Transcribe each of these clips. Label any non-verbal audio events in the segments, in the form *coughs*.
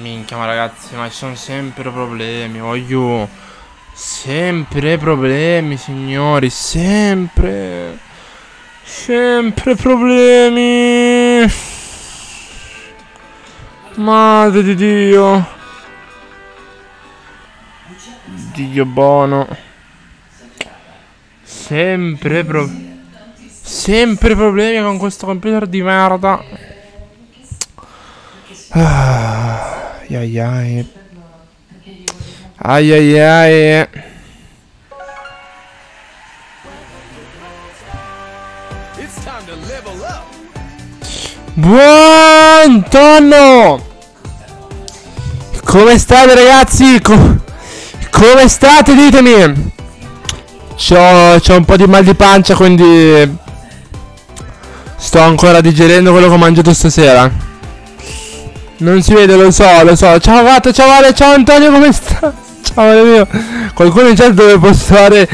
Minchia, ma ragazzi, ma ci sono sempre problemi, voglio... Sempre problemi, signori, sempre... Sempre problemi... Madre di Dio... Dio buono... Sempre problemi... Sempre problemi con questo computer di merda. Ah, ai ai. Ai ai ai. Buon tonno! Come state ragazzi? Co come state ditemi? C'ho, un po' di mal di pancia quindi Sto ancora digerendo quello che ho mangiato stasera. Non si vede, lo so, lo so. Ciao Gatto, ciao Vale, ciao Antonio, come sta? *laughs* Ciao Vale mio. Qualcuno in chat dove posso fare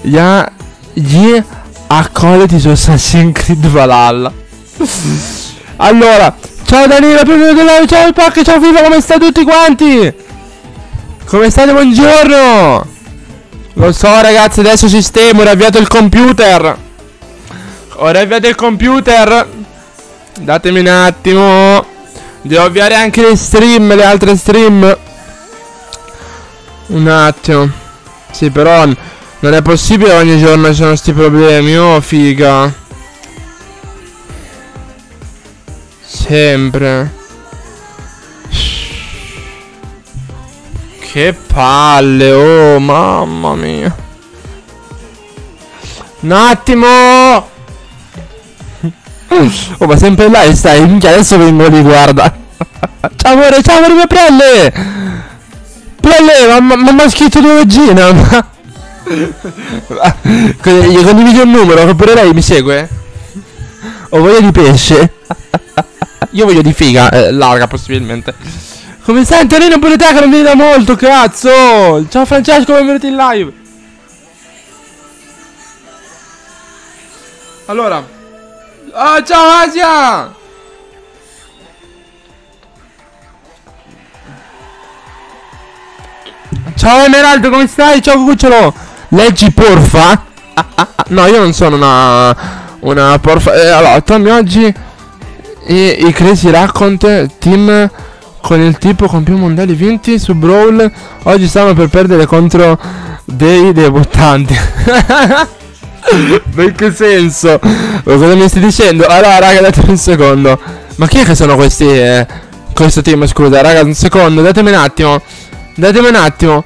gli, gli accoliti su Assassin's Creed Valhalla. *laughs* allora, ciao Danilo, della ciao il pack, ciao Fifa, come state tutti quanti? Come state? Buongiorno! Lo so ragazzi, adesso sistemo, ho riavviato il computer. Ho riavviato il computer Datemi un attimo Devo avviare anche le stream Le altre stream. Un attimo. Sì però Non è possibile ogni giorno ci sono questi problemi Oh figa. Sempre. Che palle Oh mamma mia. Un attimo Oh ma sempre là stai Minchia adesso vengo lì guarda. *laughs* Ciao amore ciao amore mia prelle! Prelle ma mi ha scritto due regina ma... *laughs* Gli condividi un numero che pure lei mi segue? Ho voglia di pesce. *laughs* Io voglio di figa eh, Larga possibilmente. Come stai Antonino pure te che non vieni da molto cazzo! Ciao Francesco benvenuto in live. Allora Oh, ciao Asia! Ciao Emeraldo, come stai? Ciao cucciolo! Leggi porfa? no, io non sono una... Una porfa... Eh, allora, Tommy oggi... I, i Crazy Raccont Team con il tipo con più mondiali vinti su Brawl oggi stanno per perdere contro dei debuttanti *laughs* Ma in che senso? Ma cosa mi stai dicendo? Allora, raga, datemi un secondo. Ma chi è che sono questi? Eh, questo team, scusa, raga, un secondo, datemi un attimo. Datemi un attimo.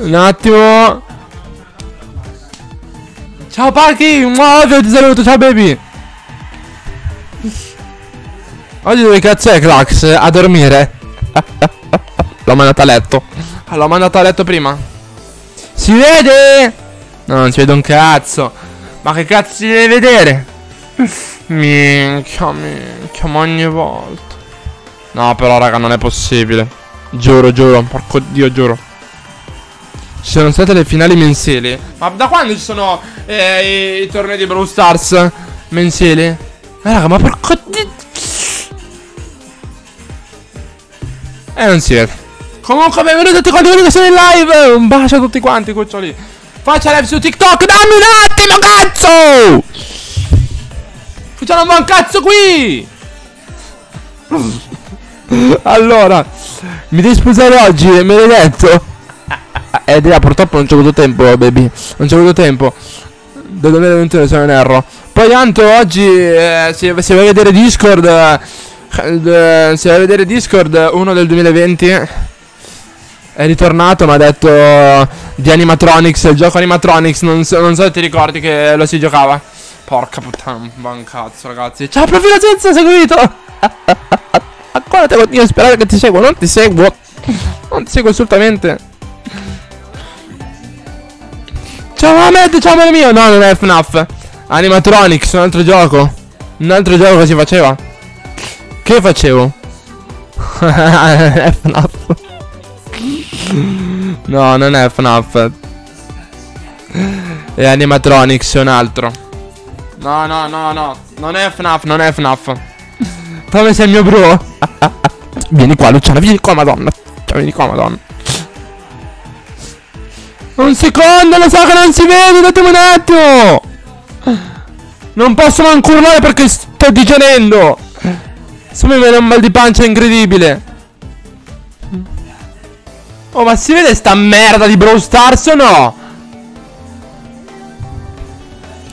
Un attimo. Ciao Parky, ovvio ti saluto, ciao baby. Oggi dove cazzo è Clax? A dormire? *laughs* L'ho mandato a letto. L'ho mandato a letto prima. Si vede? No, non si vede un cazzo. Ma che cazzo si deve vedere? Minchia, minchia, ma ogni volta. No, però, raga, non è possibile. Giuro, giuro, porco dio, giuro. Ci sono state le finali mensili. Ma da quando ci sono eh, i, i, tornei di Brawl Stars mensili? Eh, raga, ma porco dio. E eh, non si vede. Comunque benvenuti tutti quanti quelli che sono in live. Un bacio a tutti quanti cuccioli. Faccia live su TikTok Dammi un attimo cazzo! Facciamo un buon cazzo qui! *laughs* Allora Mi devi sposare oggi Me l'hai detto? Eh purtroppo non c'è avuto tempo baby. Non c'è avuto tempo. Del 2021 se non erro. Poi Anto oggi eh, se, se a vedere Discord eh, Se vai a vedere Discord Uno del 2020 è ritornato, mi ha detto di Animatronics, il gioco Animatronics, non so, non so se ti ricordi che lo si giocava. Porca puttana, buon cazzo ragazzi. Ciao profilo senza seguito! *laughs* Ancora te io sperare che ti seguo, non ti seguo. Non ti seguo assolutamente. Ciao Ahmed, ciao amore mio. No, non è FNAF. Animatronics, un altro gioco. Un altro gioco che si faceva. Che facevo? *laughs* FNAF. No, non è FNAF. È Animatronics, è un altro. No, no, no, no. Non è FNAF, non è FNAF. Dove sei il mio bro? *laughs* vieni qua, Luciana, vieni qua, madonna. Cioè, vieni qua, madonna. Un secondo, lo so che non si vede, datemi un attimo. Non posso manco urlare perché sto digerendo. Se mi viene un mal di pancia incredibile. Oh, ma si vede sta merda di Brawl Stars o no?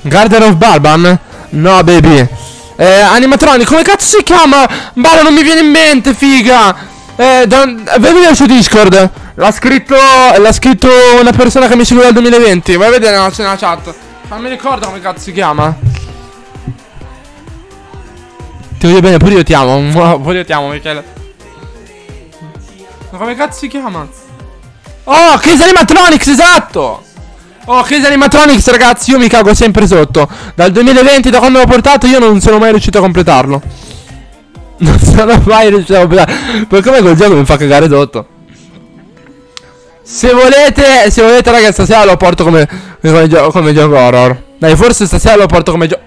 Garden of Barban? No, baby. Eh, animatronic, come cazzo si chiama? Bala, non mi viene in mente, figa. Eh, vedi su Discord. L'ha scritto. L'ha scritto una persona che mi segue dal 2020. Vai a vedere nella, nella chat. Non mi ricordo come cazzo si chiama. Ti voglio bene, pure io ti amo. *laughs* Pure io ti amo, Michele. Ma come cazzo si chiama? Oh, Case Animatronics, esatto! Oh, Case Animatronics, ragazzi, io mi cago sempre sotto. Dal 2020, da quando l'ho portato, io non sono mai riuscito a completarlo. *laughs* Non sono mai riuscito a completarlo. Perché come quel gioco mi fa cagare sotto. Se volete, se volete, ragazzi, stasera lo porto come, come, gio come gioco horror. Dai, forse stasera lo porto come gioco.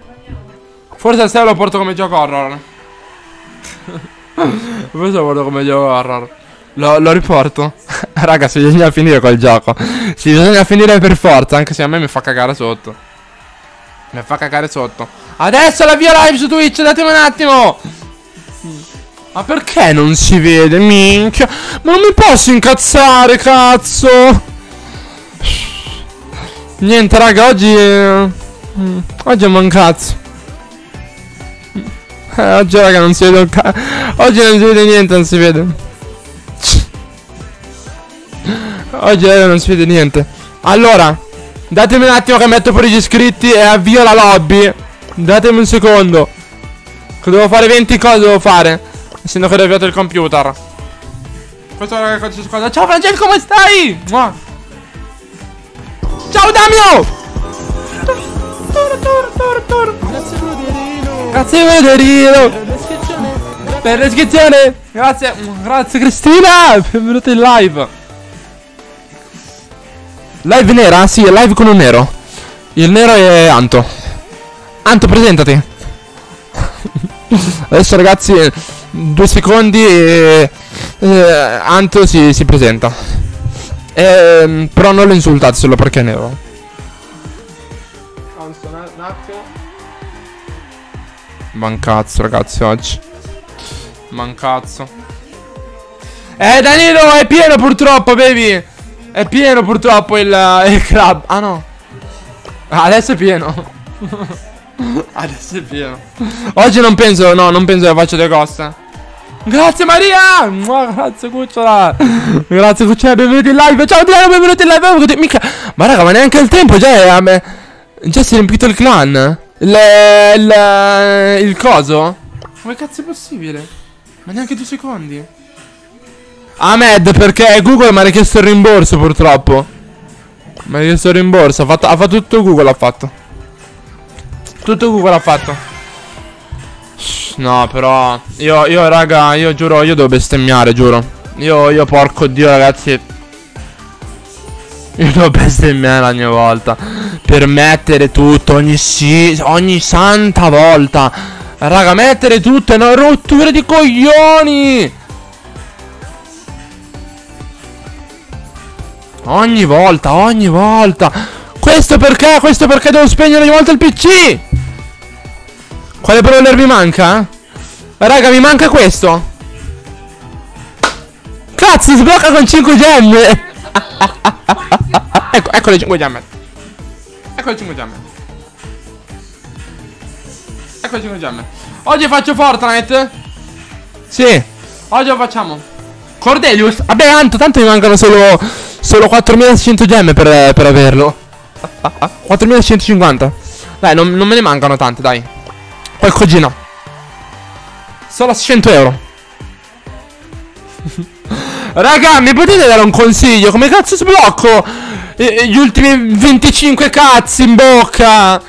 Forse stasera lo porto come gioco horror. *laughs* forse lo porto come gioco horror. Lo, lo riporto. *laughs* Raga, si bisogna finire col gioco. Si bisogna finire per forza, anche se a me mi fa cagare sotto. Mi fa cagare sotto. Adesso la via live su Twitch, datemi un attimo. Ma perché non si vede, minchia? Ma non mi posso incazzare, cazzo. Niente, raga, oggi... Eh, oggi è un cazzo. Eh, oggi, raga, non si vede un cazzo. Oggi non si vede niente, non si vede. Oggi non si vede niente. Allora, datemi un attimo che metto fuori gli iscritti e avvio la lobby. Datemi un secondo. Che devo fare 20 cose, devo fare. Essendo che ho avviato il computer. Questo è la cosa. Ciao Francesco, come stai? Ciao Damio! Grazie Vederino Per l'iscrizione Grazie Grazie Cristina Benvenuta in live Live nera? Sì, live con un nero. Il nero è Anto. Anto, presentati. *laughs* Adesso ragazzi, due secondi e... Eh, Anto si, si presenta. Eh, però non lo insultate solo perché è nero. Mancazzo ragazzi oggi. Mancazzo. Eh Danilo è pieno purtroppo baby. È pieno purtroppo il, il club. Ah no. Ah, adesso è pieno. *laughs* adesso è pieno. Oggi non penso, no, non penso che faccia delle coste. Grazie Maria! Grazie Cucciola! grazie Cucciola, benvenuti in live! Ciao Diana, benvenuti in live! Mica... Ma raga, ma neanche il tempo, già è... Me... Già si è riempito il clan? Il... Il... Il coso? Come cazzo è possibile? Ma neanche due secondi? Ahmed perché Google mi ha richiesto il rimborso purtroppo. Mi ha richiesto il rimborso. Ha fatto, ha fatto tutto Google ha fatto. Tutto Google ha fatto. No però Io, io raga io giuro Io devo bestemmiare giuro. Io, io porco dio ragazzi. Io devo bestemmiare ogni volta. Per mettere tutto Ogni sì Ogni santa volta. Raga mettere tutto è una rottura di coglioni Ogni volta, ogni volta. Questo perché? Questo perché devo spegnere ogni volta il PC? Quale brawler mi manca? Raga, mi manca questo. Cazzo, sblocca con 5 gemme. *laughs* ecco, ecco le 5 gemme. Ecco le 5 gemme. Ecco le 5 gemme. Oggi faccio Fortnite. Sì. Oggi lo facciamo. Cordelius. Vabbè, tanto, tanto mi mancano solo Solo 4600 gemme per, per averlo. *laughs* 4150 Dai non, non, me ne mancano tante dai. Qualcosina Solo 600 euro. *laughs* Raga mi potete dare un consiglio? Come cazzo sblocco Gli ultimi 25 cazzi in bocca?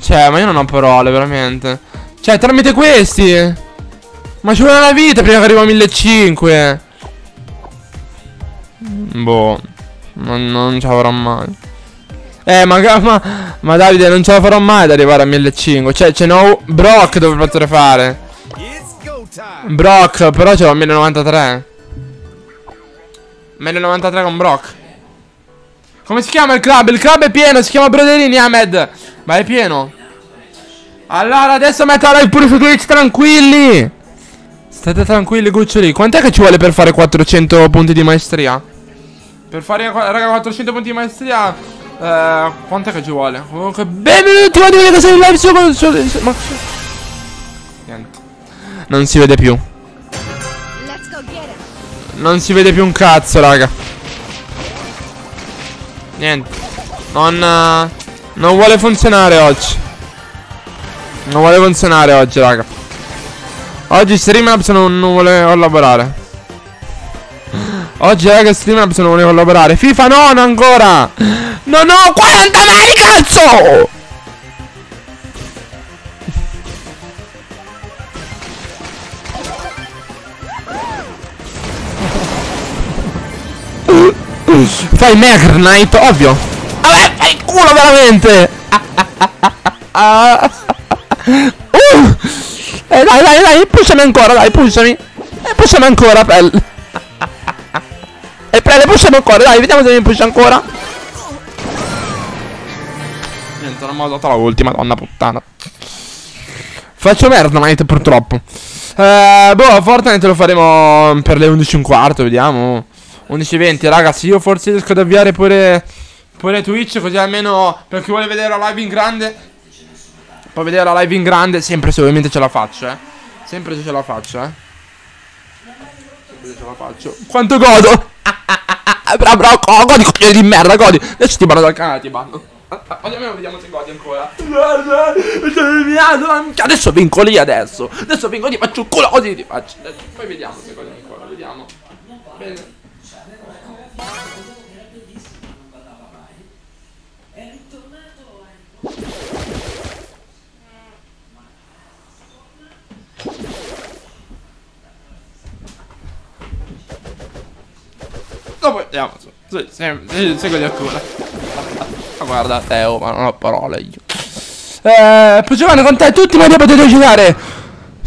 Cioè ma io non ho parole veramente. Cioè tramite questi? Ma ci vuole una vita prima che arrivo a 1500 Boh non, non ce la farò mai Eh ma, ma, ma Davide non ce la farò mai ad arrivare a 1500 Cioè ce n'ho Brock dove potrei fare Brock, però c'è 1093. 1093 con Brock. Come si chiama il club? Il club è pieno, si chiama Broderini Ahmed. Ma è pieno. Allora, adesso metto live pure su Twitch, tranquilli. State tranquilli, cuccioli. Quant'è che ci vuole per fare 400 punti di maestria? Per fare, raga, 400 punti di maestria... Eh, quant'è che ci vuole? Comunque, benvenuti a dire che sei in live su ma... Niente. Non si vede più. Non si vede più un cazzo, raga. Niente. Non... Uh, non vuole funzionare oggi. Non vuole funzionare oggi, raga. Oggi Streamlabs non, non vuole collaborare. Oggi, raga, Streamlabs non vuole collaborare. FIFA non ancora. Non ho 40 mani, cazzo! Fai Maker Knight, ovvio. Vabbè, fai il culo veramente. uh. Eh dai, dai, dai, pushami ancora, dai, pushami. Eh, pushami ancora, pelle. E prende, pushami ancora, dai, vediamo se mi pusha ancora. Niente, non mi ha dato la ultima, donna puttana. Faccio merda, Knight, purtroppo. Eh, boh, Fortnite lo faremo per le 11 un quarto, vediamo. 11.20 ragazzi io forse riesco ad avviare pure Pure Twitch così almeno Per chi vuole vedere la live in grande Può vedere la live in grande Sempre se ovviamente ce la faccio eh Sempre se ce la faccio eh Sempre se ce la faccio Quanto godo Bravo bravo godi coglione di merda godi. Adesso ti banno dal canale ti banno Andiamo vediamo se godi ancora. Adesso vinco lì adesso. Adesso vinco lì faccio un culo così ti faccio. Poi vediamo se godi ancora Vediamo. Bene Dopo andiamo su. Sì, sì, segui ancora. Ma guarda, Teo, ma non ho parole io. Eh, Giovanni, con te tutti i modi potete giocare.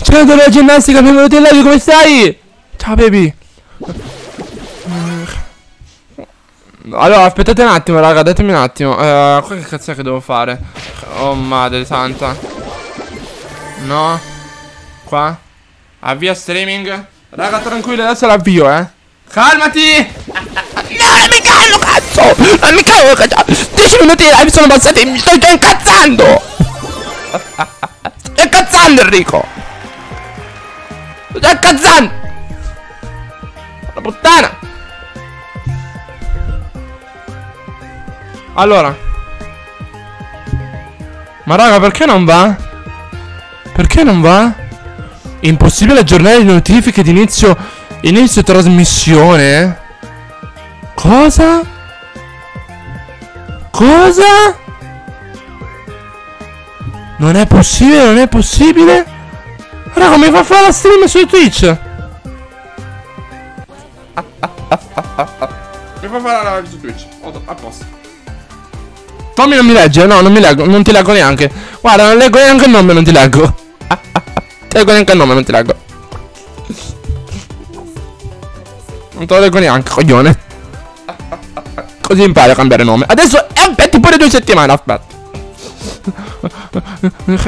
Ciao della ginnastica, benvenuti in live, come stai? Ciao baby. Allora, aspettate un attimo, raga, datemi un attimo. Uh, qua che cazzo è che devo fare? Oh, madre santa. No. Qua. Avvia streaming. Raga, tranquillo, adesso l'avvio, eh. Calmati! Cazzo! Non mi calmo, cazzo! 10 minuti di live sono passati, mi sto già incazzando! sto incazzando, Enrico! Sto già incazzando! La puttana! Allora Ma raga perché non va? Perché non va? Impossibile aggiornare le notifiche di inizio Inizio trasmissione Cosa? Cosa? Non è possibile, non è possibile Raga mi fa fare la stream su Twitch Mi fa fare la live su Twitch A posto Tommy non mi legge, no, non mi leggo, non ti leggo neanche. Guarda, non leggo neanche il nome, non ti leggo. ti leggo neanche il nome, non ti leggo. Non te lo leggo neanche, coglione. Così impari a cambiare nome. Adesso aspetti pure due settimane, aspetta.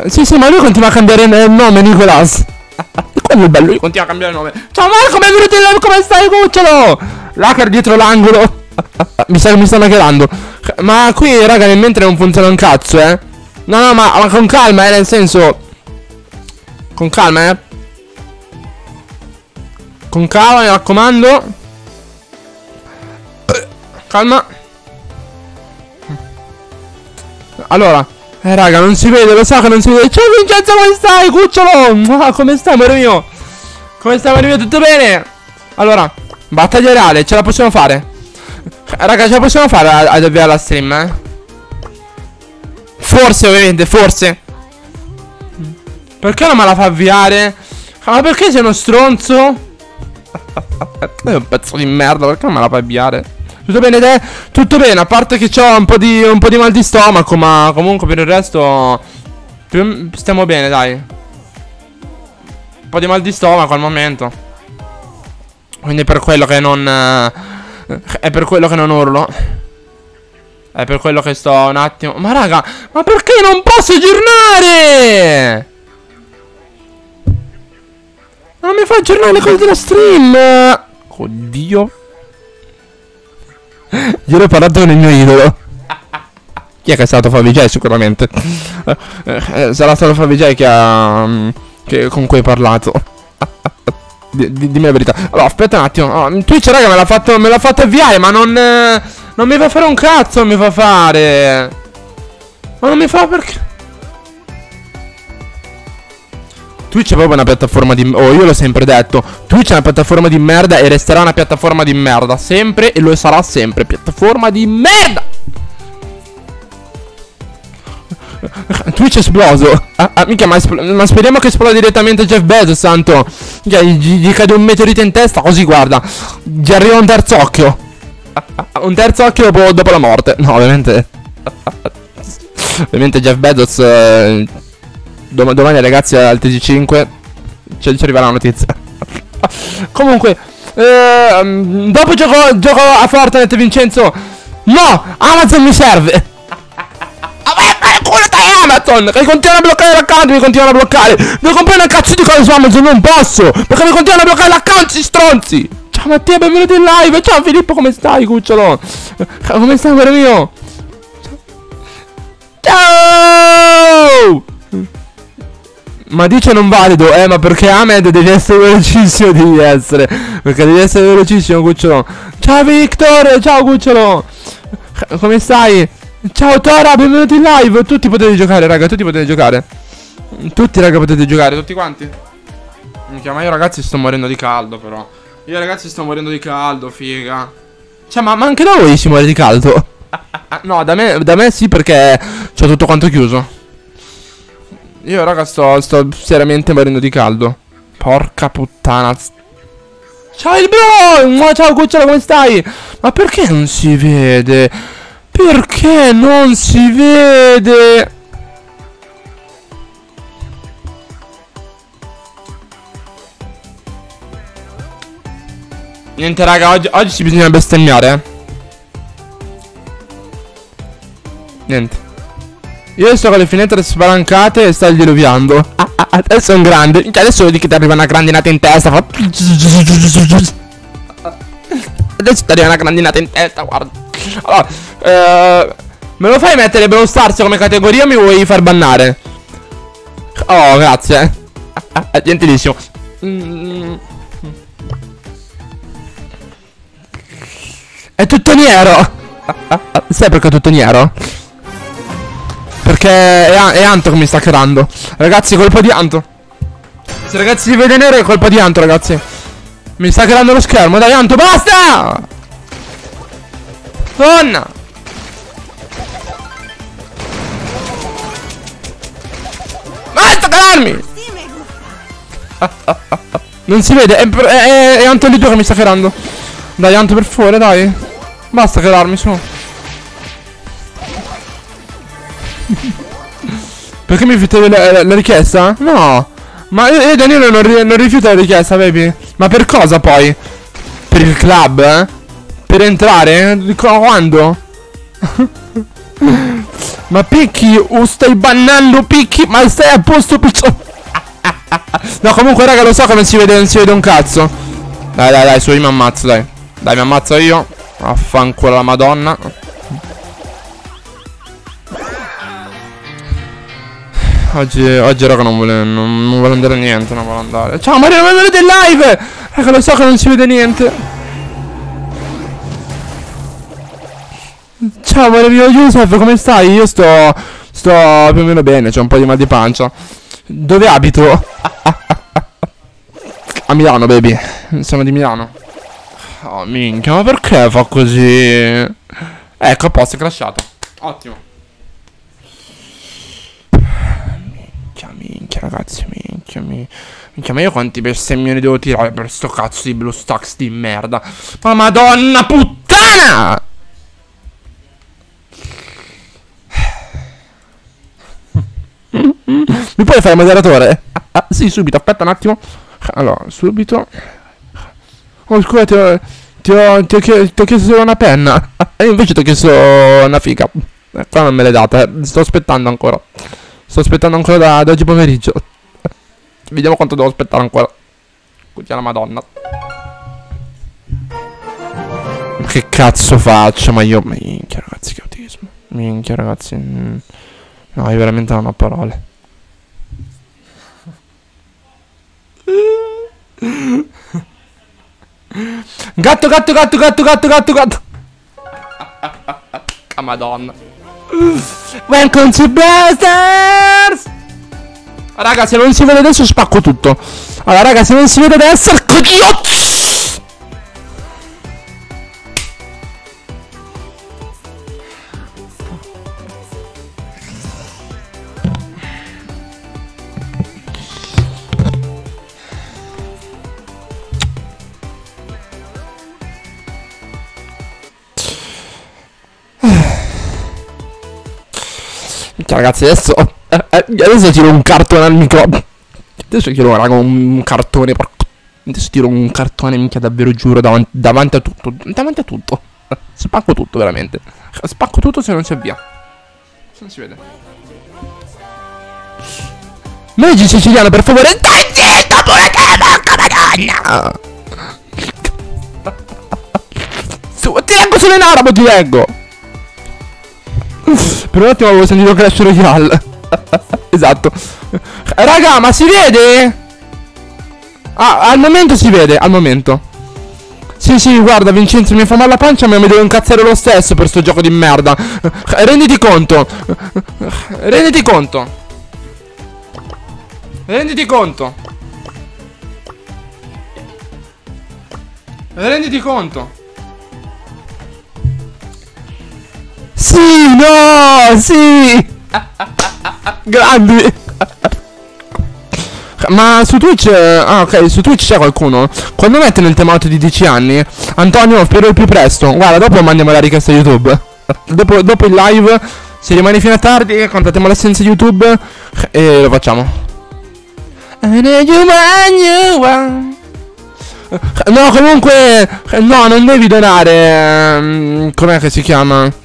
sì, sì, ma lui continua a cambiare nome, Nicolas. Quello è bello, lui continua a cambiare nome. Ciao Marco, in live, come stai, cucciolo? L'hacker dietro l'angolo. mi sa che mi stanno hackerando. Ma qui, raga, nel mentre non funziona un cazzo, eh. No, no, ma, ma con calma, eh, nel senso... Con calma, eh. Con calma, mi raccomando. Calma. Allora, eh, raga, non si vede, lo so che non si vede. Ciao Vincenzo, come stai, cucciolo? Ah, come stai, amore mio? Come stai, amore mio? Tutto bene? Allora, battaglia reale, ce la possiamo fare? Raga, ce la possiamo fare ad avviare la stream, eh? Forse, ovviamente, forse. Perché non me la fa avviare? Ma perché sei uno stronzo? *laughs* È un pezzo di merda, perché non me la fa avviare? Tutto bene te? Tutto bene, a parte che ho un, un po' di mal di stomaco, ma comunque per il resto stiamo bene, dai. po' di mal di stomaco al momento. Quindi per quello che non... Eh, è per quello che non urlo. È per quello che sto un attimo... Ma raga, ma perché non posso aggiornare? Non mi fa aggiornare le cose della stream. Oddio. Io ho parlato con il mio idolo. Chi è che è stato Favij? Sicuramente. Eh, eh, sarà stato Favij che ha. Mm, che, con cui hai parlato. *laughs* D dimmi la verità. Allora, aspetta un attimo. Oh, Twitch, raga, me l'ha fatto, me l'ha fatto avviare, ma non. Eh, non mi fa fare un cazzo, mi fa fare. Ma non mi fa perché. Twitch è proprio una piattaforma di... Oh, io l'ho sempre detto. Twitch è una piattaforma di merda e resterà una piattaforma di merda. Sempre e lo sarà sempre. Piattaforma di merda! *laughs* Twitch è esploso. Ah, ah, mica, ma, ma, speriamo che esploda direttamente Jeff Bezos, santo. Mica, gli, gli cade un meteorite in testa, così guarda. Gli arriva un terzo occhio. Ah *laughs* un terzo occhio dopo, dopo, la morte. No, ovviamente. *laughs* ovviamente Jeff Bezos. Eh, dom domani ragazzi al TG5 ci, ci arriva la notizia. *laughs* Comunque. Eh, dopo gioco, gioco a Fortnite, Vincenzo. No, Amazon mi serve. *laughs* Amazon. Che continuano a bloccare l'account Mi continuano a bloccare. Devo comprare una cazzo di cose su Amazon Non posso. Perché mi continuano a bloccare l'account Si stronzi. Ciao Mattia benvenuto in live. Ciao Filippo come stai cucciolo? Come stai amore mio? Ciao ma dice non valido, eh, ma perché Ahmed devi essere velocissimo, devi essere. Perché devi essere velocissimo, cucciolo. Ciao Victor, ciao cucciolo. Come stai? Ciao Tora, benvenuti in live. Tutti potete giocare, raga, tutti potete giocare. Tutti, raga, potete giocare, tutti quanti. Minchia, ma io ragazzi sto morendo di caldo, però. Io ragazzi sto morendo di caldo, figa. Cioè, ma, ma anche da voi si muore di caldo? *laughs* no, da me, da me sì, perché c'ho tutto quanto chiuso. Io, raga, sto, sto seriamente morendo di caldo. Porca puttana. Ciao il bro! Ciao cucciolo, come stai? Ma perché non si vede? Perché non si vede? Niente raga, oggi, oggi ci bisogna bestemmiare eh. Niente Io sto con le finestre spalancate e sta diluviando ah, ah, Adesso è un grande cioè, Adesso vedi che ti arriva una grandinata in testa fa... Adesso ti arriva una grandinata in testa, guarda allora, eh, me lo fai mettere Brawl Stars come categoria o mi vuoi far bannare? Oh, grazie. Ah, ah, gentilissimo. Mm. È tutto nero. Sai perché è tutto nero? Perché è, è Anto che mi sta creando. Ragazzi, colpo di Anto. Se ragazzi si vede nero è colpa di Anto, ragazzi. Mi sta creando lo schermo. Dai, Anto, basta! Donna! Basta calarmi! *laughs* Non si vede, è, è, è Anto lì che mi sta ferando. Dai, Anto, per favore, dai. Basta calarmi, su. *laughs* Perché mi rifiuti la, la, la, richiesta? No. Ma io, io Danilo non, non rifiuto la richiesta, baby. Ma per cosa poi? Per il club, eh? Per entrare? Quando? *laughs* Ma Picchi, o stai bannando Picchi? Ma stai a posto piccio? *laughs* no, comunque raga, lo so non si vede, non si vede un cazzo. Dai, dai, dai, su, io mi ammazzo, dai. Dai, mi ammazzo io. Affanculo la madonna. Oggi, oggi raga non vuole, non, non vuole andare niente, non vuole andare. Ciao Mario, non vedete in live! Raga, lo so che non si vede niente. Ciao mio Yusuf, come stai? Io sto... Sto più o meno bene, c'è un po' di mal di pancia. Dove abito? *laughs* A Milano, baby. Siamo di Milano. Oh, minchia, ma perché fa così? Ecco, a posto, è crashato. Ottimo. Minchia, ragazzi, minchia, minchia. Minchia, ma io quanti bestemmioni devo tirare per sto cazzo di Blue Stacks di merda? Ma madonna puttana! *laughs* Mi puoi fare moderatore? Ah, ah, sì, subito, aspetta un attimo. Allora, subito. Oh, scusa, ti ho, ti ho, ti ho, chie- ti ho chiesto una penna. *laughs* E invece ti ho chiesto una figa. Eh, qua non me l'hai data. eh. Sto aspettando ancora. Sto aspettando ancora da, da oggi pomeriggio. Vediamo quanto devo aspettare ancora. Alla madonna. Che cazzo faccio? Ma io. Minchia, ragazzi, che autismo. Minchia, ragazzi. mm. No, io veramente non ho parole. Gatto, gatto, gatto, gatto, gatto, gatto, gatto. Ah, madonna. Welcome to Blasters! Raga, se non si vede adesso spacco tutto. Allora, raga, se non si vede adesso... Oddio! Cioè, ragazzi, adesso. eh, eh, adesso tiro un cartone al microfono. Adesso tiro, raga, un cartone. porco- Adesso tiro un cartone, minchia, davvero giuro, davanti, davanti a tutto. Davanti a tutto. *laughs* Spacco tutto, veramente. Spacco tutto se non si avvia. Se non si vede. Leggi siciliano, per favore. Dai zitto, pure che manca madonna. *laughs* Ti leggo solo in arabo, ti leggo. Per un attimo avevo sentito Clash *laughs* Royale. esatto. Raga, ma si vede? Ah, al momento si vede, al momento. Sì, sì, guarda, Vincenzo mi fa male la pancia, ma mi devo incazzare lo stesso per sto gioco di merda. Renditi conto. Renditi conto. Renditi conto. Renditi conto. Sì, no, sì. Grandi. Ma su Twitch, ah ok, su Twitch c'è qualcuno. Quando mettono il temato di 10 anni, Antonio, spero il più presto. Guarda, dopo mandiamo la richiesta YouTube. dopo, dopo il live, se rimani fino a tardi, contattiamo l'assenza YouTube e lo facciamo. No, comunque, no, non devi donare. ehm, com'è che si chiama?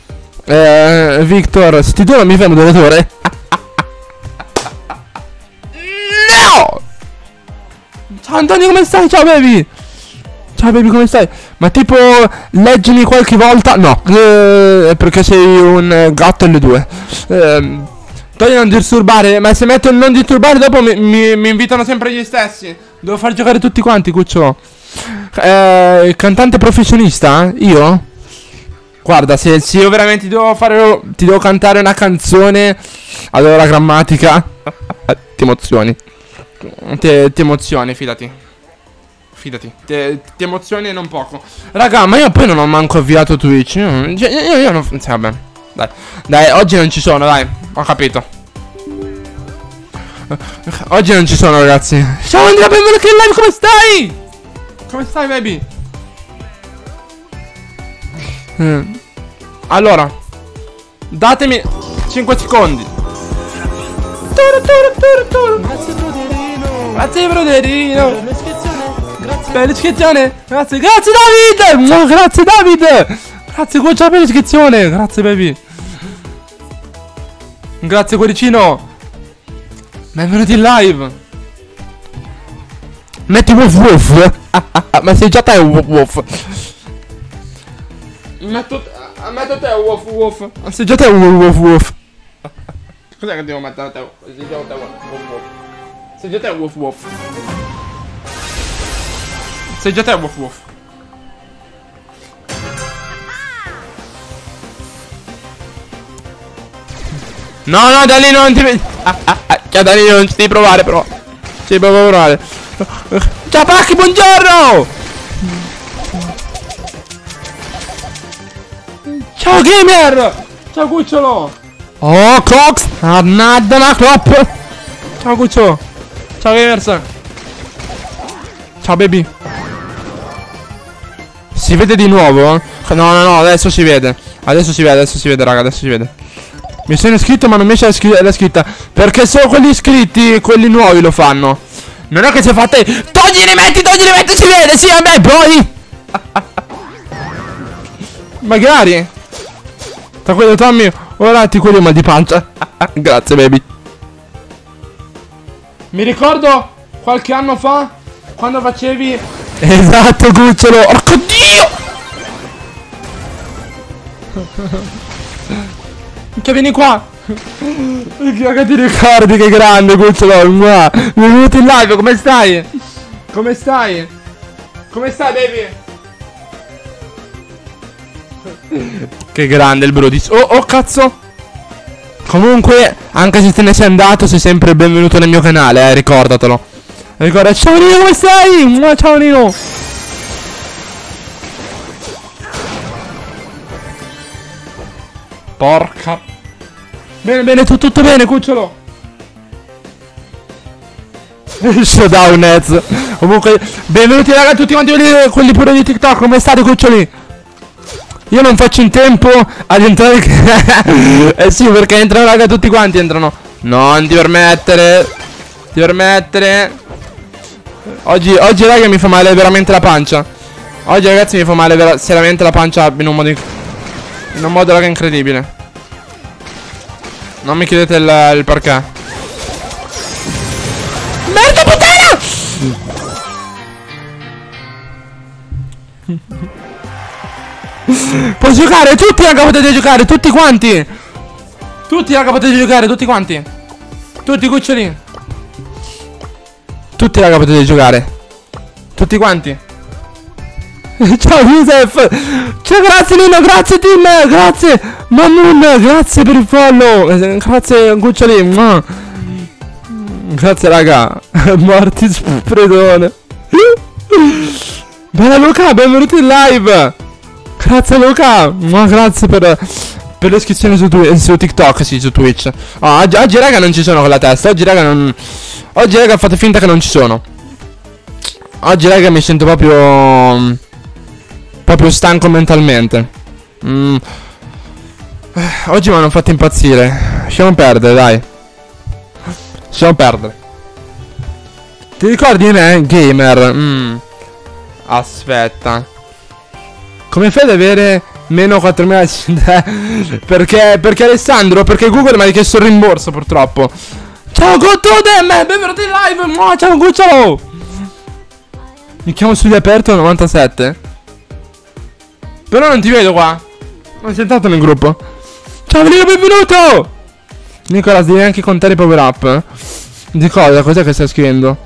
Eh, Victor, se ti do mi un donatore? no! Ciao Antonio, come stai? Ciao baby! Ciao baby, come stai? Ma tipo, leggimi qualche volta? No, eh, perché sei un eh, gatto alle due. Ehm, togli non disturbare, ma se metto il non disturbare dopo mi, mi- mi invitano sempre gli stessi. Devo far giocare tutti quanti, cucciolo. Eh, cantante professionista? Io? Guarda, se, se io veramente ti devo fare. Ti devo cantare una canzone. Allora grammatica. *laughs* ti emozioni. Ti, ti emozioni, fidati. Fidati. Ti, ti emozioni non poco. Raga, ma io poi non ho manco avviato Twitch. Io, io, io non. Sì, vabbè. Dai. Dai, oggi non ci sono, dai. Ho capito. Oggi non ci sono, ragazzi. Ciao Andrea, benvenuto in live, come stai? Come stai, baby? Eh, Allora, datemi 5 secondi. Grazie broderino Grazie, broderino. Per l'iscrizione Grazie Per l'iscrizione. Grazie, grazie David. Grazie David. Grazie Guccia per l'iscrizione. Grazie, baby. Grazie cuoricino. Benvenuti in live. Metti woof woof. *laughs* Ma sei già te woof woof. Metto, eh, metto te woof. Sei già te un woof woof. Cos'è che devo mettere a te? Già te woof. Sei già te woof. Sei già te un woof woof. No, no, da lì non ti vedi. Ah, ah, ah, cioè, da lì non ci devi provare, però. Ci devi provare. Ciao, Pacchi, buongiorno! Ciao, gamer! Ciao, cucciolo! Oh, Cox! Annadda la clop! Ciao, cucciolo! Ciao, gamers! Ciao, baby! Si vede di nuovo? No, no, no, adesso si vede. Adesso si vede, adesso si vede, raga, adesso si vede. Mi sono iscritto ma non mi esce la, scri- la scritta Perché solo quelli iscritti Quelli nuovi lo fanno Non è che si è fatte. Togli i metti, togli i metti, si vede, sì, a me, poi. *laughs* Magari. Tranquillo, Tommy. Ora ti curi il mal di pancia. *laughs* Grazie, baby. Mi ricordo qualche anno fa quando facevi. Esatto, cucciolo. Orco dio! *laughs* Che vieni qua. Che ti ricordi che grande cucciolo. Mua. Mi è venuto in live, come stai? Come stai? Come stai, baby? Che grande il Brudis. Oh, oh, cazzo. Comunque, anche se te ne sei andato, sei sempre benvenuto nel mio canale, eh, ricordatelo. Ricorda, ciao Nino, come stai? Ciao Nino. Porca. Bene, bene, tu, tutto bene, cucciolo. *laughs* Showdown Nets. Comunque, benvenuti raga tutti quanti quelli pure di TikTok, come state cuccioli? Io non faccio in tempo ad entrare *laughs* Eh sì perché entrano raga tutti quanti entrano. Non ti permettere. Ti permettere. Oggi, oggi raga mi fa male veramente la pancia. Oggi ragazzi mi fa male vera seriamente la pancia in un modo In un modo raga incredibile. Non mi chiedete il, il perché. Merda puttana *laughs* Puoi giocare, tutti raga potete giocare, tutti quanti. Tutti raga potete giocare, tutti quanti. Tutti cuccioli. Tutti raga potete giocare. Tutti quanti. *laughs* Ciao Yusef. Ciao grazie Nino, grazie Tim Grazie Mamun, grazie per il follow. Eh, Grazie cuccioli. Grazie raga. *laughs* Morti spredone *laughs* Bella Luca, benvenuto in live Grazie Luca, ma grazie per, per l'iscrizione su, su, TikTok, sì, su Twitch. Oh, oggi, oggi, raga non ci sono con la testa, oggi raga non... Oggi raga fate finta che non ci sono. Oggi raga mi sento proprio... Proprio stanco mentalmente. Mm. Oggi mi hanno fatto impazzire. Lasciamo perdere, dai. Lasciamo perdere. Ti ricordi di me, gamer? Mm. Aspetta. Come fai ad avere meno 4000 *laughs* Perché, perché Alessandro? Perché Google mi ha richiesto il rimborso purtroppo. Ciao Gottodem, benvenuto in live. Ciao Gucciolo Mi chiamo studio aperto 97 Però non ti vedo qua. Non sei entrato nel gruppo. Ciao Velino, benvenuto. Nicola, devi anche contare i power up. Di cosa? Cos'è che stai scrivendo?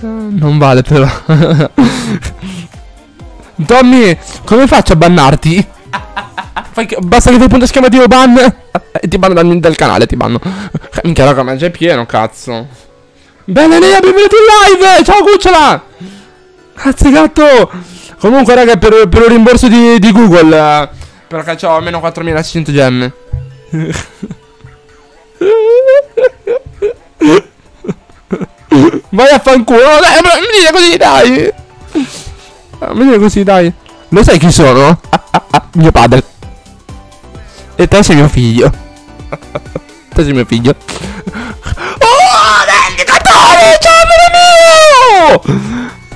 Non vale però *laughs* Tommy, come faccio a bannarti? Basta che fai punto esclamativo ban E ti banno dal, dal canale, ti banno. Minchia raga, ma è pieno, cazzo. Bene, Nea, benvenuti in live! Ciao cucciola! Grazie gatto! Comunque raga, per, per il rimborso di, di Google Perché ho almeno 4600 gemme. Vai a fanculo Dai, mi dire così, dai Vieni così, dai. Lo sai chi sono? mio padre. E te sei mio figlio. *laughs* te sei mio figlio. Oh, vendicatore! Ciao, amore mio!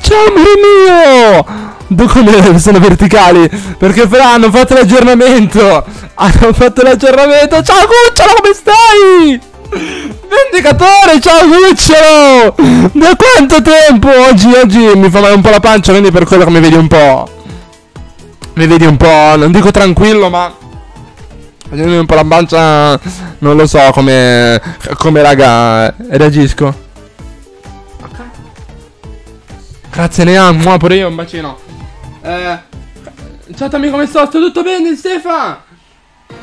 Ciao, amore mio! Come sono verticali Perché però hanno fatto l'aggiornamento Hanno fatto l'aggiornamento Ciao cucciolo come stai? Vendicatore, ciao Gucciolo! Da quanto tempo? Oggi, oggi mi fa male un po' la pancia, quindi per quello che mi vedi un po'. Mi vedi un po', non dico tranquillo, ma... Vedendo un po' la pancia, non lo so come... Come raga, reagisco. Grazie Nea, mua pure io un bacino. Eh... Ciao amico, come sto? Sto tutto bene, Stefan?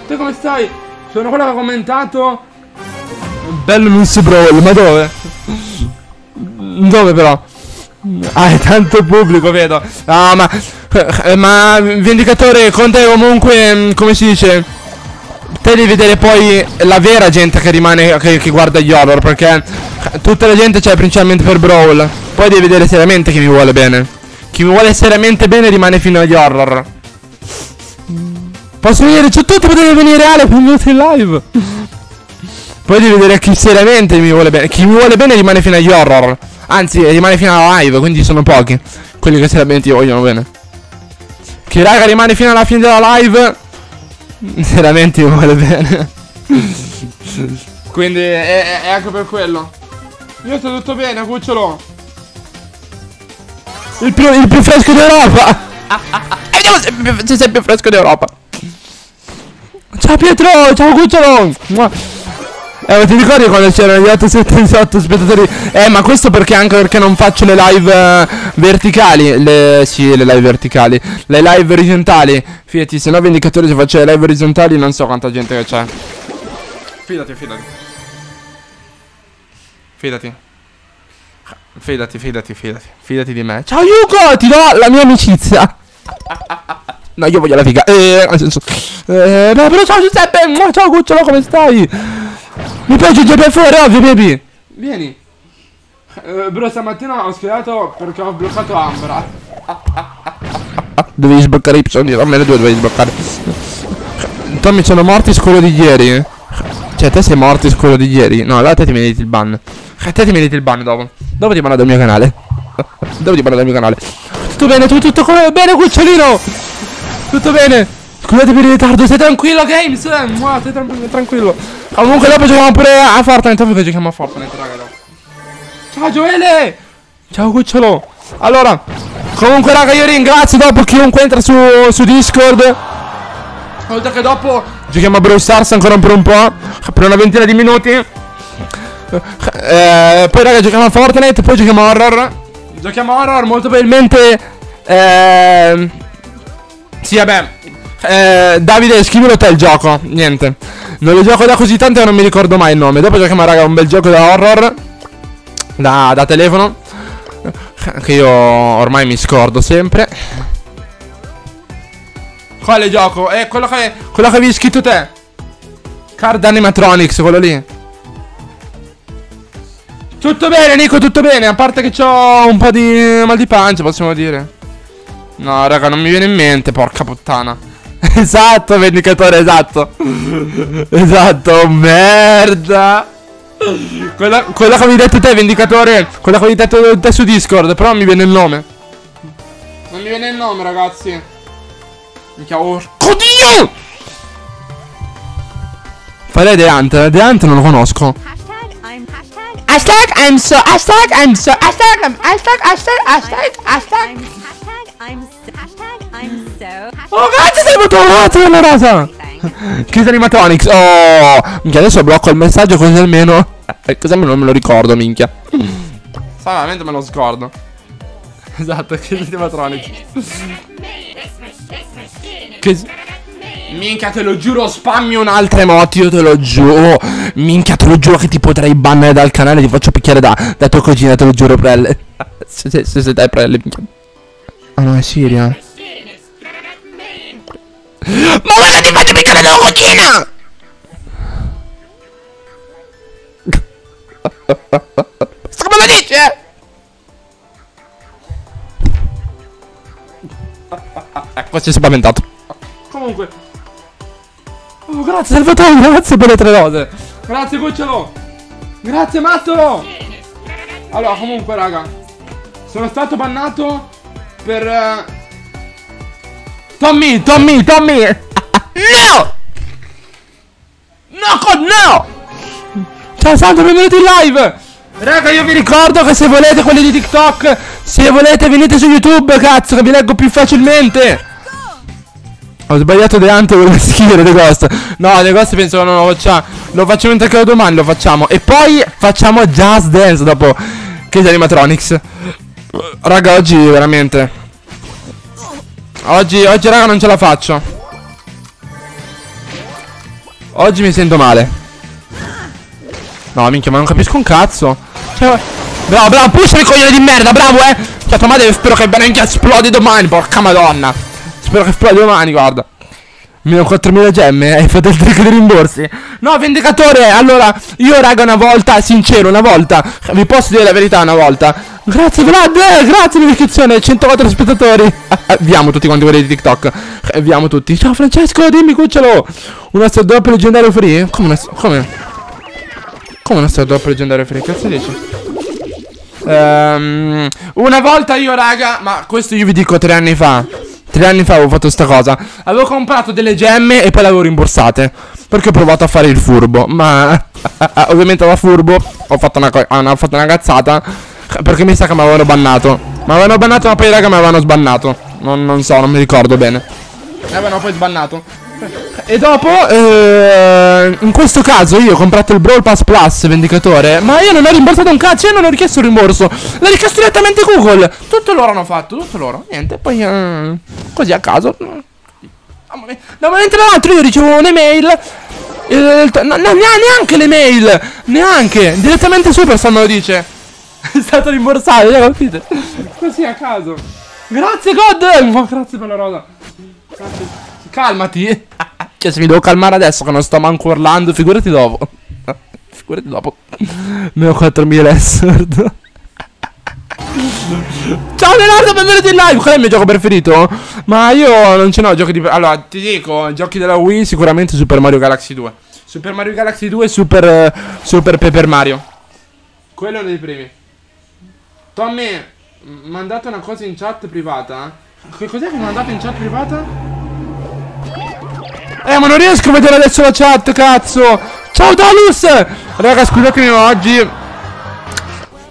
Te come stai? Sono quello che ha commentato Bello non si brawl, ma dove? Dove però? Ah, è tanto pubblico, vedo. Ah, ma... Ma, Vendicatore, con te comunque, mm, come si dice? Te devi vedere poi la vera gente che rimane, che, che guarda gli horror, perché tutta la gente c'è principalmente per Brawl. Poi devi vedere seriamente chi mi vuole bene. Chi mi vuole seriamente bene rimane fino agli horror. Posso venire? C'è tutto, potete venire Ale, benvenuti in live. Devi vedere chi seriamente mi vuole bene. Chi mi vuole bene rimane fino agli horror. Anzi, rimane fino alla live, quindi sono pochi. Quelli che seriamente vogliono bene. Che raga rimane fino alla fine della live. *laughs* Seriamente vuole bene. quindi è, è, anche per quello. Io sto tutto bene, cucciolo. Il più, il più fresco d'Europa. E *laughs* vediamo se, se sei più fresco d'Europa. Ciao Pietro, ciao cucciolo. Eh, ma ti ricordi quando c'erano gli 878 spettatori? Eh, ma questo perché anche perché non faccio le live eh, verticali. Le, sì, le live verticali. Le live orizzontali. Fidati, se no vendicatori se faccio le live orizzontali non so quanta gente che c'è. Fidati, fidati. Fidati. Fidati, fidati, fidati. Fidati di me. Ciao Yuko, ti do la mia amicizia. No, io voglio la figa. Eh, nel senso. Eh, però ciao Giuseppe. Ciao cucciolo, come stai? Mi piace già per fuori, ovvio, baby. Vieni. Eh, bro, stamattina ho schierato perché ho bloccato Ambra. Dovevi sbloccare Y, almeno due dovevi sbloccare. Tommy, sono morti quello di ieri. Cioè, te sei morti quello di ieri. No, allora te ti meriti il ban. A te ti meriti il ban dopo. Dopo ti banno dal mio canale. dopo ti banno dal mio canale. Tutto bene, tu tutto come bene, cucciolino. Tutto bene. Scusate per il ritardo, stai tranquillo, Games. Mua, stai tran- tranquillo. Comunque dopo giochiamo pure a Fortnite. Ovvio che giochiamo a Fortnite, raga. dopo. Ciao Gioele. Ciao cucciolo. Allora, comunque raga, io ringrazio dopo chiunque entra su, su Discord. Oltre che dopo giochiamo a Brawl Stars ancora per un po'. Per una ventina di minuti. Eh, poi raga giochiamo a Fortnite, poi giochiamo a Horror. Giochiamo a Horror molto probabilmente... ehm, sì, vabbè. Eh, Davide, scrivilo te il gioco. Niente. Non lo gioco da così tanto e non mi ricordo mai il nome. Dopo giochiamo, raga, un bel gioco da horror. Da, da telefono. Che io ormai mi scordo sempre. Quale gioco? Eh, quello che, quello che avevi scritto te. Card Animatronics, quello lì. Tutto bene, Nico, tutto bene. A parte che ho un po' di mal di pancia, possiamo dire. No, raga, non mi viene in mente, porca puttana. *laughs* esatto, vendicatore, esatto. *laughs* esatto, merda. Quella, quella che avevi detto te, vendicatore. Quella che avevi detto te su Discord, però non mi viene il nome. Non mi viene il nome, ragazzi. Minchia, orco Dio! Fare The Hunt, The Hunt non lo conosco. Hashtag I'm hashtag Hashtag I'm so, hashtag I'm so, hashtag I'm, hashtag, hashtag, hashtag, hashtag. I'm hashtag I'm so, hashtag I'm so Oh, grazie, sei molto grazie, la rosa. Chris Animatronics, oh! Minchia, adesso blocco il messaggio così almeno... Eh, così almeno non me lo ricordo, minchia. Sa, veramente me lo scordo. Esatto, Chris Animatronics. Chris... Minchia, te lo giuro, spammi un'altra emote, io te lo giuro. Minchia, te lo giuro che ti potrei bannare dal canale, ti faccio picchiare da, da tua cugina, te lo giuro, Prelle. *laughs* se, se, se, se dai, Prelle, minchia. Ah no, è Siria. Ma guarda, ti faccio picchiare da tua cugina! Sto come lo dice? Ecco, si è spaventato. Comunque. Oh, grazie Salvatore, grazie per le tre rose. Grazie Cucciolo. Grazie Mattolo. Allora, comunque, raga. Sono stato bannato per... eh, Tommy, Tommy, Tommy. No! No, co- no! Ciao Sandro, benvenuti in live! Raga, io vi ricordo che se volete quelli di TikTok, se volete venite su YouTube, cazzo, che vi leggo più facilmente! Ho sbagliato The Hunt, volevo *laughs* scrivere The Ghost. No, The Ghost penso che non lo facciamo. Lo facciamo in che domani lo facciamo. E poi facciamo Just Dance dopo Case Animatronics. Raga, oggi veramente. Oggi, oggi raga non ce la faccio. Oggi mi sento male. No, minchia, ma non capisco un cazzo. Cioè, bravo, bravo, pushami coglione di merda, bravo, eh. Cioè, tua madre spero che veramente esplodi domani, porca madonna. Spero che esplodi domani, guarda. Meno 4000 gemme, *laughs* hai fatto il trick dei rimborsi. No, vendicatore, allora, io raga una volta, sincero, una volta, vi posso dire la verità una volta. Grazie Vlad, eh, grazie l'iscrizione, 104 spettatori. *laughs* Vi amo tutti quanti quelli di TikTok. Eh, Vi amo tutti. Ciao Francesco, dimmi cucciolo. Una star drop leggendario free? Come una, come? Come una star drop leggendario free? Cazzo dici? Ehm, una volta io, raga, ma questo io vi dico tre anni fa. Tre anni fa avevo fatto sta cosa. Avevo comprato delle gemme e poi le avevo rimborsate. Perché ho provato a fare il furbo. Ma *laughs* ovviamente da furbo ho fatto una, ah, ho fatto una cazzata. Perché mi sa che mi avevano bannato. Mi avevano bannato, ma poi raga mi avevano sbannato. Non, non so, non mi ricordo bene. Mi avevano poi sbannato. E dopo, eh, in questo caso io ho comprato il Brawl Pass Plus Vendicatore, ma io non ho rimborsato un cazzo, io non ho richiesto il rimborso, l'ha richiesto direttamente Google. Tutto loro hanno fatto, tutto loro. Niente, poi eh, così a caso. Momento- da un momento all'altro io ricevo un'email. il- no, no, neanche l'email, neanche, direttamente Superstar me lo dice. *laughs* È stato rimborsato, cioè? Così a caso. Grazie God! Grazie per la rosa. Grazie. Calmati. *laughs* Cioè, se mi devo calmare adesso che non sto manco urlando, figurati dopo. *laughs* Figurati dopo. Ne ho 4000 Essord. *laughs* Ciao Leonardo, benvenuto in live. Qual è il mio gioco preferito? Ma io non ce n'ho giochi di. Allora, ti dico, giochi della Wii, sicuramente Super Mario Galaxy 2. Super Mario Galaxy 2 e Super, Super Paper Mario. Quello è uno dei primi. Tommy, mandate una cosa in chat privata. Che cos'è che ha mandato in chat privata? Eh, ma non riesco a vedere adesso la chat, cazzo! Ciao Dalus! Raga, scusatemi, ma oggi.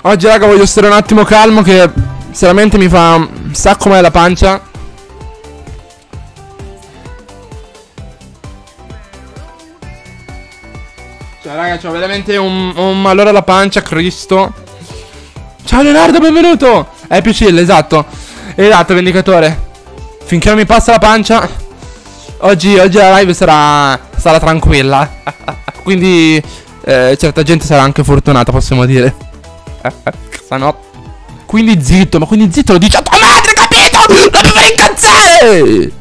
Oggi, raga, voglio stare un attimo calmo. Che sinceramente mi fa sacco male la pancia. Cioè, raga, c'ho veramente un, un malore alla pancia, Cristo. Ciao Leonardo, benvenuto! È più chill, esatto. Esatto, vendicatore. Finché non mi passa la pancia. Oggi, oggi la live sarà, sarà tranquilla. *laughs* Quindi eh, certa gente sarà anche fortunata, possiamo dire. Stanotte. Quindi zitto, ma quindi zitto lo dice a tua madre, capito? Non mi fai incazzare! *laughs*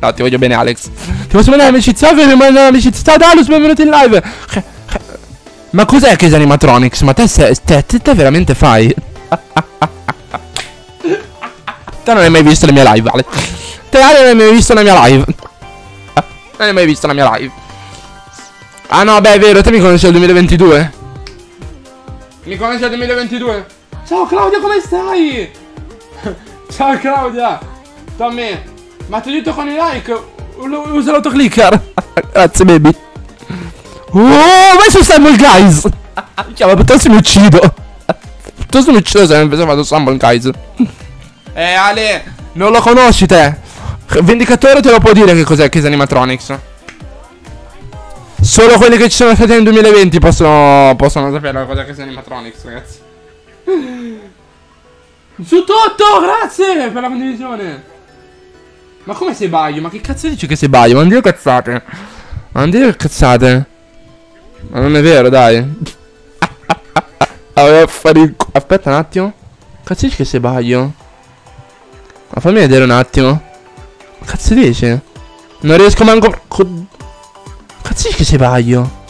No, ti voglio bene, Alex. Ti posso mandare amicizia? Ovvio, mi mando amicizia. Ciao, Dalus, benvenuto in live. Ma cos'è che animatronics? Ma te, sei, te, te, te veramente fai? *laughs* Te non hai mai visto la mia live, Ale. Te Ale non hai mai visto la mia live. Non hai mai visto la mia live. Ah no, beh, è vero, te mi conosci al 2022. Mi conosci al 2022? Ciao Claudia, come stai? *laughs* Ciao Claudia. Tommy, ma ti detto con i like. Usa l'autoclicker. *laughs* Grazie, baby. Oh, vai su Stumble Guys. *laughs* Cioè, ma piuttosto mi uccido. Piuttosto mi uccido se invece vado Stumble Guys. Eh, Ale, non lo conosci te. Vendicatore te lo può dire che cos'è Chiesa Animatronics. Solo quelli che ci sono stati nel 2020 possono, possono sapere cosa è Chiesa Animatronics, ragazzi. Su tutto, grazie per la condivisione. Ma come sei baio? Ma che cazzo dici che sei baio? Ma non dire cazzate. Ma non dire cazzate. Ma non è vero, dai. *laughs* Aspetta un attimo. Cazzo dici che sei baio? Ma fammi vedere un attimo. Cazzo dici? Non riesco manco. co- Cazzo dici che sei baio?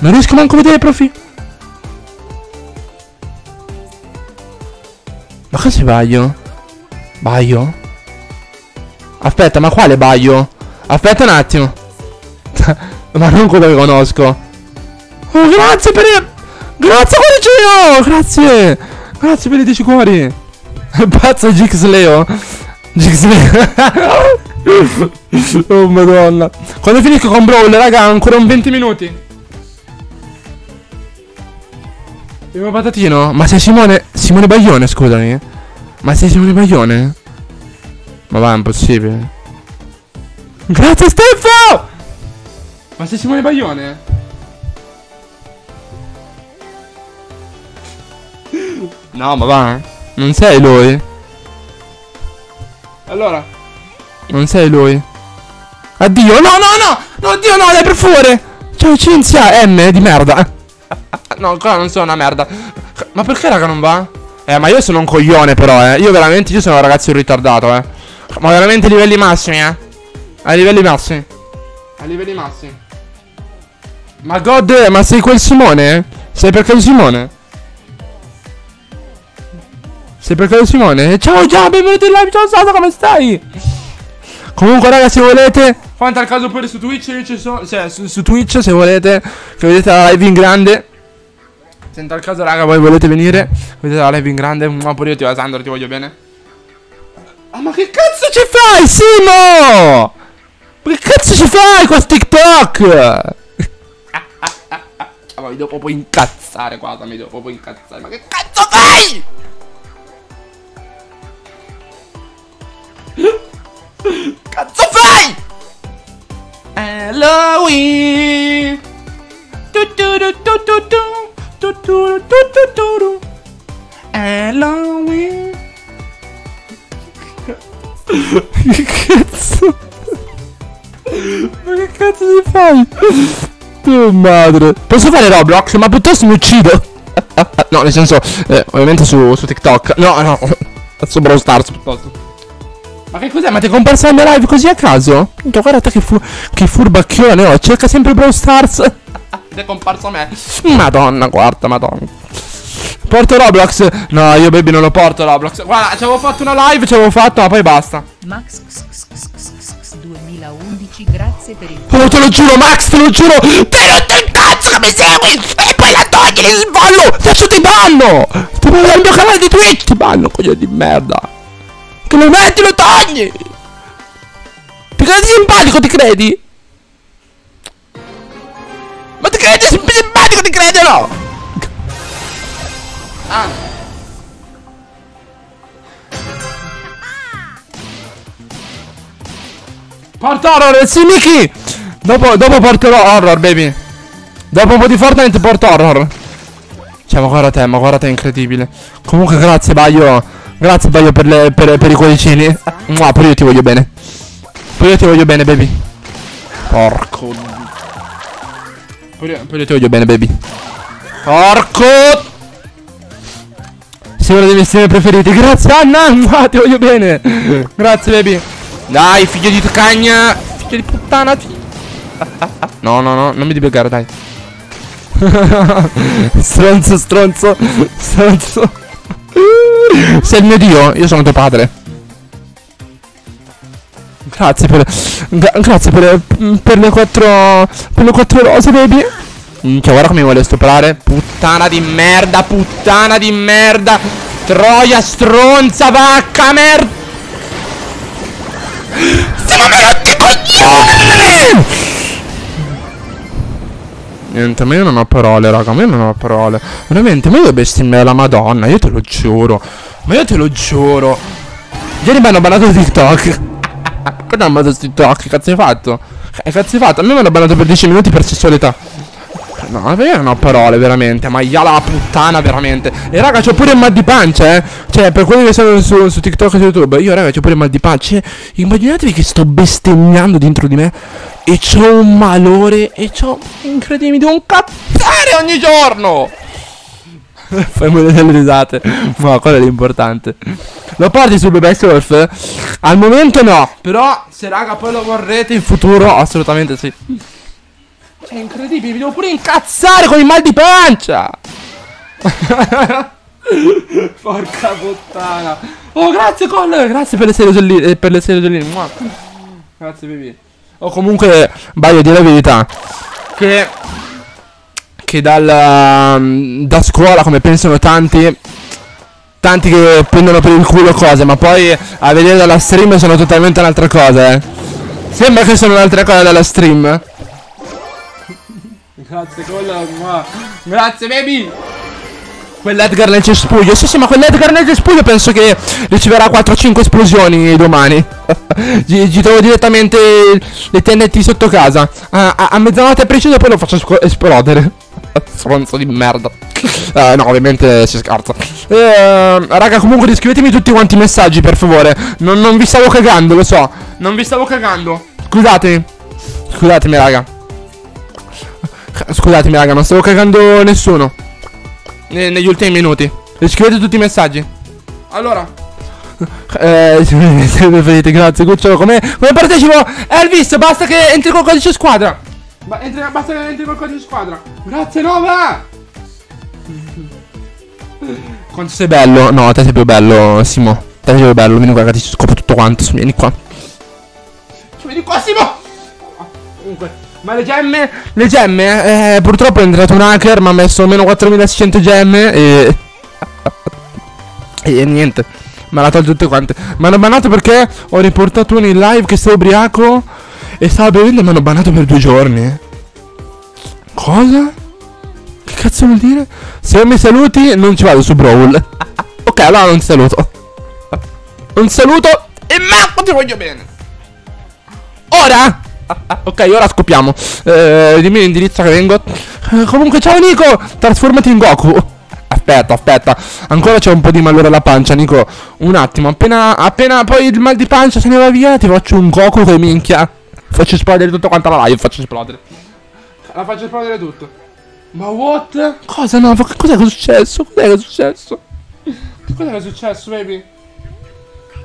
Non riesco manco a vedere il profilo. Ma cosa sei baio? Baio? Aspetta, ma quale baio? Aspetta un attimo. *laughs* ma non quello che conosco. Oh, grazie per il... Grazie cuoricino! Grazie! Grazie per i 10 cuori! *laughs* Pazzo Gix Leo! Gix Leo! oh madonna! Quando finisco con Brawl, raga, ancora un 20 minuti! Mio patatino? Ma sei Simone... Simone Baglione, scusami? Ma sei Simone Baglione? Ma va, impossibile! Grazie Stefano! Ma sei Simone Baglione? No, ma va. Non sei lui. Allora. Non sei lui. Addio. No, no, no. No, addio, no, dai, per favore. Ciao, Cinzia. M di merda. *laughs* No, ancora non sono una merda. Ma perché, raga, non va? Eh, ma io sono un coglione, però, eh. Io veramente, io sono un ragazzo ritardato, eh. Ma veramente a livelli massimi, eh. A livelli massimi. A livelli massimi. Ma God, ma sei quel Simone? Sei per caso Simone? Sei per caso Simone? Ciao, ciao, benvenuto in live, ciao Sasa, come stai? Comunque, raga, se volete, Quanto al caso pure su Twitch, io ci sono. Cioè, su, su Twitch se volete. Che vedete la live in grande. Se tal caso, raga, voi volete venire. Vedete la live in grande. Ma pure io ti voglio Sandro, ti voglio bene. Ah, ma che cazzo ci fai, Simo? Ma che cazzo ci fai su TikTok? *laughs* Ah, ma mi devo proprio incazzare, guarda, mi devo proprio incazzare. Ma che cazzo fai? Tu tu tu. Halloween. Che cazzo? Ma che cazzo ti fai? Oh madre. Posso fare Roblox? Ma piuttosto mi uccido. No, nel senso, eh, ovviamente su, su TikTok. No, no. Su Brawl Stars piuttosto. Ma che cos'è? Ma ti è comparsa la mia live così a caso? Minchia, guarda che, fu che furbacchione, oh. Cerca sempre Brawl Stars. *laughs* Ed è comparso a me. Madonna, guarda, madonna. Porto Roblox? No, io baby non lo porto Roblox. Guarda, ci avevo fatto una live, ci avevo fatto, ma poi basta. Max 2011 grazie per il Oh, te lo giuro, Max, te lo giuro! Te lo te il cazzo che mi segui! E poi la togli, li sballo! Adesso ti banno! Ti banno dal mio canale di Twitch! Ti banno, coglione di merda! Che lo metti, lo togli! Ti credi simpatico, ti credi? Ma ti credi sim- simpatico, ti credi o no? Ah. Porta horror, sì Miki! Dopo, dopo porterò horror, baby. Dopo un po' di Fortnite porto horror. Cioè, ma guarda te, ma guarda te, è incredibile. Comunque, grazie, Baio. Grazie, Baio, per, le, per, per i cuoricini. Mua, pure io ti voglio bene. Pure io ti voglio bene, baby. Porco. Pure io, pure io ti voglio bene, baby. Porco. Sei uno dei miei streamer preferiti. Grazie, Anna. Mua, ti voglio bene. Grazie, baby. Dai, figlio di cagna. Figlio di puttana. No, no, no, non mi devi piegare, dai. *laughs* stronzo, stronzo, stronzo. Sei il mio dio, io sono tuo padre. Grazie per. gra- grazie per, per le quattro. Per le quattro rose, baby. Minchia, guarda come mi vuole stuprare. Puttana di merda, puttana di merda. Troia, stronza, vacca, merda. Stiamo me rotti i coglioni! Niente, ma io non ho parole, raga, ma io non ho parole. Veramente, ma io bestemmiare la madonna, io te lo giuro. Ma io te lo giuro. Ieri mi hanno bannato TikTok. *laughs* Cosa hanno bannato TikTok? Che cazzo hai fatto? Che cazzo hai fatto? A me mi hanno bannato per 10 minuti per sessualità. No, io non ho parole, veramente. Ma la puttana, veramente. E raga, c'ho pure il mal di pancia, eh. Cioè, per quelli che sono su, su TikTok e su YouTube, io, raga, c'ho pure il mal di pancia. Cioè, immaginatevi che sto bestemmiando dentro di me. E c'ho un malore. E c'ho. Incredibile, mi devo incazzare ogni giorno. *laughs* Fai morire delle risate. Ma quello è l'importante. Lo porti sul bebè surf? Al momento no. Però, se raga poi lo vorrete in futuro, assolutamente sì. Cioè, incredibile, mi devo pure incazzare con il mal di pancia! *laughs* Porca puttana! Oh, grazie, Col! Grazie per le serie rosellini, eh, per le serie rosellini. Mua. Grazie, baby. O comunque, Baio, di la verità. Che... Che dal... mm, Da scuola, come pensano tanti... Tanti che prendono per il culo cose, ma poi a vedere dalla stream sono totalmente un'altra cosa, eh. Sembra che sono un'altra cosa dalla stream. Grazie, mua. Grazie, baby. Quell'Edgar nel cespuglio. Sì, sì, ma quell'Edgar nel cespuglio penso che riceverà 4-5 esplosioni domani. *laughs* Gli, gli trovo direttamente le TNT sotto casa. A, a, a mezzanotte precisa poi lo faccio esplodere. *laughs* Stronzo di merda. Eh, no, ovviamente si scherza. Eh, raga, comunque riscrivetemi tutti quanti i messaggi, per favore. Non, non vi stavo cagando, lo so. Non vi stavo cagando. Scusatemi. Scusatemi, raga. Scusatemi raga, non stavo cagando nessuno. Ne- Negli ultimi minuti. Scrivete tutti i messaggi. Allora. *laughs* Eh, *laughs* se preferite, grazie Cucciolo. Come, come partecipo? Elvis, basta che entri col codice squadra. Ba- entri- Basta che entri col codice squadra. Grazie Nova! Quanto sei bello. No, te sei più bello, Simo. Te sei più bello, vieni qua ti scopro tutto quanto. Vieni qua. Vieni qua Simo! Comunque, ma le gemme, le gemme, eh, purtroppo è entrato un hacker, mi ha messo meno 4600 gemme e... *laughs* e niente, me l'ha tolto tutte quante. Mi hanno bannato perché ho riportato uno in live che stava ubriaco e stava bevendo e mi hanno bannato per due giorni. Cosa? Che cazzo vuol dire? Se non mi saluti non ci vado su Brawl. *laughs* ok, allora non ti saluto. Un saluto e manco ti voglio bene. Ora? Ok, ora scopiamo. Eh, dimmi l'indirizzo che vengo. Eh, comunque, ciao Nico! Trasformati in Goku. Aspetta, aspetta. Ancora c'è un po' di malore alla pancia, Nico. Un attimo, appena, appena poi il mal di pancia se ne va via, ti faccio un Goku che minchia. Faccio esplodere tutto quanto la live, faccio esplodere. La faccio esplodere tutto. Ma what? Cosa no? Cos'è che è successo? Cos'è che è successo? Cos'è che è successo, baby?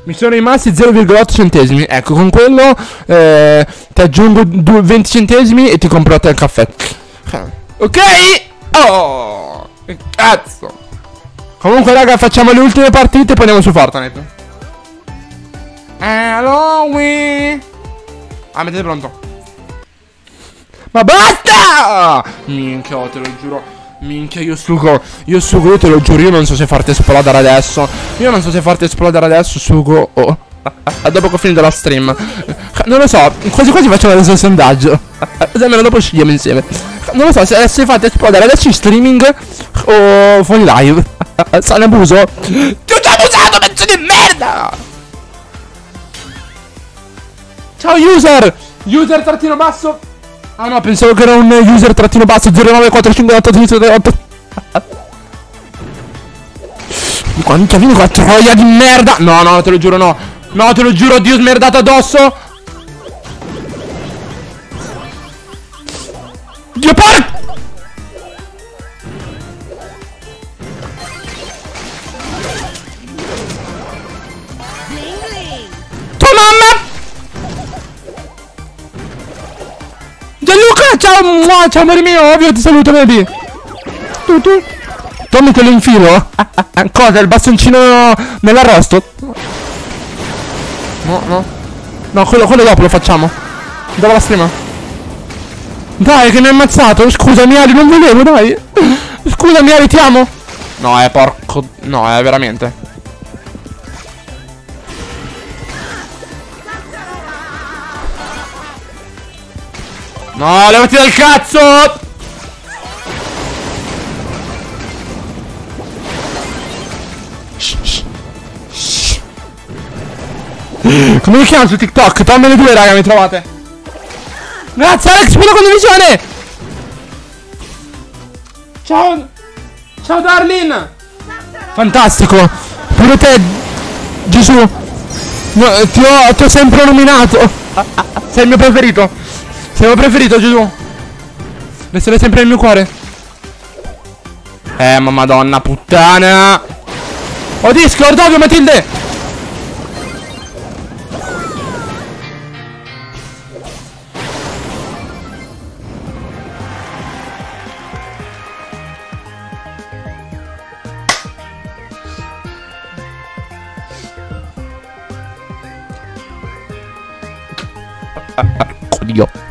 Mi sono rimasti 0,8 centesimi. Ecco, con quello eh, ti aggiungo due- 20 centesimi e ti compro a te il caffè. Ok? Oh! Che cazzo! Comunque, raga, facciamo le ultime partite e poi andiamo su Fortnite. Halloween! Ah, mettete pronto. Ma basta! Minchia, te lo giuro. Minchia, io sugo. Io sugo, io te lo giuro. Io non so se farti esplodere adesso. Io non so se farti esplodere adesso, sugo. Oh. *laughs* Dopo che ho finito la stream. Non lo so, quasi quasi facciamo adesso il sondaggio. Almeno dopo scegliamo insieme. Non lo so, se, se fate esplodere adesso in streaming o fuori live. *laughs* Sale abuso? Ti ho già abusato, pezzo di merda! Ciao user! User trattino basso Ah no, pensavo che era un user trattino basso 094588 *laughs* Quanta viene qua troia di merda? No, no, te lo giuro no. No, te lo giuro, Dio smerdato addosso. Dio porco Gianluca, ciao, mua, ciao amore mio, ovvio ti saluto baby Tu tu? Tommy te lo infilo? *laughs* Cosa, il bastoncino nell'arrosto? No, no No, quello, quello dopo lo facciamo. Dopo la stream Dai, che mi hai ammazzato. Scusami Ali, non volevo, dai. Scusami Ali, ti amo. No, è porco. No, è veramente No, levati dal cazzo! Come mi chiamo su TikTok? Tommene due, raga, mi trovate. Grazie, Alex, per la condivisione! Ciao! Ciao, Darlin! Fantastico! Pure te, Gesù! No, ti, ho, ti ho sempre nominato! Sei il mio preferito! Sei mio preferito, Gesù! Resterei sempre nel mio cuore! Eh, ma madonna puttana! Oh, Discord, ovvio, Matilde!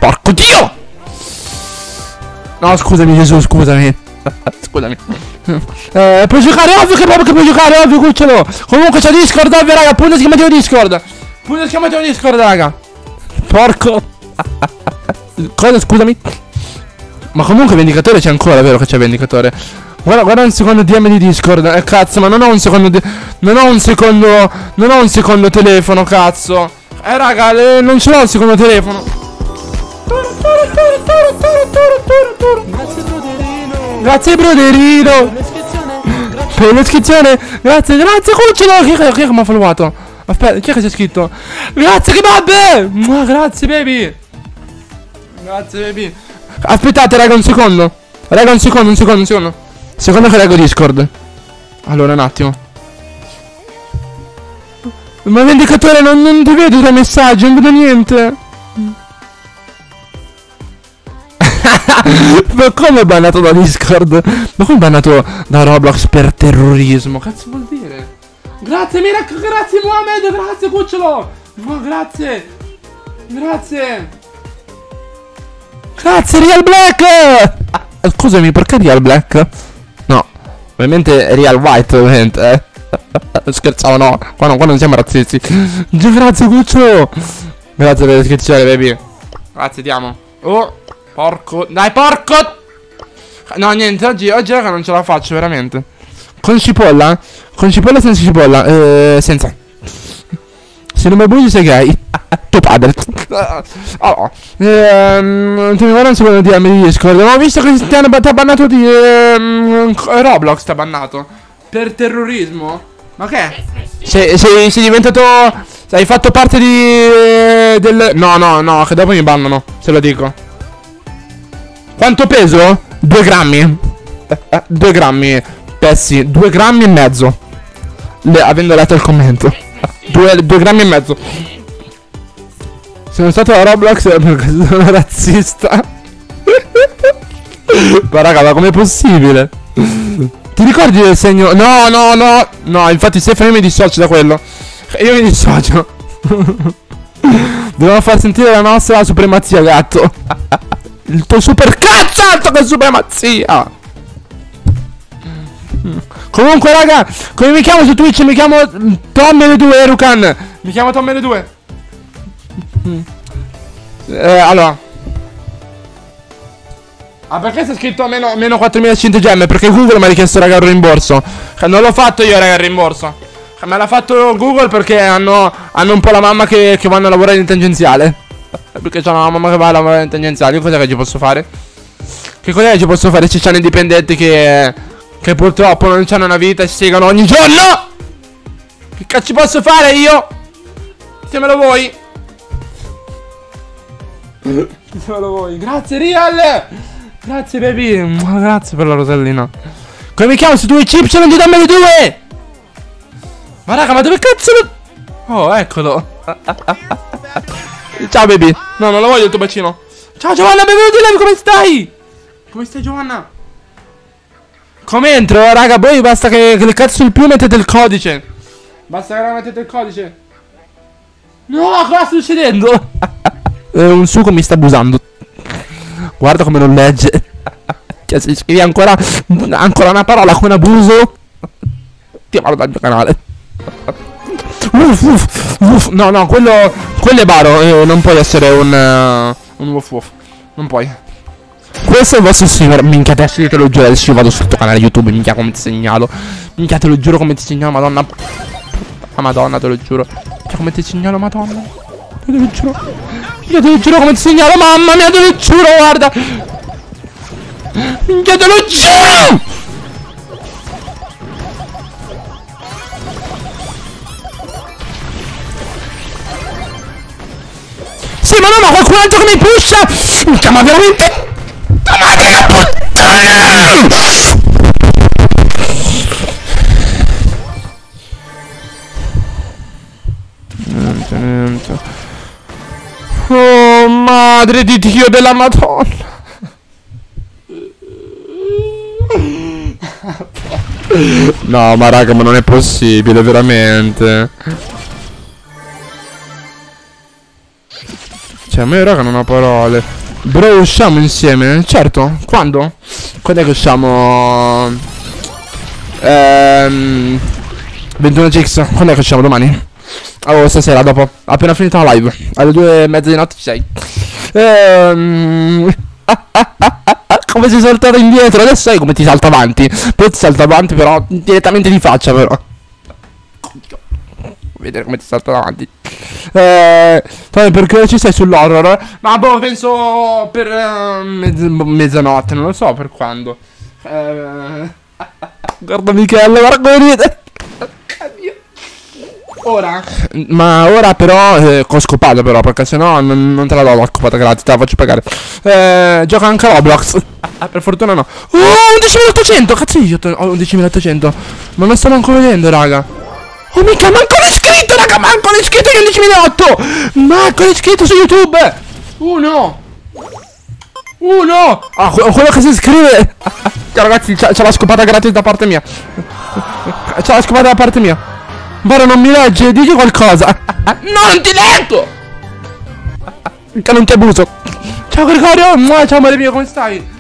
Porco Dio! No, scusami Gesù, scusami. *laughs* scusami. Eh, puoi giocare, ovvio che proprio che puoi giocare, ovvio cucciolo. Comunque c'è Discord, ovvio raga, punto schiamativo Discord. Punto schiamativo Discord, raga. Porco. *laughs* Cosa, scusami? Ma comunque vendicatore c'è ancora, vero che c'è vendicatore? Guarda, guarda un secondo DM di Discord. Eh, cazzo, ma non ho un secondo Non ho un secondo. Non ho un secondo telefono, cazzo. Eh raga, le- non ce l'ho il secondo telefono. Grazie broderino. Grazie broderino. Grazie. Per l'iscrizione. Grazie, grazie, cucciolo. Chi è che mi ha followato? Aspetta, chi è che c'è scritto? Grazie kebab! Mua, grazie baby. Grazie baby. Aspettate raga un secondo. Raga un secondo, un secondo, un secondo. Secondo che leggo Discord. Allora un attimo. Ma vendicatore non, non ti vedo dai messaggi, non vedo niente. *laughs* Ma come bannato da Discord? Ma come bannato da Roblox per terrorismo? Cazzo vuol dire? Grazie Mirak, grazie Mohamed, grazie cucciolo! Ma grazie! Grazie! Grazie, Real Black! Ah, scusami, perché Real Black? No, ovviamente Real White, ovviamente, eh. *laughs* Scherzavo, no. Qua, no, qua non siamo razzisti. Grazie, Guccio! Grazie per l'iscrizione, baby. Grazie, ti amo. Oh, porco. Dai, porco! No, niente, oggi, oggi raga, non ce la faccio, veramente. Con cipolla? Con cipolla senza cipolla? Eh, senza. Se non mi bugi sei gay. *laughs* Tuo padre. Allora, *laughs* ehm, ti guarda un secondo di di Discord. Ho visto che ti hanno bannato di ehm, Roblox, ti ha bannato. Per terrorismo? Ma che? Sei, sei, sei diventato... Hai fatto parte di... del... No, no, no, che dopo mi bannano, se lo dico. Quanto peso? Due grammi. Eh, eh, due grammi. Pessi, due grammi e mezzo. Le- avendo letto il commento. *laughs* Due, due grammi e mezzo. Sono stato a Roblox *laughs* perché sono razzista. *laughs* ma raga, ma com'è possibile? Ti ricordi del segno? No, no, no. No, infatti Stefano io mi dissocio da quello. Io mi dissocio. Dobbiamo far sentire la nostra supremazia, gatto. Il tuo super cazzo alto che supremazia. Comunque, raga, come mi chiamo su Twitch? Mi chiamo Tommy2 Erukan. Mi chiamo Tommy2. Eh, allora. Ah, perché sta scritto meno, meno 4500 gemme? Perché Google mi ha richiesto, raga, il rimborso. Eh, Non l'ho fatto io, raga, il rimborso. Eh, Me l'ha fatto Google perché hanno, hanno un po' la mamma che, che vanno a lavorare in tangenziale. Perché c'è una mamma che va a lavorare in tangenziale. Io cos'è che ci posso fare? Che cos'è che ci posso fare? Ci c'hanno i dipendenti che. Che purtroppo non hanno una vita e si segano ogni giorno! Che cazzo posso fare io? Ditemelo voi! Ditemelo voi! Grazie Real! Grazie baby! Grazie per la rosellina! Come mi chiamo su due chip? Ce non ti dammeli due! Ma raga, ma dove cazzo lo... Oh, eccolo! *laughs* Ciao baby! No, non lo voglio il tuo bacino! Ciao Giovanna, benvenuti live, come stai? Come stai Giovanna? Come entro, raga? Voi basta che cliccate sul più e mettete il codice. Basta che mettete il codice. No, cosa sta succedendo? *laughs* eh, un suco mi sta abusando. Guarda come non legge. *laughs* Cioè, se scrivi ancora, ancora una parola con abuso, ti vado dal mio canale. Uff, uff, uff. No, no, quello, quello è baro. eh, non puoi essere un, eh, un uff, uff. Non puoi. Questo è il vostro streamer. Minchia, adesso io te lo giuro. Adesso io vado sul tuo canale YouTube. Minchia, come ti segnalo. Minchia, te lo giuro come ti segnalo, madonna. Ah, madonna, te lo giuro. Minchia, come ti segnalo, madonna. Io te lo giuro. Io te lo giuro come ti segnalo, mamma mia, te lo giuro, guarda. Minchia, te lo giuro. Sì, ma no, ma qualcun altro che mi pusha! Minchia, ma veramente... Madre la puttana! Oh, madre di Dio della Madonna! No, ma raga, ma non è possibile, veramente. Cioè, a me raga non ho parole. Bro, usciamo insieme? Certo. Quando? Quando è che usciamo? Ehm... 21GX. Quando è che usciamo? Domani? Oh, stasera, dopo. Appena finita la live. Alle due e mezza di notte ci sei. Ehm... come si saltata indietro? Adesso sai come ti salta avanti. Poi ti salta avanti, però direttamente di faccia, però. Vedere come ti salta davanti. Eh, perché ci sei sull'horror? Ma boh, penso per eh, mezz- mezzanotte, non lo so per quando. Eh, guarda Michele, guarda come ride. Ora? Ma ora però eh, con scopata però perché sennò non, non te la do la scopata gratis, te la faccio pagare. Eh, gioca anche a Roblox. per fortuna no. Oh, 11.800! Cazzo io ho 11.800. Ma non sto manco vedendo, raga. Oh mica, manco l'iscritto, raga, manco l'iscritto io 11.008! Manco l'iscritto su YouTube! Uno! Uno! Ah, que- quello che si iscrive! *laughs* Cioè, ragazzi, c'è, la scopata gratis da parte mia. *laughs* C'è la scopata da parte mia. Bara non mi legge, dici qualcosa. *laughs* No, non ti leggo! Che non ti abuso. Ciao Gregorio, ciao amore mio, come stai?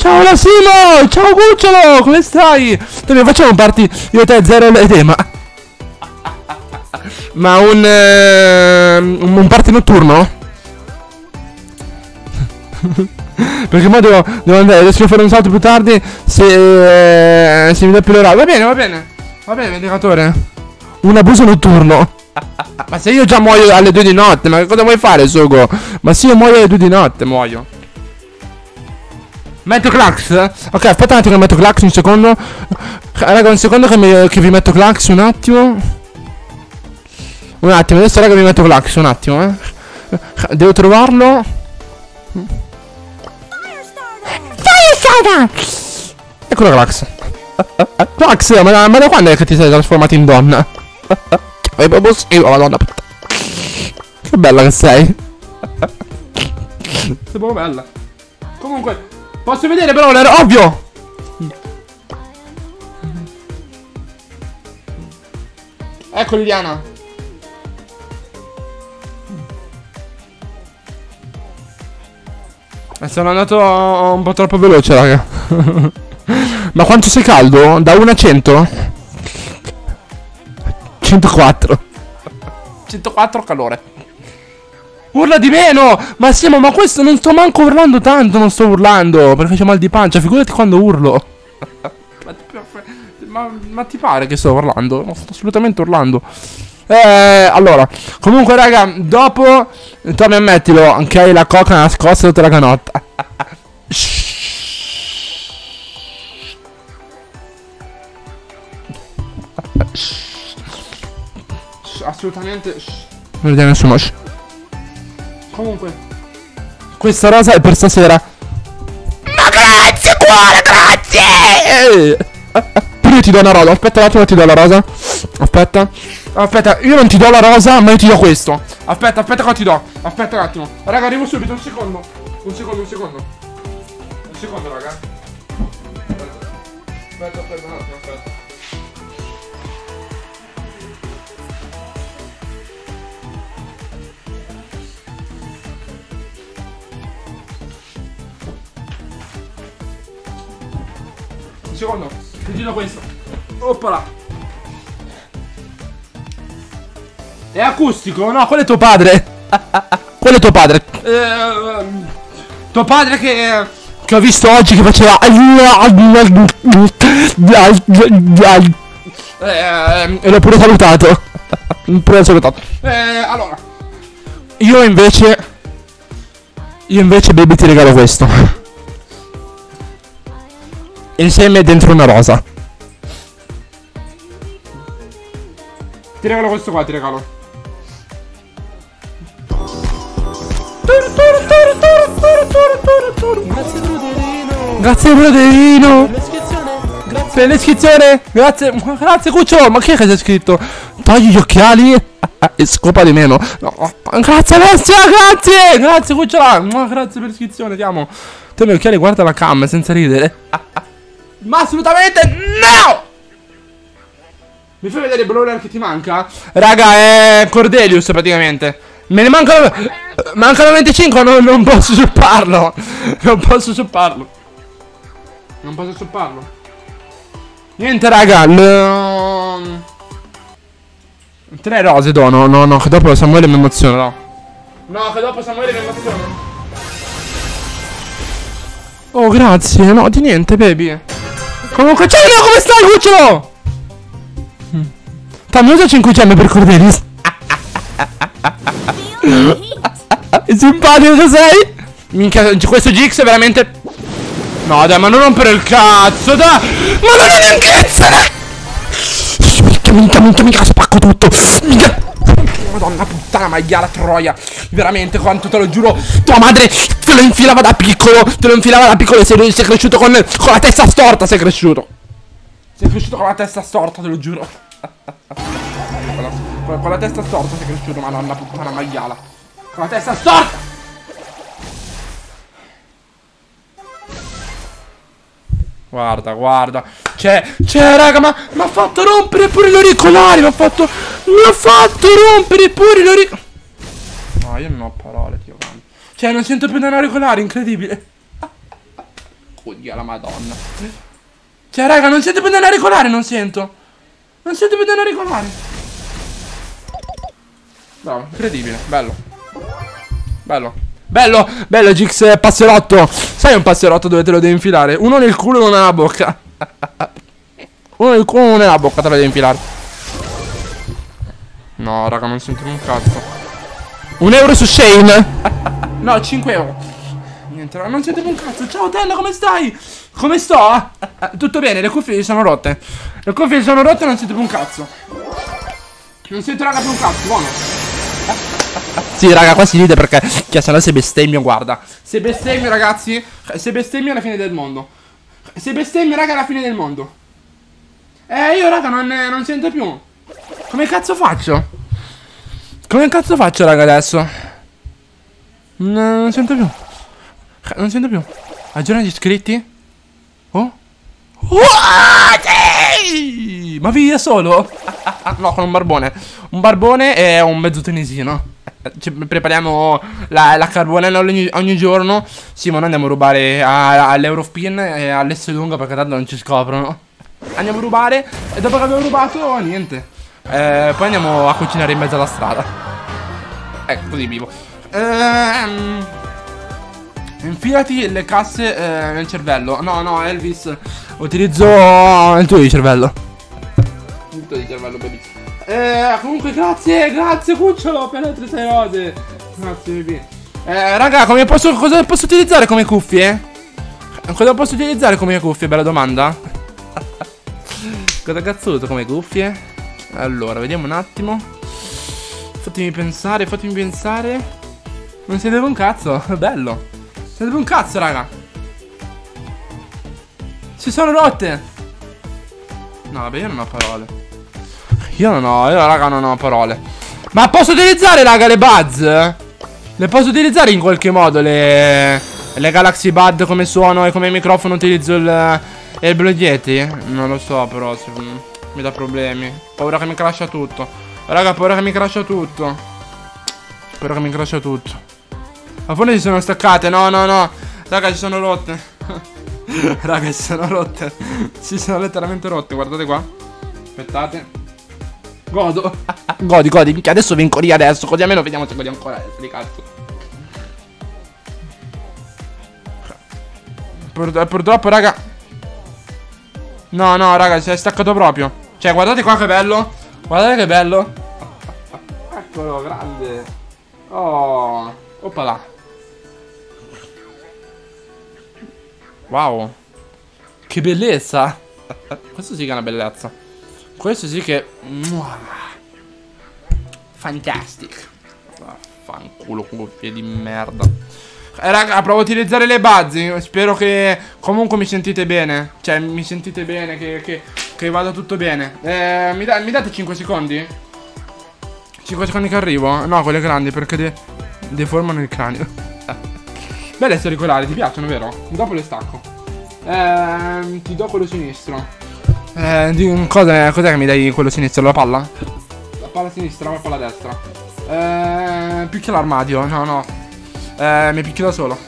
Ciao Lasimo, ciao Cucciolo, come stai? Dove facciamo un party io e te zero edema? *laughs* Ma un, eh, un party notturno? *laughs* Perché poi devo, devo andare, riesco a fare un salto più tardi se, eh, se mi dà più l'orario. Va bene, va bene. Va bene, vendicatore. Un abuso notturno. *laughs* Ma se io già muoio alle 2 di notte, ma che cosa vuoi fare, Sogo? Ma se io muoio alle 2 di notte, muoio. Metto Clax? Ok, aspetta un attimo che metto Clax un secondo. Raga, un secondo che, mi- che vi metto Clax un attimo. Un attimo, adesso raga vi metto Clax un attimo, eh. Devo trovarlo. Eccolo Clax. Clax, ma, da- ma da quando è che ti sei trasformato in donna? È proprio possibile, madonna. Che bella che sei. sei proprio bella. Comunque, posso vedere però, era ovvio. Ecco Liliana. Eh, sono andato un po' troppo veloce, raga. *laughs* Ma quanto sei caldo? Da 1 a 100? 104. 104 calore. Urla di meno! Ma sì, ma, questo non sto manco urlando tanto, non sto urlando. Perché c'ho mal di pancia, figurati quando urlo. *laughs* ma, ti- ma- ma ti pare che sto urlando? Non sto assolutamente urlando. Eh, allora, comunque, raga, dopo, Tommy, ammettilo, che hai la coca nascosta tutta la canotta. Assolutamente. Non vede nessuno. Comunque, questa rosa è per stasera. Ma grazie, cuore, grazie! Però io ti do una rosa. Aspetta un attimo, ti do la rosa. Aspetta. Aspetta, io non ti do la rosa, ma io ti do questo. Aspetta, aspetta, qua ti do. Aspetta un attimo. Raga, arrivo subito, un secondo. Un secondo, un secondo. Un secondo, raga. Aspetta, aspetta, un attimo, aspetta. Secondo, ti giro questo. Oppala. È acustico? No, quello è tuo padre. *laughs* quello è tuo padre. Eh, tuo padre che, che ho visto oggi che faceva. Eh, e l'ho pure salutato. *laughs* pure salutato. Eh, allora. Io invece. Io invece, baby, ti regalo questo. Insieme dentro una rosa. Ti regalo questo qua, ti regalo. Grazie Bruderino. Grazie Broderino. Per l'iscrizione. Grazie. Grazie Cuccio. Ma chi è che c'è scritto? Togli gli occhiali. E scopa di meno. No. Grazie Alessia, grazie. Grazie Cucciola. Ma Grazie per l'iscrizione, ti amo. Te gli occhiali, guarda la cam senza ridere. Ma assolutamente no! Mi fai vedere il brawler che ti manca? Raga, è Cordelius praticamente. Me ne mancano. Mancano 25, non, non posso supparlo. Non posso supparlo. Non posso supparlo. Niente, raga. l- Tre rose dono. No, no, che dopo Samuele mi emoziona, no. No, che dopo Samuele mi emoziona. Oh, grazie. No, di niente, baby. Comunque, ciao, Leo, come stai, cucciolo? Tammi, usa 5 gemme per Cordelis. *laughs* Simpatico che sei? Minchia, questo Gix è veramente... No, dai, ma non rompere il cazzo, dai! Ma non è neanche! Minchia, minchia, minchia, minchia, spacco tutto! Minchia! Madonna puttana, maiala troia! Veramente, quanto te lo giuro! Tua madre te lo infilava da piccolo! Te lo infilava da piccolo e sei, sei cresciuto con, con la testa storta, sei cresciuto! Sei cresciuto con la testa storta, te lo giuro! *laughs* con, la, con- la testa storta sei cresciuto, madonna puttana, maiala! Con la testa storta! Guarda, guarda. C'è, c'è, raga, ma mi ha fatto rompere pure gli auricolari. Mi ha fatto, mi ha fatto rompere pure gli auricolari. No, io non ho parole, tio. Cioè, non sento più da auricolare, incredibile. Oddio la madonna. Cioè, raga, non sento più da auricolare, non sento. Non sento più da auricolare. Bravo, incredibile, bello. Bello. Bello, bello Gix eh, passerotto. Sai un passerotto dove te lo devi infilare? Uno nel culo e uno nella bocca. *laughs* uno nel culo e uno nella bocca te lo devi infilare. No, raga, non sento un cazzo. Un euro su Shane. *laughs* no, 5 euro. Niente, raga, non sento un cazzo. Ciao Tella, come stai? Come sto? *laughs* Tutto bene, le cuffie sono rotte. Le cuffie sono rotte e non sento più un cazzo. Non sento raga più un cazzo, buono. Sì, raga, qua si ride perché Cioè, se no se bestemmio, guarda. Se bestemmio, ragazzi. Se bestemmio è la fine del mondo. Se bestemmio, raga, è la fine del mondo. Eh, io, raga, non, non sento più. Come cazzo faccio? Come cazzo faccio, raga, adesso? Non, non sento più. Non sento più. Aggiorna gli iscritti? Oh? Sì! Ma vivi da solo? *laughs* no, con un barbone. Un barbone e un mezzo tunisino ci prepariamo la, la carbonella ogni, ogni, giorno. Sì, ma noi andiamo a rubare all'Eurospin e all'Esselunga perché tanto non ci scoprono. Andiamo a rubare e dopo che abbiamo rubato, niente. Eh, poi andiamo a cucinare in mezzo alla strada. Ecco, così vivo. Ehm, infilati le casse eh, nel cervello. No, no, Elvis. Utilizzo il tuo di cervello. Il tuo di cervello, bellissimo. Eh, comunque grazie, grazie cucciolo per le altre sei rose. Grazie baby. Eh, raga, come posso, cosa posso utilizzare come cuffie? Cosa posso utilizzare come cuffie? Bella domanda. cosa cazzo uso come cuffie? Allora, vediamo un attimo. Fatemi pensare, fatemi pensare. Non si deve un cazzo, *laughs* bello. Si deve un cazzo, raga. Si sono rotte. No, vabbè, io non ho parole. Io non ho, io raga non ho parole. Ma posso utilizzare, raga, le buzz? Le posso utilizzare in qualche modo le, le Galaxy Bud come suono e come microfono utilizzo il, il Blue Yeti? Non lo so però, se, mi dà problemi. Paura che mi crasha tutto. Raga, paura che mi crasha tutto. Spero che mi crasha tutto. Ma forse si sono staccate, no, no, no. Raga, si sono rotte. *laughs* raga, si sono rotte. si sono letteralmente rotte, guardate qua. Aspettate. Godo. *laughs* godi, godi. Minchia, adesso vinco lì adesso. Così almeno vediamo se godi ancora adesso. Di cazzo. Pur purtroppo, raga. No, no, raga, si è staccato proprio. Cioè, guardate qua che bello. Guardate che bello. Eccolo, grande. Oh. Oppala. Wow. Che bellezza. Questo sì che è una bellezza. Questo sì che... Fantastic. Vaffanculo, cuffie di merda. Eh, raga, provo a utilizzare le buzz. Spero che comunque mi sentite bene. Cioè, mi sentite bene, che, che, che vada tutto bene. Eh, mi, da, mi, date 5 secondi? 5 secondi che arrivo? No, quelle grandi, perché de deformano il cranio. *laughs* Belle queste auricolari, ti piacciono, vero? Dopo le stacco. Eh, ti do quello sinistro. Eh, di, cosa, cos'è che mi dai quello sinistro? La palla? La palla sinistra, la palla destra. Eh, picchia l'armadio. No, no. Eh, mi picchio da solo.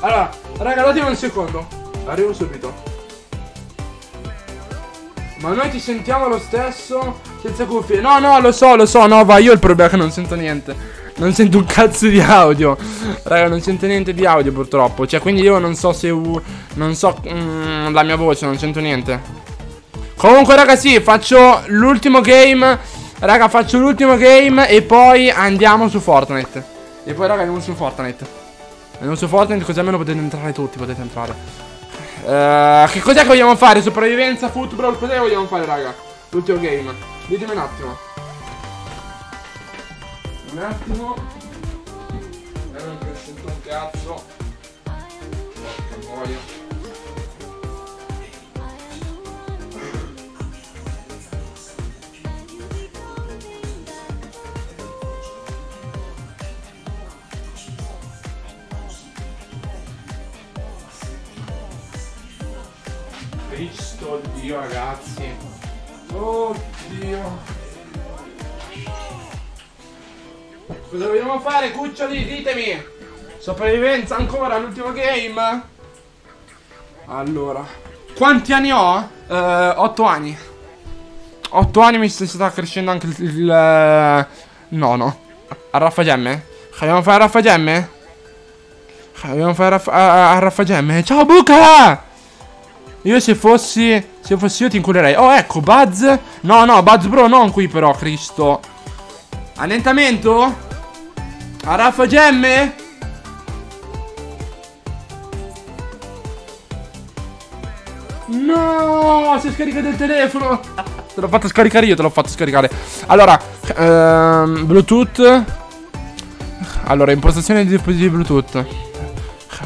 Allora, raga, datemi un secondo. Arrivo subito. Ma noi ti sentiamo lo stesso senza cuffie? No, no, lo so, lo so, no, va, io il problema è che non sento niente. Non sento un cazzo di audio. Raga, non sento niente di audio purtroppo. Cioè, quindi io non so se... Uh, non so mm, la mia voce, non sento niente. Comunque ragazzi faccio l'ultimo game. Raga faccio l'ultimo game E poi andiamo su Fortnite. E poi raga andiamo su Fortnite. Andiamo su Fortnite così almeno potete entrare tutti Potete entrare. Uh, Che cos'è che vogliamo fare? Sopravvivenza, football Cos'è che vogliamo fare raga? L'ultimo game. Ditemi un attimo. Un attimo. Non sento un cazzo. Porca boia Cristo Dio ragazzi Oddio Cosa vogliamo fare cuccioli ditemi Sopravvivenza ancora, l'ultimo game. Allora. Quanti anni ho? Eh, 8 anni. 8 anni mi sta crescendo anche il, il, eh, nono. A raffagemme? Dobbiamo fare a raffagemme? Dobbiamo fare a, a, a raffagemme? Ciao Buca! Io se fossi Se fossi io ti inculerei. Oh ecco Buzz. No no Buzz bro non qui però Cristo. Annientamento A raffagemme No Si è scaricato il telefono. Te l'ho fatto scaricare io Te l'ho fatto scaricare. Allora ehm, Bluetooth. Allora impostazione di dispositivi Bluetooth.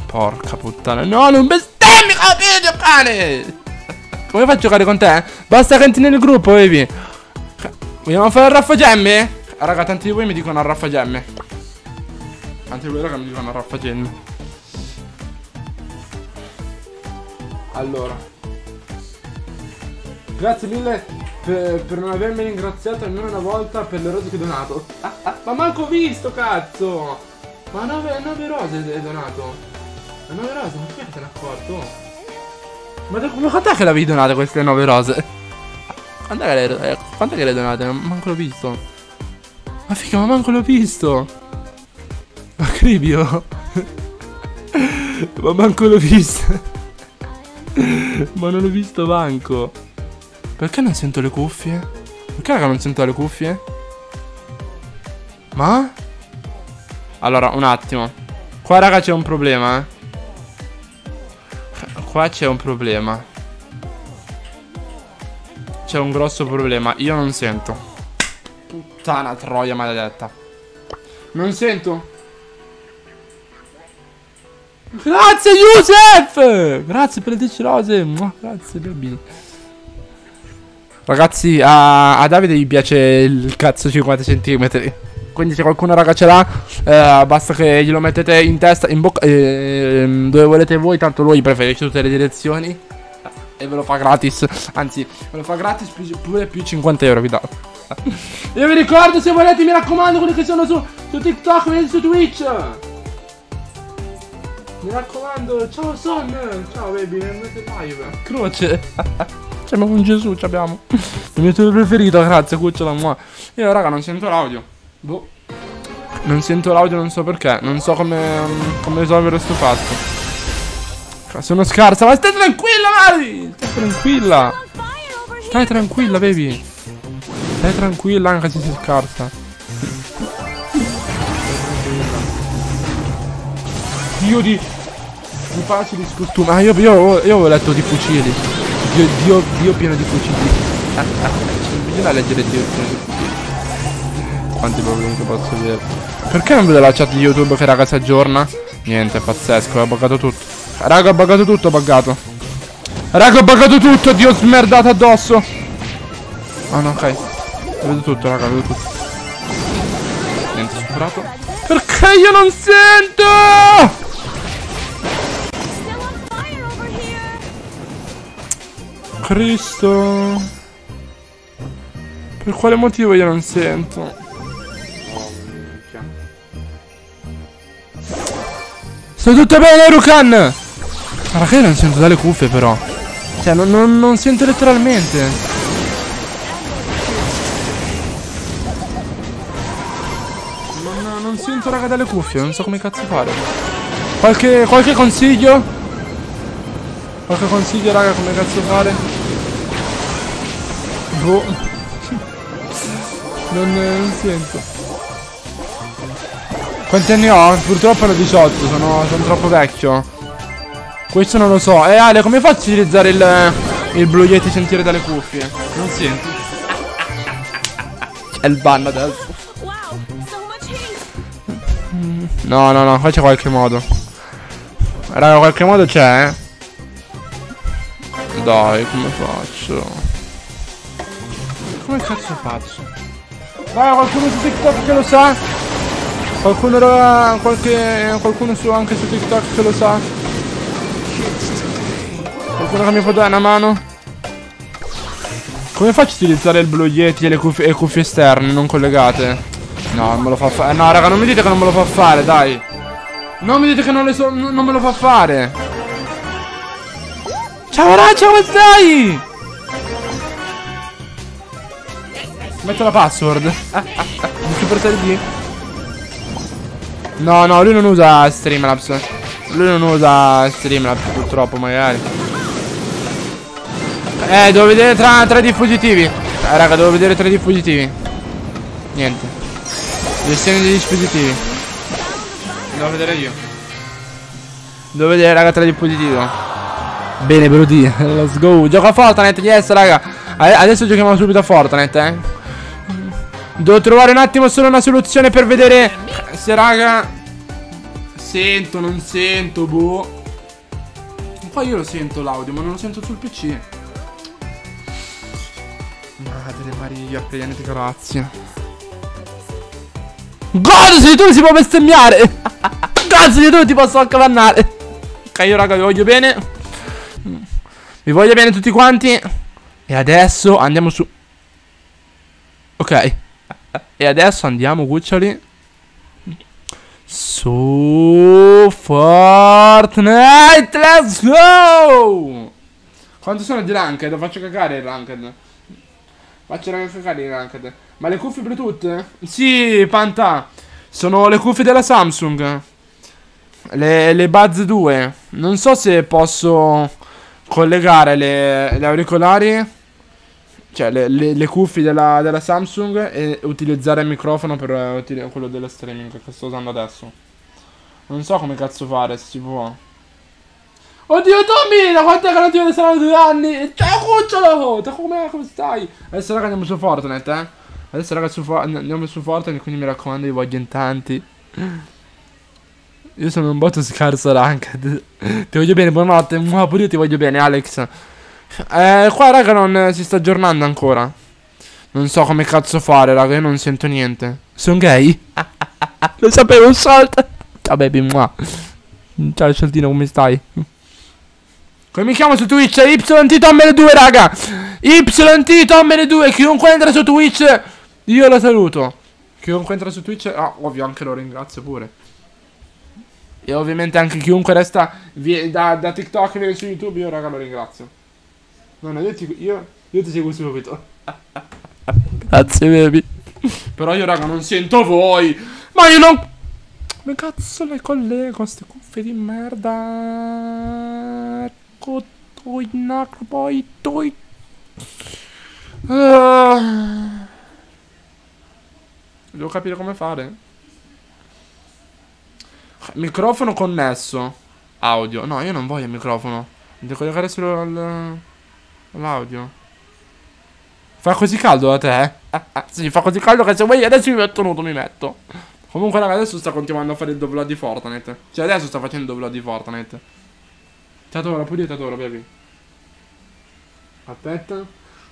Porca puttana. No non bestemmi capito cane Come faccio a giocare con te? Basta che entri nel gruppo baby Vogliamo fare il raffagemme? Raga tanti di voi mi dicono raffagemme Tanti di voi raga mi dicono raffagemme Allora Grazie mille per, per non avermi ringraziato almeno una volta per le rose che ho donato. Ah, *laughs* ah, ma manco visto, cazzo! Ma 9, rose hai donato. Ma 9 rose, ma perché te ne accorto? Ma da, ma quant'è che l'avevi donate queste 9 rose? Quant'è che le, eh, quant'è che le donate? Ma manco l'ho visto. Ma figa, ma manco l'ho visto. Ma Cribio. *laughs* ma manco l'ho visto. ma non l'ho visto manco. Perché non sento le cuffie? Perché raga non sento le cuffie? Ma? Allora, un attimo. Qua raga c'è un problema, eh. Qua c'è un problema. C'è un grosso problema. Io non sento. Puttana troia maledetta. Non sento. Grazie Yusef! Grazie per le 10 rose. Grazie baby. Ragazzi, a, a, Davide gli piace il cazzo 50 cm. Quindi se qualcuno raga ce l'ha, eh, basta che glielo mettete in testa, in bocca, eh, dove volete voi, tanto lui preferisce tutte le direzioni. E ve lo fa gratis. Anzi, ve lo fa gratis pure più 50 euro vi do. *laughs* Io vi ricordo se volete, mi raccomando, quelli che sono su, su TikTok, venite su Twitch. Mi raccomando, ciao Son, ciao baby, benvenuti live. Croce. *laughs* Abbiamo un Gesù, ci abbiamo. Il mio youtuber preferito, grazie, cucciola. Io raga non sento l'audio. Boh. Non sento l'audio, non so perché. Non so come, come risolvere questo fatto. Sono scarsa, ma stai tranquilla, Mari! Stai tranquilla. Stai tranquilla, baby. Stai tranquilla anche se sei scarsa. Dio di... Di facili scostumi. Ah, io, io, io avevo letto di fucili. Dio, Dio, Dio pieno di fucili. *laughs* Bisogna leggere Dio pieno di fucili. Quanti problemi che posso avere. Perché non vedo la chat di YouTube che raga si aggiorna? Niente, è pazzesco, ho buggato tutto. Raga, ho buggato tutto, ho buggato. Raga, ho buggato tutto, Dio smerdato addosso. Ah no, ok. Vedo tutto, raga, vedo tutto. Niente, superato. Perché io non sento? Cristo. Per quale motivo io non sento? Sta tutto bene, Rukan? Ma perché non sento dalle cuffie, però? Cioè, non, non, non sento letteralmente. Non, non sento, raga, dalle cuffie. Non so come cazzo fare. Qualche, qualche consiglio? Qualche consiglio raga come cazzo fare? Boh *laughs* non, non sento Quanti anni ho? Purtroppo ne 18 sono, sono troppo vecchio Questo non lo so E eh, Ale come faccio a utilizzare il, il Blue Yeti sentire dalle cuffie? Non sento È il ban adesso No no no qua c'è qualche modo Raga qualche modo c'è eh dai, come faccio? Come cazzo faccio? Vai, qualcuno su TikTok che lo sa? Qualcuno, qualche, qualcuno su, anche su TikTok che lo sa? Qualcuno che mi può dare una mano? Come faccio a utilizzare il Blue Yeti e le cuffie, le cuffie esterne non collegate? No, non me lo fa fare. No, raga, non mi dite che non me lo fa fare, dai. Non mi dite che non, so, non me lo fa fare. Ciao Raggia, come stai? Metto la password. *laughs* Di Super 3D. No, no, lui non usa Streamlabs. Lui non usa Streamlabs, purtroppo, magari. Eh, devo vedere tra, tre dispositivi. Eh, raga, devo vedere tre dispositivi. Niente. Gestione dei dispositivi. Devo vedere io. Devo vedere, raga, tre dispositivi. Bene, Brody. *laughs* Let's go. Gioca a Fortnite, yes, raga. Adesso giochiamo subito a Fortnite, eh. Devo trovare un attimo solo una soluzione per vedere se, raga. Sento, non sento, boh. Poi io lo sento l'audio, ma non lo sento sul PC. Madre Maria, pianeti grazie. God, se tu si può bestemmiare! *laughs* God, se tu ti posso accavannare! Ok, io raga vi voglio bene. Vi voglio bene tutti quanti. E adesso andiamo su. Ok. E adesso andiamo, cuccioli. Su Fortnite. Let's go! Quanto sono di ranked? Faccio cagare il ranked. Faccio cagare il ranked. Ma le cuffie Bluetooth? Sì, Panta. Sono le cuffie della Samsung. Le, le Buzz 2. Non so se posso collegare le, le auricolari. Cioè, le, le- le cuffie della, della Samsung e utilizzare il microfono per util- quello dello streaming che sto usando adesso. Non so come cazzo fare, se si può. Oddio, Tommy, da quanto è che non ti vedo saranno due anni? Ciao, cucciolo! Come, come stai? Adesso, raga, andiamo su Fortnite, eh. Adesso, raga, su, andiamo su Fortnite, quindi mi raccomando, vi voglio in tanti. Io sono un botto scarso ranked. *laughs* ti voglio bene, buonanotte. Mua, pure io ti voglio bene, Alex. Eh, qua, raga, non eh, si sta aggiornando ancora. Non so come cazzo fare, raga, io non sento niente. Sono gay? *laughs* Lo sapevo, un salt. Ciao, baby, mua. Ciao, Scioltino, come stai? Come mi chiamo su Twitch? YT Tommere 2, raga! YT Tommere 2, chiunque entra su Twitch, io lo saluto. Chiunque entra su Twitch, ah, ovvio, anche lo ringrazio pure. E ovviamente anche chiunque resta da, da TikTok e viene su YouTube, io raga lo ringrazio. No, no, io ti, io, io ti seguo subito. Grazie, baby. Però io raga non sento voi. Ma io non... Come cazzo le collego a ste cuffie di merda? Ecco, toi, nacro, poi, toi. Ah. Devo capire come fare. Microfono connesso. Audio. No, io non voglio il microfono. Devo collegare solo al- all'audio. Fa così caldo da te? sì, fa così caldo che se vuoi adesso mi metto nudo, mi metto. Comunque, raga, adesso sta continuando a fare il download di Fortnite. Cioè, adesso sta facendo il download di Fortnite. Ti adoro, pure adoro, baby. Aspetta.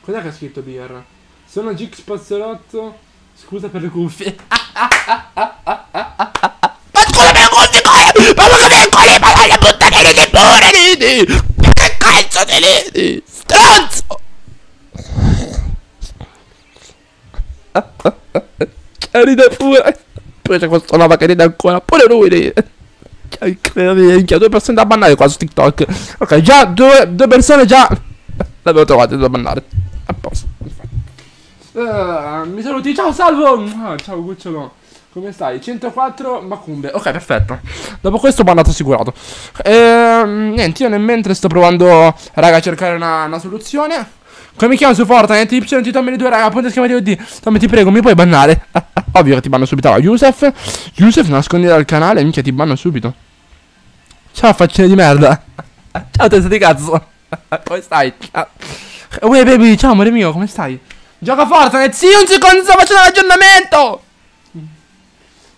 Cos'è che ha scritto BR? Sono Gix Pazzerotto. Scusa per le cuffie. *laughs* Ma scusa per le cuffie? Ma cosa per quelli? Ma dai, puttanini di pure, che cazzo te ridi? Stronzo! Che ride pure. Poi c'è questo lava che ride ancora. Pure lui ride. Cioè, minchia, due persone da bannare qua su TikTok. Ok, già due, due persone già. L'avevo trovate da bannare. A posto. Eh, mi saluti, ciao Salvo! Ah, ciao Cucciolo. Come stai? 104 macumbe. Ok, perfetto. Dopo questo bannato assicurato. Ehm, niente, io nel mentre sto provando, raga, a cercare una, una soluzione. Come mi chiamo su Fortnite? Y ti Tommy 2, raga, punto schiama di OD. Tommy, ti prego, mi puoi bannare? *laughs* Ovvio che ti banno subito. Allora, Yusef. Yusef, nascondi dal canale, minchia, ti banno subito. Ciao, faccine di merda. *laughs* Ciao, testa di cazzo. *laughs* come stai? Ciao. Uè, baby, ciao, amore mio, come stai? Gioca Fortnite, sì, un secondo, sto facendo l'aggiornamento!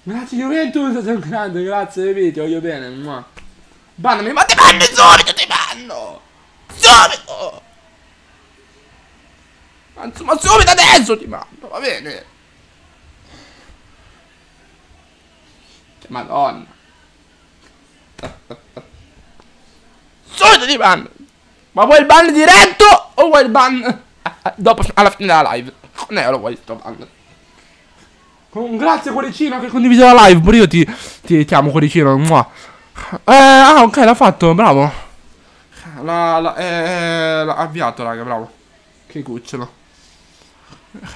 Grazie Juventus, sei un grande, grazie baby, ti voglio bene, mua. Bannami, ma ti banno subito, ti banno! Subito! Anzi, ma subito adesso ti banno, va bene? Madonna. Subito ti banno! Ma vuoi il ban diretto o vuoi il ban *laughs* dopo alla fine della live? Ne lo vuoi sto ban? Con- grazie cuoricino che condivisi la live. Pure io ti, ti, ti amo cuoricino. Mua. Eh, ah, ok, l'ha fatto, bravo. L'ha, l'ha- eh, l'ha avviato, raga, bravo. Che cucciolo.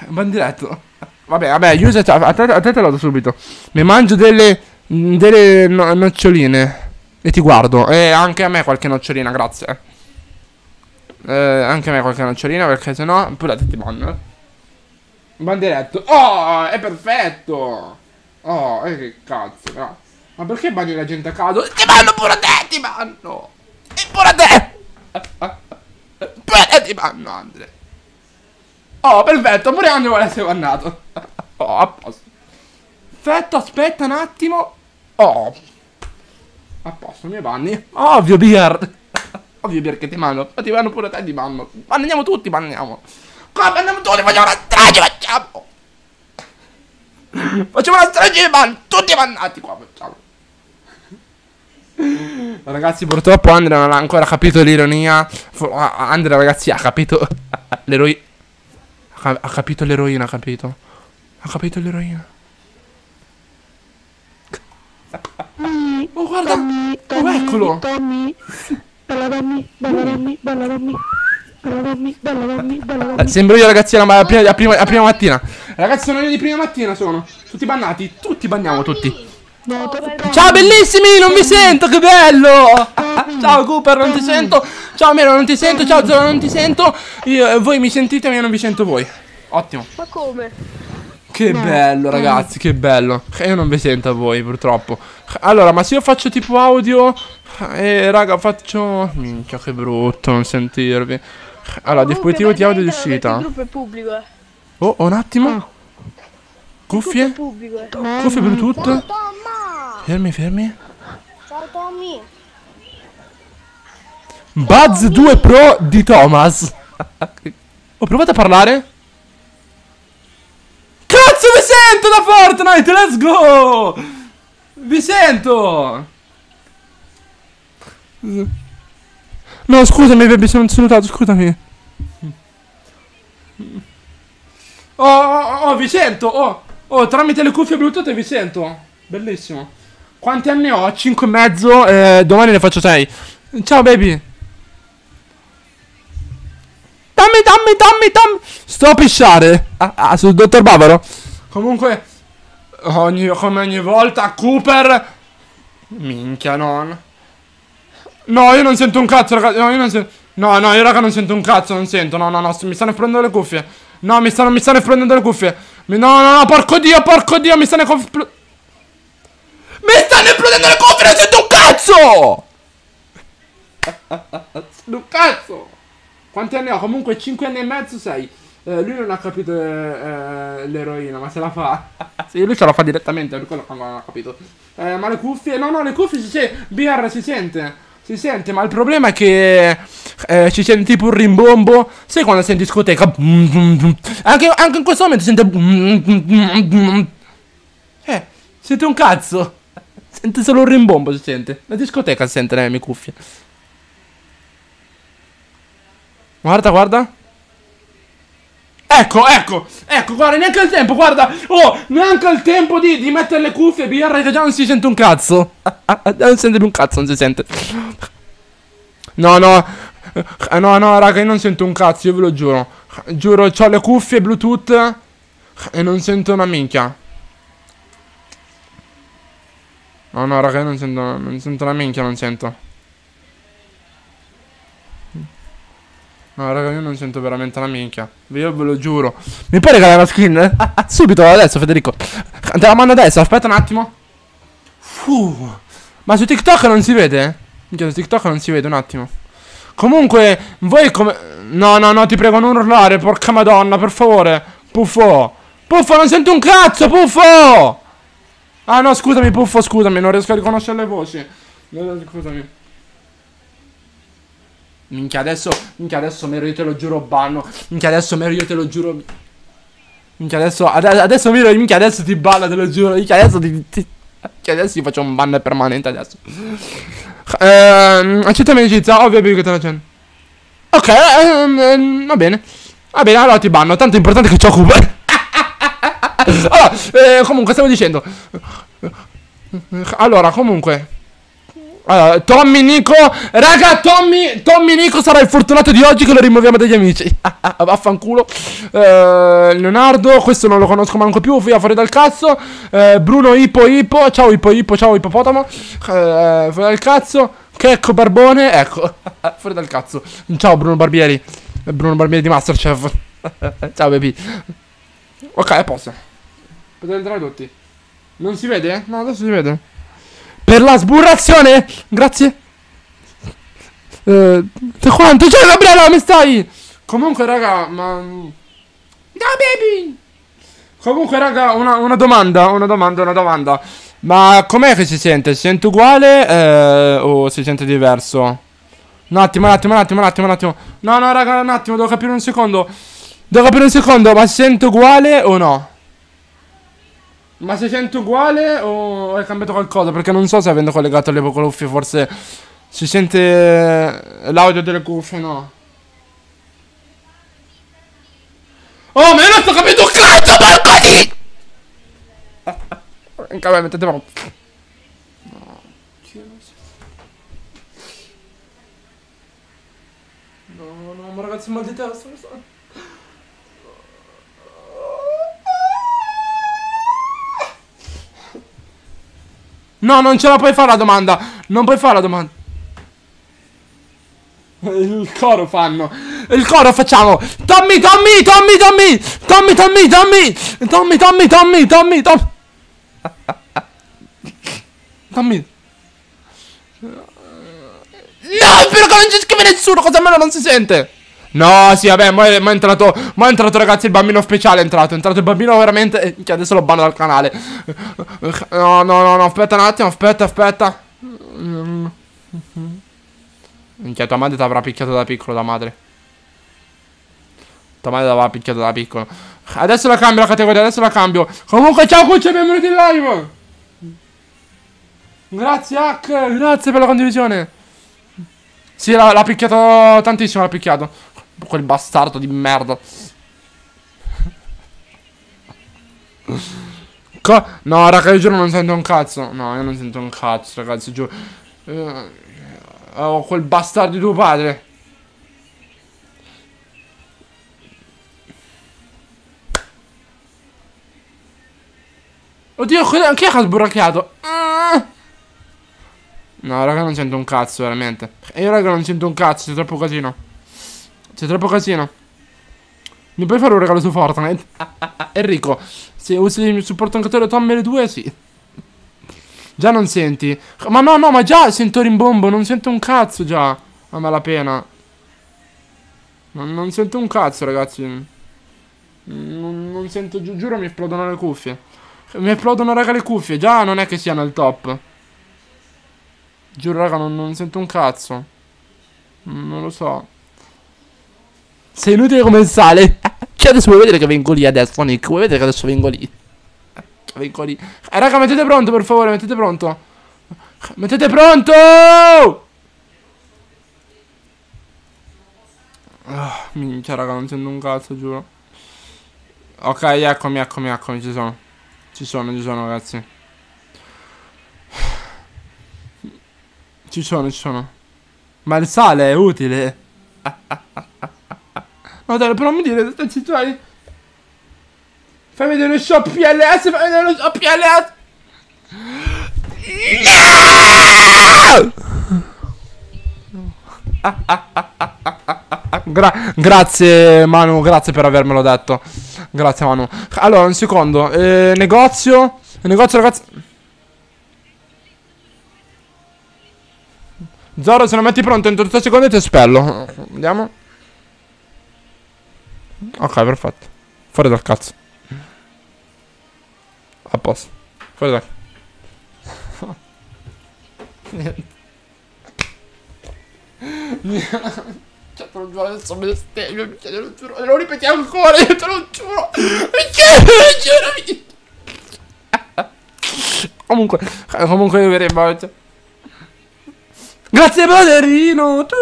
Bandiretto. Vabbè, vabbè, io se- a te, a te te lo do subito. Mi mangio delle, delle no- noccioline. E ti guardo. E anche a me qualche nocciolina, grazie. Eh, anche a me qualche nocciolina perché sennò pure ti mando. Bandiretto. Oh, è perfetto. Oh, e che cazzo, no. Ma perché bagni la gente a caso? Ti vanno pure a te, ti vanno. E pure te. Pure te ti vanno, Andre. Oh, perfetto, pure Andre vuole essere bannato. Oh, a posto. Perfetto, aspetta un attimo. Oh. A posto, mi banni. Ovvio, Beer. Ovvio, Beer che ti mando. Ma ti vanno pure te, ti vanno. Banniamo tutti, banniamo. Qua banniamo tutti, facciamo una strage, facciamo. Facciamo una strage di ban. Tutti bannati qua, facciamo. Ragazzi, purtroppo Andrea non ha ancora capito l'ironia. Ah, Andrea, ragazzi, ha capito *laughs* l'eroina. Ha, capito l'eroina, ha capito. Ha capito l'eroina. Oh, guarda! Oh, eccolo! Tommy, bella Tommy, bella Tommy, bella Tommy, bella Tommy, bella Tommy, bella Tommy. Eh, Sembro io, ragazzi, la, ma- la prima, la prima- la prima mattina. Ragazzi, sono io di prima mattina, sono. Tutti bannati. Tutti banniamo, tutti. No, Ciao bellissimi, non vi sento, che bello! Ciao Cooper, non ti sento. Ciao Mero, non ti sento. Ciao Zoro, non ti sento. Io, eh, voi mi sentite, ma io non vi sento voi. Ottimo. Ma come? Che bello, ragazzi, che bello. Io non vi sento a voi, purtroppo. Allora, ma se io faccio tipo audio... Eh, raga, faccio... Minchia, che brutto non sentirvi. Allora, dispositivo di audio di uscita. Il gruppo è pubblico, eh. Oh, un attimo. Il Cuffie? eh. Cuffie Bluetooth? Tomma! Fermi, fermi. Ciao Tommy! Buzz 2 Pro di Thomas. Ho provato a parlare. Cazzo vi sento da Fortnite, let's go! Vi sento! No, scusami, baby, sono salutato, scusami. Oh, oh, oh, vi sento, oh, oh, tramite le cuffie Bluetooth vi sento. Bellissimo. Quanti anni ho? 5 e mezzo, eh, domani ne faccio 6. Ciao, baby. Dammi, dammi, dammi, dammi. Sto a pisciare. Ah, ah, sul dottor Bavaro. Comunque, ogni, come ogni volta, Cooper. Minchia, non. No, io non sento un cazzo, ragazzi. No, io non sento. No, no, io raga non sento un cazzo, non sento. No, no, no, mi stanno prendendo le cuffie. No, mi stanno, mi stanno prendendo le cuffie. Mi- no, no, no, porco dio, porco dio, mi stanno. conf- pl- Mi stanno esplodendo le cuffie, non sento un cazzo! *laughs* un cazzo! Quanti anni ho? Comunque 5 anni e mezzo, 6. lui non ha capito eh, eh, l'eroina, ma se la fa. *laughs* sì, lui ce la fa direttamente, per quello che non ha capito. Eh, ma le cuffie, no, no, le cuffie si sente. BR si sente. Si sente, ma il problema è che eh, ci sente tipo un rimbombo. Sai quando sei in discoteca? Anche, anche in questo momento sente. Eh, sente un cazzo. Sente solo un rimbombo, si sente. La discoteca si sente nelle mie cuffie. Guarda, guarda. Ecco, ecco, ecco, guarda, neanche il tempo, guarda. Oh, neanche il tempo di, di mettere le cuffie, BR, che già non si sente un cazzo. Già non si sente più un cazzo, non si sente. No, no. Eh, No, no, raga, io non sento un cazzo, io ve lo giuro. Giuro, ho le cuffie Bluetooth e non sento una minchia. No, no, raga, io non sento, non sento una minchia, non sento. No, raga, io non sento veramente una minchia. Io ve lo giuro. Mi puoi regalare la skin? eh? Subito, adesso, Federico. Te la mando adesso, aspetta un attimo. Fuh. Ma su TikTok non si vede? Minchia, su TikTok non si vede, un attimo. Comunque, voi come... No, no, no, ti prego, non urlare, porca madonna, per favore. Puffo. Puffo, non sento un cazzo, Puffo! Ah, no, scusami, Puffo, scusami, non riesco a riconoscere le voci. Scusami. Minchia, adesso... Minchia, adesso Mero, io te lo giuro, banno. Minchia, adesso Mero, io te lo giuro... Minchia, adesso... ade- adesso Mero, minchia, adesso ti balla, te lo giuro. Minchia, adesso ti... ti... Minchia, adesso ti faccio un ban permanente, adesso. Ehm, accetta amicizia, ovvio che te la c'è. Ok, ehm, ehm, va bene. Va bene, allora ti banno. Tanto è importante che c'ho *laughs* Cooper. allora, eh, comunque, stavo dicendo. Allora, comunque. Allora, Tommy Nico. Raga, Tommy. Tommy Nico sarà il fortunato di oggi che lo rimuoviamo dagli amici. *laughs* Vaffanculo. Eh, Leonardo, questo non lo conosco manco più. Via fuori dal cazzo. Eh, Bruno Ippo Ippo. Ciao Ippo Ippo. Ciao ippopotamo. Eh, fuori dal cazzo. Checco Barbone. Ecco. *laughs* fuori dal cazzo. Ciao Bruno Barbieri. Bruno Barbieri di Masterchef. *laughs* Ciao baby. Ok, a posto. Potete entrare tutti. Non si vede? No, adesso si vede. Per la sburrazione! Grazie. Eh, quanto? Ciao Gabriele, come stai? Comunque, raga, ma... No, baby! Comunque, raga, una, una domanda, una domanda, una domanda. Ma com'è che si sente? Si sente uguale eh, o si sente diverso? Un attimo, un attimo, un attimo, un attimo, un attimo. No, no, raga, un attimo, devo capire un secondo. Devo capire un secondo, ma si sente uguale o no? Ma si sente uguale o hai cambiato qualcosa? Perché non so se avendo collegato le cuffie forse si sente l'audio delle cuffie, no? Oh, ma io non sto capendo un cazzo, porco di! *laughs* Vabbè, mettete proprio... No, No, no, ma ragazzi, mal di testa, mi sta... No, non ce la puoi fare la domanda. Non puoi fare la domanda. Il coro fanno. Il coro facciamo. Tommy, Tommy, Tommy, Tommy. Tommy, Tommy, Tommy. Tommy, Tommy, Tommy, Tommy, Tommy. Tommy. No, che non ci scrive nessuno, cosa almeno non si sente. No, sì, vabbè, ma è, è entrato, ma è entrato ragazzi il bambino speciale, è entrato, è entrato il bambino veramente, eh, che adesso lo banno dal canale. No, no, no, no, aspetta un attimo, aspetta, aspetta. Minchia, tua madre ti avrà picchiato da piccolo, da madre. Tua madre ti avrà picchiato da piccolo. Adesso la cambio la categoria, adesso la cambio. Comunque, ciao Cuccia, benvenuti in live. Grazie, Hack, grazie per la condivisione. Sì, l'ha picchiato tantissimo, l'ha picchiato. Quel bastardo di merda. Co no, raga, io giuro non sento un cazzo. No, io non sento un cazzo, ragazzi, giuro. Uh, oh, quel bastardo di tuo padre. Oddio, chi è che ha sburacchiato? Uh. No, raga, non sento un cazzo, veramente. E io, raga, non sento un cazzo, c'è troppo casino. C'è troppo casino. Mi puoi fare un regalo su Fortnite? *laughs* Enrico, se usi il supporto ancatore Tommy le 2, sì. Già non senti. Ma no, no, ma già sento rimbombo, non sento un cazzo già. A malapena. Non, non sento un cazzo, ragazzi. Non, non sento, gi giuro mi esplodono le cuffie. Mi esplodono, raga, le cuffie. Già non è che siano al top. Giuro, raga, non, non sento un cazzo. Non lo so. Sei inutile come il sale. *laughs* Cioè, adesso vuoi vedere che vengo lì adesso, Nick? Vuoi vedere che adesso vengo lì? Vengo lì. Eh, raga, mettete pronto, per favore, mettete pronto. Mettete pronto! Oh, minchia, raga, non sento un cazzo, giuro. Ok, eccomi, eccomi, eccomi, ci sono. Ci sono, ci sono, ragazzi. Ci sono, ci sono. Ma il sale è utile. *laughs* No dai, però mi dire, dai. Fai vedere lo shop PLS, fai vedere lo shop PLS. Gra grazie Manu, grazie per avermelo detto. Grazie Manu. Allora, un secondo. Eh, negozio. Negozio ragazzi. Zoro, se non metti pronto entro 3 secondi ti spello. Andiamo. Ok, perfetto. Fuori dal cazzo. A posto. Fuori dal *laughs* Niente. Cioè, te lo giuro adesso stegno, te lo giuro. Lo ripeti ancora, io te lo giuro. Perché? Giuro. Comunque, comunque vedremo. Cioè. Grazie Paderino. Tu,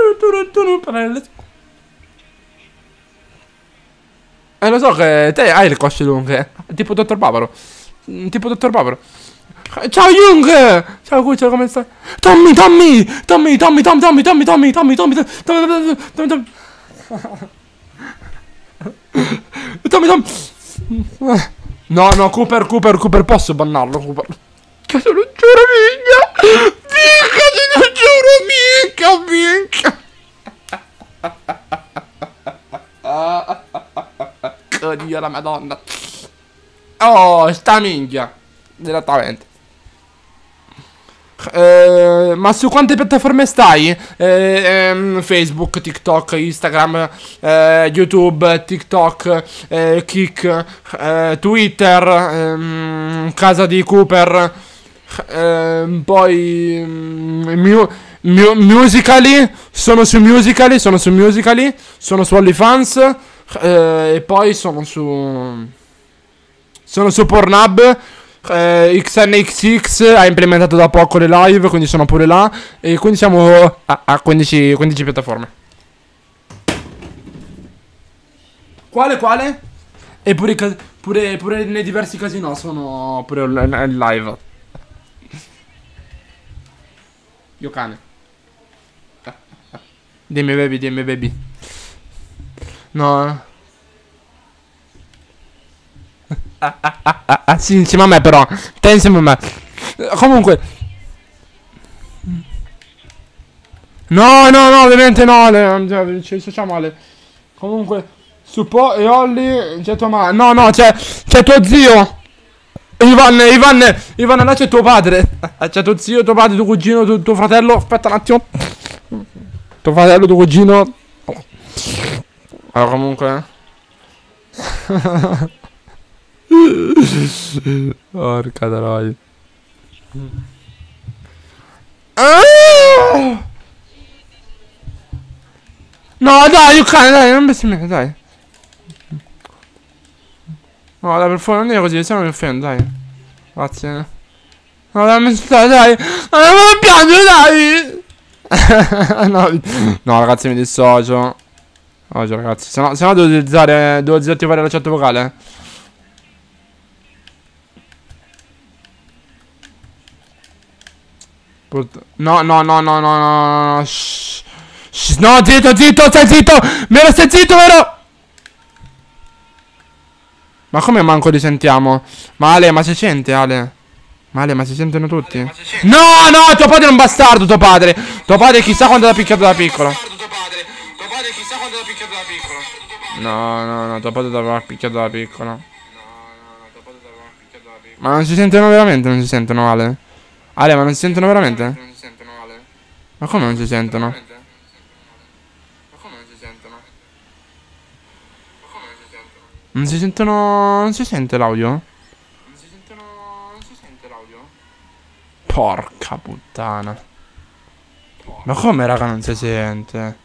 tu, Eh, lo so che te hai le cosce lunghe. Tipo Dottor Bavaro. Mm, Tipo Dottor Bavaro. Eh, Ciao Jung! Ciao Cuccia, come stai? Tommy, Tommy! Tommy, Tommy, Tommy, Tommy, Tommy, Tommy, Tommy, Tommy, Tommy, Tommy, Tommy, Tommy. Tommy. No, no, Cooper, Cooper, Cooper, posso bannarlo, Cooper. Che te lo giuro, minchia! Minchia, te lo giuro, minchia, minchia! Oddio, la madonna. Oh, sta minchia. Direttamente. Eh, ma su quante piattaforme stai? Eh, ehm, Facebook, TikTok, Instagram, eh, YouTube, TikTok, eh, Kik, eh, Twitter, ehm, casa di Cooper, ehm, poi mm, mu- mu- Musically, sono su Musically, sono su Musically, sono su OnlyFans eh, e poi sono su sono su Pornhub. Eh, XNXX ha implementato da poco le live, quindi sono pure là. E quindi siamo a, a 15, 15 piattaforme. Quale, quale? E pure, pure, pure nei diversi casi no, sono pure live. Io cane. *laughs* Dimmi baby, dimmi baby. No. Ah, ah, ah, ah, sì, insieme a me però. Te insieme a me. Comunque. No, no, no, ovviamente no. Ci associamo Ale. Comunque, su Po e Olli c'è tua mamma. No, no, c'è, c'è tuo zio. Ivan, Ivan, Ivan, là c'è tuo padre. *laughs* C'è tuo zio, tuo padre, tuo cugino, tuo, tuo fratello. Aspetta un attimo. Tuo fratello, tuo cugino. Allora, comunque. Porca troia. Ah! No, dai, cane, dai, non bestemmiare, dai. No, dai, per favore, non dire così, se no mi offendo, dai. Grazie. No, dai, mi stai, dai. No, non mi piangere, dai. *laughs* no, no, ragazzi, mi dissocio. Oggi, ragazzi, se no, se no devo utilizzare, devo disattivare la chat vocale. No, no, no, no, no, no, no, shh. Shh, no, zitto, zitto, stai zitto! Vero, stai zitto, vero? Ma come manco li sentiamo? Ma Ale, ma si sente, Ale? Ma Ale, ma si sentono tutti? No, no, tuo padre è un bastardo, tuo padre! Tuo padre chissà quando l'ha picchiato da piccolo picchiato da piccola. No, no, no, tuo padre l'aveva picchiato da piccola. No, no, tuo padre l'aveva picchiato da piccola. Ma non si sentono veramente, non si sentono Ale? Ale, ma non si sentono veramente? Non si sentono Ale. Ma come non si sentono? Ma come non si sentono? Ma come non si sentono? Non si sentono... non si sente l'audio? Non si sentono... non si sente l'audio? Porca puttana. Ma come raga non si sente?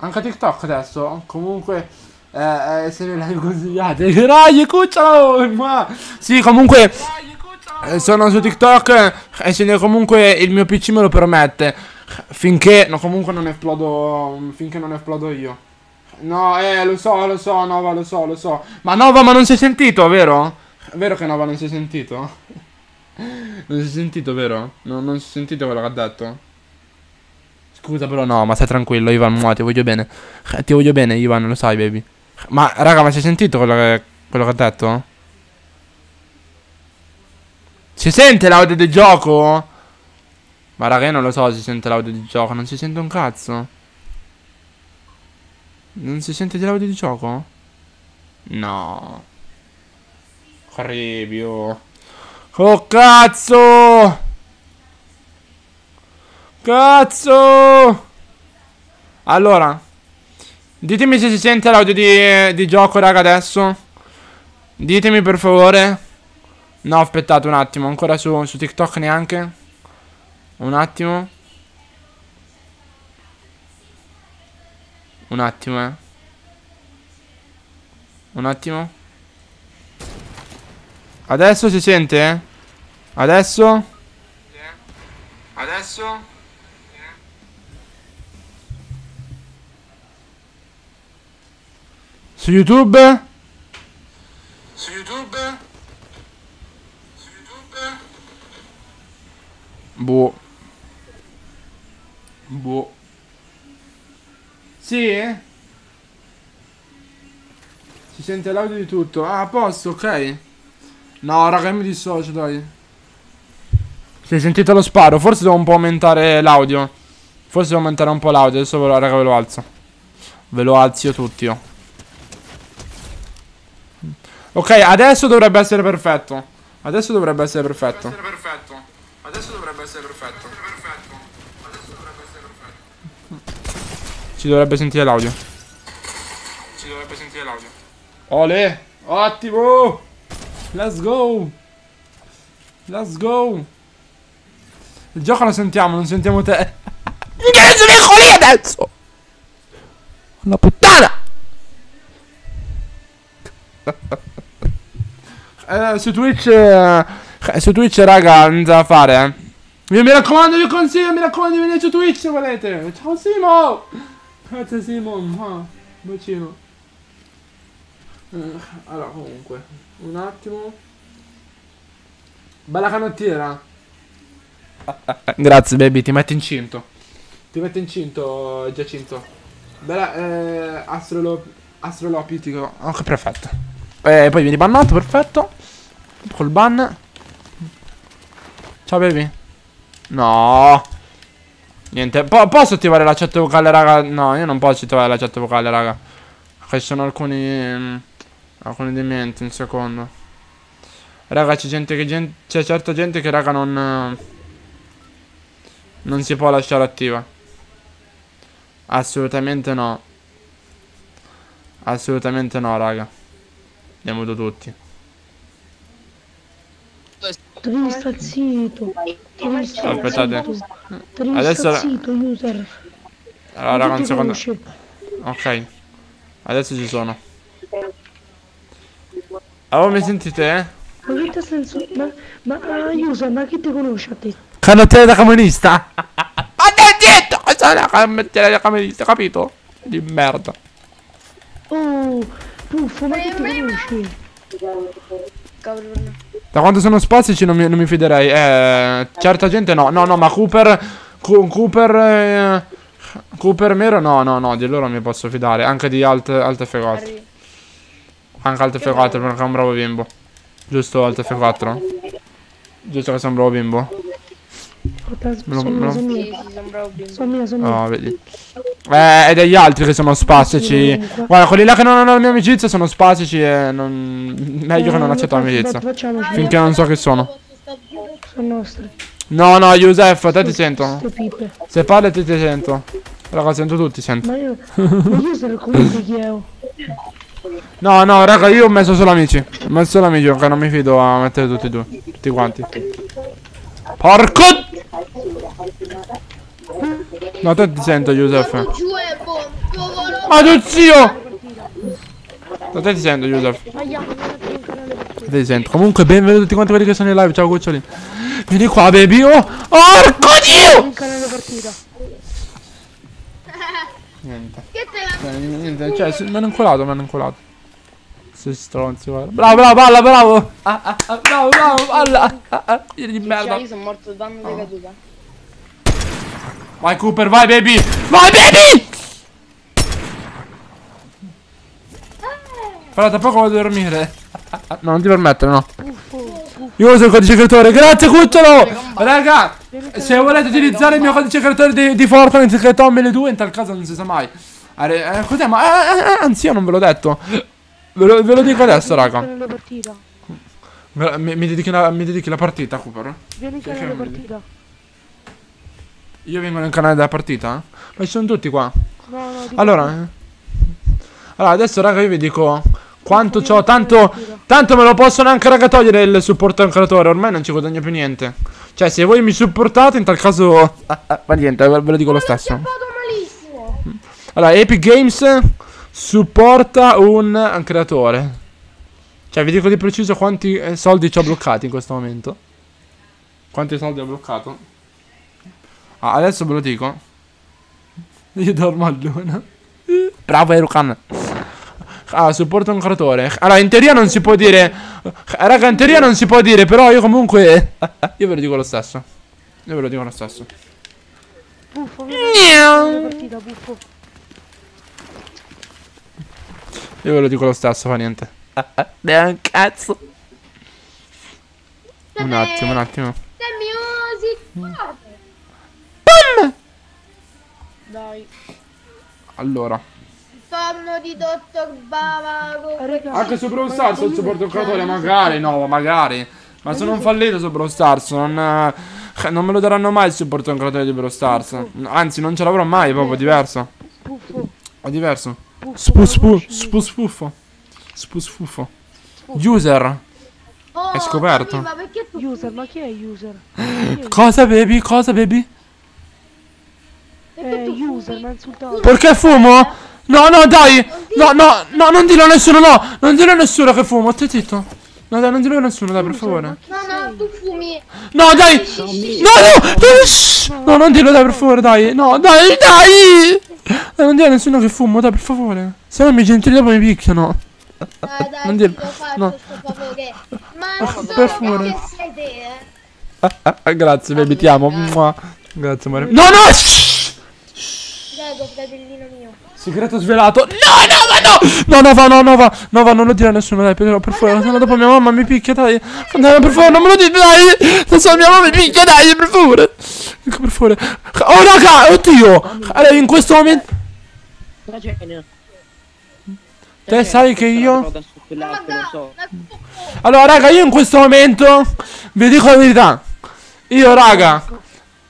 Anche TikTok adesso? Comunque. Eh, eh se me l'hai consigliate. *laughs* Dai, cucciolo! Ma... Sì, comunque. eh, sono su TikTok e se ne comunque il mio PC me lo permette. Finché no, comunque non esplodo. Finché non esplodo io. No, eh, lo so, lo so, Nova, lo so, lo so. Ma Nova, ma non si è sentito, vero? È vero che Nova non si è sentito? *laughs* Non si è sentito, vero? No, non si è sentito quello che ha detto? Scusa, però no, ma stai tranquillo, Ivan, mua, ti voglio bene. Eh, Ti voglio bene, Ivan, lo sai, baby. Ma, raga, ma si è sentito quello che, quello che ha detto? Si sente l'audio del gioco? Ma raga, io non lo so se si sente l'audio di gioco, non si sente un cazzo. Non si sente l'audio di gioco? No. Cribio. Oh cazzo! Cazzo! Allora, ditemi se si sente l'audio di, di gioco, raga, adesso. Ditemi per favore. No, aspettate un attimo, ancora su, su TikTok neanche. Un attimo. Un attimo, eh. Un attimo. Adesso si sente? eh? Adesso? Adesso? Su YouTube? Su YouTube? Su YouTube? Boh. Boh. Sì? Si sente l'audio di tutto. Ah, a posto, ok. No, raga, mi dissocio, dai. Si è sentito lo sparo. Forse devo un po' aumentare l'audio. Forse devo aumentare un po' l'audio. Adesso ve lo, raga, ve lo alzo. Ve lo alzio tutti io. Ok, adesso dovrebbe essere perfetto. Adesso dovrebbe essere perfetto. perfetto. Adesso dovrebbe essere perfetto. Ci dovrebbe sentire l'audio. Ci dovrebbe sentire l'audio. Ole! Ottimo! Let's go! Let's go! Il gioco lo sentiamo, non sentiamo te. Adesso vengo lì adesso! La puttana! *laughs* Eh, su Twitch eh, Su Twitch raga non da fare eh. Io mi raccomando vi consiglio Mi raccomando di venire su Twitch se volete. Ciao Simo! Grazie Simo. Ah, Bacino. Eh, Allora comunque Un attimo. Bella canottiera. Grazie baby ti metti incinto. Ti metti incinto Giacinto. Bella eh, astrolo Astrolopitico. Ok perfetto eh, poi vieni bannato, perfetto. Col ban. Ciao baby. No. Niente. Po posso attivare la chat vocale, raga? No, io non posso attivare la chat vocale, raga. Ci sono alcuni... Mh, alcuni dementi, un secondo. Raga, c'è gente che... C'è certa gente che, raga, non... Non si può lasciare attiva. Assolutamente no. Assolutamente no, raga. Li muto tutti. Devi stare zitto. Devi stare Aspettate. zitto. Devi Adesso- stare zitto, user. Allora, raga, un ti secondo. conosce. Ok. Adesso ci sono. Allora mi sentite? eh? Ma che te senso? Ma, ma ah, user, ma chi ti conosce a te? Canottiere da camionista. Ma te zitto! Questa è la canottiera da camionista, capito? Di merda. Oh, puffo, ma chi ti conosce? Da quanto sono spazici non mi, non mi fiderei. Eh, certa gente no. No, no, ma Cooper. Cu- Cooper. eh, Cooper Mero no, no, no. Di loro mi posso fidare. Anche di Alt, alt F4. Anche Alt F4 perché è un bravo bimbo. Giusto Alt F4? Giusto che sei un bravo bimbo? Lo- sono lo- sono mia. Sono mia, sono mia. Oh, vedi. Eh, e degli altri che sono spastici. Guarda, quelli là che non hanno la mia amicizia sono spastici e non... Meglio che non accetto l'amicizia. Finché non so chi sono. sono nostre. No, no, Yusef, te ti sento. Se parli te ti sento. Raga, sento tutti, sento. Ma io, ma io sono comunque chi è? oh. No, no, raga, io ho messo solo amici. Ho messo solo amici, perché non mi fido a mettere tutti e due. Tutti quanti. Porco! No, te ti sento, Yusef. Ma tu zio! No, te ti sento, Yusef. Te ti sento. Comunque, benvenuti tutti quanti quelli che sono in live. Ciao, cuccioli. Vieni qua, baby. Oh, porco dio! In canale partita. Niente. Eh, niente, cioè, si- mi hanno inculato, mi hanno inculato. Se stronzi, guarda. Bravo, bravo, palla, bravo. Ah, ah, ah, bravo, bravo, palla. Ah, ah, io di merda. io sono morto danno di caduta. Vai, Cooper, vai, baby. Vai, baby! Però tra poco vado a dormire. *laughs* No, non ti permettere, no. Io uso il codice creatore. Grazie, cucciolo! Raga, se volete utilizzare il mio codice creatore di, di Fortnite, che è Tommy2, in tal caso non si sa mai. Eh, cos'è? Ma eh, eh, anzi, io non ve l'ho detto. Ve lo, ve lo dico adesso, raga. Mi, mi dedichi la, mi dedichi la partita, Cooper? Vieni in canale partita. Io vengo nel canale della partita? Ma ci sono tutti qua. No, no, Allora, eh. allora adesso raga io vi dico quanto c'ho, tanto, tanto me lo posso neanche raga togliere il supporto al creatore, ormai non ci guadagno più niente. Cioè se voi mi supportate in tal caso, *laughs* ma niente, ve lo dico lo stesso. malissimo. Allora, Epic Games supporta un, un creatore. Cioè vi dico di preciso quanti eh, soldi ci ho bloccati in questo momento. Quanti soldi ho bloccato? Ah, adesso ve lo dico. Io dormo a luna. Bravo Erukan. Ah, supporto un creatore. Allora, in teoria non si può dire. Raga, in teoria non si può dire, però io comunque. Io ve lo dico lo stesso. Io ve lo dico lo stesso. Buffo, partita, buffo. Io ve lo dico lo stesso, fa niente. *laughs* Neanche cazzo. Un attimo, un attimo. The music. Dai. Allora. Il forno di Dottor Bavago. Anche su Brawl Stars il supporto creatore, magari, no, magari. Ma sono un fallito su Brawl Stars, non, eh, non me lo daranno mai il supporto creatore di Brawl Stars. Anzi, non ce l'avrò mai, proprio, è diverso. Buffo. È diverso. Spu spu, spu spuffo. Spu spuffo. User. Oh, Hai scoperto? Tommy, Ma perché tu User, ma chi è user? *gasps* Chi è? Cosa baby? Cosa baby? Perché Eh, user, ha insultato. Perché fumo? No, no, dai! No, no, no, non dillo a nessuno, no! Non dillo a nessuno che fumo, stai zitto. No, dai, non dillo a nessuno, dai, per favore. ma No, no, tu fumi. No, dai! No, no! no, non dillo, dai, per favore, dai! No, dai, dai! Dai, non dire a nessuno che fumo, dai, per favore. Se no mi gentili dopo mi picchiano. Dai, dai, Non faccio No. sto favore. Ma per favore. eh. Ah, ah, ah, grazie, baby, ti amo. Grazie, amore. No, no! Prego, fratellino mio. Segreto svelato. No, no, ma no! No, no, va, no, no, va. No, va, non lo dire a nessuno, dai, per, per favore. Se no dopo mia mamma mi picchia, dai. Dai, per favore, non me lo dite, dai. Se so mia mamma mi picchia, dai, per favore. Ecco, per favore. Oh, raga, oddio. Allora, in questo momento... Te sai che io... Allora, raga, io in questo momento vi dico la verità. Io, raga,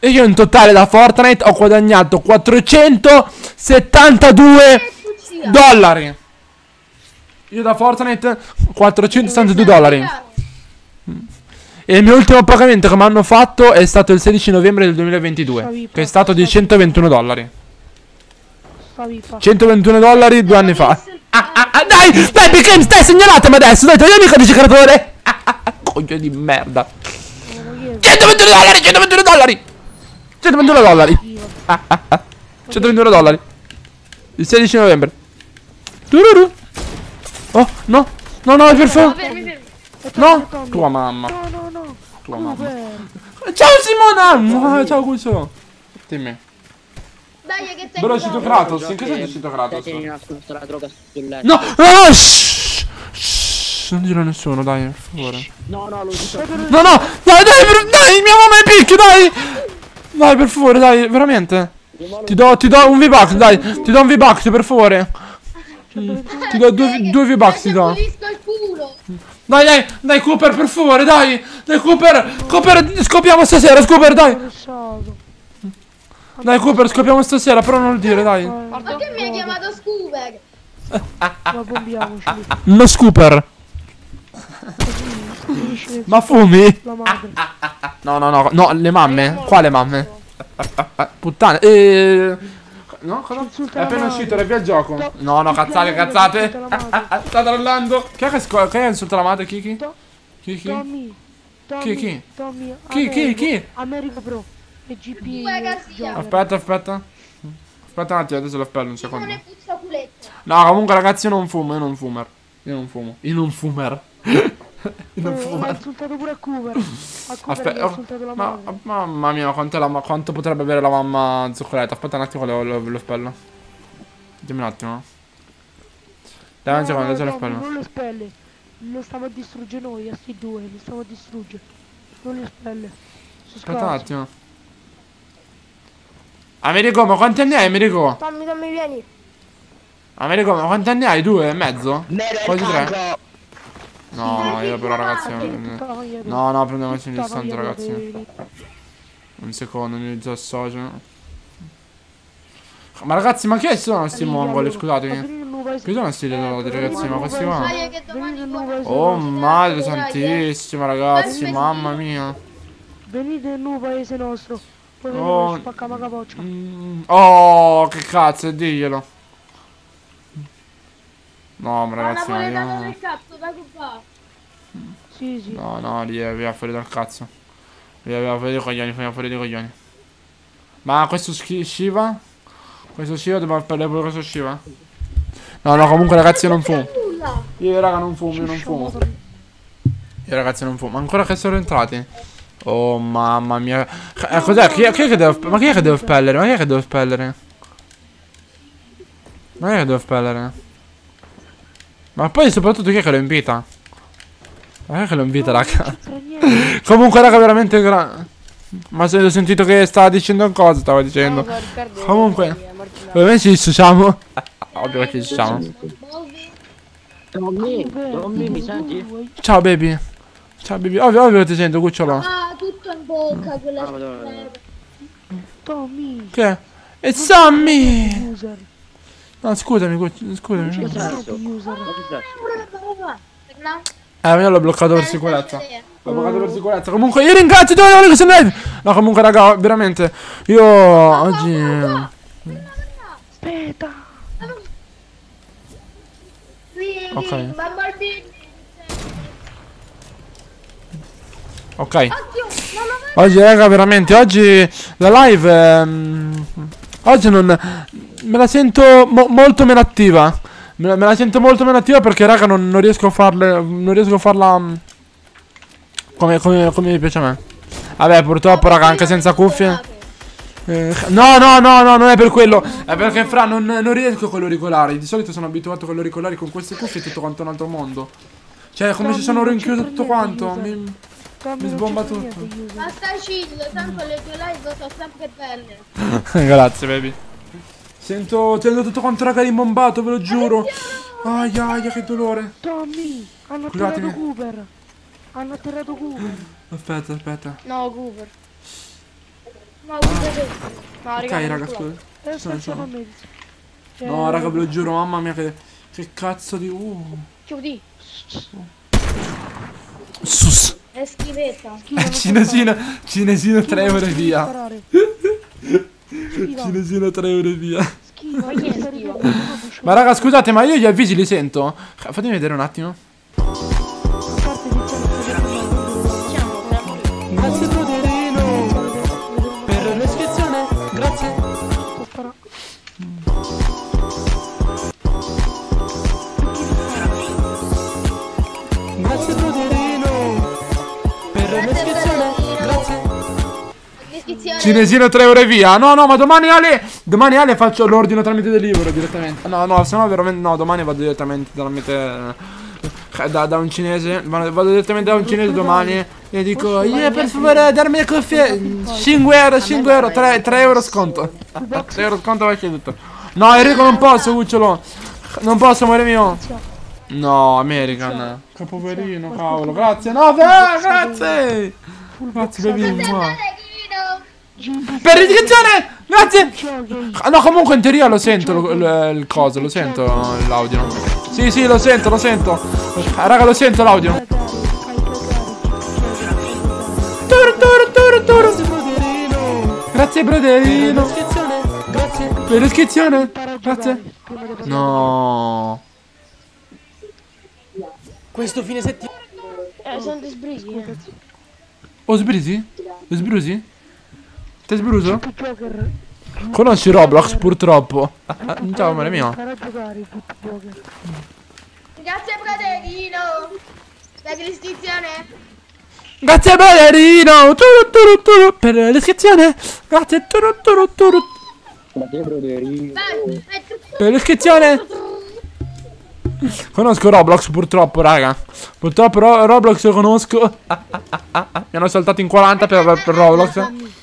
io in totale da Fortnite ho guadagnato 472 cucina. dollari. Io da Fortnite 472 dollari. E il mio ultimo pagamento che mi hanno fatto è stato il 16 novembre del 2022. Che è stato di 121 dollari. Sta vipa. 121 dollari due anni fa. Ah, ah, ah, dai, dai, perché stai segnalatemi adesso? Dai, togliami il codice creatore. Ah, ah, ah, coglione di merda. Ma chi è? 121 dollari, 121 dollari. 121 dollari. Ah, ah, ah. 121 dollari. Il 16 novembre. Tururu. Oh, no. No, no, per favore. No. Tua mamma. No, no, no. Tua mamma. Ciao Simona. Ciao Cuccio. Dimmi. Dai, che sei Però è uscito. Kratos. In che senso è uscito Kratos? No. Shh, shh, Non dirlo a nessuno, dai, per favore. No, no, lo dico. No, no, dai, dai, dai, mia mamma mi picchia, dai. Dai, per favore, dai, veramente. Ti do, ti do un V-Bucks, dai, ti do un V-Bucks, per favore. Ti do due, due V-Bucks, ti do. Pulisco il culo. Dai, dai, dai, Cooper, per favore, dai. Dai, Cooper, Cooper, scopiamo stasera, Cooper, dai. Dai, Cooper, scopiamo stasera, però non lo dire, dai. Ma che mi hai chiamato Scooper? Lo Scooper. Ma fumi? No, no, no, no, le mamme. Quale mamme? Puttane. Eh... No, cosa? È appena uscito, era via al gioco. No. No, cazzate, cazzate. Sta trollando. Chi è che, chi è che insulta la madre? Chi, chi? To- Chi, chi? Tommy. Tommy. Chi, chi? Tommy. Chi, chi, America- chi? America Pro. E GP. Aspetta, aspetta. Aspetta un attimo, adesso lo spello un Non secondo. No, comunque ragazzi io non fumo, io non fumer. Io non fumo. Io non fumer. *laughs* non Eh, ha fumer. insultato pure a Cooper. A Cooper ha oh, insultato la ma, madre. mamma mia, quanto, la ma- quanto potrebbe avere la mamma zoccoletta? Aspetta un attimo, lo, lo, lo spello. Dimmi un attimo. Dai un No, secondo, no, lo spello. Non le spelle. Lo stiamo a distruggere noi, a sti due. Li stiamo a distruggere. Non le spelle. Aspetta un attimo. Americo, ma quanti anni hai, Americo? Tommy, Tommy, vieni. Americo, ma quanti anni hai? Due e mezzo? Nero è Quasi tre? No, io però ragazzi... No, no, prendiamoci un istante, ragazzi. Un secondo, mi disassocio. Ma ragazzi, ma che sono sti Venite mongoli? Scusatemi. Che sono sti idioti, ragazzi? Ma questi qua? Oh, madre santissima, ragazzi, mamma mia. Venite in un paese nostro. Poi Oh. capoccia. Mm, Oh, che cazzo, diglielo. No, ma Ma ragazzi, ma napoletano io... del cazzo, da qua. Sì, sì. No, no, via, via fuori dal cazzo. Via, via fuori dai coglioni, via fuori dai coglioni. Ma questo schi- Shiva? Questo Shiva dobbiamo parlare pure questo Shiva? No, no, comunque ragazzi io non fumo. Nulla. Io raga non fumo, io non fumo. Io ragazzi non fumo. Ma ancora che sono entrati? Oh mamma mia. Eh, cos'è? Chi, è- chi è che devo. Ma chi è che devo spellere? Ma chi è che devo spellere? Ma chi è che devo spellere? Ma poi soprattutto chi è che lo invita? Ma chi è che lo invita, raga? *laughs* Comunque, raga, veramente gra... Ma se ho sentito che stava dicendo cosa, stava dicendo. Comunque, ovviamente ci dissociamo. Ovvio che ci dissociamo. Tommy, Tommy, mi senti? Ciao baby. Ciao baby. Ovvio, ovvio che ti sento, cucciolo. Ah, tutto in bocca quella Ah. Tommy. Che? E Sammy! No, scusami, scusami. Che Eh, successo? User. Successo? io l'ho bloccato per sicurezza. L'ho bloccato per sicurezza. Comunque, io ringrazio tutti quelli che sono live. No, comunque, raga, veramente. Io oggi. Aspetta. Sì, Ok. bambini. Ok. Oggi, raga, veramente. Oggi la live. ehm, oggi non. Me la sento mo- molto meno attiva. Me la, me la sento molto meno attiva perché, raga, non, non riesco a farle. Non riesco a farla. mm, Come, come, come mi piace a me. Vabbè, purtroppo, raga, anche senza cuffie. Eh, no, no, no, no, non è per quello. È perché, fra, non, non riesco con l'auricolare. Di solito sono abituato con l'auricolare. Con queste cuffie è tutto quanto un altro mondo. Cioè, come se sono rinchiuso tutto quanto. Mi, mi sbomba tutto. Ma stai chill, tanto le tue live sono sempre belle. *laughs* Grazie, baby. Sento, sento tutto quanto raga rimbombato, ve lo giuro. Aia, aia, che dolore. Tommy, hanno Scusatemi. atterrato Cooper. Hanno atterrato Cooper. Aspetta, aspetta. No, Goober. Ma guardate, No, Ok, raga, raga, non scusa. E Sono, sono. me. Cioè, No, raga, ve lo giuro, mamma mia, che, che cazzo di. Uh. Chiudi. Sus. è schifetta. schifo, *laughs* non Cinesino, cinesino 3 euro e Schifo, via. Schifo, Cinesino 3 euro e via. schifo, Ma schifo? raga, scusate, ma io gli avvisi li sento. Fatemi vedere un attimo. A Cinesino 3 euro e via. No, no, ma domani Ale. Domani Ale faccio l'ordine tramite delivery direttamente. No, no, se no veramente. No, domani vado direttamente tramite. eh, Da, da un cinese. Vado vado direttamente da un cinese domani. E dico, yeah, per favore, darmi le cuffie. 5 euro, 5 euro, 3, 3 euro sconto. 3 euro sconto va tutto. No, Enrico non posso, cucciolo. Non posso, amore mio. No, American. Che poverino, cavolo. Grazie. No, beh, grazie. Grazie, baby. Per l'iscrizione! Grazie! No, comunque in teoria lo sento lo- il, coso, lo sento l'audio. Sì, sì, lo sento, lo sento. Ah, raga, lo sento l'audio. Turu, turu, turu, turu. Grazie Broderino Grazie, per broderino. l'iscrizione. Grazie. No. Questo fine settimana. Eh, sono eh. Oh, sbrisi? Sbrusi? Te sbruso? Conosci Roblox, purtroppo. *laughs* Ciao, amore mio. Grazie Broderino. Per l'iscrizione. Grazie, broderino. Turu, turu, turu. Per l'iscrizione. Grazie. Turu, turu, turu. Per l'iscrizione. Conosco Roblox purtroppo, raga. Purtroppo Ro- Roblox lo conosco. *laughs* Mi hanno saltato in 40 per, per Roblox.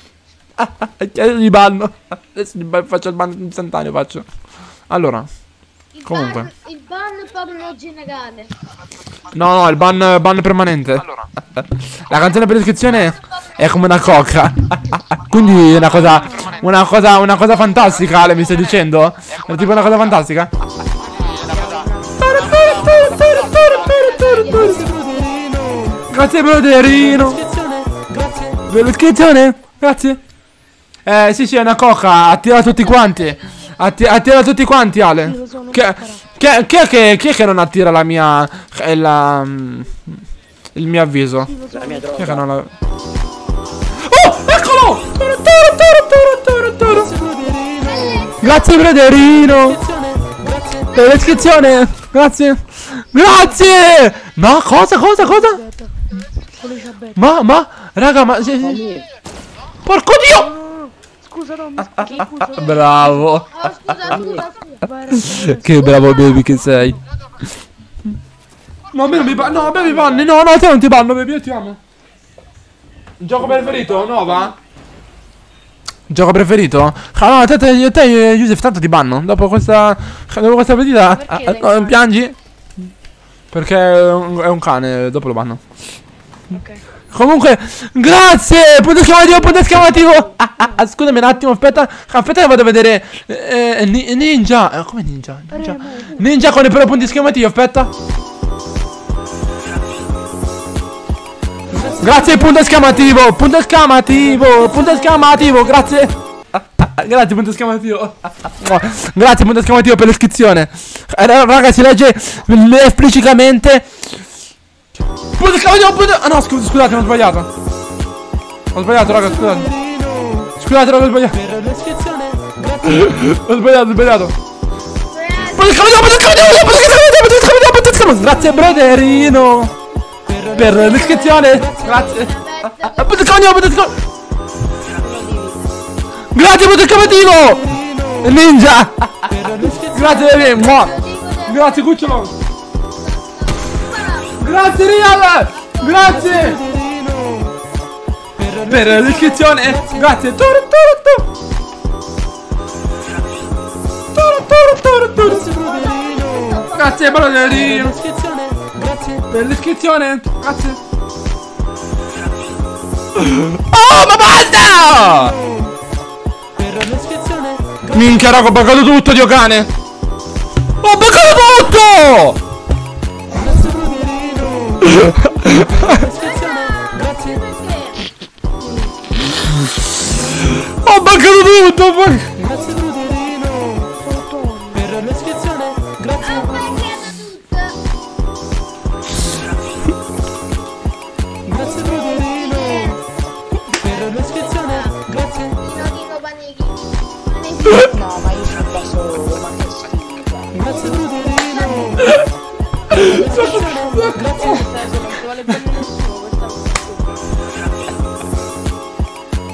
*laughs* Li banno. Adesso faccio il ban istantaneo, faccio. Allora. Il Comunque. ban, il ban porno generale. No, no, il ban, ban permanente. La canzone per iscrizione è come una coca. *laughs* Quindi è una cosa. Una cosa. Una cosa fantastica, Ale, mi stai dicendo? È tipo una cosa fantastica? Grazie, broderino. Grazie. Per l'iscrizione? Grazie. Eh, sì, sì, è una coca. Attira tutti quanti. Atti- attira tutti quanti, Ale. Che, che, chi, è che, chi è che non attira la mia. eh, la, mm, il mio avviso? La mia Chi è che non la. Oh, eccolo! Turu, turu, turu. Grazie Broderino. Grazie. Per l'iscrizione. Grazie. Grazie. No, cosa, cosa, cosa? Ma, ma, raga, ma... Porco dio! Scusa, no, mi scusa. Bravo. Oh, scusa, scusa, scusa. Che bravo baby che sei. No, a me non mi. No, a me mi banni. No, no, te non ti banno, baby, io ti amo. Gioco preferito? Nova? Gioco preferito? Ah, no, te, te, te Yusuf, tanto ti banno. Dopo questa. Dopo questa partita. Perché ah, no, cane? piangi? Perché è un, è un cane, dopo lo banno. Ok. Comunque, grazie! Punto esclamativo, punto esclamativo! Ah, ah, scusami un attimo, aspetta. Aspetta che vado a vedere. Eh, eh, ni- ninja. Eh, come ninja? Ninja. Ninja con i però punti esclamativi, aspetta. Grazie, punto esclamativo, punto esclamativo, punto esclamativo, grazie. *laughs* Grazie, punto esclamativo. *laughs* Grazie, punto esclamativo per l'iscrizione. Raga, si legge esplicitamente. Punto esclamativo, punto. Ah no, scu- scusate, ho sbagliato. Ho sbagliato, raga, scusate. Scusate, raga, ho sbagliato. Per. Ho sbagliato, ho sbagliato. Grazie, broderino. Per l'iscrizione. Grazie. Ah. Grazie, punto esclamativo. Ninja. *laughs* Grazie. Grazie, cucciolo. Grazie, Real. Grazie. Per l'iscrizione. Grazie. Turu, turu, tu. Turu, turu, turu, turu. Grazie, broderino. Grazie. Per l'iscrizione. Grazie. Oh, ma basta! Per l'iscrizione, Minchia, raga, ho buggato tutto, Dio cane. Ho buggato tutto! Grazie Bruderino. L'iscrizione, grazie. Ho buggato tutto! poi- Grazie Bruderino. Per l'iscrizione, grazie. Grazie Bruderino. Per l'iscrizione, grazie. No, ma io sono da solo, ma che schifo. Grazie Bruderino. Per grazie. Adesso non ci vuole bene nessuno, questa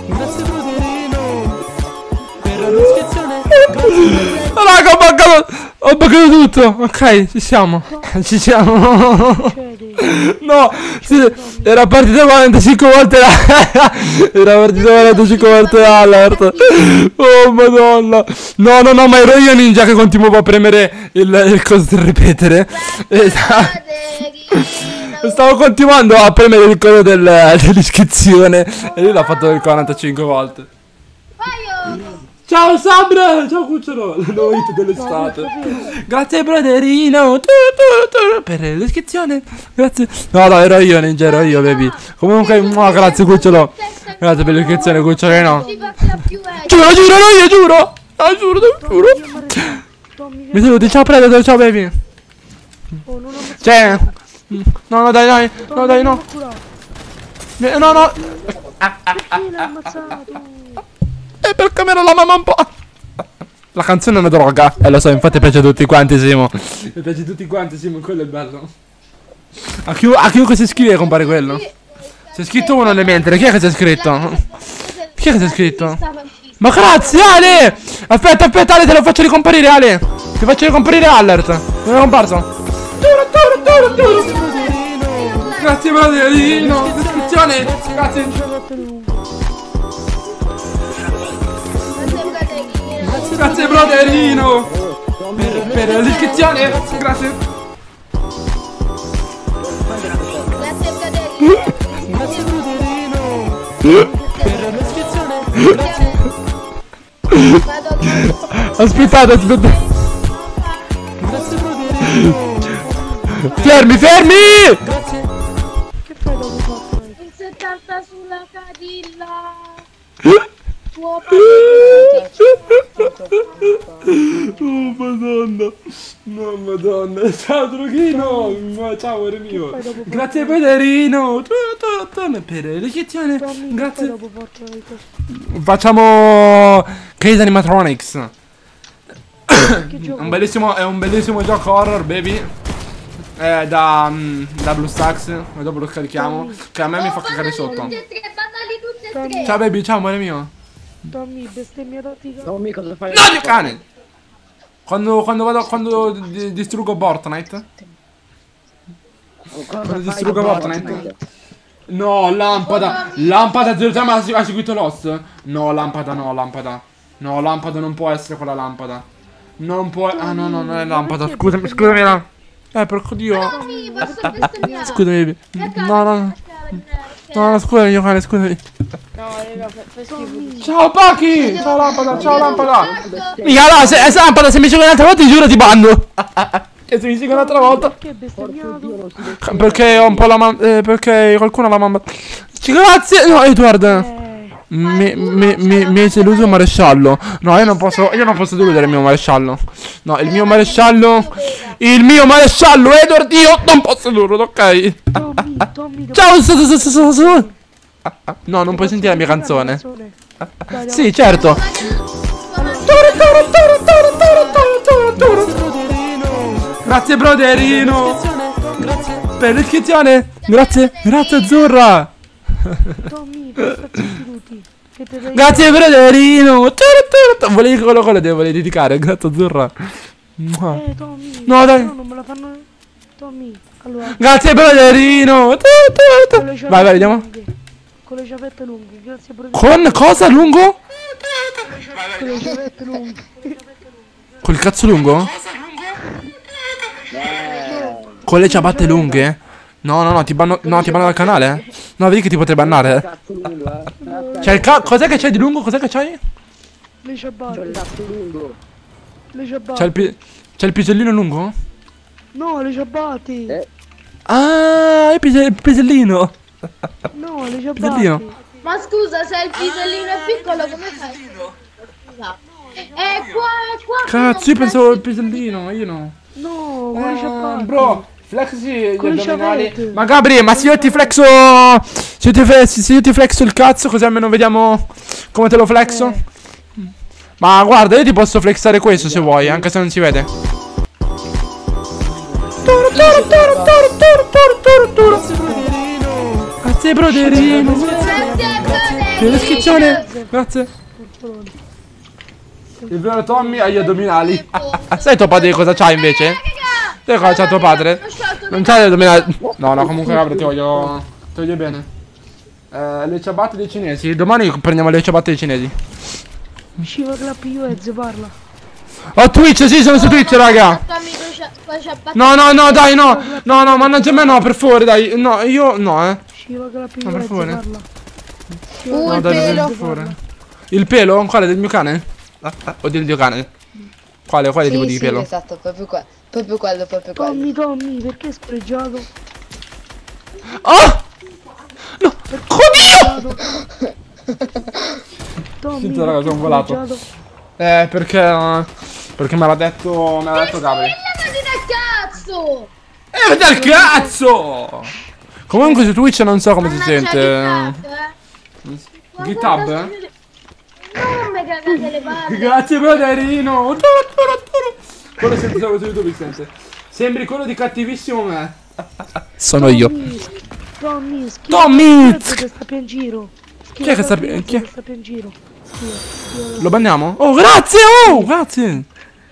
Grazie Bruderino. Per l'iscrizione, grazie. Raga, ho buggato... Ho buggato tutto. Ok, ci siamo. *laughs* Ci siamo. *laughs* No, sì, era partito 45 volte la... *laughs* Era partito 45 volte l'alert. Oh, madonna. No, no, no, ma ero io ninja che continuavo a premere il, il coso del ripetere. Esatto. Stavo continuando a premere il codo del- dell'iscrizione e lui l'ha fatto per 45 volte. Ciao Sabra! Ciao Cucciolo! *laughs* Nuovo hit dell'estate. Grazie broderino! Tu, tu, tu, per l'iscrizione. Grazie. No, no, ero io, ninja, ero io, baby. Comunque, mua, grazie Cucciolo. Grazie per l'iscrizione, Cucciolino. Giuro, giuro, no, io giuro! Ah, giuro, giuro. Mi saluti, ciao Predator, ciao baby. Oh, non ho messo Cioè... No, no, dai, dai. No, dai, no. Eh, No, no. Perché l'hai ammazzato? E per camera la mamma un po'. La canzone è una droga. E lo so, infatti piace a tutti quanti, Simo. Mi piace a tutti quanti, Simo, quello è bello. A, chiu- a chiunque si iscrive compare quello. Si è scritto uno nelle mentre. Chi è che si è iscritto? Chi è che si è iscritto? Ma grazie, Ale! Aspetta, aspetta, Ale, te lo faccio ricomparire, Ale. Ti faccio ricomparire Alert. Non è comparso. Turu, turu, turu, turu. Grazie. Iscrizione. Grazie. Grazie, broderino. Per, per l'iscrizione. Grazie. Grazie Bruderino. Per l'iscrizione, grazie. Aspettate, aspettate. Grazie Bruderino. Fermi, fermi! Grazie. Che fai dopo fatto? Il 70 sulla cadilla. Tuo *laughs* Oh madonna No madonna *laughs* Ciao droghino Ciao amore mio Grazie Pederino Per fai Grazie? Facciamo Case Animatronics? *coughs* Un bellissimo, è un bellissimo gioco horror, baby. È da, mm, da BlueStacks. E dopo lo scarichiamo. Che a me mi fa cagare sotto. Ciao baby, ciao amore mio. Tommy, bestemmia tattica. Tommy, cosa fai? No, Dio cane! Quando, quando vado, quando di- distruggo Fortnite. Quando distruggo Fortnite. No, lampada. Lampada 03, ma ha seguito Lost? No, lampada no, lampada. No, lampada non può essere quella lampada. Non può. Ah, no, no, non è lampada. Scusami, scusami. Eh, porco dio. Scusami. No, no. No, no, scusami, io cane, scusami. No, raga, schifo. Ciao, Paki! Ciao, lampada, ciao, lampada. Mica, no, se, se lampada, se mi segui un'altra volta, ti giuro, ti bando. E se mi segui un'altra volta. Perché bestemmiato? Perché ho un po' la mamma. Eh, perché qualcuno ha la mamma. Ci- Grazie! No, Edward! Eh, Mi, mi, mi, mi hai deluso maresciallo. No, io non posso. Io non posso deludere il mio maresciallo. No, il mio maresciallo. Il mio maresciallo, Edward, io non posso deludere, ok? Ciao, No, non puoi sentire la mia canzone. Sì, certo. Grazie, broderino. Per l'iscrizione. Grazie, grazie, Azzurra. Tommy, Grazie, broderino. Volevi quello, quello devo volevi dedicare. Grazie, Azzurra. Eh, Tommy. No, dai. No, non me la fanno. Tommy, allora. Grazie, le Vai, vai, vediamo. lunghe. Con le ciabatte lunghe, grazie per Con cosa lungo? Con le ciabatte lunghe. Col cazzo lungo? Con le ciabatte lunghe? No, no, no, ti banno, no, ti banno dal canale? No, vedi che ti potrei bannare? Cazzo eh. C'è il ca- cos'è che c'hai di lungo? Cos'è che c'hai? Le C'ho il ciabatte. cazzo lungo. Le C'è il, pi- c'è il pisellino lungo? No, le ciabatte. Eh. Ah, il, pise- il pisellino. No, le ciabatte. Pisellino. Ma scusa, se il pisellino è piccolo, come fai? Scusa. È qua, è qua. Cazzo, io pensavo il pisellino, io no. No, con le Ah, ciabatte. bro, flexi gli addominali. Ma Gabri, ma se io ti flexo. Se io ti, fe- se io ti flexo il cazzo, così almeno vediamo come te lo flexo. Ma guarda, io ti posso flexare questo se vuoi, anche se non si vede. Grazie, broderino. Grazie, brother. l'iscrizione. Grazie. Il vero Tommy ha gli addominali. Sai tuo padre cosa c'ha invece? Sai cosa c'ha tuo padre? Non c'ha gli addominali. No, no, comunque Gabri ti voglio. Ti voglio bene. Eh, le ciabatte dei cinesi. Domani prendiamo le ciabatte dei cinesi. Shiva Clap US parla. Oh Twitch, sì, sono su Twitch, raga. No, no, no, dai, no. No, no, mannaggia me no, per favore, dai. No, io no, eh. Shiva Clap Ma per US favore. parla. No, dai, dai, per favore. Il pelo? Quale del mio cane? O del mio cane? Quale, quale tipo Sì, di sì, pelo? esatto, proprio, qua- proprio quello, proprio quello. Tommy, Tommy, perché hai spregiato? Oh! No! Oddio! Tommy, Senti, raga, sono volato. Eh, perché. Perché me l'ha detto. Me l'ha detto Gabri. Eh, dal cazzo! Comunque su Twitch non so come si Mannaggia, sente. GitHub, eh. Non mi cagate le palle. Grazie, broderino! Quello sente solo su YouTube sente. Sembri quello di cattivissimo me. Sono io. Tommy, Tommy, schiva Tommy! Che sta in giro. Chi è che sta- sta in giro. Lo banniamo? Oh, grazie! Oh, grazie!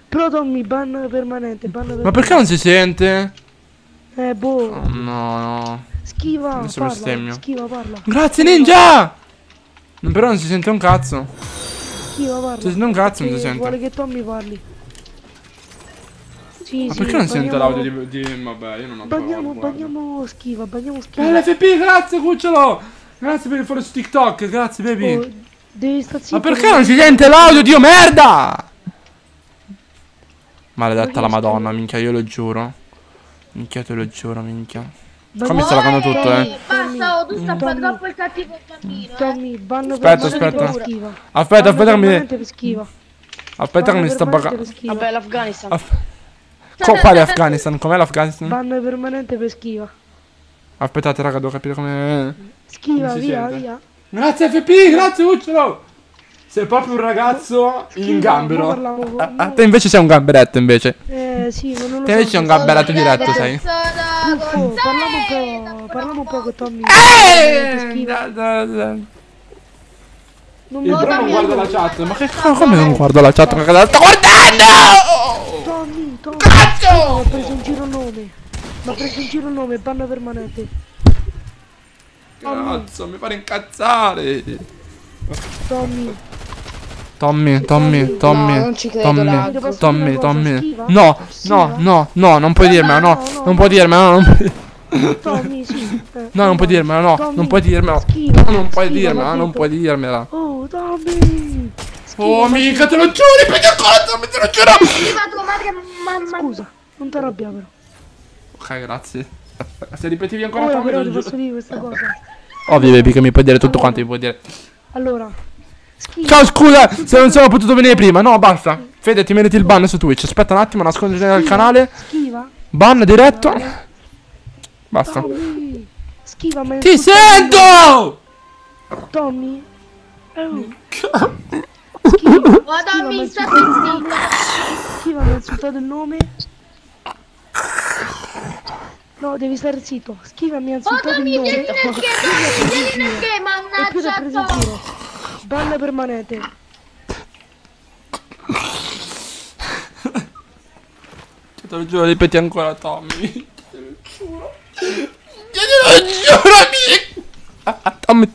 Però Tommy, ban permanente, ban permanente. Ma perché non si sente? Eh, boh. No, no. Schiva, Adesso parla. Schiva, parla. Grazie, ninja! Però non si sente un cazzo. Schiva, parla. Si sente un cazzo, non si sente. Vuole che Tommy parli. Sì, Ma sì, perché non si sente bagniamo- l'audio di, di... Vabbè, io non ho Bagniamo, guarda. bagniamo schiva, bagniamo schiva. Eh, l'FP, grazie, cucciolo! Grazie per il follow su TikTok, grazie, baby. Oh, devi stare zitto. Ma perché non si sente l'audio, Dio merda? Maledetta la madonna, minchia, io lo giuro. Minchia, te lo giuro, minchia. Qua mi sta lagando tutto, eh. Basta, oh, tu sta Tommy. troppo il cattivo bambino. eh. Tommy, banno Aspetta, aspetta. Aspetta, aspetta che mi... permanente per schiva. Aspetta che mi sta bagando. Vabbè, l'Afghanistan. Aff- Co- quale Afghanistan? Com'è l'Afghanistan? Banno permanente per schiva. Aspettate, raga, devo capire come... Schiva, si via, sente. via. Grazie FP, grazie Ucciolo! Sei proprio un ragazzo in Schiva, gambero. mo parliamo con- A, a te invece sei un gamberetto invece. Eh sì, ma non lo Te invece sei un gamberetto diretto, sei. Buffo, parliamo un po', parliamo un po' con Tommy. Schiva. da- da- da- Non Il guarda guarda la chat, ma che cazzo come non guarda la chat? Ma cosa sta guardando? Tommy, Tommy. Cazzo! Mi ha preso un giro nome. Mi ha preso un giro nome, banna permanente. Cazzo, mi fare incazzare. Tommy, Tommy, Tommy, Tommy, non ci credo, Tommy, Tommy, Tommy. schiva? No, Schiva? no, no, no, non puoi dirmelo, no, no, no, non puoi dirmelo, no, non puoi- Tommy, sì. *laughs* no, non puoi dirmelo, no, Tommy, non puoi dirmelo, schiva, non puoi schiva, dirmelo, l'ha non puoi dirmela. Oh, Tommy. Schiva, Oh, mica te lo giuri, perché cosa, te lo giuro. Viva tua madre, mamma. Scusa, non ti arrabbiare però. Ok, grazie. *laughs* Se ripetivi ancora Ora Tommy, però ti lo posso giuro. dire questa cosa. Ovvio, baby, che mi puoi dire tutto quanto mi puoi dire. Allora, schiva. Ciao, scusa, se non sono potuto venire prima. No, basta. Fede, ti meriti il ban su Twitch. Aspetta un attimo, nasconditi nel canale. Schiva. Ban diretto. Basta. Tommy. Schiva, ma Ti sento! Tommy. Oh, Oh, Tommy, stai zitto. schiva, mi ha insultato il nome. No, devi stare zitto. Schiva, mi ha insultato il nome. vieni nel game, vieni nel game, mannaggia. Banna permanente. Te lo giuro, ripeti ancora, Tommy. Te lo giuro. Te lo giuro, amico. Tommy.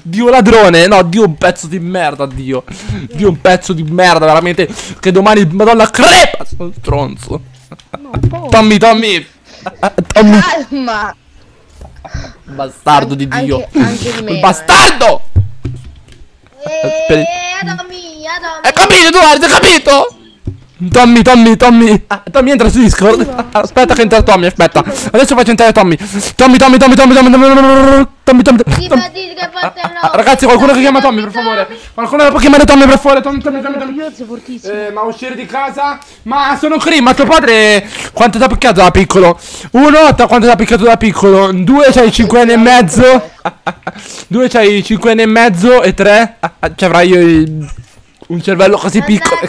Dio ladrone, no, Dio un pezzo di merda, Dio. Dio un pezzo di merda, veramente. Che domani, madonna, crepa. Sono stronzo. No. Tommy, Tommy. Tommy, Calma. bastardo di Dio. Anche, anche di me. Quel bastardo! Eh, per... Adami, Adami. Hai capito Eduardo? hai capito? Tommy, Tommy, Tommy. Ah, Tommy entra su Discord. Aspetta che entra Tommy, aspetta. Adesso faccio entrare Tommy. Tommy, Tommy, Tommy, Tommy, Tommy, Tommy, Tommy, Tommy. Ragazzi, qualcuno che chiama Tommy, per favore. Qualcuno può chiamare Tommy, per favore. Tommy, Tommy, Tommy, Tommy. Eh, ma uscire di casa? Ma sono Cream, ma tuo padre quanto ti ha picchiato da piccolo? 1,8 quanto ti ha picchiato da piccolo? 2 c'hai 5 anni e mezzo. 2 c'hai 5 anni e mezzo e 3 ci avrai io il un cervello così piccolo.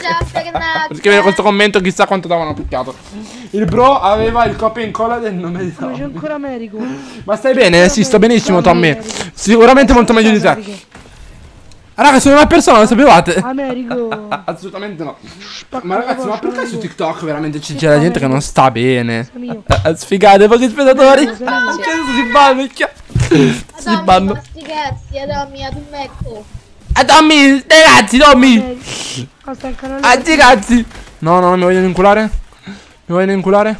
Scrivere *laughs* questo commento, chissà quanto davano picchiato. Il bro aveva il copia e incolla del nome di Ma c'è Tommy. ancora Americo. Ma stai bene? Sì, sto benissimo, Tommy. Sicuramente molto meglio di te. Ah, raga, sono una persona, lo sapevate? Americo. *laughs* Assolutamente no. Spacca Ma ragazzi, ma perché su TikTok veramente c'è la gente che non sta bene? Eh, eh, Sfigate, pochi spettatori. Cazzo si banno. Si Tommy, banno. ma sti cazzi, eh, Tommy, ad un mecco. Ah. Americo. Ah, sta in canale. Ah, sti cazzi. No, no, mi vogliono inculare. Mi vogliono inculare.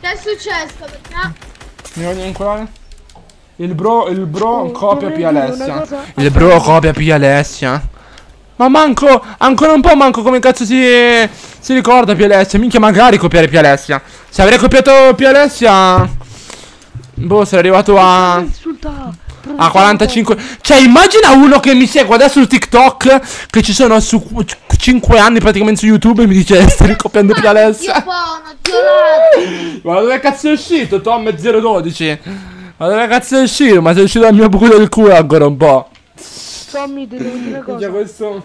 Che è successo? Perché? Mi vogliono inculare. Il bro, il bro Oh, copia P Alessia. cosa- Il bro copia P Alessia. Ma manco, ancora un po' manco come cazzo si, si ricorda P Alessia. Minchia, magari copiare P Alessia. Se avrei copiato P Alessia... Boh, sarei arrivato a... A 45 Cioè immagina uno che mi segue adesso su TikTok Che ci sono su 5 anni praticamente su YouTube E mi dice stai copiando P Dio Alessia buono, Dio lato. Ma dove cazzo è uscito Tom 012 Ma dove cazzo è uscito Ma sei uscito dal mio buco del culo ancora un po' Tommy, devo dire Cioè cosa. questo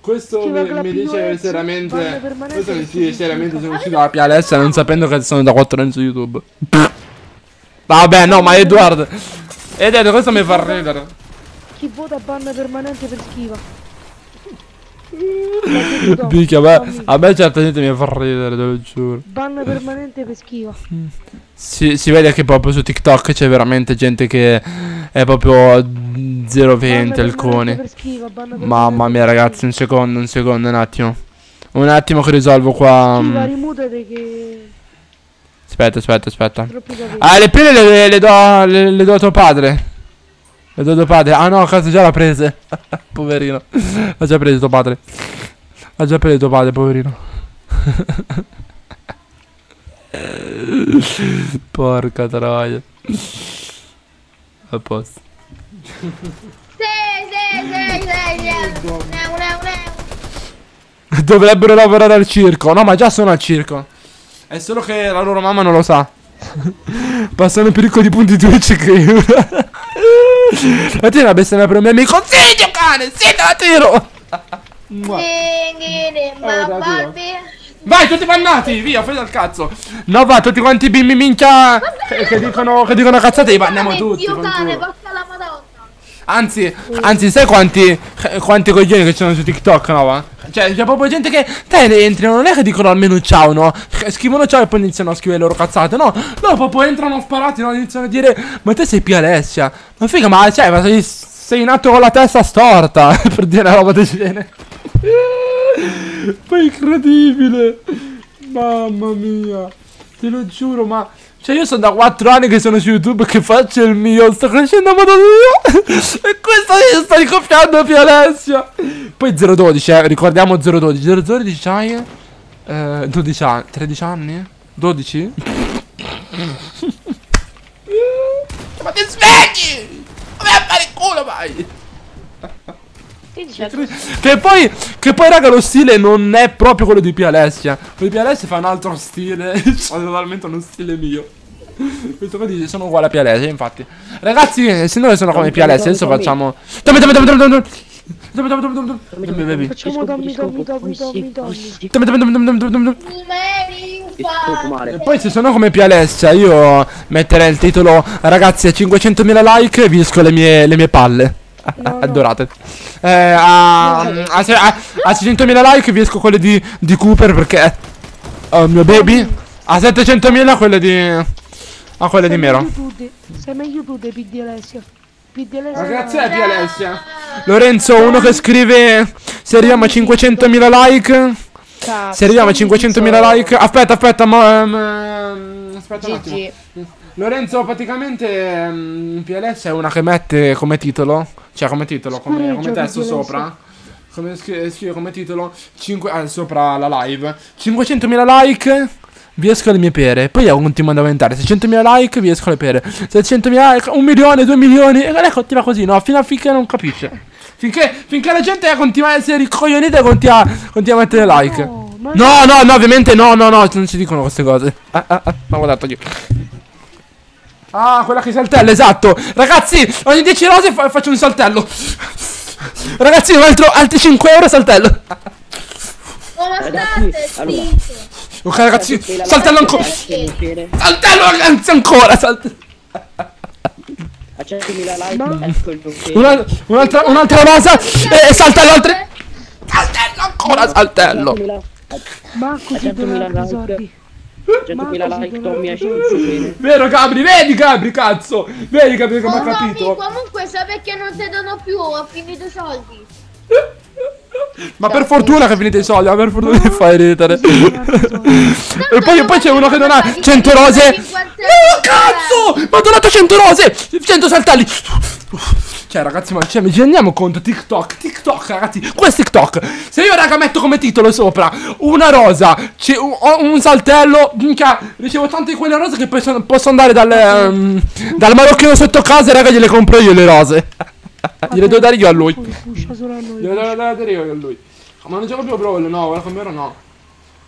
Questo mi, dice seriamente Questo mi dice seriamente. Sono uscito dalla P Alessia Non sapendo che sono da 4 anni su YouTube *laughs* Vabbè no ma Edward Edward questo mi fa ridere Chi vota banna permanente per schiva? *laughs* Minchia, a me, a me certa gente mi fa ridere, te lo giuro. Banna permanente per schiva. Si, si vede che proprio su TikTok c'è veramente gente che è proprio 020 alcuni. Per schiva, banna Mamma mia ragazzi, un secondo, un secondo, un attimo. Un attimo che risolvo qua. Schiva, mm. rimutate che... Aspetta, aspetta, aspetta. Ah, le pile le, le do, le, le do a tuo padre. Le do a tuo padre. Ah no, cazzo già l'ha prese. *laughs* poverino. L'ha già preso tuo padre. L'ha già preso tuo padre, poverino. *laughs* Porca troia. A posto. Sì, sì, sì. Dovrebbero lavorare al circo. No, ma già sono al circo. È solo che la loro mamma non lo sa. *laughs* Passano per ricco di punti Twitch credo. *laughs* Ma ti una bestemmia per un mio amico. Zitto cane, zitto la tiro. Barbie. Vai, tutti bannati, via, fai dal cazzo. No, va, tutti quanti bimbi minchia che, che dicono, che dicono cazzate, li banniamo tutti. Zio cane, porca la madonna. Anzi, anzi, sai quanti, quanti coglioni che ci sono su TikTok, no? Va? Cioè, c'è proprio gente che te entrano, non è che dicono almeno ciao, no? Scrivono ciao e poi iniziano a scrivere le loro cazzate, no? Loro proprio entrano sparati, no? Iniziano a dire, ma te sei Pia Alessia. Ma figa, ma cioè, ma sei, sei nato con la testa storta, *laughs* per dire una roba del genere. È incredibile. Mamma mia. Te lo giuro, ma... Cioè io sono da 4 anni che sono su YouTube che faccio il mio, sto crescendo a modo mio. E questo io sto ricopiando Pia Alessia. Poi 012, eh, ricordiamo 012. 012 c'hai? Eh, 12 anni, 13 anni? 12? *laughs* Ma ti svegli! Vai a fare il culo, vai! *laughs* Che poi, che poi raga lo stile non è proprio quello di Pia Alessia Quello di Pia Alessia fa un altro stile Fa totalmente uno stile mio Questo qua dice sono uguale a Pia Alessia infatti Ragazzi se noi sono come Pia Alessia adesso facciamo Dammi dammi dammi dammi dammi Dammi dammi dammi dammi Dammi baby Facciamo dammi, dammi, dammi, dammi, dammi. Dammi dammi dammi dammi dammi dammi Numeri Ti scopo male. E poi se sono come Pia Alessia io metterei il titolo Ragazzi a 500.000 like vi esco le mie, le mie palle Adorate. Eh, a, a, se- a, a 600.000 like vi esco quelle di, di Cooper perché Oh mio baby. A 700.000 quelle di A quelle di Sei Mero. meglio tu de- Sei meglio tu dei PD Alessia. PD Alessia. Ragazzi è Pia Alessia. Lorenzo uno che scrive Se arriviamo a 500.000 like. Se arriviamo a 500.000 like. Aspetta aspetta ma, ehm, Aspetta un attimo. Lorenzo praticamente um, PLS è una che mette come titolo, cioè come titolo, come, come testo sopra. Come come titolo 5, ah, sopra la live. 500.000 like vi esco le mie pere. Poi io continuo ad aumentare. 600.000 like vi esco le pere. 700.000 like 1 milione 2 milioni. E lei continua così no? Fino a finché non capisce. Finché, finché la gente continua a essere ricoglionita e continua, continua a mettere like. No, ma No no. no ovviamente no no no Non si dicono queste cose. Ah ah ah detto io Ah, quella che saltella, esatto. Ragazzi, ogni 10 rose fa- faccio un saltello. Ragazzi, un altro, altri 5 euro saltello. Ragazzi, allora. Ok, ragazzi, saltello ancora. Saltello ragazzi, ancora. Saltello. A 100.000 like, ecco il nocchiere. Una- un'altra, un'altra rosa. E saltello, altre. Saltello, ancora saltello. 100.000 Ma così 100.000 per altri like. soldi. 100.000 like, Tommy il sapere. Vero, Gabri, vedi, Gabri, cazzo. Vedi, Gabri, come Oh, ha capito. comunque sai perché non ti danno più, ho finito i soldi. *laughs* Ma per fortuna che finite i soldi, ma per fortuna che fai ridere. *laughs* E poi, poi c'è uno che non ha 100 rose. No, cazzo! Ma ho donato 100 rose! 100 saltelli! Cioè, ragazci, ma cioè, ci rendiamo conto? TikTok, TikTok, ragazzi, questo è TikTok. Se io, raga, metto come titolo sopra una rosa, c'è un, ho un saltello, minchia, ricevo tante di quelle rose che poi sono- posso andare dal, ehm, dal marocchino sotto casa, raga, gliele compro io le rose. Gliele devo dare io a lui. Gliele devo dare io a lui. Ma non gioco più a Brawl, no, guarda come ero no.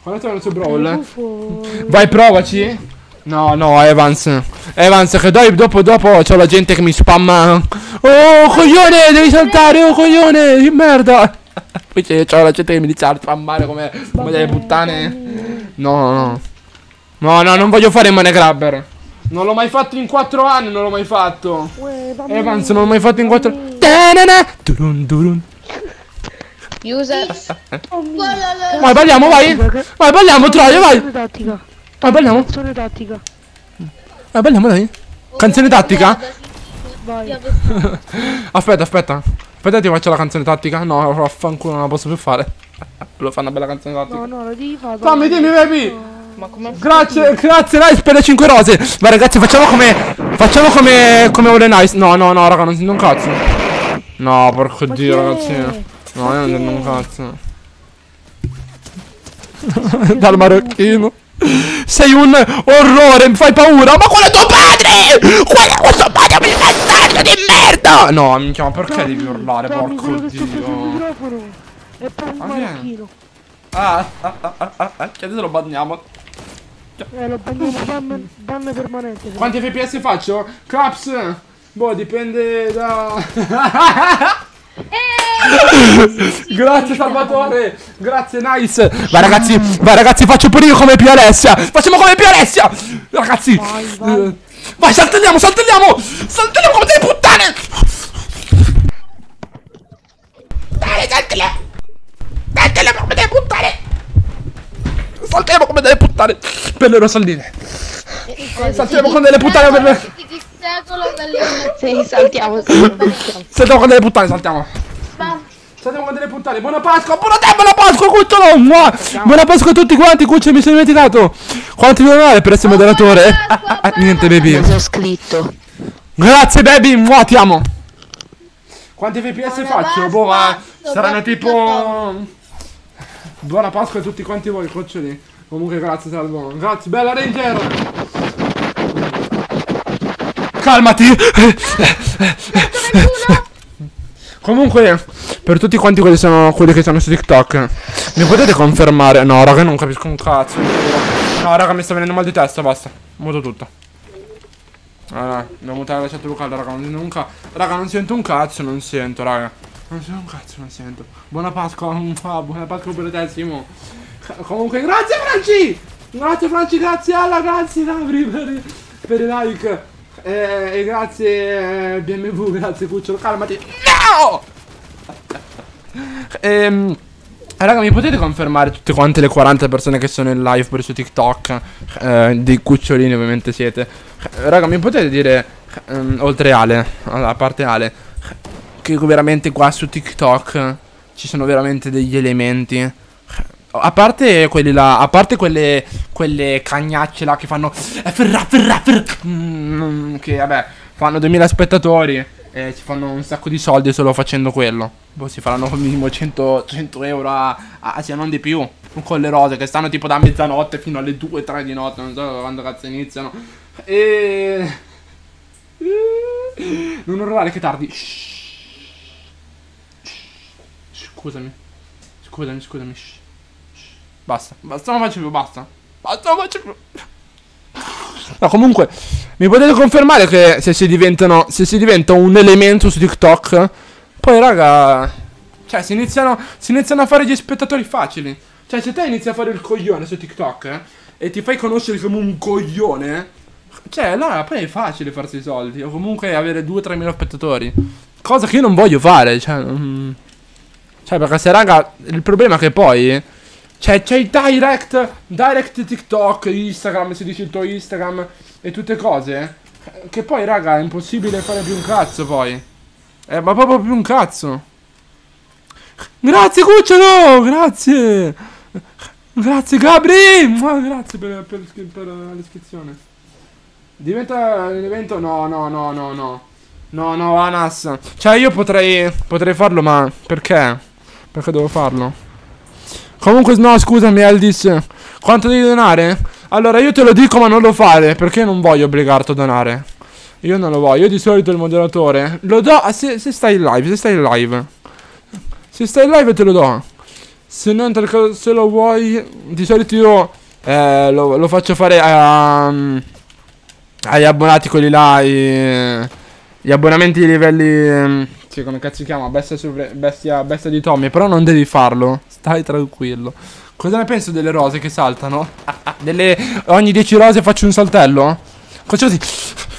Quando torno su Brawl, eh. Vai, provaci. No, no, Evans. Evans, che dai, dopo, dopo c'ho la gente che mi spamma. Oh, coglione, devi saltare, oh, coglione, di merda. Poi c'è, la gente che mi dice a spammare come, come delle puttane. No, no. No, no, non voglio fare il money grabber. Non l'ho mai fatto in 4 anni, non l'ho mai fatto. Uè. Evans, non l'ho mai fatto in 4 anni. Turun, turun. User. Vai, balliamo, vai. Vai, balliamo, Troia, vai. Canzone tattica. Vai, balliamo. Canzone tattica. Vai, balliamo, dai. Canzone tattica? Vai. *laughs* Aspetta, aspetta. Aspetta, ti faccio la canzone tattica. No, vaffanculo, non la posso più fare. *laughs* Volevo fare una bella canzone tattica. No, no, la devi fare. Fammi, dimmi, baby. Ma come Grazie, grazie, nice per le 5 rose. Ma ragazzi, facciamo come. Facciamo come. Come vuole nice. No, no, no, raga, non sento un cazzo. No, porco Ma dio, ragazzi. No, io non sento un cazzo. *laughs* Dal marocchino. Sei un orrore, mi fai paura. Ma quello è tuo padre! Quello è questo padre, mi bastardo di merda! No, minchia, ma perché devi urlare, Dammi porco dio? E poi è? marocchino. Ah, ah, ah, ah, ah, ah, che adesso lo banniamo. Eh, lo bagniamo ban, ban permanente. Quanti FPS faccio? Caps? Boh, dipende da... *laughs* Grazie Salvatore. Grazie, nice. Vai ragazzi, vai ragazzi, faccio pure io come Pio Alessia. Facciamo come Pio Alessia. Ragazzi. eh, Vai, saltelliamo, saltelliamo. Saltelliamo come delle puttane. Dai, saltelliamo. Saltelliamo come delle puttane. Saltelliamo come delle puttane. Per le rosalline. Saltelliamo come delle puttane per le... Sì, saltiamo, saltiamo. Saltiamo con delle puttane, saltiamo. Saltiamo con delle puttane. Buona Pasqua, buona te, buona Pasqua, cucciolo. Mua. Buona Pasqua a tutti quanti, cucciolo, mi sono dimenticato. Quanti devo dare per essere moderatore? Niente, baby. Cosa ho scritto? Grazie, baby, mua, ti amo. Quanti FPS faccio? Boh, saranno tipo... Buona Pasqua a tutti quanti voi, cuccioli. Comunque, grazie, Salvo. Grazie, bella Ranger. Calmati. Comunque, per tutti quanti quelli, sono, quelli che sono su TikTok, mi potete confermare? No, raga, non capisco un cazzo. No, raga, mi sta venendo mal di testa, basta. Muto tutto. Allora, devo mutare la chat vocale, raga, non, non ca- raga, non sento un cazzo, non sento, raga. Non sento un cazzo, non sento. Buona Pasqua, *laughs* buona Pasqua per te, Simo. *laughs* Comunque, grazie Franci! Grazie Franci, grazie alla, grazie Gabri per, per i like. Eh, e grazie eh, BMW, grazie Cucciolo, calmati. No! *laughs* Ehm... Raga, mi potete confermare tutte quante le 40 persone che sono in live pure su TikTok? Eh, dei cucciolini ovviamente siete. Raga, mi potete dire, ehm, oltre Ale, a parte Ale, che veramente qua su TikTok ci sono veramente degli elementi. A parte quelli là, a parte quelle, quelle cagnacce là che fanno eh, ferra, ferra, ferra, mm, che vabbè, fanno 2000 spettatori e ci fanno un sacco di soldi solo facendo quello. Poi si faranno minimo 100, 100 euro a, a, se non di più. Con le rose che stanno tipo da mezzanotte fino alle 2-3 di notte, non so quando cazzo iniziano. E... Non urlare che tardi. Scusami. Scusami, scusami. Shh. Basta, basta, non faccio più, basta. Basta, non faccio più. No, comunque, mi potete confermare che se si diventano. Se si diventa un elemento su TikTok. Poi, raga. Cioè, si iniziano. Si iniziano a fare gli spettatori facili. Cioè, se te inizi a fare il coglione su TikTok. eh, e ti fai conoscere come un coglione. Cioè, allora poi è facile farsi i soldi. O comunque avere 2-3 mila spettatori. Cosa che io non voglio fare. Cioè. mm. Cioè, perché se raga. Il problema è che poi. Cioè, c'è il direct, direct TikTok, Instagram, se dici il tuo Instagram e tutte cose. Che poi, raga, è impossibile fare più un cazzo poi. Eh, ma proprio più un cazzo. Grazie, cucciolo! Grazie! Grazie, Gabri! Grazie per, per, per l'iscrizione. Diventa l'evento? No, no, no, no, no. No, no, Anas. Cioè, io potrei, potrei farlo, ma perché? Perché devo farlo? Comunque, no, scusami, Aldis. Quanto devi donare? Allora, io te lo dico, ma non lo fare. Perché non voglio obbligarti a donare. Io non lo voglio. Io di solito il moderatore lo do se, se stai in live. Se stai in live. Se stai in live te lo do. Se non se lo vuoi. Di solito io eh, lo, lo faccio fare a, agli abbonati quelli là. i- gli abbonamenti di livelli. ehm, Sì, come cazzo si chiama? Bestia, bestia, bestia di Tommy. Però non devi farlo. Stai tranquillo. Cosa ne penso delle rose che saltano? *laughs* Delle. Ogni 10 rose faccio un saltello? Faccio così.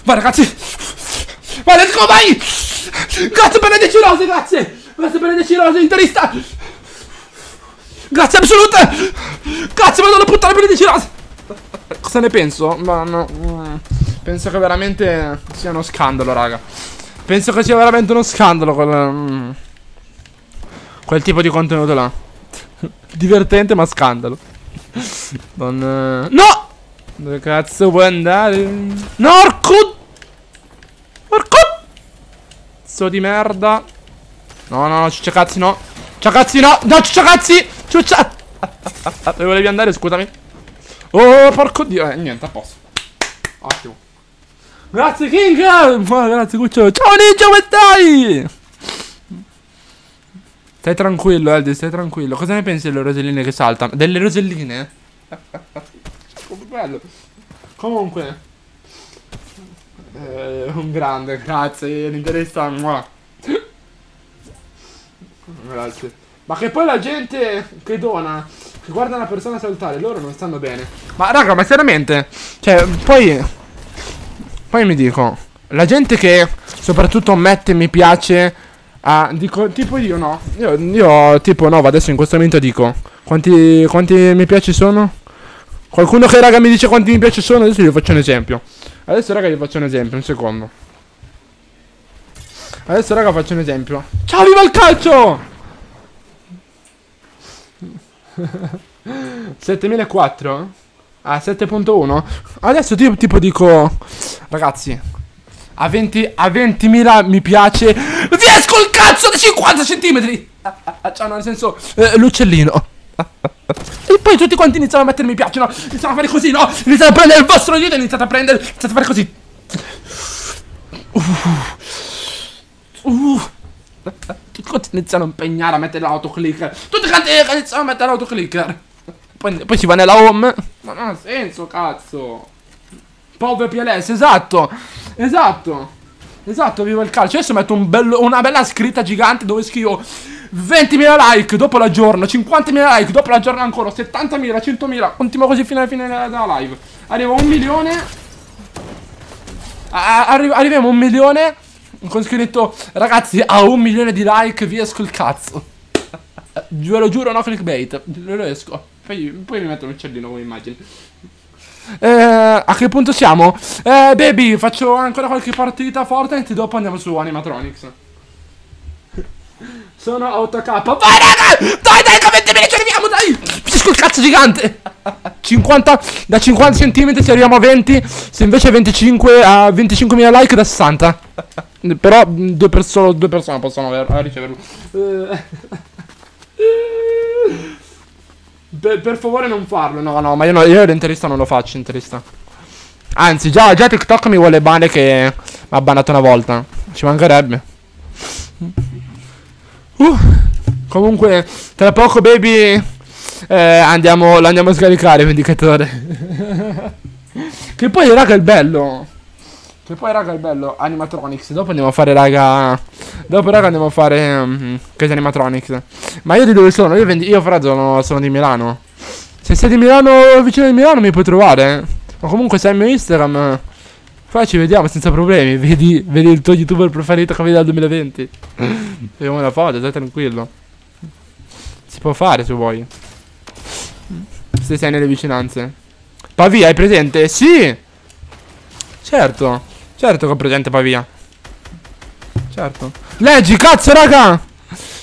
Vai ragazzi! Vai, let's go, vai! Grazie per le 10 rose, grazie! Grazie per le 10 rose, interista! Grazie assolute! Grazie, madonna puttana per le 10 rose! Cosa ne penso? Ma no. mm, Penso che veramente sia uno scandalo, raga. Penso che sia veramente uno scandalo quel. mm, quel tipo di contenuto là. Divertente ma scandalo. Non. eh, No! Dove cazzo vuoi andare? No, Orkut! Orkut! Cazzo di merda. No, no, no, cicciacazzi no. Ciacazzi no! No, cicciacazzi! Ciuccia! *laughs* Dove volevi andare, scusami? Oh, porco dio. Eh, niente, a posto. Ottimo. Grazie King! Grazie Cuccio. Ciao Ninja, come stai? Stai tranquillo, Eldi, stai tranquillo. Cosa ne pensi delle roselline che saltano? Delle roselline? *laughs* Come bello. Comunque. Eh, un grande, grazie. L'interessa. Grazie. Ma che poi la gente che dona, che guarda una persona saltare, loro non stanno bene. Ma raga, ma seriamente, cioè, poi poi mi dico, la gente che soprattutto mette mi piace a dico tipo io no. Io, io tipo no, adesso in questo momento dico quanti quanti mi piace sono? Qualcuno che raga mi dice quanti mi piace sono, adesso vi faccio un esempio. Adesso raga vi faccio un esempio, un secondo. Adesso raga faccio un esempio. Ciao, viva il calcio! *laughs* 7004? Ah, 7.1? Adesso tipo, tipo dico Ragazzi A 20 A 20.000 mi piace Riesco il cazzo da 50 centimetri! Cioè no, nel senso eh, L'uccellino. E poi tutti quanti iniziano a mettere mi piace, no? Iniziano a fare così, no? Iniziano a prendere il vostro dito e iniziate a prendere Iniziate a fare così. Uh. Uh. Tutti quanti iniziano a impegnare a mettere l'autoclicker. Tutti quanti iniziano a mettere l'autoclicker. Poi, poi si va nella home. Ma non ha senso cazzo. Povero PLS esatto. Esatto Esatto viva il calcio. Adesso metto un bello, una bella scritta gigante dove scrivo 20.000 like dopo la giorno 50.000 like dopo la giorno ancora 70.000 100.000 Continuo così fino alla fine della, live. Arrivo a un milione. Arri- Arriviamo a un milione. Con scritto Ragazzi a un milione di like vi esco il cazzo. *laughs* Ve lo giuro no clickbait. Lo esco. Poi, poi mi metto un uccellino come immagini eh, a che punto siamo? Eh, baby, faccio ancora qualche partita Fortnite Dopo andiamo su Animatronics. Sono 8k Vai raga! Dai dai come te *laughs* ci arriviamo dai! Fisco il cazzo gigante! 50 Da 50 cm se arriviamo a 20 Se invece 25 a 25.000 like da 60 Però due, perso due persone possono aver- riceverlo. Eh. *laughs* Per, per favore non farlo. No no ma io, no, io l'interista non lo faccio interista. Anzi già, già TikTok mi vuole bane che Mi ha banato una volta. Ci mancherebbe. Uh, Comunque Tra poco baby eh, andiamo, Lo andiamo a scaricare Vendicatore. *laughs* Che poi raga è bello Che poi raga è il bello Animatronics. Dopo andiamo a fare raga Dopo raga andiamo a fare um, Case Animatronics. Ma io di dove sono? Io, vendi- io fra sono, sono di Milano. Se sei di Milano Vicino di Milano mi puoi trovare. Ma comunque sai il mio Instagram Poi ci vediamo senza problemi. *laughs* Vedi, vedi il tuo youtuber preferito che vedi dal 2020 *laughs* Vediamo una foto stai tranquillo. Si può fare se vuoi. Se sei nelle vicinanze. Pavia hai presente? Sì! Certo Certo che ho presente Pavia. Certo. Leggi cazzo raga!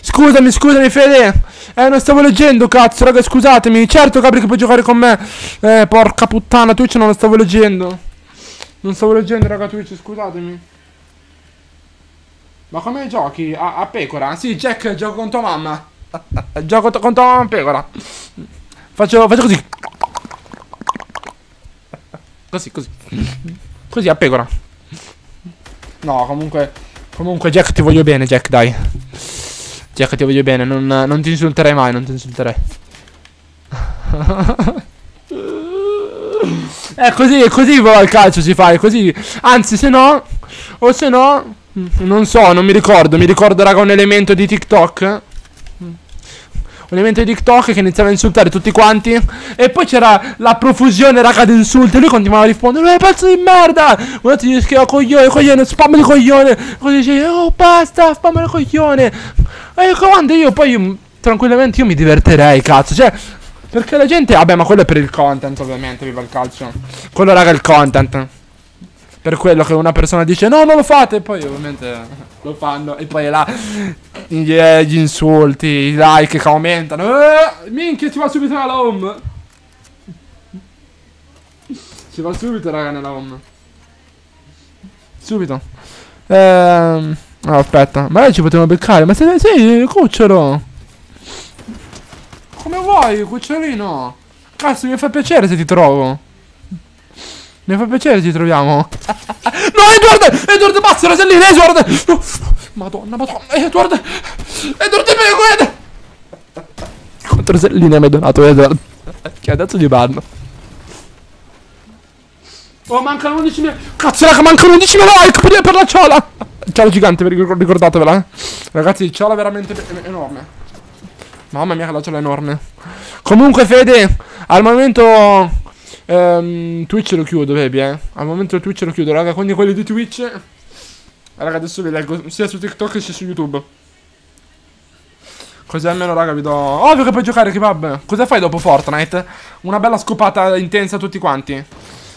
Scusami scusami Fede. Eh non stavo leggendo cazzo raga scusatemi. Certo Gabri che puoi giocare con me. Eh porca puttana Twitch non lo stavo leggendo. Non stavo leggendo raga Twitch scusatemi. Ma come giochi? A, a pecora? Sì Jack gioco con tua mamma. *laughs* Gioco con tua mamma a pecora. Faccio, faccio così. Così così. Così a pecora No comunque Comunque Jack ti voglio bene Jack dai Jack ti voglio bene Non, non ti insulterei mai Non ti insulterei È *laughs* così, è così va al calcio si fa, è così. Anzi, se no, o se no, non so, non mi ricordo. Mi ricordo, raga, un elemento di TikTok. Un elemento di TikTok che iniziava a insultare tutti quanti. E poi c'era la profusione, raga, di insulti. E lui continuava a rispondere: Eh, pezzo di merda! Altro gli scriveva coglione, coglione, spam di coglione. Così dice: Oh, basta, spam di coglione. E comando io poi io, tranquillamente io mi diverterei, cazzo. Cioè. Perché la gente, vabbè, ma quello è per il content, ovviamente, viva il calcio. Quello, raga, è il content. Per quello che una persona dice no, non lo fate, e poi ovviamente *laughs* lo fanno. E poi è là gli, gli insulti, i like che aumentano. Eh, minchia, ci va subito nella home. Ci va subito, raga, nella home. Subito. Ehm. no, aspetta, magari ci potremmo beccare. Ma sei, sei cucciolo. Come vuoi, cucciolino? Cazzo, mi fa piacere se ti trovo. Mi fa piacere ti troviamo. *laughs* no, Edward! Edward, basta, Rosellina, Edward! No. Madonna, madonna, Edward! Edward, ti prego, Edward! Quanto Rosellina mi hai donato, Edward? Che adesso gli vanno. Oh, mancano 11.000. Cazzo, raga, mancano 11.000 like per, per la ciola. ciao gigante, ricordatevela. eh. Ragazzi, ciao veramente be- enorme. Mamma mia che la ciao enorme. Comunque Fede, al momento ehm, Twitch lo chiudo, baby, eh. Al momento Twitch lo chiudo, raga, quindi quelli di Twitch Raga, adesso vi leggo sia su TikTok sia su YouTube. Così almeno, raga, vi do. Ovvio che puoi giocare, kebab. Cosa fai dopo Fortnite? Una bella scopata intensa a tutti quanti.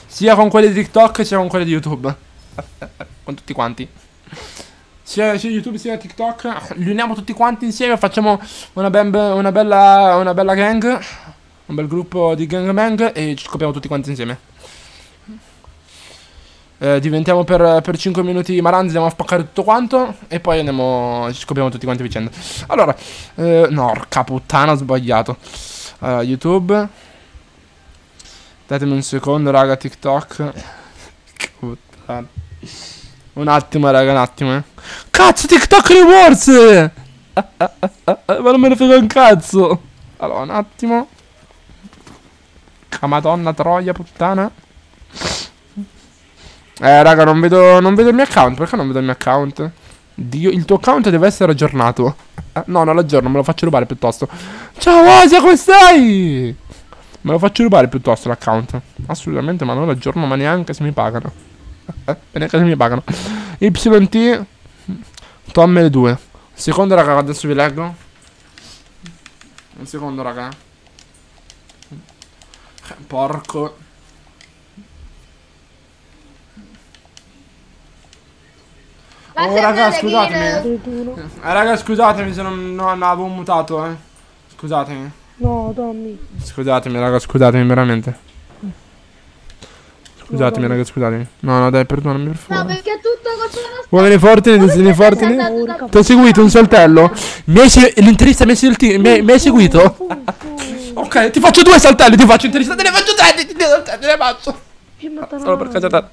Sia con quelli di TikTok sia con quelli di YouTube. *laughs* con tutti quanti. Sia, sia YouTube sia TikTok. Li uniamo tutti quanti insieme. Facciamo una, una bella. Una bella gang. Un bel gruppo di gangbang. E ci scopriamo tutti quanti insieme. Eh, diventiamo per, per 5 minuti maranzi, andiamo a spaccare tutto quanto e poi andiamo, ci scopriamo tutti quanti vicenda. Allora, eh, no, porca puttana, ho sbagliato. Allora, YouTube. Datemi un secondo, raga, TikTok. *laughs* Un attimo, raga, un attimo, eh. Cazzo, TikTok Rewards! Ah, ah, ah, Ma non me ne frega un cazzo. Allora, un attimo. Ca madonna troia, puttana. Eh, raga, non vedo, non vedo il mio account. Perché non vedo il mio account? Dio, il tuo account deve essere aggiornato. Eh, no, non l'aggiorno, me lo faccio rubare piuttosto. Ciao Asia, come stai? Me lo faccio rubare piuttosto l'account. Assolutamente, ma non l'aggiorno, ma neanche se mi pagano. Eh, neanche se mi pagano. YT Tom le 2. Secondo, raga, adesso vi leggo. Un secondo, raga. Porco. Ma Oh, raga, scusatemi. Eh, raga, scusatemi se non, non avevo mutato, eh. Scusatemi. No, Tommy. Scusatemi, raga, scusatemi, veramente. Scusatemi, raga, scusatemi. No, no, dai, perdonami, per No, favore. perché tutto questo non Uomini forti, destini forti. Ti ho seguito un saltello. Mi hai l'interista mi hai- mi hai seguito? Ok, ti faccio due saltelli, ti faccio interista, te ne faccio tre, ti, ti, te ne faccio. Che Solo per cacciata.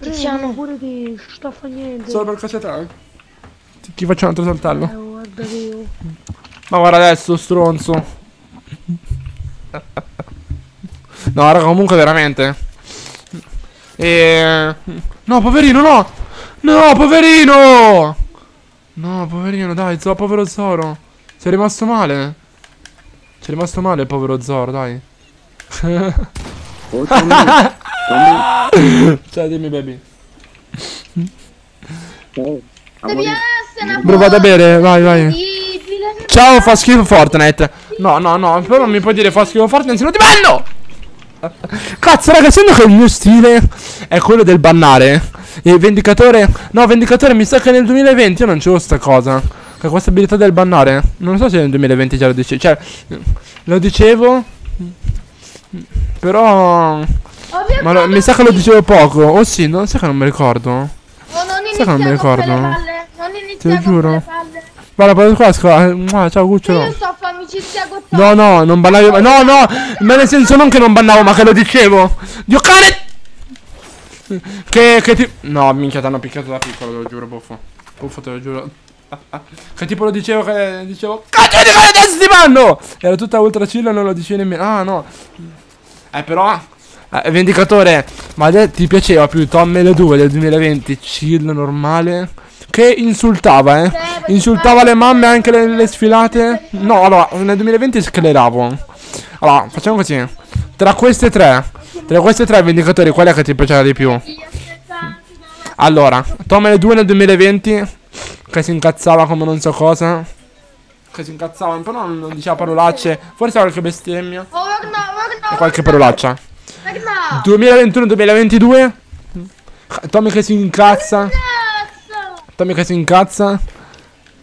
Tiziano. Pure ti sta fa niente. Solo per cacciata. Ti, faccio un altro saltello. Eh, guarda che io. Ma guarda adesso, stronzo. No, raga, comunque veramente. E... No, poverino, no! No, poverino! No, poverino, dai, zo, povero Zoro. Sei rimasto male. Sei rimasto male, povero Zoro, dai. Oh, Tommy, Tommy, *laughs* Cioè, dimmi, baby. oh, vado a bere, vai, vai. Ciao, fa schifo Fortnite. No, no, no, però non mi puoi dire fa schifo Fortnite se non ti banno! *laughs* Cazzo, raga, essendo che il mio stile è quello del bannare. E Vendicatore. No, Vendicatore, mi sa che nel 2020 io non c'ho sta cosa. Che questa abilità del bannare. Non so se nel 2020 già lo dicevo. Cioè, lo dicevo. Però. Ma lo- mi sa che lo dicevo poco. Oh sì, non sa che non mi ricordo. Oh, non Sai che non mi con ricordo? Non iniziare con giuro. Guarda, poi qua, scusa. Mua, Ciao, Io cucciolo. sto a fare amicizia con te. No, no, non bannavi. No, no, ma nel senso non che non bannavo, ma che lo dicevo. Dio cane! Che, che ti. No, minchia, ti hanno picchiato da piccolo, te lo giuro, buffo. Buffo, te lo giuro. *laughs* Che tipo lo dicevo che dicevo Cazzo di cane adesso ti mando! Era tutta ultra chill e non lo dicevi nemmeno Ah no. Eh però eh, Vendicatore Ma ti piaceva più Tom e le 2 del 2020 Chill normale? Che insultava eh? Insultava le mamme anche le, le sfilate? No allora nel 2020 scleravo. Allora facciamo così. Tra queste tre Tra queste tre vendicatori qual è che ti piaceva di più? Allora Tom e le 2 nel 2020 Che si incazzava come non so cosa. Che si incazzava un po' non, non diceva parolacce Forse qualche bestemmia. Oh. E qualche parolaccia. Guarda. 2021-2022 Tommy che si incazza. Cazzo. Tommy che si incazza.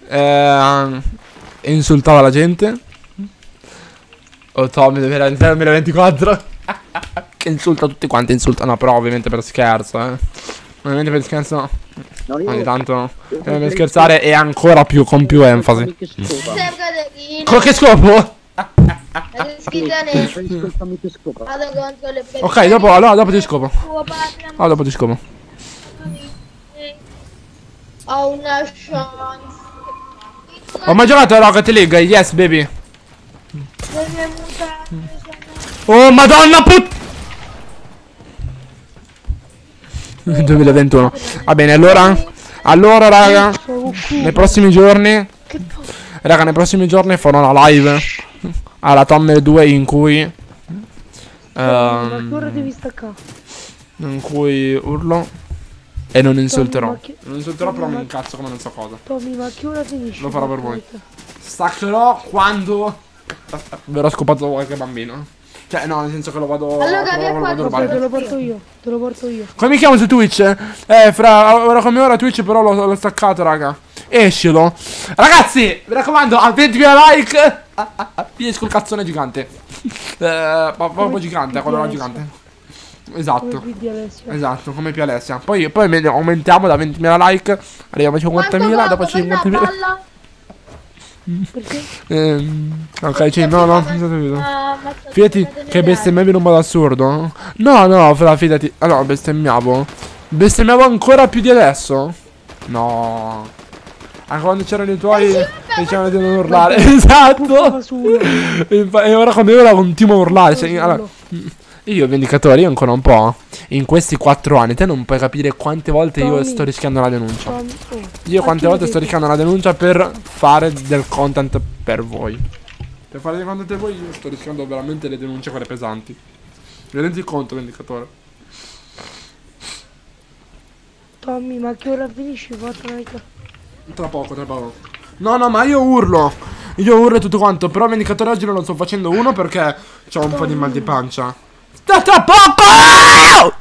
Eh, E insultava la gente. Oh Tommy 2023-2024 Che insulta tutti quanti insulta. No però ovviamente per scherzo eh Ovviamente per scherzo no, io Ogni tanto eh, Per scherzare e ancora più con più enfasi. Con che scopo? Ok dopo allora dopo ti scopo. Allora dopo ti scopo. Ho una chance. Ho mai giocato a Rocket League? Yes baby. Oh madonna put *laughs* 2021 Va bene allora Allora, raga, nei prossimi giorni, raga, nei prossimi giorni farò una live alla Tommy 2 in cui staccare? in cui urlo e non insulterò. Non insulterò, però mi incazzo come non so cosa. Tommy, ma che ora finisci? Lo farò per voi. Staccherò quando verrò scopato qualche bambino. Cioè, no, nel senso che lo vado. Allora, lo via vado qua, te lo porto io, te lo porto io. Come mi chiamo su Twitch? Eh, fra ora come ora Twitch però l'ho, staccato, raga. Escilo. Ragazzi, mi raccomando, a 20.000 like. Ah, ah, ah, esco il cazzone gigante. Eh, proprio gigante, quello là gigante. Come Esatto. vedi Alessio? Esatto, come più Alessia. Poi, poi me- aumentiamo da 20.000 like. Arriviamo a 50.000, dopo 50.000. Perché? Ehm, ok, sì, no, no. Ah, ma- Fidati che bestemmiavi in un modo assurdo. No, no, fra, fidati. Allora, bestemmiavo. Bestemmiavo ancora più di adesso? No. Anche quando c'erano i tuoi dicevano di non urlare. *laughs* esatto. E ora come ora continuo a urlare. cioè, allora, io vendicatore, io ancora un po'. In questi 4 anni te non puoi capire quante volte io Tommy. sto rischiando la denuncia. Tommy. Io A quante volte sto rischiando la denuncia per fare del content per voi. Per fare del content per voi io sto rischiando veramente le denunce quelle pesanti. Vi rendi conto, vendicatore? Tommy, ma che ora finisci Fortnite? Tra poco, tra poco. No, no, ma io urlo. Io urlo e tutto quanto. Però vendicatore oggi non lo sto facendo uno perché ho un po' di mal di pancia. Sta tra poco!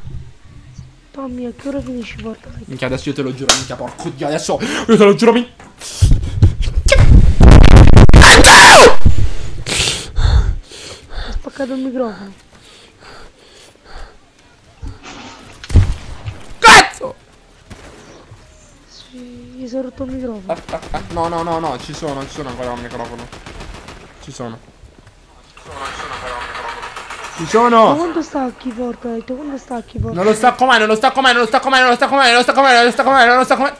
Tommy, a che ora finisci Fortnite? Minchia, adesso io te lo giuro, minchia, porco dio, adesso io te lo giuro, mi... Ho spaccato il microfono. Cazzo! Sì, gli si è rotto il microfono. Ah, ah, ah, No, no, no, no, ci sono, ci sono ancora un microfono. Ci sono. Ci Ma sono! Quando stacchi Fortnite? Quando stacchi Fortnite? Non lo stacco mai, non lo stacco mai, non lo stacco mai, non lo stacco mai, non lo stacco mai, non lo stacco mai, non lo stacco mai.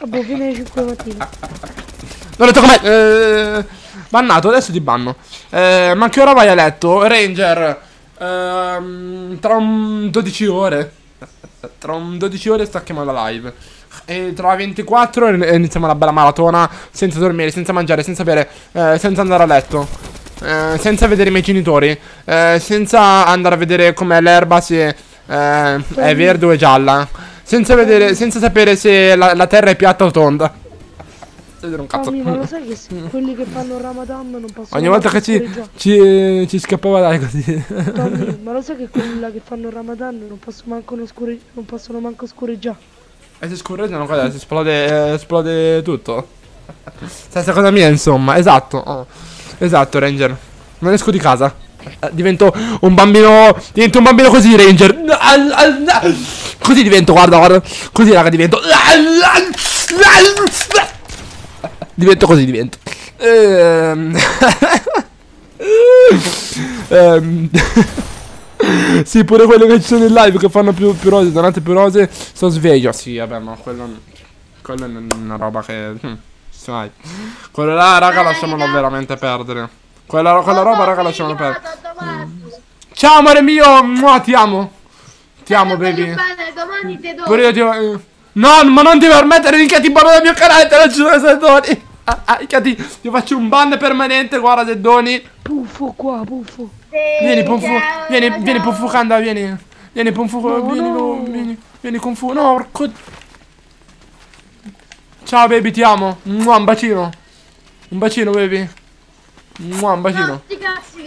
Vabbè, fino alle 5 mattina. Non lo tocco mai. Eh, bannato, adesso ti banno. Eh, ma che ora vai a letto? Ranger. Ehm, tra un 12 ore. Tra un 12 ore stacchiamo la live. E tra 24 e iniziamo una bella maratona. Senza dormire, senza mangiare, senza bere, eh, senza andare a letto. Eh, senza vedere i miei genitori. eh, senza andare a vedere com'è l'erba, se eh, è verde o è gialla. Senza vedere, senza sapere se la, la terra è piatta o tonda. Tommy, ma lo sai che se- quelli che fanno il Ramadan non possono Ogni volta che ci, ci, ci scappava dai così. Tommy, *laughs* ma lo sai che quelli là che fanno il Ramadan non possono manco, non scorre- non possono manco scorreggiare? e si scorreggiano cosa? Si esplode, eh, esplode tutto. Stessa cosa mia, insomma. Esatto. oh. Esatto, Ranger. Non esco di casa. Eh, Divento un bambino. Divento un bambino così, Ranger. Così divento, guarda, guarda. Così, raga, divento. Divento così, divento. Ehm. Ehm. Sì, pure quelli che ci sono in live che fanno più, più rose, donate più rose, sto sveglio. Sì, vabbè, ma quello, quello è una roba che... hm, sai. Quello là, raga, lasciamolo veramente perdere. Quella, quella roba, raga, lasciamolo perdere. Ciao, amore mio, mua, ti amo. Ti amo, baby. Bene, domani ti do. Pure io ti amo. No, ma non ti permettere di che ti banno dal mio canale, te lo giuro, se doni. Ah, ah, ti, ti faccio un ban permanente, guarda, se doni. Puffo qua, puffo. Vieni, Punfu, vieni, vieni, Punfu Kanda, vieni. Vieni, Punfu, No, vieni, vieni, vieni, Kung Fu. No, porco. Ciao, baby, ti amo. Mua, un bacino. Un bacino, baby. Mua, un bacino.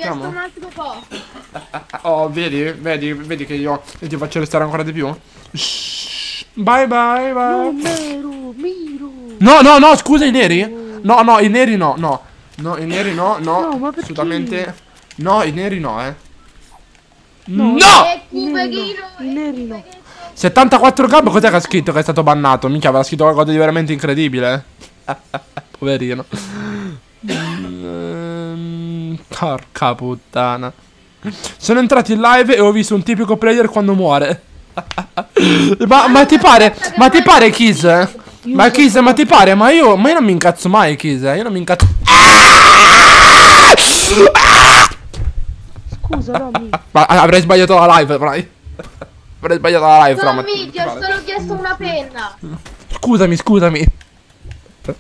No. Oh, vedi, vedi, vedi che io, ti faccio restare ancora di più. Shh. Bye, bye, No, bye. Mero, Miro. No, no, no, scusa, i neri? No, no, i neri no, no. No, i neri no, no. No? Assolutamente. No, i neri no, eh. No. no! I neri no, i neri no. 74 gab, cos'è che ha scritto che è stato bannato? Minchia, aveva scritto qualcosa di veramente incredibile. *laughs* Poverino. Ehm, Porca puttana. Sono entrato in live e ho visto un tipico player quando muore. *laughs* ma, ma ti pare? Ma ti pare Kiss? Ma Kiss, ma ti pare? Ma io, ma io non mi incazzo mai Kiss, eh? Io non mi incazzo. Scusa, Tommy. Ma avrei sbagliato la live, Frai. Avrei sbagliato la live, Fra. ma ti ho solo chiesto una penna. Scusami, scusami.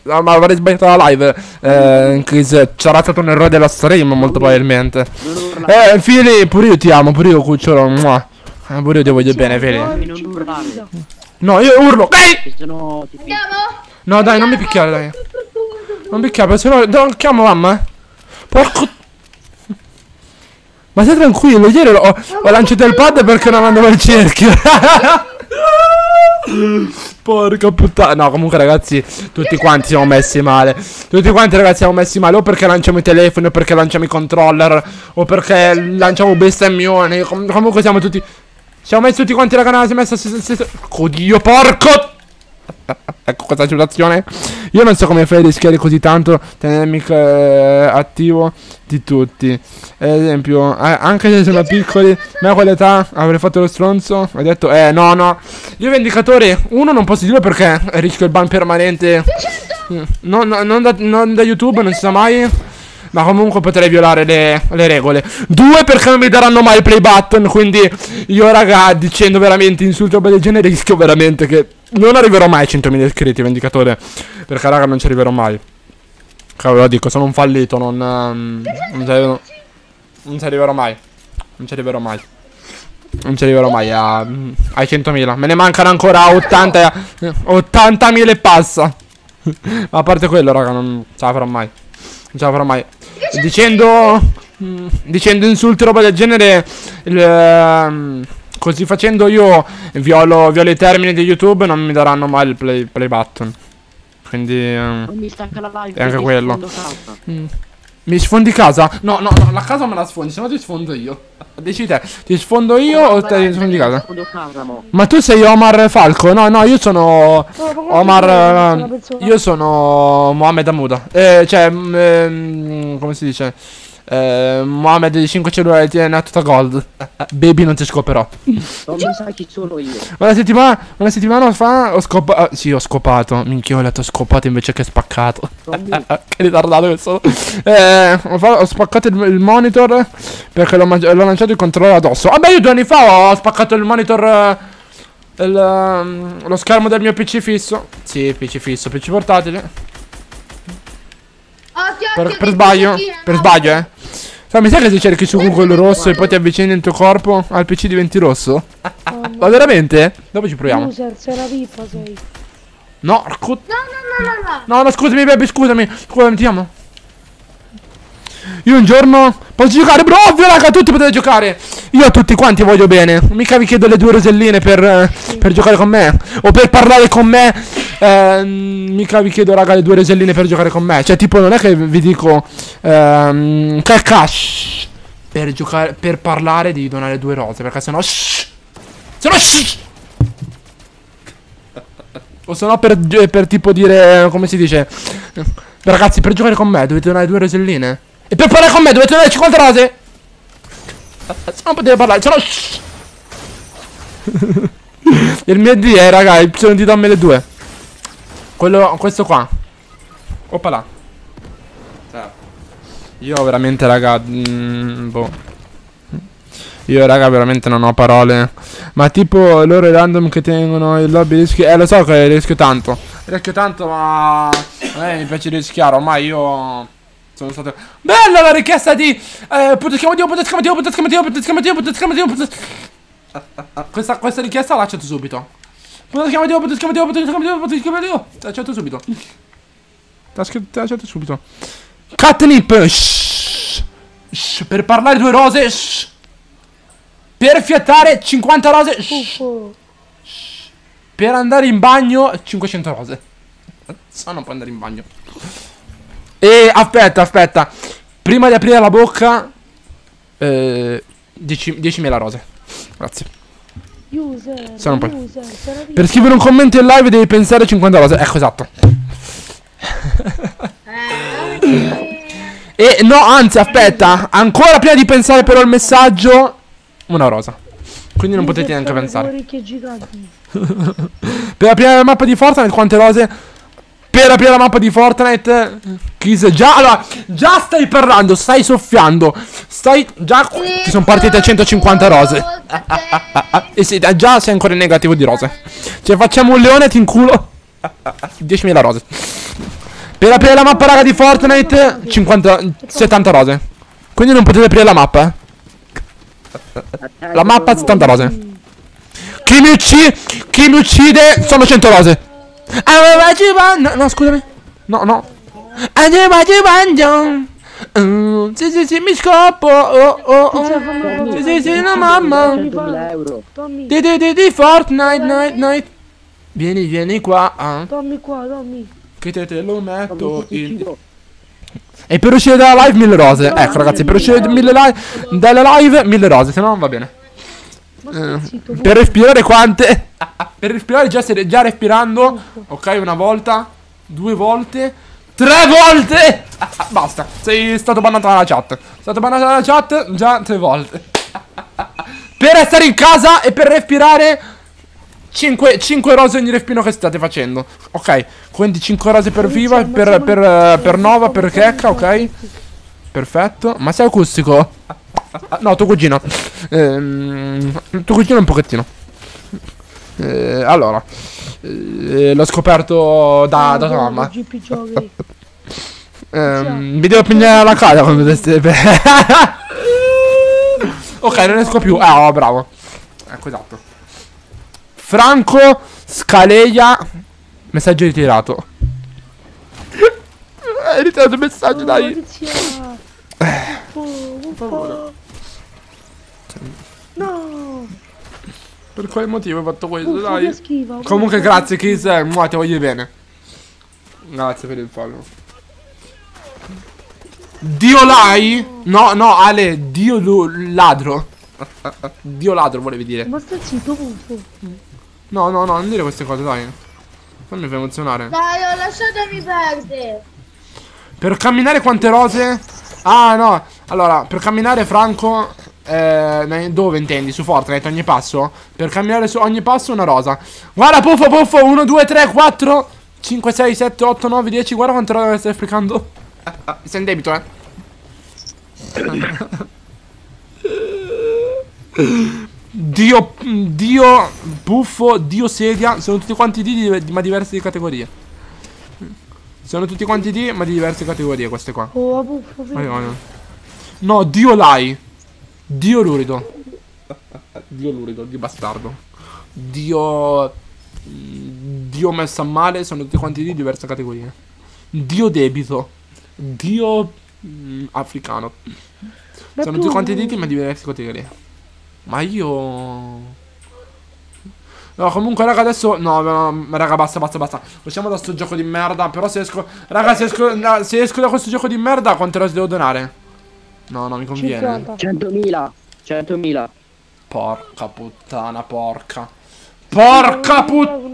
No, ma avrei sbagliato la live. Eh, Chris, c'era stato un errore della stream, molto probabilmente. Non. Eh, Fili, pure io ti amo, pure io, cucciolo. mua. Eh, pure io ti voglio bene, Fili. Non. No, io urlo. Ehi! Andiamo? No, dai, non mi picchiare, dai. Non picchiare, se no, no, chiamo mamma, eh. Porco. Ma stai tranquillo, ieri ho, ho lanciato il pad perché non andavo al cerchio. *laughs* Porca puttana. No, comunque ragazzi, tutti quanti siamo messi male. Tutti quanti ragazzi siamo messi male. O perché lanciamo i telefoni, o perché lanciamo i controller, o perché lanciamo bestemmioni. Com- comunque siamo tutti... Siamo messi tutti quanti raga, si è messa... si- si- si- Oddio, porco! Ecco questa situazione. Io non so come fai a rischiare così tanto tenermi eh, attivo di tutti. Ad esempio, eh, anche se sono piccoli, ma a quell'età avrei fatto lo stronzo. Ho detto, eh, no, no. Io vendicatore, uno non posso dirlo perché rischio il ban permanente. No, no, non, da, non da YouTube, non si sa mai. Ma comunque potrei violare le, le regole. Due perché non mi daranno mai il play button. Quindi io, raga, dicendo veramente insulti o roba del genere, rischio veramente che non arriverò mai a 100.000 iscritti, vendicatore. Perché, raga, non ci arriverò mai. Cavolo, lo dico, sono un fallito. Non, ehm, non, ci arriverò, non ci arriverò mai. Non ci arriverò mai. Non ci arriverò mai a, ai 100.000. Me ne mancano ancora 80. eh, 80.000 e passa. Ma a parte quello, raga, non ce la farò mai. Non ce la farò mai. Dicendo. mm, Dicendo insulti roba del genere. il, ehm, così facendo io violo, violo i termini di YouTube non mi daranno mai il play, play button. Quindi. Non mi stacca la live. E anche quello. casa. mi sfondi casa? No, no, no, la casa me la sfondi, se no ti sfondo io. *laughs* Decidi te, ti sfondo io o te sfondi casa? Sfondo casa, mo. Ma tu sei Omar Falco? No, no, io sono No, ma Omar. eh, Io sono Mohamed Amuda. Eh, cioè, mm, ehm, come si dice? Eh, Mohamed di 5 cellulari tiene tutta gold. Baby, non ti scoperò. Non mi sa chi sono io. Una settimana, una settimana fa ho scopato. sì, ho scopato. Minchia, ho letto scopato invece che spaccato. *laughs* Che ritardato che sono. Eh, ho, ho spaccato il, il monitor perché l'ho, lanciato il controller addosso. Vabbè, io due anni fa ho spaccato il monitor. eh, il, ehm, lo schermo del mio PC fisso. Sì, PC fisso, PC portatile. Occhio, Per, occhio, per sbaglio. Per sbaglio, eh. Sai, mi sa che se cerchi su Google rosso e poi ti avvicini nel tuo corpo al PC diventi rosso? *laughs* Ma veramente? Dopo ci proviamo. Loser, sei. No, No, no, no, no, no. No, no, scusami, baby, scusami. Scusami, ti amo. Io un giorno posso giocare, bro, ovvio, raga, tutti potete giocare. Io a tutti quanti voglio bene. Mica vi chiedo le due roselline per, eh, per giocare con me. O per parlare con me. Eh, mica vi chiedo, raga, le due roselline per giocare con me. Cioè, tipo, non è che vi dico. Ehm, che cash. Per giocare. Per parlare di donare due rose. Perché sennò. Shh, sennò. Shh. O se no per, per tipo dire. Come si dice? Ragazzi, per giocare con me dovete donare due roselline. E per parlare con me dovete donare 50 rose. Se no potete parlare, se no. *laughs* Il mio D è, raga, il di dammele due. Quello, questo qua. Oppa là. Cioè, Io veramente, raga. mm, boh. Io, raga, veramente non ho parole. Ma tipo loro i random che tengono il lobby rischi. Eh, lo so che rischio tanto. Rischio tanto, ma. A me mi piace rischiare. Ormai io. Sono stato. Bella la richiesta di. Eh, Questa, questa richiesta la accetto subito. Puto schiamo Dio, puto schiamo Dio, puto schiamo Dio, puto schiamo Dio. La accetto subito. La scri- te la accetto subito. Catnip. Per parlare due rose. Shh. Per fiattare 50 rose. Shh. Per andare in bagno 500 rose. So non può andare in bagno. E aspetta, aspetta. Prima di aprire la bocca eh, 10 10.000 rose. Grazie. User, Sono un user. Per scrivere un commento in live devi pensare 50 rose. Ecco, esatto. E no, anzi, aspetta. Ancora prima di pensare però al messaggio una rosa. Quindi non potete neanche pensare. *laughs* Per aprire la mappa di Fortnite, quante rose? Per aprire la mappa di Fortnite, Chris, già, allora, già stai parlando, stai soffiando, stai, già, ti sono partite 150 rose. Ah, ah, ah, e sì, già sei ancora in negativo di rose. Cioè, facciamo un leone, ti inculo. 10.000 rose. Per aprire la mappa, raga, di Fortnite, 50, 70 rose. Quindi non potete aprire la mappa, eh. La mappa, 70 rose. Chi mi uccide, chi mi uccide, sono 100 rose. Ah, No, no, scusami. No, no. Andiamo a Uh, sì, sì, sì, mi scappo. Oh, oh, oh. Sì, sì, sì, no, mamma. 100.000 euro. Tommy, Di, di, di, di Fortnite, night, night. Vieni, vieni qua. ah, Tommy qua, Tommy. che te, te lo metto in... E per uscire dalla live, mille rose. Ecco, ragazzi, per uscire mille live, dalla live, mille rose. Se no, non va bene. Zitto, Per respirare quante? Per respirare già, già respirando. Ok, una volta, due volte, tre volte. Ah, ah, basta, sei stato bannato dalla chat. Sei stato bannato dalla chat già tre volte. per restare in casa e per respirare 5, 5 rose ogni respiro che state facendo. Ok, quindi 5 rose per Viva, per, per, per Nova, per Kekka, ok? Perfetto. Ma sei acustico? Ah, No, tuo cugino. Ehm, tuo cugino un pochettino. Eh, allora, eh, l'ho scoperto da, da tua mamma. GP giochi. *laughs* Ehm, mi devo pigliare la casa quando *laughs* Ok, non esco più. Ah, oh, bravo. Ecco, esatto. Franco Scaleia. Messaggio ritirato. *laughs* Hai ritirato il messaggio, dai. Polizia. Oh, uffa. No. Per quale motivo hai fatto questo, Uffa, dai? schifa. Comunque grazie Kiss, eh, mua, ti voglio bene. Grazie per il follow. Dio Lai? No, no, Ale, Dio ladro. *laughs* Dio ladro volevi dire. Ma stai zitto. No, no, no, non dire queste cose, dai. Non mi fai emozionare. Dai, oh, lasciatemi perdere. Per camminare quante rose? Ah, no. Allora, per camminare Franco eh, dove intendi? Su Fortnite ogni passo? Per camminare su ogni passo una rosa. Guarda, puffo, puffo. 1, 2, 3, 4, 5, 6, 7, 8, 9, 10. Guarda quante rose stai esplicando. Sei in debito, eh. Dio, Dio, buffo, Dio sedia. Sono tutti quanti D, di- ma diverse di categorie. Sono tutti quanti D, ma di diverse categorie queste qua. Oh, Madonna. No, Dio Lai. Dio Lurido. Dio Lurido, Dio bastardo. Dio. Dio messo a male. Sono tutti quanti di diverse categorie. Dio debito. Dio. mm, africano. Ma Sono tu- tutti quanti diti, ma di diverse categorie. Ma io. No, comunque, raga, adesso. No, no, raga, basta, basta, basta. Usciamo da sto gioco di merda. Però se esco. Raga, se esco, no, se esco da questo gioco di merda, quante rose devo donare? No, no, mi conviene. 50. 100.000. 100.000. Porca puttana, porca. Porca puttana.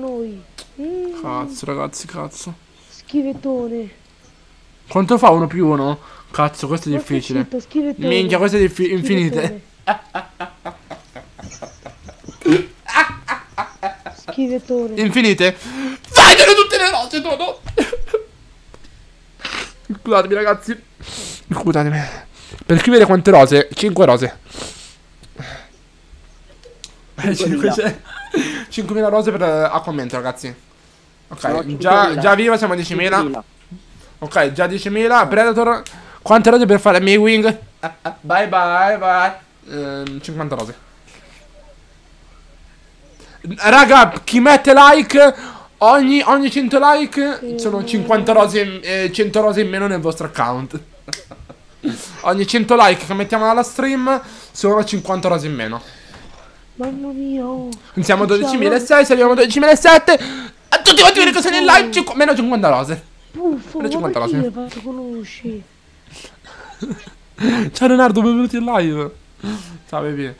Mm, Cazzo, ragazzi, cazzo. schivettone. Quanto fa uno più uno? Cazzo, questo è difficile. Minchia, questo è diffi- infinite. Schivettone. Infinite? Dagliene tutte le rose, no, no. Scusatemi, ragazzi. Scusatemi. Per scrivere quante rose? 5 rose. 5.000 5.000 rose per eh, a commento, ragazzi. Ok, già, 5.000. già viva siamo a 10.000. 100.000. Ok, già 10.000. Predator. Quante rose per fare mi wing? Bye bye bye. Ehm, 50 rose. Raga, chi mette like ogni, ogni 100 like sono 50 rose, in- eh, 100 rose in meno nel vostro account. *laughs* *laughs* ogni 100 like che mettiamo alla stream sono 50 rose in meno. Mamma mia. Oh. Siamo a 12.006, saliamo a 12.007. A tutti quanti che sono in live, cinqu- meno 50 rose. Puffo, Meno ma 50 perché rose. conosci? *laughs* Ciao Leonardo, benvenuti in live. Ciao baby.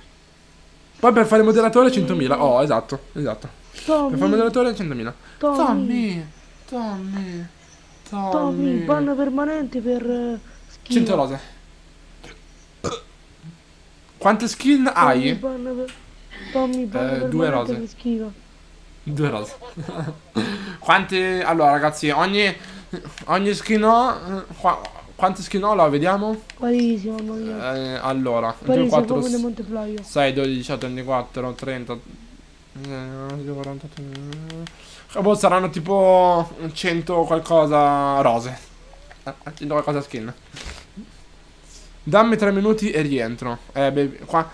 Poi per fare moderatore 100.000. Oh, esatto, esatto. Per fare Tommy, moderatore 100.000. Tommy, Tommy, Tommy, Tommy, Tommy. ban permanente per eh. 100 rose. Quante skin hai? Tommy, Eh, due rose. Due rose. Quante... Allora ragazzi, ogni... Ogni skin ho... qua- Quante skin ho? La vediamo? Mamma mia. Eh, allora, 2, Qualissimo, 4, come nel Monteplaio. 6, 12, 18, 24, 30, Eh, 48. Eh, Boh, saranno tipo 100 qualcosa rose. Eh, 100 qualcosa skin. Dammi 3 minuti e rientro. Eh, baby, qua.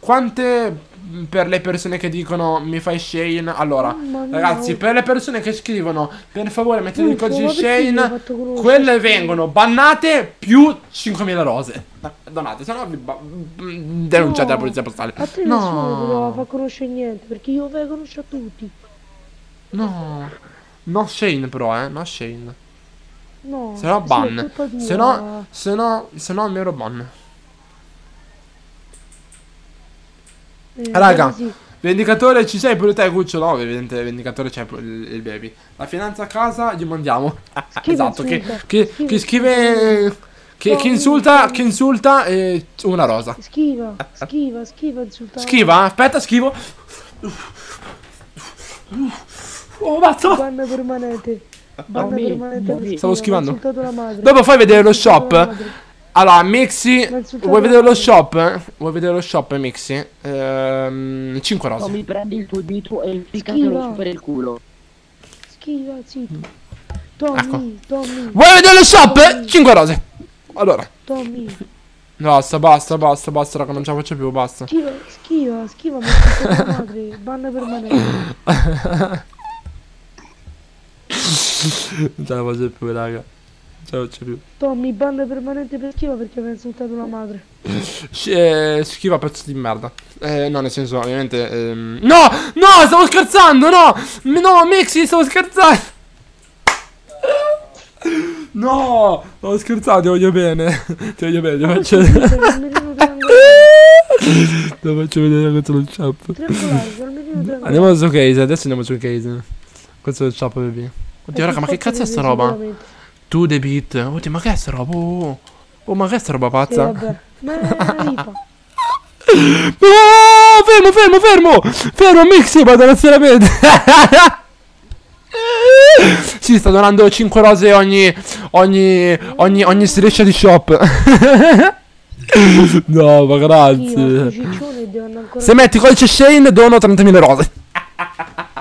Quante per le persone che dicono mi fai Shane? Allora, ragazzi, per le persone che scrivono per favore mettete il codice Shane, quelle vengono bannate più 5.000 rose. Donate, se no vi denunciate No. la polizia postale. A te nessuno No. doveva far conoscere niente, perché io ve conosco a tutti. No. No Shane però, eh, no Shane. No. Se no ban. Se no, se no, se no mi ero ban. Eh, Raga. sì. Vendicatore ci sei pure te, Guccio? No, ovviamente Vendicatore c'è pure il, il baby. La finanza a casa gli mandiamo. *laughs* Schiva esatto, che, che, che scrive... Che, che insulta, che insulta e una rosa. Schiva, schiva, schiva, insultare. Schiva, aspetta, schivo. Oh, mazzo! Banna permanente. Bobby. Stavo schiva, schivando. Dopo fai vedere lo shop. Allora, Mixi, vuoi vedere lo shop? Vuoi vedere lo shop, Mixi? Ehm, 5 No, rose. mi prendi il tuo dito e Schiva. su per il culo. Schiva, zitto. Tommy, Ecco. Tommy, Vuoi vedere lo shop? 5 rose. Allora. Tommy. Basta, basta, basta, basta, raga, non ce la faccio più, basta. Schiva, schiva, schiva, ma madre. Banna permanente. *laughs* Non ce la faccio più, raga. Non ce la faccio più. Tommy, banna permanente per schiva perché aveva insultato la madre. Eh, schiva pezzo di merda. Eh, no, nel senso, ovviamente. ehm, No! No, stavo scherzando, no! No, Mixi, stavo scherzando! *laughs* No! Stavo scherzando, ti voglio bene. *laughs* Ti voglio bene, ti faccio vedere. *laughs* Ti faccio vedere questo lo triangolare. Andiamo su case, adesso andiamo su case. Questo è il shop, baby. Oddio, raga, ma che cazzo è sta roba? Tu the beat. Oddio, ma che è sta roba? Oh, oh ma che è sta roba Sì, pazza? vabbè. Ma è una ripa. *laughs* Oh, fermo, fermo, fermo! Fermo, Mixi, vado all'azionamento! *laughs* Si sta donando 5 rose ogni. ogni. ogni. ogni striscia di shop. *laughs* no, ma grazie. Se metti codice Shane, dono 30.000 rose.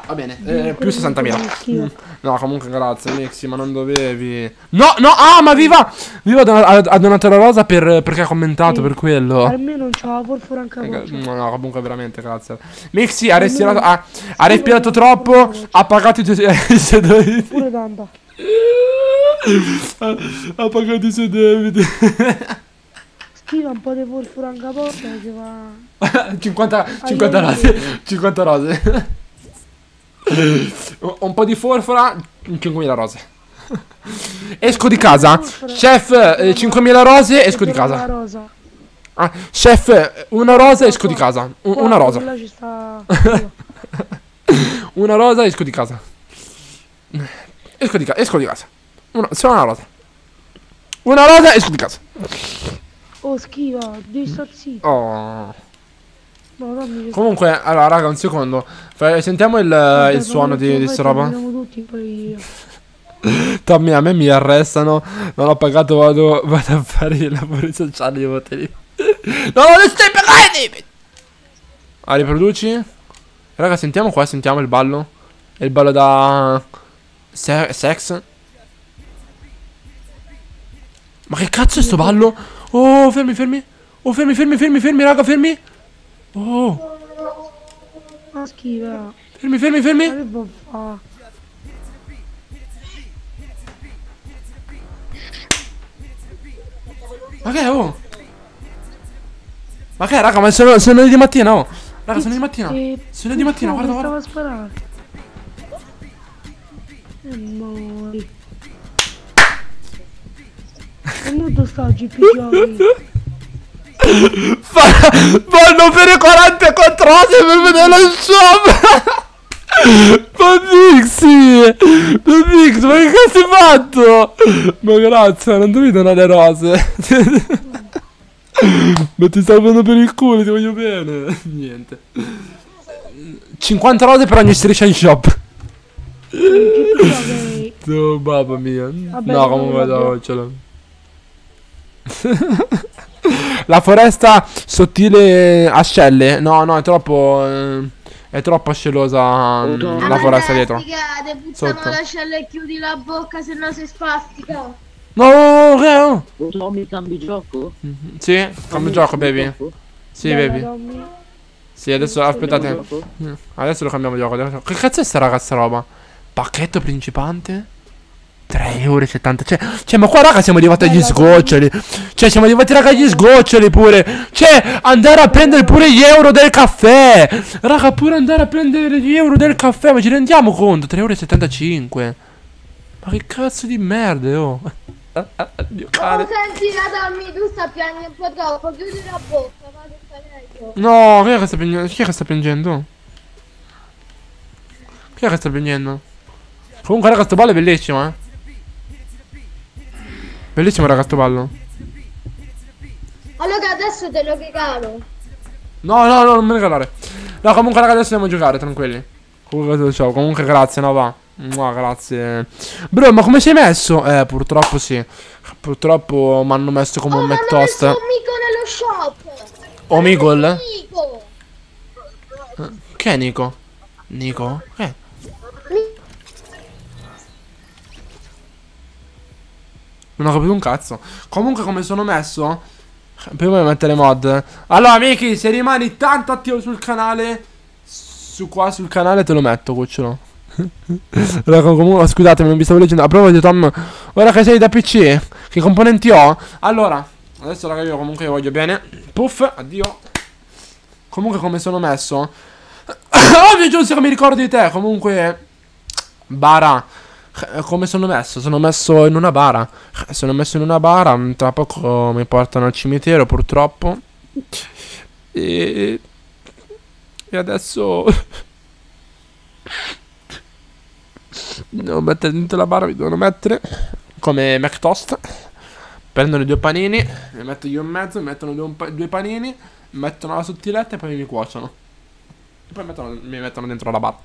Va bene, eh, più 60.000. No, comunque grazie, Mixi, ma non dovevi. No, no, ah, ma viva! Viva ha don- ha ha donato la rosa per, perché ha commentato, Sì. per quello. Almeno non c'ha la porfora anche Eh, voce. No, no, comunque veramente, grazie. Mixi ha respirato, ha, ha respirato troppo, ha pagato i tuoi *laughs* debiti. Pure tanta. Ha, pagato i suoi debiti. Schiva un po' di porfora anche porta che va. *laughs* 50, 50 rose. 50 rose. Un po' di forfora, 5.000 rose. Esco di casa. Chef, eh, 5.000 rose, esco di casa. Ah, chef, eh, una rosa, esco di casa. Una rosa. *laughs* Una rosa, esco di casa. Esco di casa, esco di casa. Una, solo una rosa. Una rosa, esco di casa. Oh, schiva, devi zitto. Oh. Che Comunque, allora, raga, un secondo. Fai- sentiamo il, Vabbè, il suono di, poi di sta roba. *laughs* Tommy, a me mi arrestano. Non ho pagato, vado, vado a fare la polizia sociale di Botteri. No, non stai pagando! Ah, riproduci? Raga, sentiamo qua, sentiamo il ballo. Il ballo da... Se- sex. Ma che cazzo è sto ballo? Oh, fermi, fermi. Oh, fermi, fermi, fermi, fermi, raga, fermi. Oh, Ah, schiva. fermi, fermi, fermi. Ma che? Ma è, oh? Ma che è, raga, ma sono, sono di mattina, oh. Raga, sono di mattina. Sono di mattina, guarda, guarda. stava a. E muori. Non tu sta GP *laughs* Fa- Vanno per 44 rose per vedere lo shop. Ma Dixie! Ma Dix, ma che cazzo hai fatto? Ma grazie, non devi donare rose. ma ti salvano per il culo, ti voglio bene. Niente. 50 rose per ogni striscia in shop. Giochi. Oh, mamma mia. Vabbè, no, comunque no, ce l'ho. *laughs* La foresta sottile ascelle? No, no, è troppo. eh, È troppo scelosa mm, Madonna. la foresta dietro. Sotto. la cella e chiudi la bocca se no si spastica. No. Oh, Tommy cambi gioco? Sì, cambio gioco, baby. Sì, baby. Sì, adesso aspettate. Mm, Adesso lo cambiamo gioco. Che cazzo è sta ragazza roba? Pacchetto principante? 3,70 euro. Cioè, cioè, ma qua raga siamo arrivati agli sgoccioli. Cioè, siamo arrivati raga agli sgoccioli pure. Cioè, andare a prendere pure gli euro del caffè. Raga, pure andare a prendere gli euro del caffè. Ma ci rendiamo conto? 3,75 euro. Ma che cazzo di merda, oh. Oh, cane. senti la Tommy, tu sta piangendo un po' troppo, chiudi la bocca, va che sta meglio. No, chi è che sta piangendo? Chi è che sta piangendo? Chi è che sta piangendo? Comunque raga sto ballo è bellissimo eh Bellissimo raga sto ballo Allora adesso te lo regalo. No no no non me regalare No comunque raga adesso andiamo a giocare tranquilli Comunque ciao comunque grazie no va Mua, grazie Bro ma come sei messo? Eh purtroppo sì Purtroppo mi hanno messo come Oh, un messo un mico nello shop. Omegle? Mico. Che è Nico? Nico? Eh Non ho capito un cazzo. Comunque, come sono messo. Prima di mettere mod. Allora, Miki, se rimani tanto attivo sul canale. Su qua sul canale te lo metto, cucciolo. *laughs* Raga, comunque, scusatemi, non vi stavo leggendo. A proposito, Tom, ora che sei da PC, che componenti ho? Allora, adesso, raga, io comunque voglio bene. Puff, addio. Comunque, come sono messo? *coughs* Ovvio, giusto che mi ricordo di te. Comunque, bara. Eh, Come sono messo? Sono messo in una bara. Eh, Sono messo in una bara. mm, Tra poco mi portano al cimitero, purtroppo. E. E adesso. Devo mettere dentro la bara, mi devono mettere. Come McToast. Prendono i due panini, mi metto io in mezzo, mettono due, due panini, mettono la sottiletta e poi mi cuociono. E poi mettono- mi mettono dentro la bara.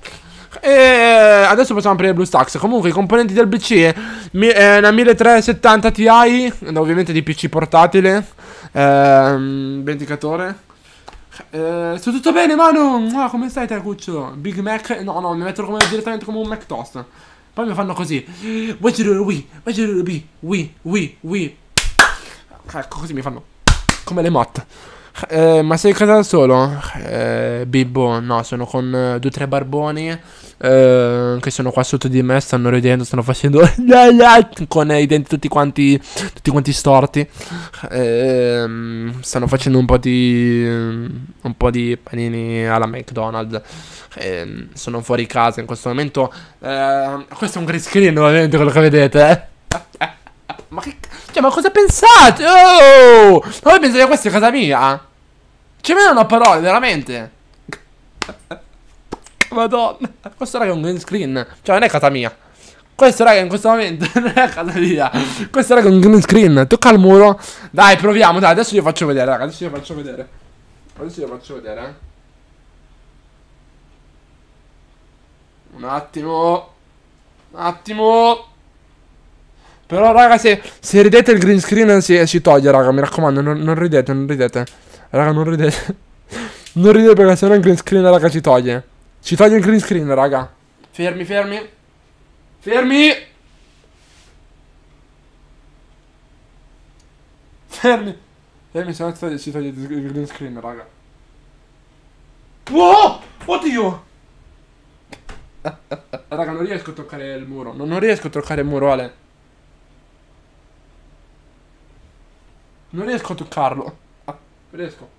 E adesso possiamo aprire BlueStacks. Comunque i componenti del PC è una 1370 Ti, ovviamente di PC portatile, ehm, vendicatore. Eh, sto tutto bene, Manu? Ah, come stai te, cucciolo? Big Mac? No, no, mi mettono come, direttamente come un Mac toast. Poi mi fanno così. What's your we? What's your we? We, we, we. Ecco, così mi fanno. Come le motte. Eh, ma sei a casa da solo? Eh, Bibbo, no, sono con eh, due o tre barboni eh, che sono qua sotto di me, stanno ridendo, stanno facendo *laughs* con i denti tutti quanti, tutti quanti storti. Ehm, stanno facendo un po' di un po' di panini alla McDonald's. Ehm, sono fuori casa in questo momento. Ehm, questo è un green screen, ovviamente, quello che vedete. eh. Ma che cioè, ma cosa pensate? Oh! Ma voi pensate che questa è casa mia? Ci vedono a parole, veramente. Madonna. Questo raga è un green screen. Cioè, non è casa mia. Questo raga in questo momento *laughs* non è casa mia. Questo raga è un green screen. Tocca al muro. Dai, proviamo. Dai, adesso io faccio vedere, raga. Adesso io faccio vedere. Adesso io faccio vedere. eh. Un attimo. Un attimo. Però, raga, se, se ridete il green screen si, si toglie, raga. Mi raccomando, non, non ridete, non ridete. Raga, non ridete. *laughs* non ridete perché sennò il green screen, raga, si toglie. Si toglie il green screen, raga. Fermi, fermi. Fermi. Fermi. Fermi, se no si toglie, il green screen, raga. Wow! Oddio! *laughs* Raga, non riesco a toccare il muro. Non, non riesco a toccare il muro, Ale. Non riesco a toccarlo. Ah, *laughs* riesco.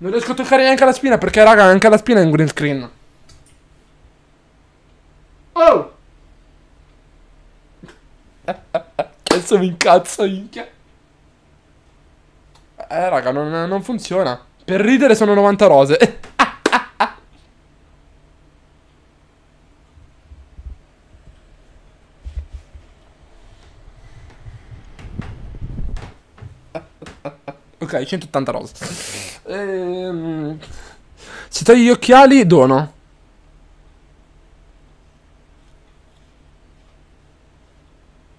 Non riesco a toccare neanche la spina perché, raga, anche la spina è un green screen. Oh! Adesso mi incazzo, minchia. Eh, raga, non, non funziona. Per ridere sono 90 rose. *laughs* ok, 180 rose. Ehm, se togli gli occhiali, dono.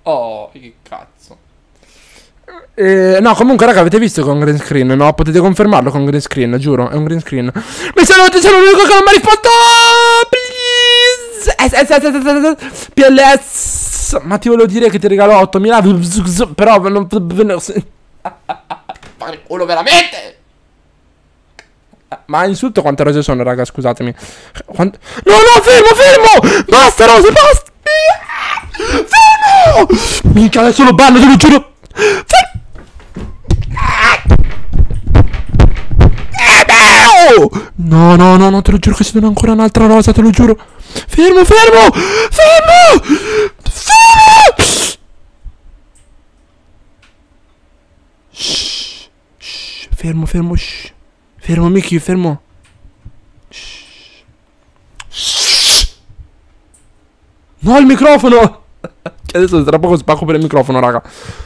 Oh, che cazzo. Eh, no, comunque, raga, avete visto con green screen? No, potete confermarlo con green screen, giuro. È un green screen. Mi saluti, sono l'unico che non mi ha risposto. Please. PLS. Ma ti volevo dire che ti regalo 8000. Però non. Fare culo veramente. Ma insulto quante rose sono, raga, scusatemi. Quant- No, no, fermo, fermo! Basta, rose, basta! Fermo! Minchia, adesso lo banno, te lo giuro! Fermo! No, no, no, no, te lo giuro che si dona ancora un'altra rosa, te lo giuro. Fermo, fermo! Fermo! Fermo! Shh, shh, fermo, fermo, shh. Fermo, Miki, fermo. Shh. Shh. No, il microfono! *laughs* Che adesso tra poco spacco per il microfono, raga.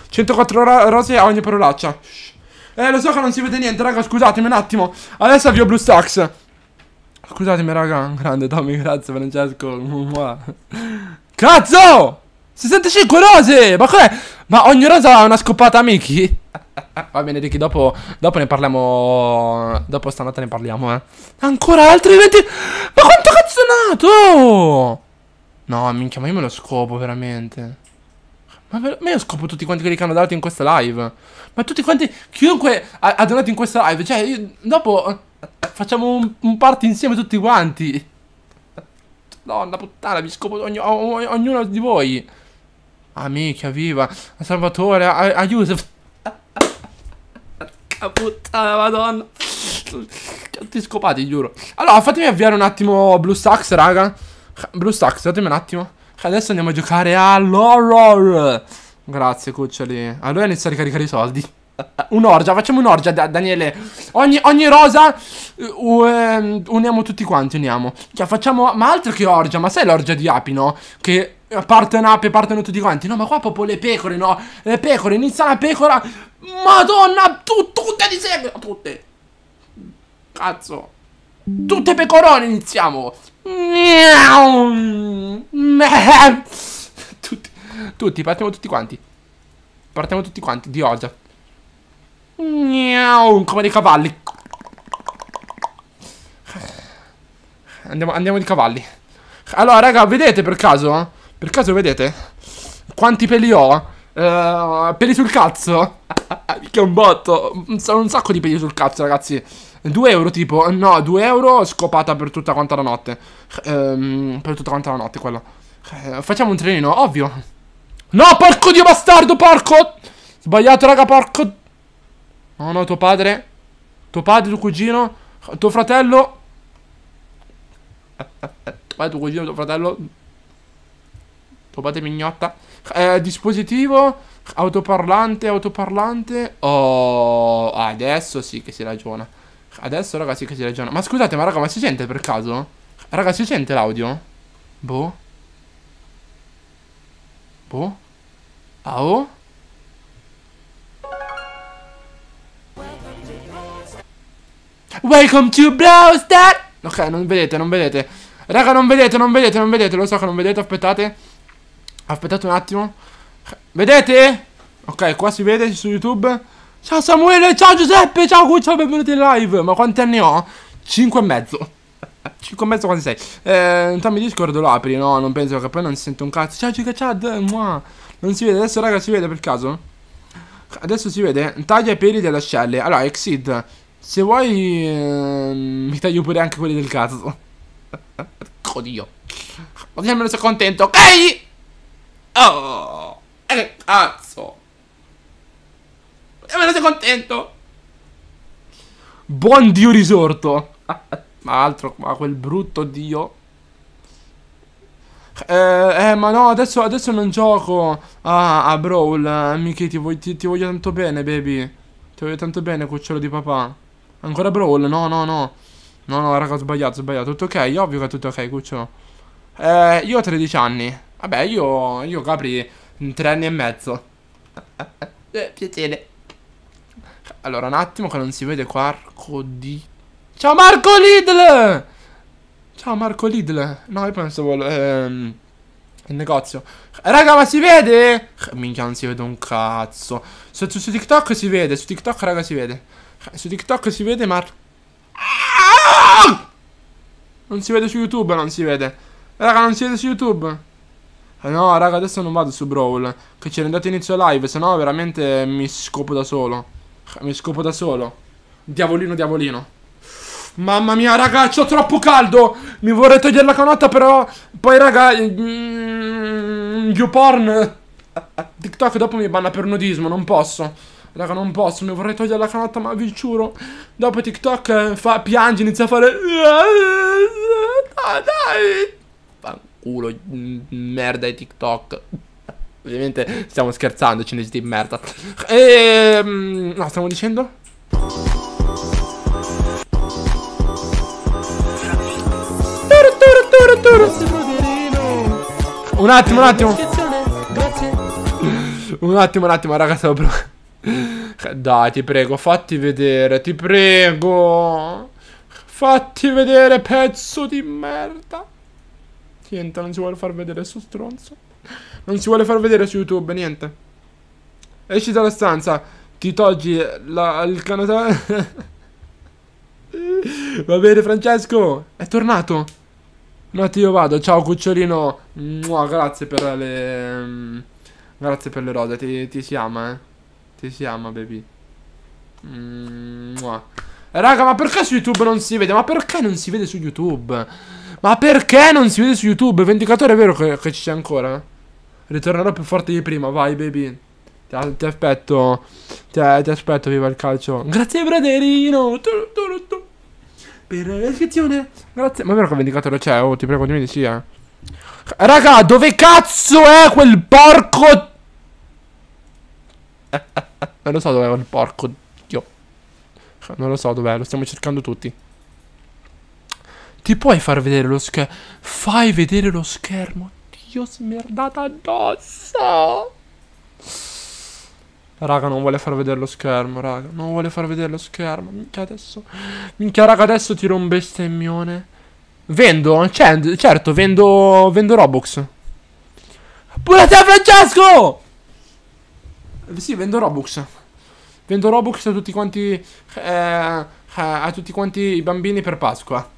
104 ro- rose a ogni parolaccia. Shh. Eh, lo so che non si vede niente, raga, scusatemi un attimo. Adesso avvio BlueStacks. Scusatemi, raga. *laughs* Grande Tommy, grazie, Francesco. *laughs* Cazzo! 65 rose! Ma com'è? Ma ogni rosa ha una scoppata, amici? Va bene, Ricky, dopo, dopo ne parliamo. Dopo stanotte ne parliamo, eh. Ancora altri 20. Ma quanto cazzo è nato? No, minchia, ma io me lo scopo veramente. Ma, ver- ma io scopo tutti quanti quelli che hanno dato in questa live. Ma tutti quanti. Chiunque ha, ha donato in questa live. Cioè, io- dopo eh, facciamo un, un party insieme tutti quanti. Donna puttana, vi scopo ogni- ognuno di voi. Amica, viva. Salvatore, a-. Porca puttana, madonna. Tutti scopati, giuro. Allora, fatemi avviare un attimo BlueStacks, raga. BlueStacks, datemi un attimo. Adesso andiamo a giocare all'horror. Grazie, cuccioli. Allora inizio a ricaricare i soldi. Un'orgia, facciamo un'orgia, Da- Daniele. Ogni, ogni rosa eh, u- ehm, uniamo tutti quanti, uniamo. Cioè, facciamo. Ma altro che orgia, ma sai l'orgia di api, no? Che partono api partono tutti quanti. No, ma qua proprio le pecore, no? Le pecore, inizia la pecora. Madonna, tu, tutte di seguito, tutte. Cazzo. Tutte pecorone iniziamo. *laughs* Tutti, tutti, partiamo tutti quanti. Partiamo tutti quanti, di. Miau, come dei cavalli. Andiamo, andiamo di cavalli. Allora, raga, vedete per caso? Per caso vedete? Quanti peli ho? Eh, peli sul cazzo? *laughs* Mica un botto. Un, sa- un sacco di peli sul cazzo, ragazzi. 2 euro tipo. No, 2 euro scopata per tutta quanta la notte. Ehm, per tutta quanta la notte, quella. Eh, facciamo un trenino, ovvio. No, porco dio bastardo, porco! Sbagliato, raga, porco. No, no, tuo padre. Tuo padre, tuo cugino. Tuo fratello. *laughs* Tuo padre, tuo cugino, tuo fratello. Tuo padre mignotta. Eh, dispositivo. Autoparlante, autoparlante. Oh, adesso sì che si ragiona. Adesso, raga, sì che si ragiona. Ma scusate, ma raga, ma si sente per caso? Raga, si sente l'audio? Boh. Boh. Ah, oh? Welcome to Brawl Stars Ok, non vedete, non vedete Raga, non vedete, non vedete, non vedete Lo so che non vedete, aspettate Aspettate un attimo Vedete? Ok, qua si vede su YouTube Ciao Samuele, ciao Giuseppe, ciao Cuccia, benvenuti in live Ma quanti anni ho? 5 e mezzo 5 e mezzo quanti sei? Eh, mi Discord lo apri, no? Non penso che poi non si sente un cazzo Ciao Giga Chad, mua. Non si vede, adesso raga si vede per caso? Adesso si vede Taglia i peli delle ascelle Allora, Exid Se vuoi ehm, Mi taglio pure anche quelli del cazzo *laughs* Oddio Così almeno sei contento, ok? Oh E che cazzo Almeno sei contento Buon dio risorto Ma altro Ma quel brutto dio eh, eh, ma no, adesso, adesso non gioco ah, a Brawl, eh, Miki, ti, voglio- ti- ti voglio tanto bene, baby. Ti voglio tanto bene, cucciolo di papà. Ancora Brawl? No, no, no. No, no, raga, ho sbagliato, ho sbagliato. Tutto ok? Ovvio che è tutto ok, cucciolo. Eh, io ho 13 anni. Vabbè, io, io Capri, 3 anni e mezzo. *laughs* eh, piacere. Allora, un attimo che non si vede qua. Arco di... Ciao Marco Lidl! Ciao Marco Lidl. No, io pensavo... Ehm... Il negozio. Raga, ma si vede? Minchia, non si vede un cazzo. Su, su- su TikTok si vede, su TikTok, raga, si vede. Su TikTok si vede, ma... Ah! Non si vede su YouTube, non si vede. Raga, non si vede su YouTube. Eh no, raga, adesso non vado su Brawl. Che ci rendete inizio live, se no veramente mi scopo da solo. Mi scopo da solo. Diavolino, diavolino. Mamma mia, raga, c'ho troppo caldo. Mi vorrei togliere la canotta, però. Poi, raga. Mm, YouPorn. TikTok dopo mi banna per nudismo. Non posso. Raga, non posso. Mi vorrei togliere la canotta, ma vi giuro. Dopo TikTok eh, fa, piange, inizia a fare. Ah, dai. Mm, merda di TikTok. Ovviamente stiamo scherzando, cinesi di merda. Ehm. No, stiamo dicendo? Un attimo, un attimo. Un attimo, un attimo, raga, stavo pro- Dai, ti prego, fatti vedere, ti prego. Fatti vedere, pezzo di merda. Niente, non si vuole far vedere sto stronzo. Non si vuole far vedere su YouTube, niente. Esci dalla stanza, ti togli la- il canale. *laughs* Va bene, Francesco, è tornato. Un attimo vado, ciao cucciolino. Mua, grazie per le... mm, Grazie per le rose, ti, ti si ama, eh. Ti si ama, baby. Mm, mua. Raga, ma perché su YouTube non si vede? Ma perché non si vede su YouTube? Ma perché non si vede su YouTube? Il vendicatore è vero che, che ci c'è ancora? Ritornerò più forte di prima, vai, baby. Ti, ti aspetto. Ti, ti aspetto, viva il calcio. Grazie, braderino. Per l'iscrizione. Grazie. Ma è vero che il vendicatore c'è? Oh, ti prego, dimmi di sì, eh. Raga, dove cazzo è quel porco? *laughs* Non lo so dov'è quel porco. Dio. Non lo so dov'è, lo stiamo cercando tutti. Ti puoi far vedere lo schermo? Fai vedere lo schermo. Dio, smerdata addosso. Raga, non vuole far vedere lo schermo, raga. Non vuole far vedere lo schermo. Minchia, adesso. Minchia, raga, adesso tiro un bestemmione. Vendo? Cioè, certo, vendo. Vendo Robux. Pure te, Francesco! Eh, Sì, vendo Robux. Vendo Robux a tutti quanti. eh, eh, a tutti quanti i bambini per Pasqua.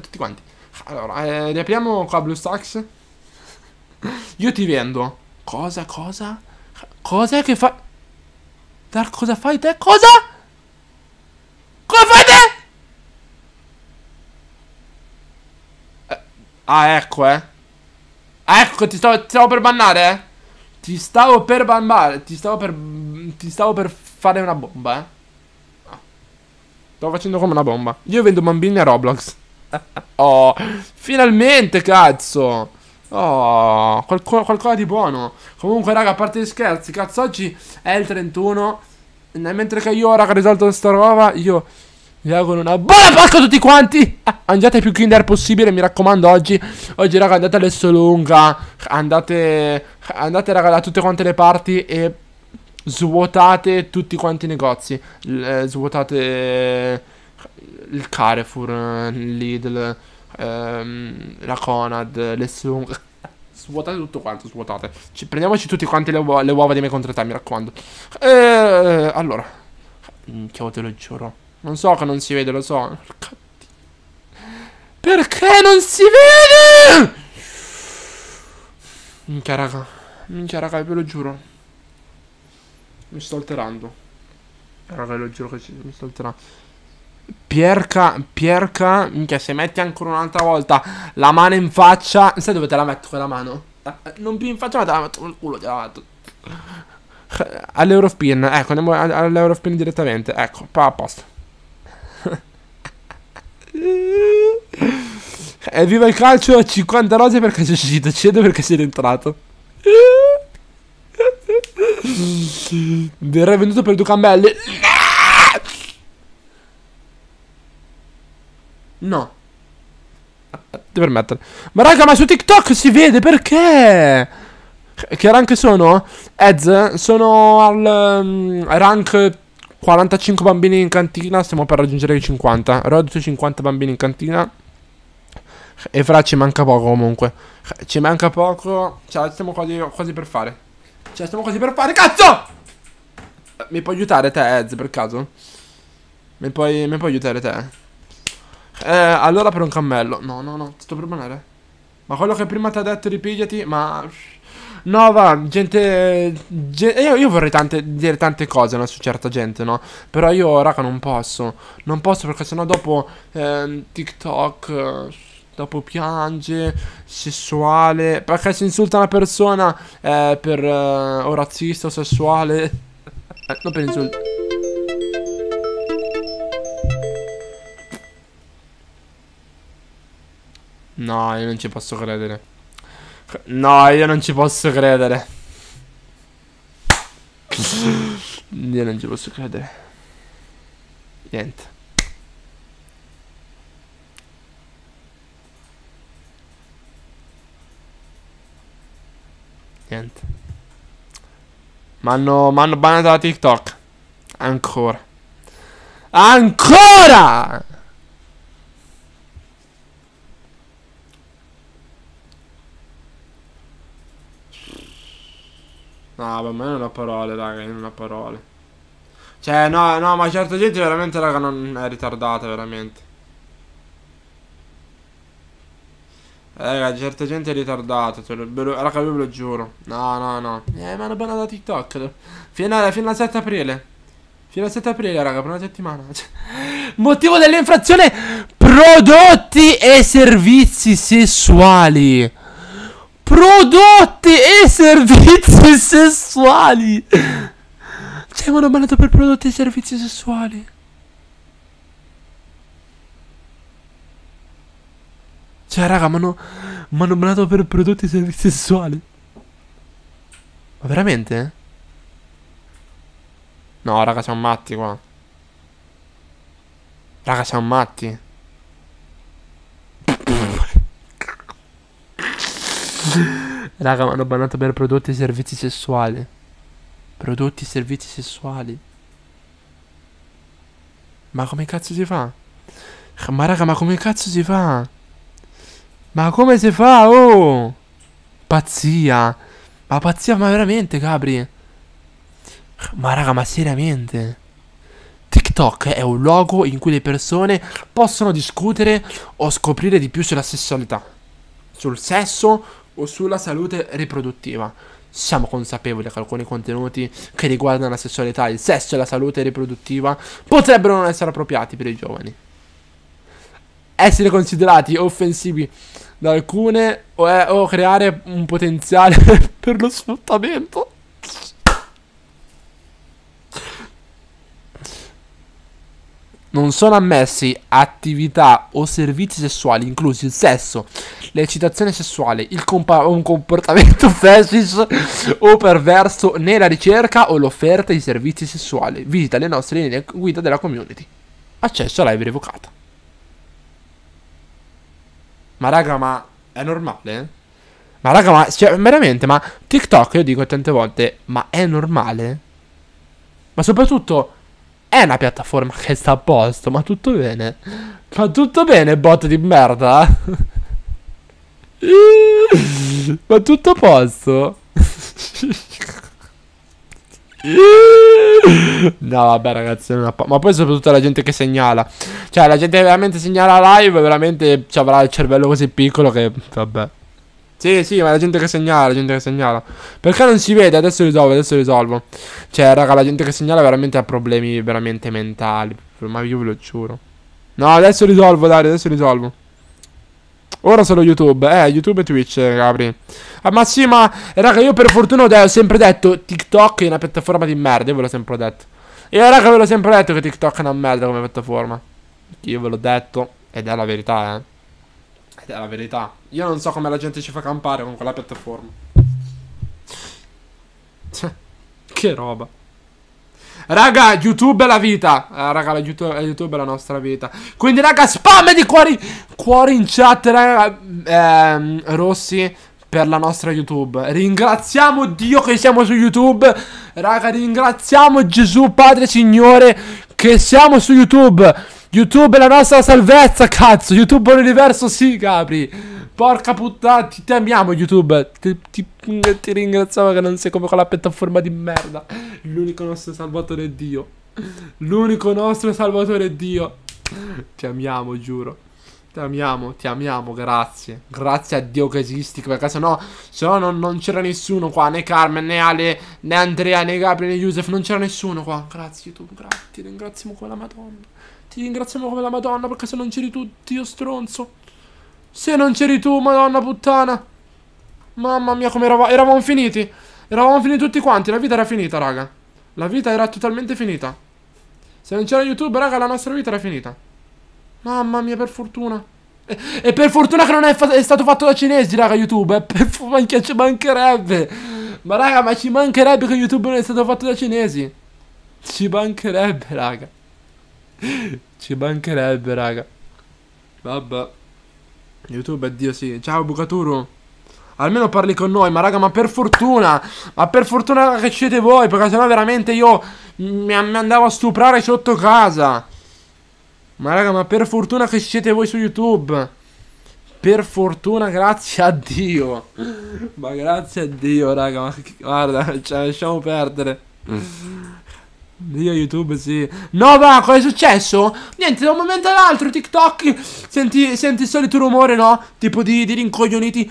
A tutti quanti. Allora, eh, riapriamo qua BlueStacks. Io ti vendo. Cosa, cosa? Cos'è che fa... Dark, cosa fai te? Cosa? Cosa fai te? Eh, ah, ecco, eh. Ah, ecco, ti stavo, ti stavo per bannare, eh. Ti stavo per bannare. Ti stavo per... Ti stavo per fare una bomba, eh. Ah. Stavo facendo come una bomba. Io vendo bambini a Roblox. *laughs* oh, finalmente, cazzo. Oh, qualco- qualcosa di buono. Comunque, raga, a parte gli scherzi, cazzo, oggi è il 31. E mentre che io, raga, ho risolto sta roba, io vi auguro una buona Pasqua a tutti quanti. Ah, *laughs* mangiate più Kinder possibile, mi raccomando, oggi. Oggi, raga, andate all'Essolunga. Andate, andate, raga, da tutte quante le parti e svuotate tutti quanti i negozi. Eh, svuotate il Carrefour, Lidl, ehm, la Conad, le Sung. *laughs* Svuotate tutto quanto, svuotate. Ci- prendiamoci tutti quanti le, uova, le uova di me contro te, mi raccomando. Eh, allora. Minchia, te lo giuro. Non so che non si vede, lo so. Perché non si vede? Minchia, raga. Minchia, raga, ve lo giuro. Mi sto alterando. Raga, ve lo giuro che ci- mi sto alterando. Pierca, Pierca, minchia, se metti ancora un'altra volta la mano in faccia. Sai dove te la metto quella mano? Eh, eh, Non più in faccia, ma te la metto nel culo, te la metto. All'Eurospin, ecco, andiamo a- all'Eurospin direttamente. Ecco, a posto. *laughs* Evviva il calcio, 50 rose perché sei uscito, 100 perché sei entrato. Verrà *laughs* venduto per due cambelli. No. Devo permettere. Ma raga, ma su TikTok si vede perché? Che rank sono? Eds, sono al um, rank 45 bambini in cantina. Stiamo per raggiungere i 50. Road to 50 bambini in cantina. E fra ci manca poco comunque. Ci manca poco. Ce la stiamo quasi, quasi per fare. Ce la stiamo quasi per fare. Cazzo! Mi puoi aiutare te, Ez, per caso? Mi puoi, mi puoi aiutare te? Eh, allora per un cammello. No, no, no, sto per banare. Ma quello che prima ti ha detto ripigliati, ma... No, va, gente... ge- io, io vorrei tante, dire tante cose no, su certa gente, no? Però io, raga, non posso. Non posso perché sennò dopo ehm, TikTok... eh, Dopo piange, sessuale. Perché si insulta una persona eh, per... eh, o razzista o sessuale. Eh, *laughs* non per insulto. No, io non ci posso credere. No, io non ci posso credere. Io non ci posso credere. Niente. Niente. M'hanno m'hanno bannato da TikTok. Ancora. Ancora! No, me non ho parole, raga, non ho parole. Cioè, no, no, ma certa gente veramente, raga, non è ritardata, veramente. Raga, certa gente è ritardata, te raga, io ve lo giuro. No, no, no. Eh, mi hanno bannato da TikTok. Fino, a- fino al 7 aprile. Fino al 7 aprile, raga, per una settimana. Cioè, *laughs* Motivo dell'infrazione: prodotti e servizi sessuali. Prodotti e servizi *laughs* sessuali. Cioè, mi hanno bannato per prodotti e servizi sessuali. Cioè, raga, mi hanno, bannato per prodotti e servizi sessuali. Ma veramente? No, raga, siamo matti qua. Raga, siamo matti. *laughs* Raga, mi hanno bannato per prodotti e servizi sessuali. Prodotti e servizi sessuali. Ma come cazzo si fa? Ma raga, ma come cazzo si fa? Ma come si fa? Oh! Pazzia. Ma pazzia, ma veramente, Gabri? Ma raga, ma seriamente? TikTok è un luogo in cui le persone possono discutere o scoprire di più sulla sessualità, sul sesso o sulla salute riproduttiva. Siamo consapevoli che alcuni contenuti che riguardano la sessualità, il sesso e la salute riproduttiva potrebbero non essere appropriati per i giovani. Essere considerati offensivi da alcune o, è- o creare un potenziale *laughs* per lo sfruttamento. Non sono ammessi attività o servizi sessuali, inclusi il sesso, l'eccitazione sessuale, il compa- un comportamento *laughs* fetish o perverso nella ricerca o l'offerta di servizi sessuali. Visita le nostre linee guida della community. Accesso live revocata. Ma raga, ma è normale? Ma raga, ma cioè, veramente, ma TikTok io dico tante volte, ma è normale? Ma soprattutto è una piattaforma che sta a posto, ma tutto bene. Ma tutto bene, bot di merda. *laughs* ma tutto a posto. *laughs* No, vabbè, ragazzi, non ma poi soprattutto la gente che segnala. Cioè, la gente che veramente segnala live, veramente ci avrà il cervello così piccolo che. Vabbè. Sì, sì, ma la gente che segnala, la gente che segnala. Perché non si vede? Adesso risolvo, adesso risolvo. Cioè, raga, la gente che segnala veramente ha problemi veramente mentali. Ma io ve lo giuro. No, adesso risolvo, dai, adesso risolvo. Ora solo YouTube. Eh, YouTube e Twitch, Gabri. Ah, ma sì, ma raga, io per fortuna ho sempre detto TikTok è una piattaforma di merda, io ve l'ho sempre detto. Io raga ve l'ho sempre detto che TikTok è una merda come piattaforma. Io ve l'ho detto ed è la verità, eh. Ed è la verità. Io non so come la gente ci fa campare con quella piattaforma. *laughs* Che roba. Raga, YouTube è la vita. Eh, raga, la YouTube, YouTube è la nostra vita. Quindi, raga, spam di cuori. Cuori in chat, raga. Ehm, rossi per la nostra YouTube. Ringraziamo Dio che siamo su YouTube. Raga, ringraziamo Gesù, Padre Signore, che siamo su YouTube. YouTube è la nostra salvezza, cazzo. YouTube è l'universo, sì, Capri. Porca puttana, ti, amiamo YouTube. Ti, ti- ti ringraziamo che non sei come quella piattaforma di merda. L'unico nostro salvatore è Dio. L'unico nostro salvatore è Dio. Ti amiamo, giuro. Ti amiamo, ti amiamo, grazie. Grazie a Dio che esisti, perché sennò, sennò non, non c'era nessuno qua, né Carmen, né Ale, né Andrea, né Gabri, né Yusef, non c'era nessuno qua. Grazie YouTube, grazie, ti ringraziamo come la Madonna. Ti ringraziamo come la Madonna, perché se non c'eri tu, Dio stronzo. Se non c'eri tu, Madonna puttana. Mamma mia, come eravamo, eravamo finiti. Eravamo finiti tutti quanti, la vita era finita, raga. La vita era totalmente finita. Se non c'era YouTube, raga, la nostra vita era finita. Mamma mia, per fortuna. E, e per fortuna che non è, è stato fatto da cinesi, raga, YouTube. eh, *laughs* per manca- ci mancherebbe. Ma raga, ma ci mancherebbe che YouTube non è stato fatto da cinesi. Ci mancherebbe, raga. Ci mancherebbe, raga. Vabbè. YouTube è Dio, sì. Ciao, Bucaturu. Almeno parli con noi, ma raga, ma per fortuna. Ma per fortuna che siete voi, perché sennò veramente io mi, mi andavo a stuprare sotto casa. Ma raga, ma per fortuna che siete voi su YouTube. Per fortuna, grazie a Dio. Ma grazie a Dio, raga. Ma che- guarda, cioè, lasciamo perdere. *laughs* Dio YouTube, sì. No, va, cosa è successo? Niente, da un momento all'altro, TikTok. Senti, senti il solito rumore, no? Tipo di, di rincoglioniti.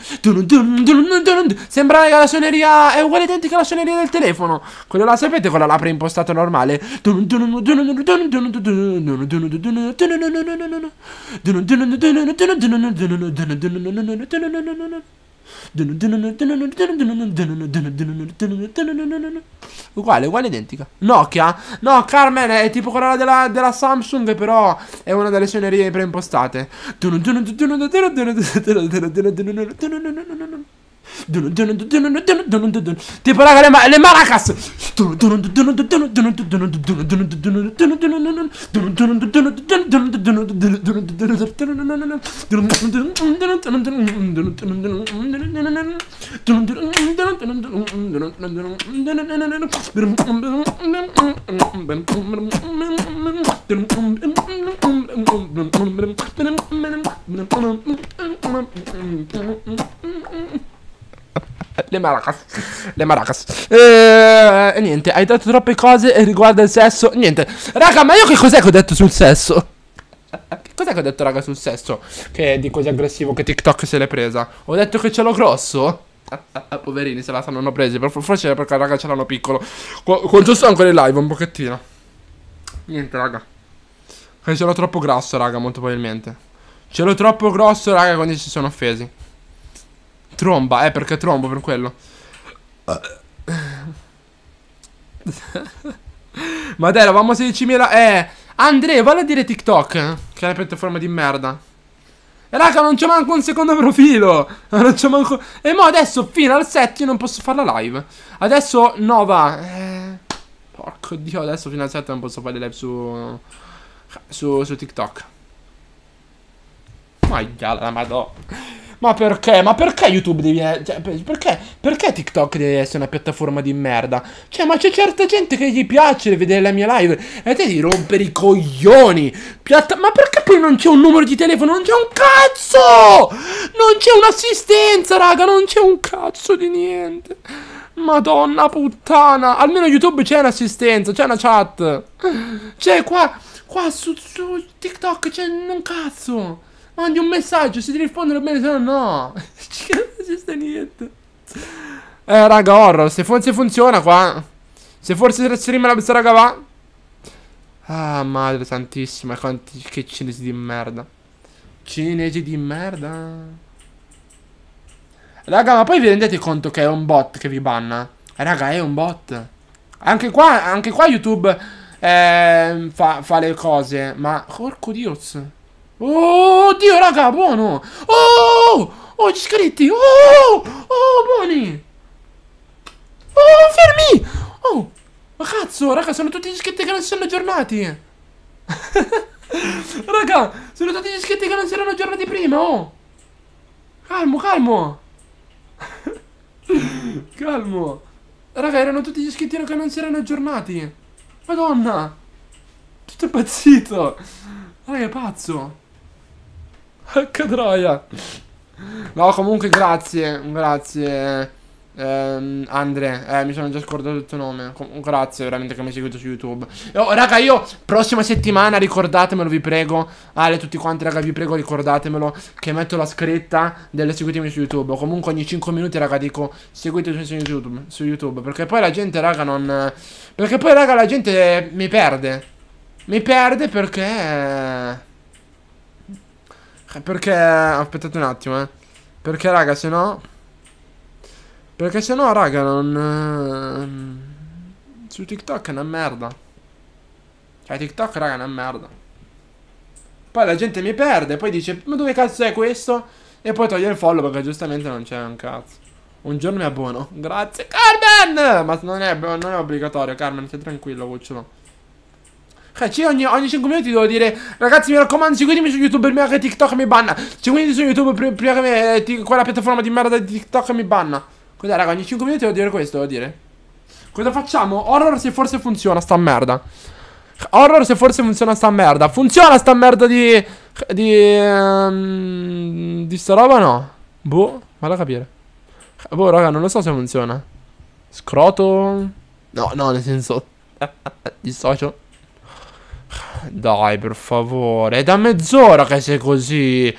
Sembra che la suoneria è uguale identica alla suoneria del telefono. Quello là, sapete, quella là preimpostato normale. Uguale, uguale identica. Nokia? No, Carmen è tipo quella della, della Samsung, però è una delle suonerie preimpostate. T'es pas là, les maracas. *laughs* Le maracas. Le maracas. Eh, E niente, hai detto troppe cose riguardo il sesso. Niente. Raga, ma io che cos'è che ho detto sul sesso? Che cos'è che ho detto, raga, sul sesso? Che è di così aggressivo che TikTok se l'è presa. Ho detto che ce l'ho grosso? *laughs* Poverini, se la stanno presi. Forse perché, raga, ce l'hanno piccolo. Qu- Quanto sto ancora in live? Un pochettino. Niente, raga. Che ce l'ho troppo grosso, raga, molto probabilmente. Ce l'ho troppo grosso, raga, quindi si sono offesi. Tromba, eh, perché trombo per quello. *laughs* Ma dai, eravamo a 16.000. Eh, Andrea, vale a dire TikTok. Che è una piattaforma di merda. E raga, non c'è manco un secondo profilo. *laughs* Non c'è manco. E mo adesso, fino al 7, io non posso farla live. Adesso, no, va. Eh, porco dio, adesso fino al 7 non posso fare live su. Su, su TikTok. Ma la madonna. Ma perché? Ma perché YouTube devi... Cioè, per- perché? Perché TikTok deve essere una piattaforma di merda? Cioè, ma c'è certa gente che gli piace vedere la mia live e te di rompere i coglioni. Piatta- ma perché poi non c'è un numero di telefono? Non c'è un cazzo! Non c'è un'assistenza, raga, non c'è un cazzo di niente. Madonna puttana. Almeno YouTube c'è un'assistenza, c'è una chat. C'è qua, qua su, su TikTok c'è un cazzo. Mandi un messaggio, se ti rispondono bene, se no no. *laughs* non esiste niente. Eh, raga, horror, se forse funziona qua. Se forse stream la questa raga va. Ah, madre santissima, quanti che cinesi di merda. Cinesi di merda. Raga, ma poi vi rendete conto che è un bot che vi banna? Eh, raga, è un bot. Anche qua, anche qua YouTube eh, fa, fa le cose, ma porco dios. Oh, Dio, raga, buono. Oh, oh, gli iscritti. Oh, oh, buoni. Oh, fermi. Oh, ma cazzo, raga, sono tutti gli iscritti che non si sono aggiornati. *laughs* raga, sono tutti gli iscritti che non si erano aggiornati prima, oh. Calmo, calmo. *laughs* Calmo. Raga, erano tutti gli iscritti che non si erano aggiornati. Madonna. Sto impazzito. Raga, è pazzo. *laughs* Che troia. No, comunque grazie, grazie. Ehm, Andre, eh, mi sono già scordato il tuo nome. Com- grazie veramente che mi hai seguito su YouTube. Oh, raga, io prossima settimana ricordatemelo, vi prego. Ale, tutti quanti, raga, vi prego, ricordatemelo. Che metto la scritta del seguitemi su YouTube. Comunque ogni 5 minuti, raga, dico seguitemi su YouTube. Su YouTube. Perché poi la gente, raga, non. Perché poi, raga, la gente mi perde. Mi perde perché. Perché. Aspettate un attimo, eh. Perché, raga, se no. Perché se no, raga, non... ehm, Su TikTok è una merda. Cioè, TikTok, raga, è una merda. Poi la gente mi perde, poi dice, ma dove cazzo è questo? E poi toglie il follow perché giustamente non c'è un cazzo. Un giorno mi abbono. Grazie, Carmen! Ma non è, non è obbligatorio, Carmen, stai tranquillo, cucciolo. Cioè, ci- ogni, ogni 5 minuti devo dire Ragazzi mi raccomando seguitemi su YouTube Prima che TikTok mi banna. Seguitemi su YouTube pri- Prima che eh, ti- quella piattaforma di merda di TikTok mi banna. Cos'è raga ogni 5 minuti devo dire questo Devo dire. Cosa facciamo? Horror se forse funziona sta merda. Horror se forse funziona sta merda. Funziona sta merda di Di ehm, Di sta roba no? Boh Vado a capire. Boh raga non lo so se funziona. Scroto. No no nel senso *laughs* Dissocio dai, per favore. È da mezz'ora che sei così.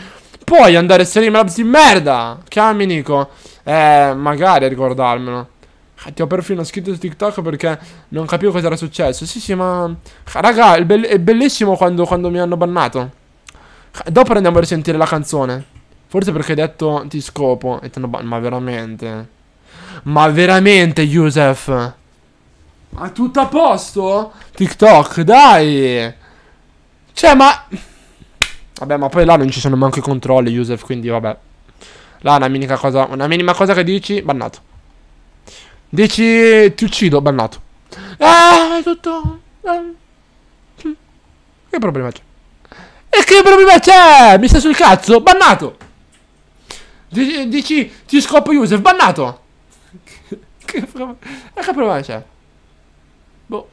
Puoi andare a Stream Labs di merda. Chiami Nico. Eh, magari a ricordarmelo. Eh, Ti ho perfino scritto su TikTok perché non capivo cosa era successo. Sì, sì, ma. Raga, è, bell- è bellissimo quando, quando mi hanno bannato. Dopo andiamo a risentire la canzone. Forse perché hai detto ti scopo. E ti hanno Ma veramente. Ma veramente, Yusef. Ma tutto a posto? TikTok, dai. Cioè, ma... Vabbè, ma poi là non ci sono manco i controlli, Yusef, quindi vabbè. Là una minima cosa, una minima cosa che dici, bannato. Dici, ti uccido, bannato. Eh, è tutto... eh. Che problema c'è? E che problema c'è? Mi stai sul cazzo? Bannato. Dici, dici ti scopo Yusef, bannato. *laughs* che, pro- e che problema c'è? Boh.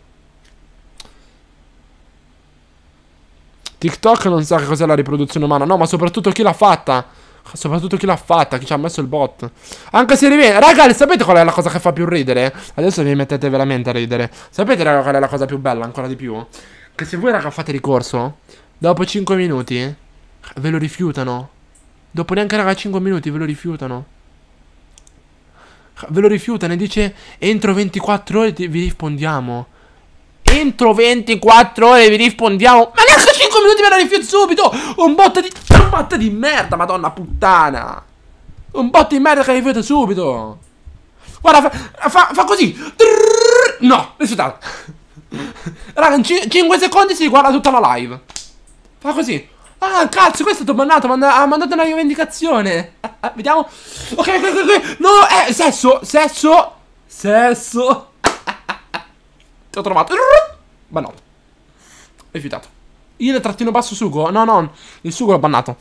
TikTok non sa che cos'è la riproduzione umana. No, ma soprattutto chi l'ha fatta. Soprattutto chi l'ha fatta, chi ci ha messo il bot. Anche se riviene. Raga, sapete qual è la cosa che fa più ridere? Adesso vi mettete veramente a ridere. Sapete, raga, qual è la cosa più bella ancora di più? Che se voi, raga, fate ricorso, dopo 5 minuti, ve lo rifiutano. Dopo neanche, raga, 5 minuti ve lo rifiutano. Ve lo rifiutano e dice entro 24 ore vi rispondiamo. Entro 24 ore vi rispondiamo. Ma neanche 5 minuti me la rifiuto subito. Un botto di. Un botto di merda, madonna puttana. Un botto di merda che rifiuta subito. Guarda, fa, fa, fa così. Trrrr. No, rifiutato. Raga, in 5 secondi si guarda tutta la live. Fa così. Ah, cazzo, questo è stato bannato. manda- ha mandato una rivendicazione. Ah, ah, vediamo. Ok, ok, ok. No, eh, sesso, sesso. Sesso. Ti ho trovato. Bannato. Rifiutato. Il trattino basso sugo? No, no. Il sugo l'ho bannato.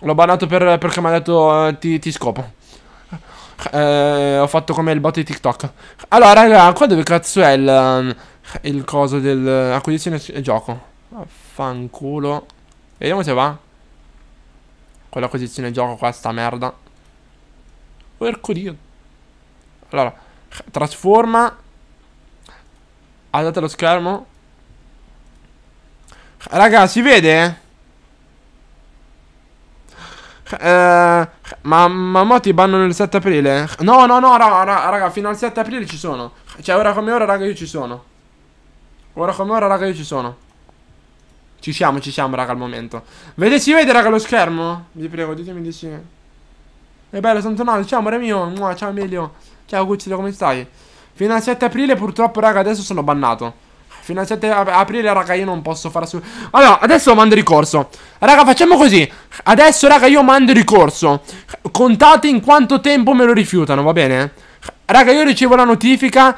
L'ho bannato per, perché mi ha detto eh, ti, ti scopo. Eh, ho fatto come il bot di TikTok. Allora, raga, qua dove cazzo è il, um, il coso dell'acquisizione e gioco? Fanculo. Vediamo se va. Con l'acquisizione gioco qua, sta merda. Porco dio. Allora, trasforma. Alzate lo schermo. Raga, si vede? Eh, ma, ma mo ti bannano il 7 aprile? No, no, no, raga, raga, raga, fino al 7 aprile ci sono. Cioè, ora come ora, raga, io ci sono. Ora come ora, raga, io ci sono. Ci siamo, ci siamo, raga, al momento. Vede, si vede, raga, lo schermo? Vi prego, ditemi di sì. È bello, Santonale, ciao, amore mio. Ciao, Emilio. Ciao, Gucci, come stai? Fino al 7 aprile, purtroppo, raga, adesso sono bannato. Fino al 7 ap- aprile, raga, io non posso fare su... Allora, adesso mando ricorso. Raga, facciamo così. Adesso, raga, io mando ricorso. Contate in quanto tempo me lo rifiutano, va bene? Raga, io ricevo la notifica.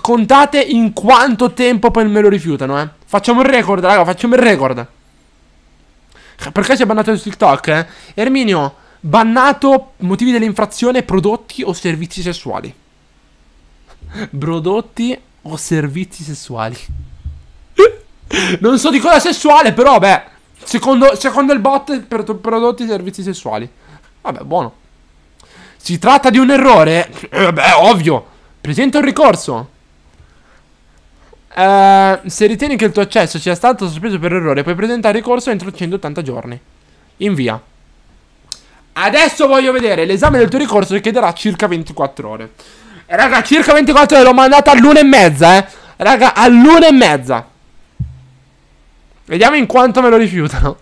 Contate in quanto tempo poi me lo rifiutano, eh. Facciamo il record, raga, facciamo il record. Perché si è bannato su TikTok, eh? Erminio, bannato motivi dell'infrazione prodotti o servizi sessuali. Prodotti o servizi sessuali. *laughs* Non so di cosa sessuale, però, beh. Secondo, secondo il bot per prodotti e servizi sessuali. Vabbè, buono. Si tratta di un errore? Eh, beh, ovvio. Presenta un ricorso. Eh, se ritieni che il tuo accesso sia stato sospeso per errore, puoi presentare ricorso entro 180 giorni. Invia. Adesso voglio vedere l'esame del tuo ricorso che chiederà circa 24 ore. E raga, circa 24 ore l'ho mandata all'una e mezza, eh. Raga, all'una e mezza. Vediamo in quanto me lo rifiutano.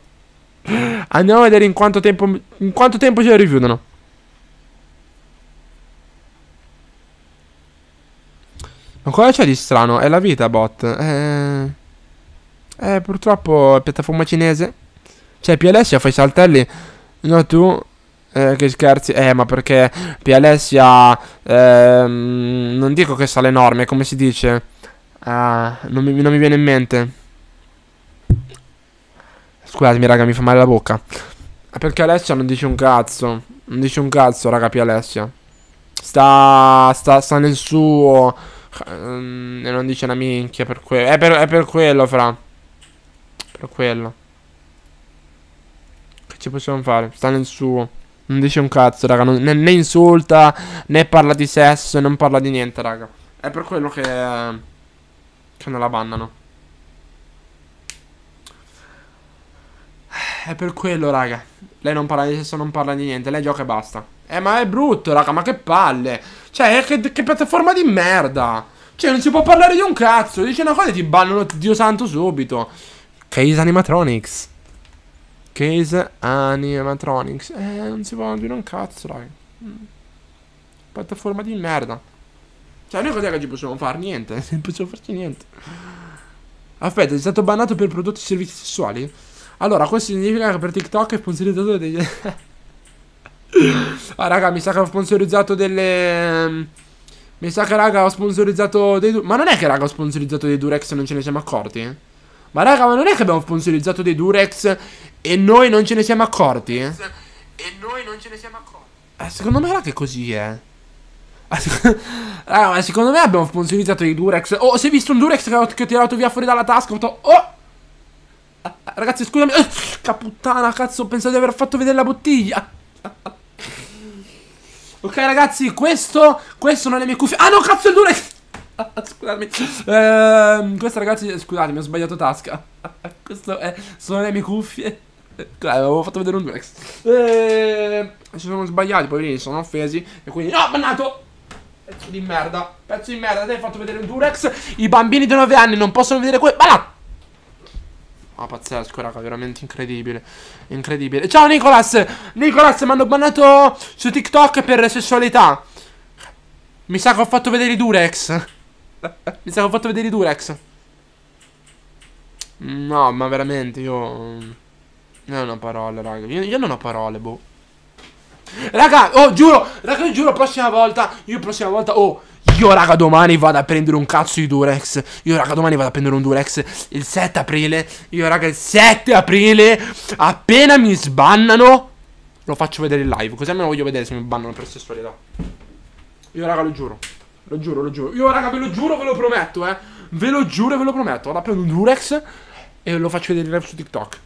Andiamo a vedere in quanto tempo, in quanto tempo ce lo rifiutano. Ma cosa c'è di strano? È la vita, bot. Eh, eh purtroppo è piattaforma cinese. Cioè, P. Alessia fa i saltelli. No, tu. Eh, che scherzi. Eh, ma perché P. Alessia. ehm, non dico che sa le norme, come si dice? Ah, non mi, non mi viene in mente. Scusatemi, raga, mi fa male la bocca. Ah, Perché Alessia non dice un cazzo. Non dice un cazzo, raga, P. Alessia. Sta, sta, sta nel suo. ehm, E non dice una minchia per quello. È è per quello, fra. Per quello. Che ci possiamo fare? Sta nel suo. Non dice un cazzo, raga. non- né, né insulta, né parla di sesso, non parla di niente, raga. È per quello che. Che non la bannano. È per quello, raga. Lei non parla di sesso, non parla di niente. Lei gioca e basta. Eh, ma è brutto, raga. Ma che palle. Cioè, che, che piattaforma di merda. Cioè, non si può parlare di un cazzo. Dice una cosa e ti bannano, Dio santo, subito. Case Animatronics. Case Animatronics. Eh, non si può dire un cazzo, raga. Mm. Piattaforma di merda. Cioè, noi cos'è che ci possiamo fare? Niente. *laughs* Non possiamo farci niente. Aspetta, è stato bannato per prodotti e servizi sessuali? Allora, questo significa che per TikTok è sponsorizzato degli... *laughs* ah, raga, mi sa che ho sponsorizzato delle... Mi sa che, raga, ho sponsorizzato dei... Ma non è che, raga, ho sponsorizzato dei Durex e non ce ne siamo accorti? Ma, raga, ma non è che abbiamo sponsorizzato dei Durex e noi non ce ne siamo accorti? E noi non ce ne siamo accorti? Eh, secondo me, raga, è così, eh. *laughs* Ah, ma secondo me abbiamo sponsorizzato dei Durex. Oh, si è visto un Durex che ho, che ho tirato via fuori dalla tasca? Ho fatto... Oh! Ah, ah, Ragazzi, scusami. Eh, Caputtana, cazzo, pensavo di aver fatto vedere la bottiglia. *laughs* Ok, ragazzi, questo. Questo sono le mie cuffie. Ah, no, cazzo, il Durex. *laughs* Ah, Scusatemi. Ehm, questo, ragazzi, scusatemi, ho sbagliato tasca. Questo è. Sono le mie cuffie. Eh, avevo fatto vedere un Durex. Ehm, si sono sbagliati, poverini, sono offesi. E quindi. No, bannato! Pezzo di merda. Pezzo di merda. Te hai fatto vedere un Durex. I bambini di 9 anni non possono vedere quello. Bannato! Ah, pazzesco, raga, veramente incredibile. Incredibile. Ciao Nicolas! Nicolas, mi hanno bannato su TikTok per sessualità. Mi sa che ho fatto vedere i Durex. Mi sa che ho fatto vedere i Durex. No, ma veramente, io. Non ho parole, raga. Io, io non ho parole, boh. Raga, oh, giuro, raga, io giuro, prossima volta. Io prossima volta, oh. Io, raga, domani vado a prendere un cazzo di Durex. Io, raga, domani vado a prendere un Durex il 7 aprile. Io, raga, il 7 aprile. Appena mi sbannano, lo faccio vedere in live. Così almeno voglio vedere se mi bannano per sessualità. Io, raga, lo giuro. Lo giuro, lo giuro. Io, raga, ve lo giuro, ve lo prometto, eh. Ve lo giuro e ve lo prometto. Vado a prendere un Durex e lo faccio vedere in live su TikTok.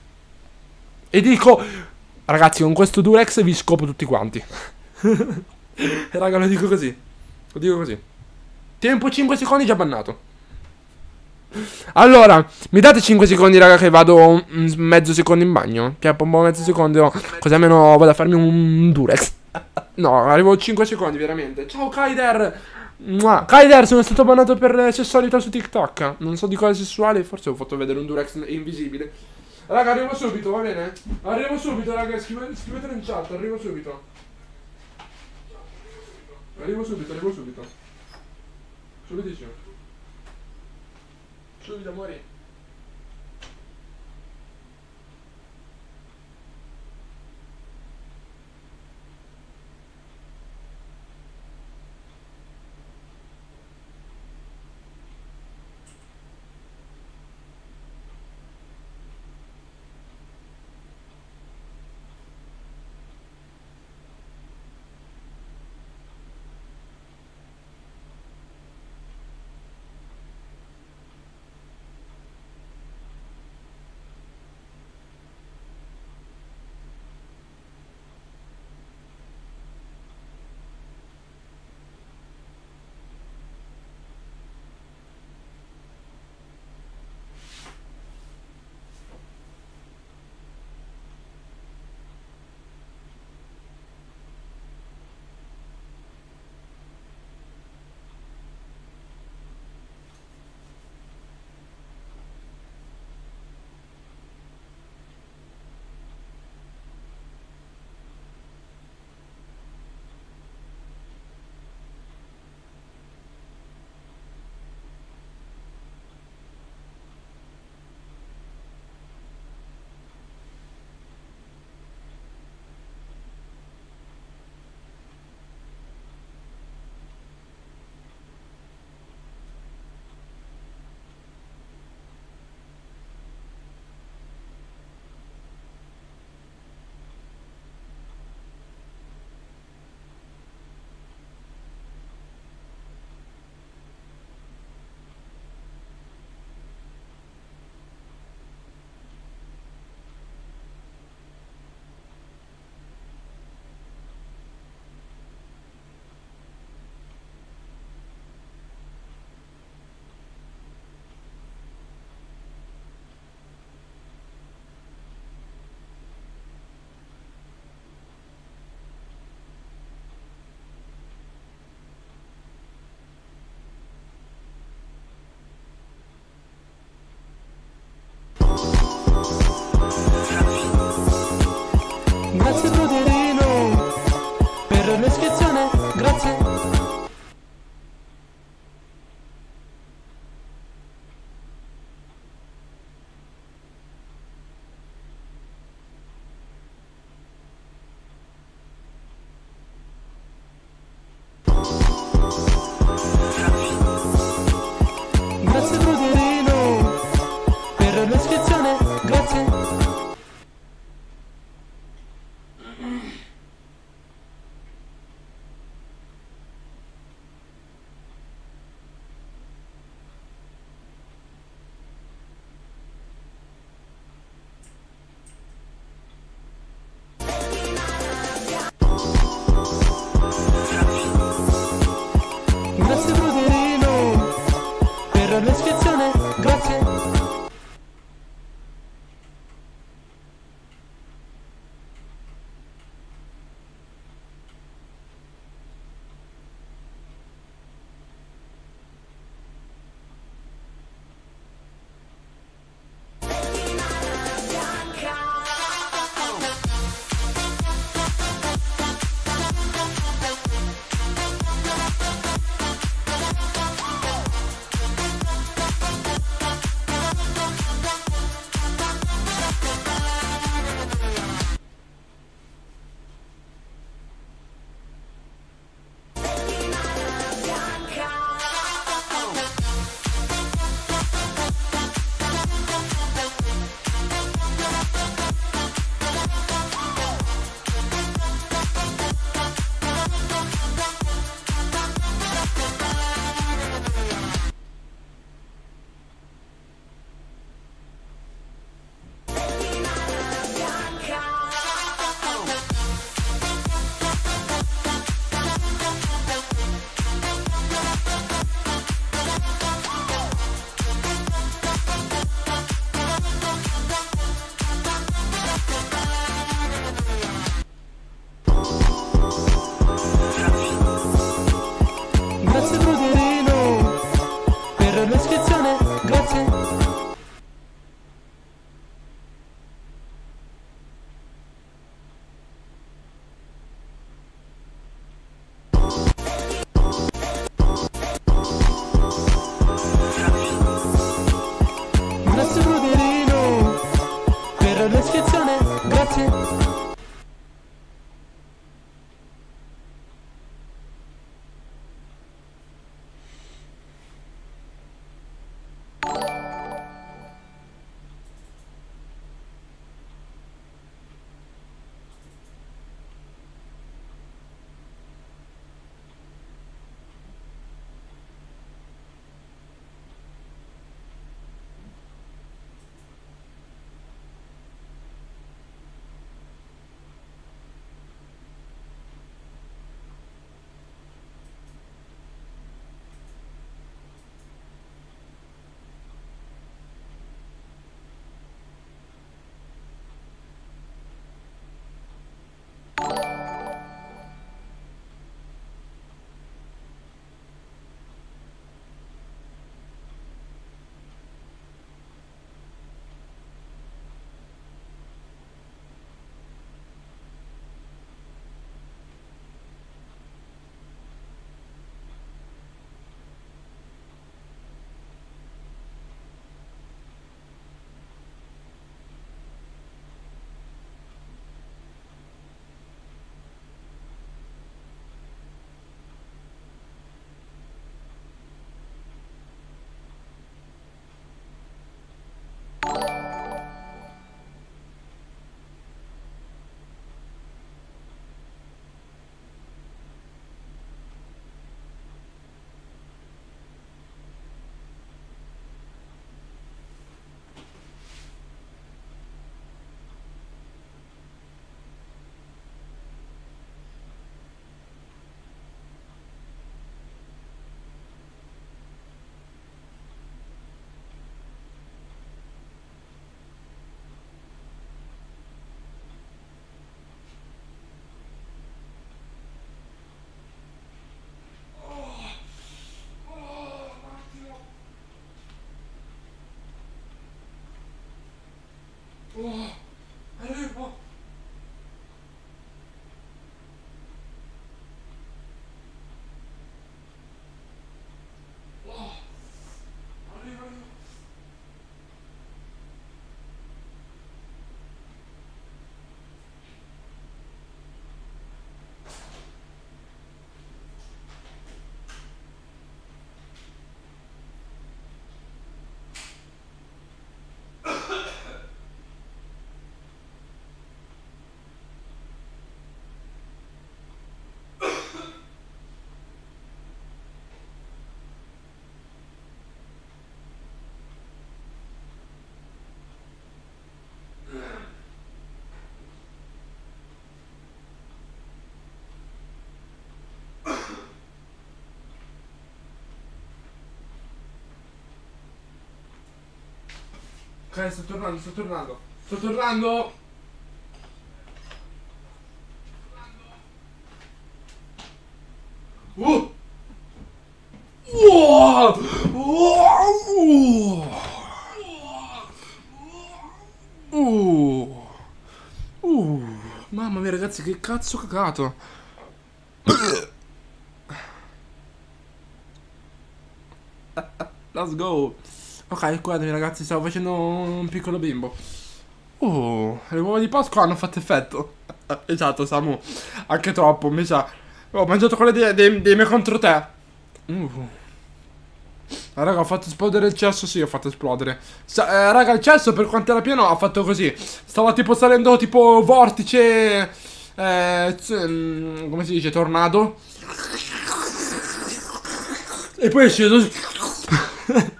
E dico, ragazzi, con questo Durex vi scopo tutti quanti. E *laughs* raga, lo dico così. Lo dico così. Tempo 5 secondi già bannato. Allora, mi date 5 secondi, raga, che vado mezzo secondo in bagno? Chiappo un po' mezzo secondo, così almeno vado a farmi un Durex. No, arrivo a 5 secondi, veramente. Ciao, Kaider! Mua. Kaider, sono stato bannato per sessualità su TikTok. Non so di cosa sessuale, forse ho fatto vedere un Durex invisibile. Raga, arrivo subito, va bene? Arrivo subito, raga, scrivete, scrivetelo in chat, arrivo subito. Arrivo subito, arrivo subito. Subitissimo. Subito, amore. Ok, sto tornando, sto tornando. Sto tornando. Uh! Wow! Wow! Uh! Uh! Mamma mia ragazzi, che cazzo ho cagato! *coughs* Let's go! Ok, guardami ragazzi, stavo facendo un piccolo bimbo. Uh, le uova di Pasqua hanno fatto effetto. *laughs* esatto, Samu. Anche troppo, mi sa. Ho mangiato quelle dei, dei, dei miei contro te. Uh. Ah, raga, ho fatto esplodere il cesso, sì, ho fatto esplodere. Sa- eh, raga, il cesso per quanto era pieno ha fatto così. Stava tipo salendo tipo vortice... Eh, mm, come si dice? Tornado. E poi è sceso... *laughs*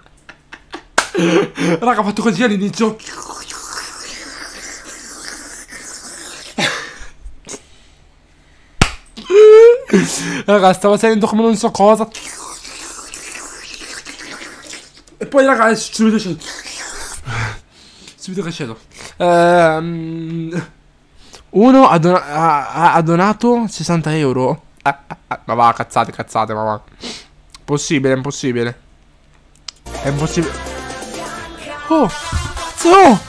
*laughs* Raga, ho fatto così all'inizio. Raga, stava salendo come non so cosa. E poi, raga, è subito sceso. Subito che sceso. Ehm, uno ha, dona- ha- ha donato 60 euro. Ah, ah, ah, ma va, cazzate, cazzate, ma va. Possibile, è impossibile. È impossibile. Oh! Oh!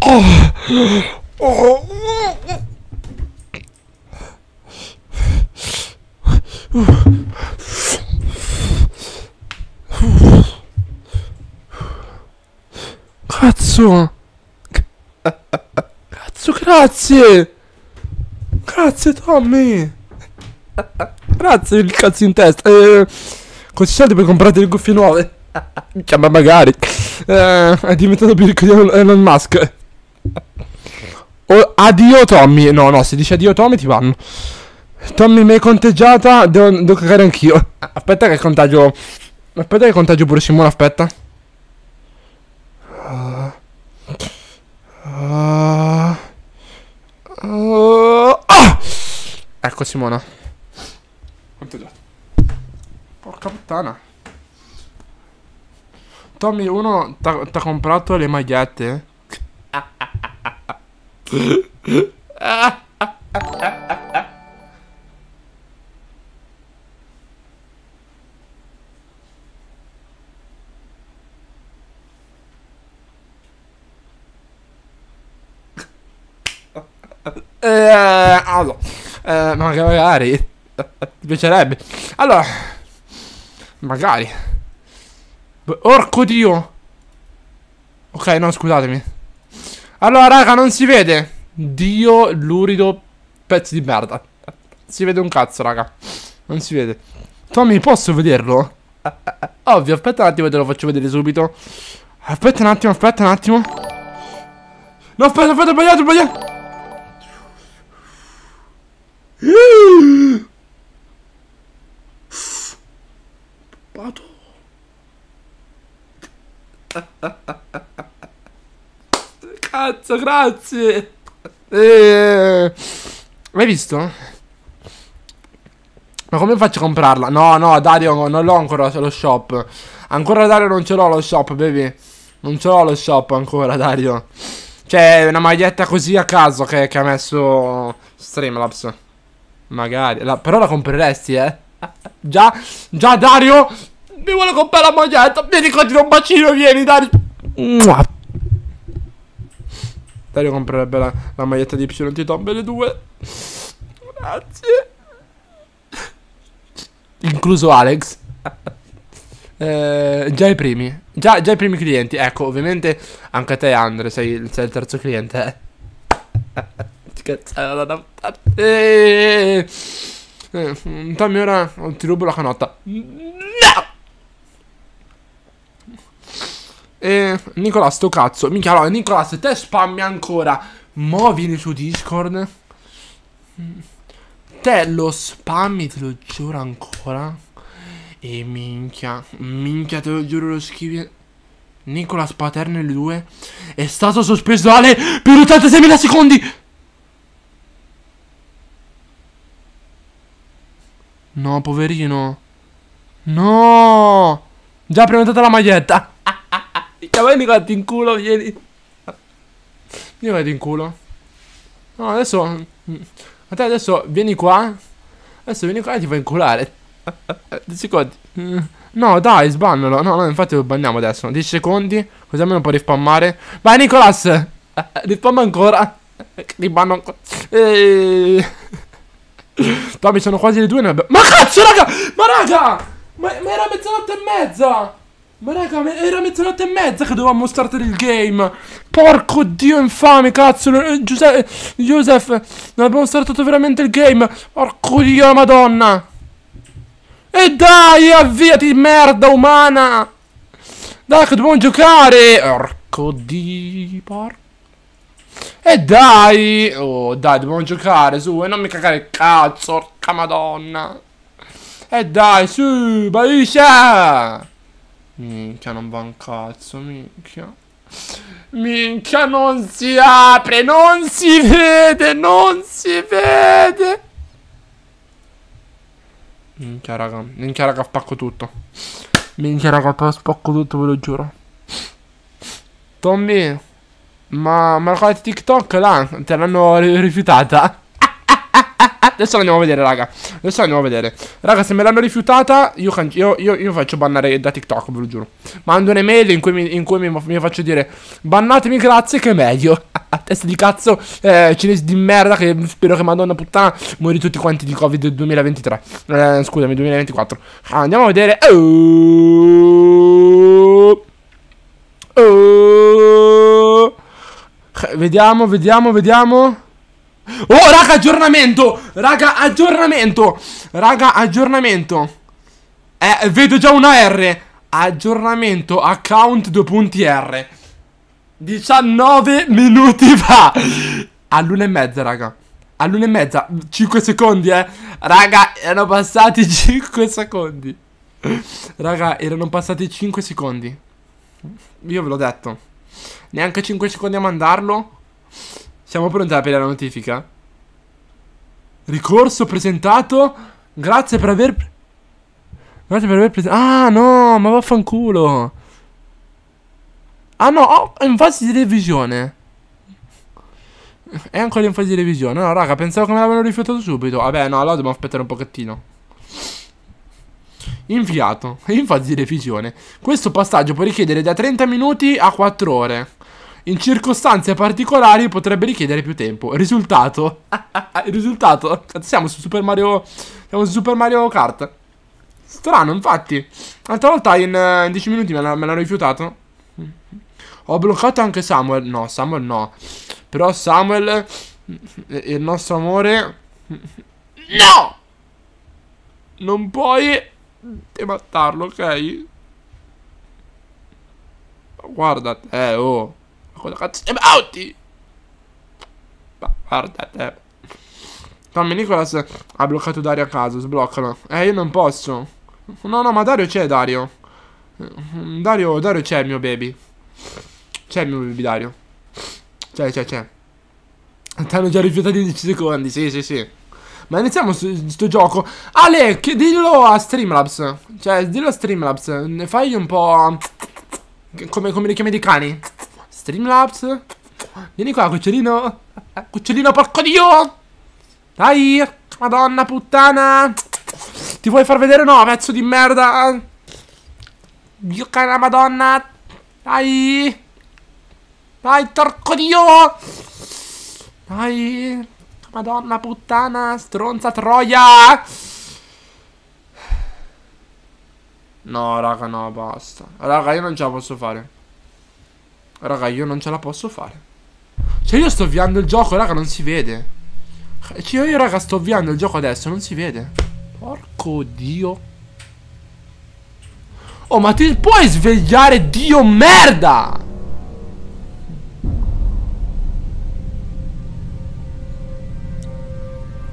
Oh! Oh! Cazzo! Cazzo, grazie! Grazie, Tommy! Grazie, il cazzo in testa. Eh, questi soldi per comprare le cuffie nuove. Minchia, ma magari. Eh, è diventato più ricco di Elon Musk. Oh, addio, Tommy. No, no, se dici addio, Tommy, ti vanno. Tommy, mi hai conteggiata. Devo, devo cagare anch'io. Aspetta, che contagio. Aspetta, che contagio pure Simone. Aspetta. Ah. Ah. Ah. Ecco Simona. Quanto già? Porca puttana. Tommy, uno t'ha comprato le magliette? *laughs* Eh, allora, eh, magari ti piacerebbe. Allora, magari. Orco dio. Ok, no, scusatemi. Allora, raga, non si vede. Dio lurido pezzo di merda. Si vede un cazzo, raga. Non si vede. Tommy, posso vederlo? Ovvio, aspetta un attimo, te lo faccio vedere subito. Aspetta un attimo, aspetta un attimo. No, aspetta, aspetta, ho sbagliato, ho sbagliato. Pato. Cazzo, grazie. Eh, L'hai visto? Ma come faccio a comprarla? No, no, Dario, non l'ho ancora lo shop. Ancora Dario non ce l'ho lo shop, baby. Non ce l'ho lo shop ancora, Dario. C'è una maglietta così a caso che, che ha messo Streamlabs. Magari. La- però la compreresti, eh? Già, già, Dario. Mi vuole comprare la maglietta. Vieni qua, ti do un bacino, vieni, Dario. Mua. Dario comprerebbe la, la maglietta di Y Tombe le due. Grazie. Incluso Alex. *laughs* Eh, già i primi. Già, già i primi clienti. Ecco, ovviamente anche te, Andre, sei, sei il terzo cliente. Eh. *laughs* Ti cazzata da eh, eh, Tommy, ora ti rubo la canotta. No! E Nicola, sto cazzo. Minchia, allora, Nicola, se te spammi ancora, mo vieni su Discord. Te lo spammi, te lo giuro ancora. E minchia, minchia, te lo giuro, lo scrivi. Nicolas Paternel 2 è stato sospeso Ale per 86.000 secondi. No, poverino. No. Già prenotata la maglietta. *laughs* Nicola, ti in culo, vieni. Io vado in culo. No, adesso... A te adesso vieni qua. Adesso vieni qua e ti fai inculare. 10 secondi. No, dai, sbannalo. No, no, infatti lo banniamo adesso. 10 secondi. Così almeno può rispammare. Vai, Nicolas! *laughs* Rispamma ancora. Ribanno ancora. Eeeh. *coughs* Tommy, sono quasi le due. Ne abbiamo... Ma cazzo, raga! Ma raga! Ma, ma era mezzanotte e mezza! Ma raga, me- era mezzanotte e mezza che dovevamo startare il game. Porco dio infame, cazzo. eh, Giuseppe, Joseph, non abbiamo startato veramente il game. Porco dio, madonna. E dai, avviati, merda umana. Dai, che dobbiamo giocare. Porco dio, porco. E dai. Oh, dai, dobbiamo giocare, su. E non mi cagare il cazzo, porca madonna. E dai, su, Baisha. Minchia, non va un cazzo, minchia. Minchia, non si apre, non si vede, non si vede. Minchia, raga, minchia, raga, spacco tutto. Minchia, raga, spacco tutto, ve lo giuro. Tommy, ma, ma la cosa TikTok là, te l'hanno ri- rifiutata? Adesso andiamo a vedere, raga. Adesso andiamo a vedere. Raga, se me l'hanno rifiutata, io, io, io, io faccio bannare da TikTok, ve lo giuro. Mando un'email in cui mi, in cui mi, mi faccio dire bannatemi grazie che è meglio. *laughs* A testa di cazzo, eh, cinesi di merda che spero che madonna puttana muori tutti quanti di Covid 2023. Eh, scusami, 2024. Ah, andiamo a vedere. Oh. Oh. Vediamo, vediamo, vediamo. Oh, raga, aggiornamento! Raga, aggiornamento! Raga, aggiornamento! Eh, vedo già una R. Aggiornamento account 2.R. 19 minuti fa. All'una e mezza, raga. All'una e mezza. 5 secondi, eh. Raga, erano passati *laughs* 5 secondi. Raga, erano passati 5 secondi. Io ve l'ho detto. Neanche 5 secondi a mandarlo. Siamo pronti per la notifica? Ricorso presentato. Grazie per aver. Grazie per aver presentato. Ah, no, ma vaffanculo. Ah, no, oh, è in fase di revisione. È ancora in fase di revisione. No, raga, pensavo che me l'avevano rifiutato subito. Vabbè, no, allora dobbiamo aspettare un pochettino. Inviato. È *laughs* in fase di revisione. Questo passaggio può richiedere da 30 minuti a 4 ore. In circostanze particolari potrebbe richiedere più tempo. Risultato. Il *laughs* risultato. Siamo su Super Mario. Siamo su Super Mario Kart. Strano, infatti. L'altra volta in, eh, in 10 minuti me l'ha- me l'hanno rifiutato. Ho bloccato anche Samuel. No, Samuel no. Però Samuel. Il nostro amore. No! Non puoi demattarlo, ok? Guarda te, oh. Ma cosa cazzo ti bauti? Ma guarda te. Tommy Nicolas ha bloccato Dario a caso, sbloccalo. Eh, io non posso. No, no, ma Dario c'è, Dario. Dario, Dario c'è mio baby. C'è il mio baby, Dario. C'è, c'è, c'è. Ti hanno già rifiutato in 10 secondi, sì, sì, sì. Ma iniziamo su sto gioco. Ale, che dillo a Streamlabs. Cioè, dillo a Streamlabs. Ne fai un po'. Come, come li chiami i cani? Streamlabs. Vieni qua, cucciolino. Cucciolino, porco dio. Dai. Madonna puttana. Ti vuoi far vedere? No, pezzo di merda. Dio cara madonna. Dai. Dai, torco dio. Dai. Madonna puttana. Stronza troia. No, raga, no, basta. Raga, io non ce la posso fare. Raga, io non ce la posso fare. Cioè, io sto avviando il gioco, raga, non si vede. Cioè, io, raga, sto avviando il gioco adesso, non si vede. Porco dio. Oh, ma ti puoi svegliare, dio merda!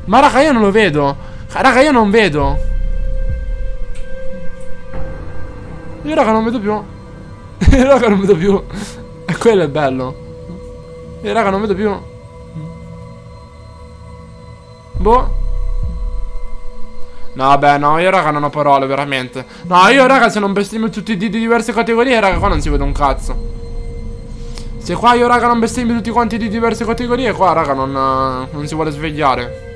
Ma raga, io non lo vedo. Raga, io non vedo. Io raga non vedo più. *laughs* Io raga non vedo più. E quello è bello. Io raga non vedo più. Boh. No, vabbè, no, io raga non ho parole, veramente. No, io raga se non bestemmio tutti i di diverse categorie, raga, qua non si vede un cazzo. Se qua io raga non bestemmio tutti quanti di diverse categorie, qua raga non, non si vuole svegliare.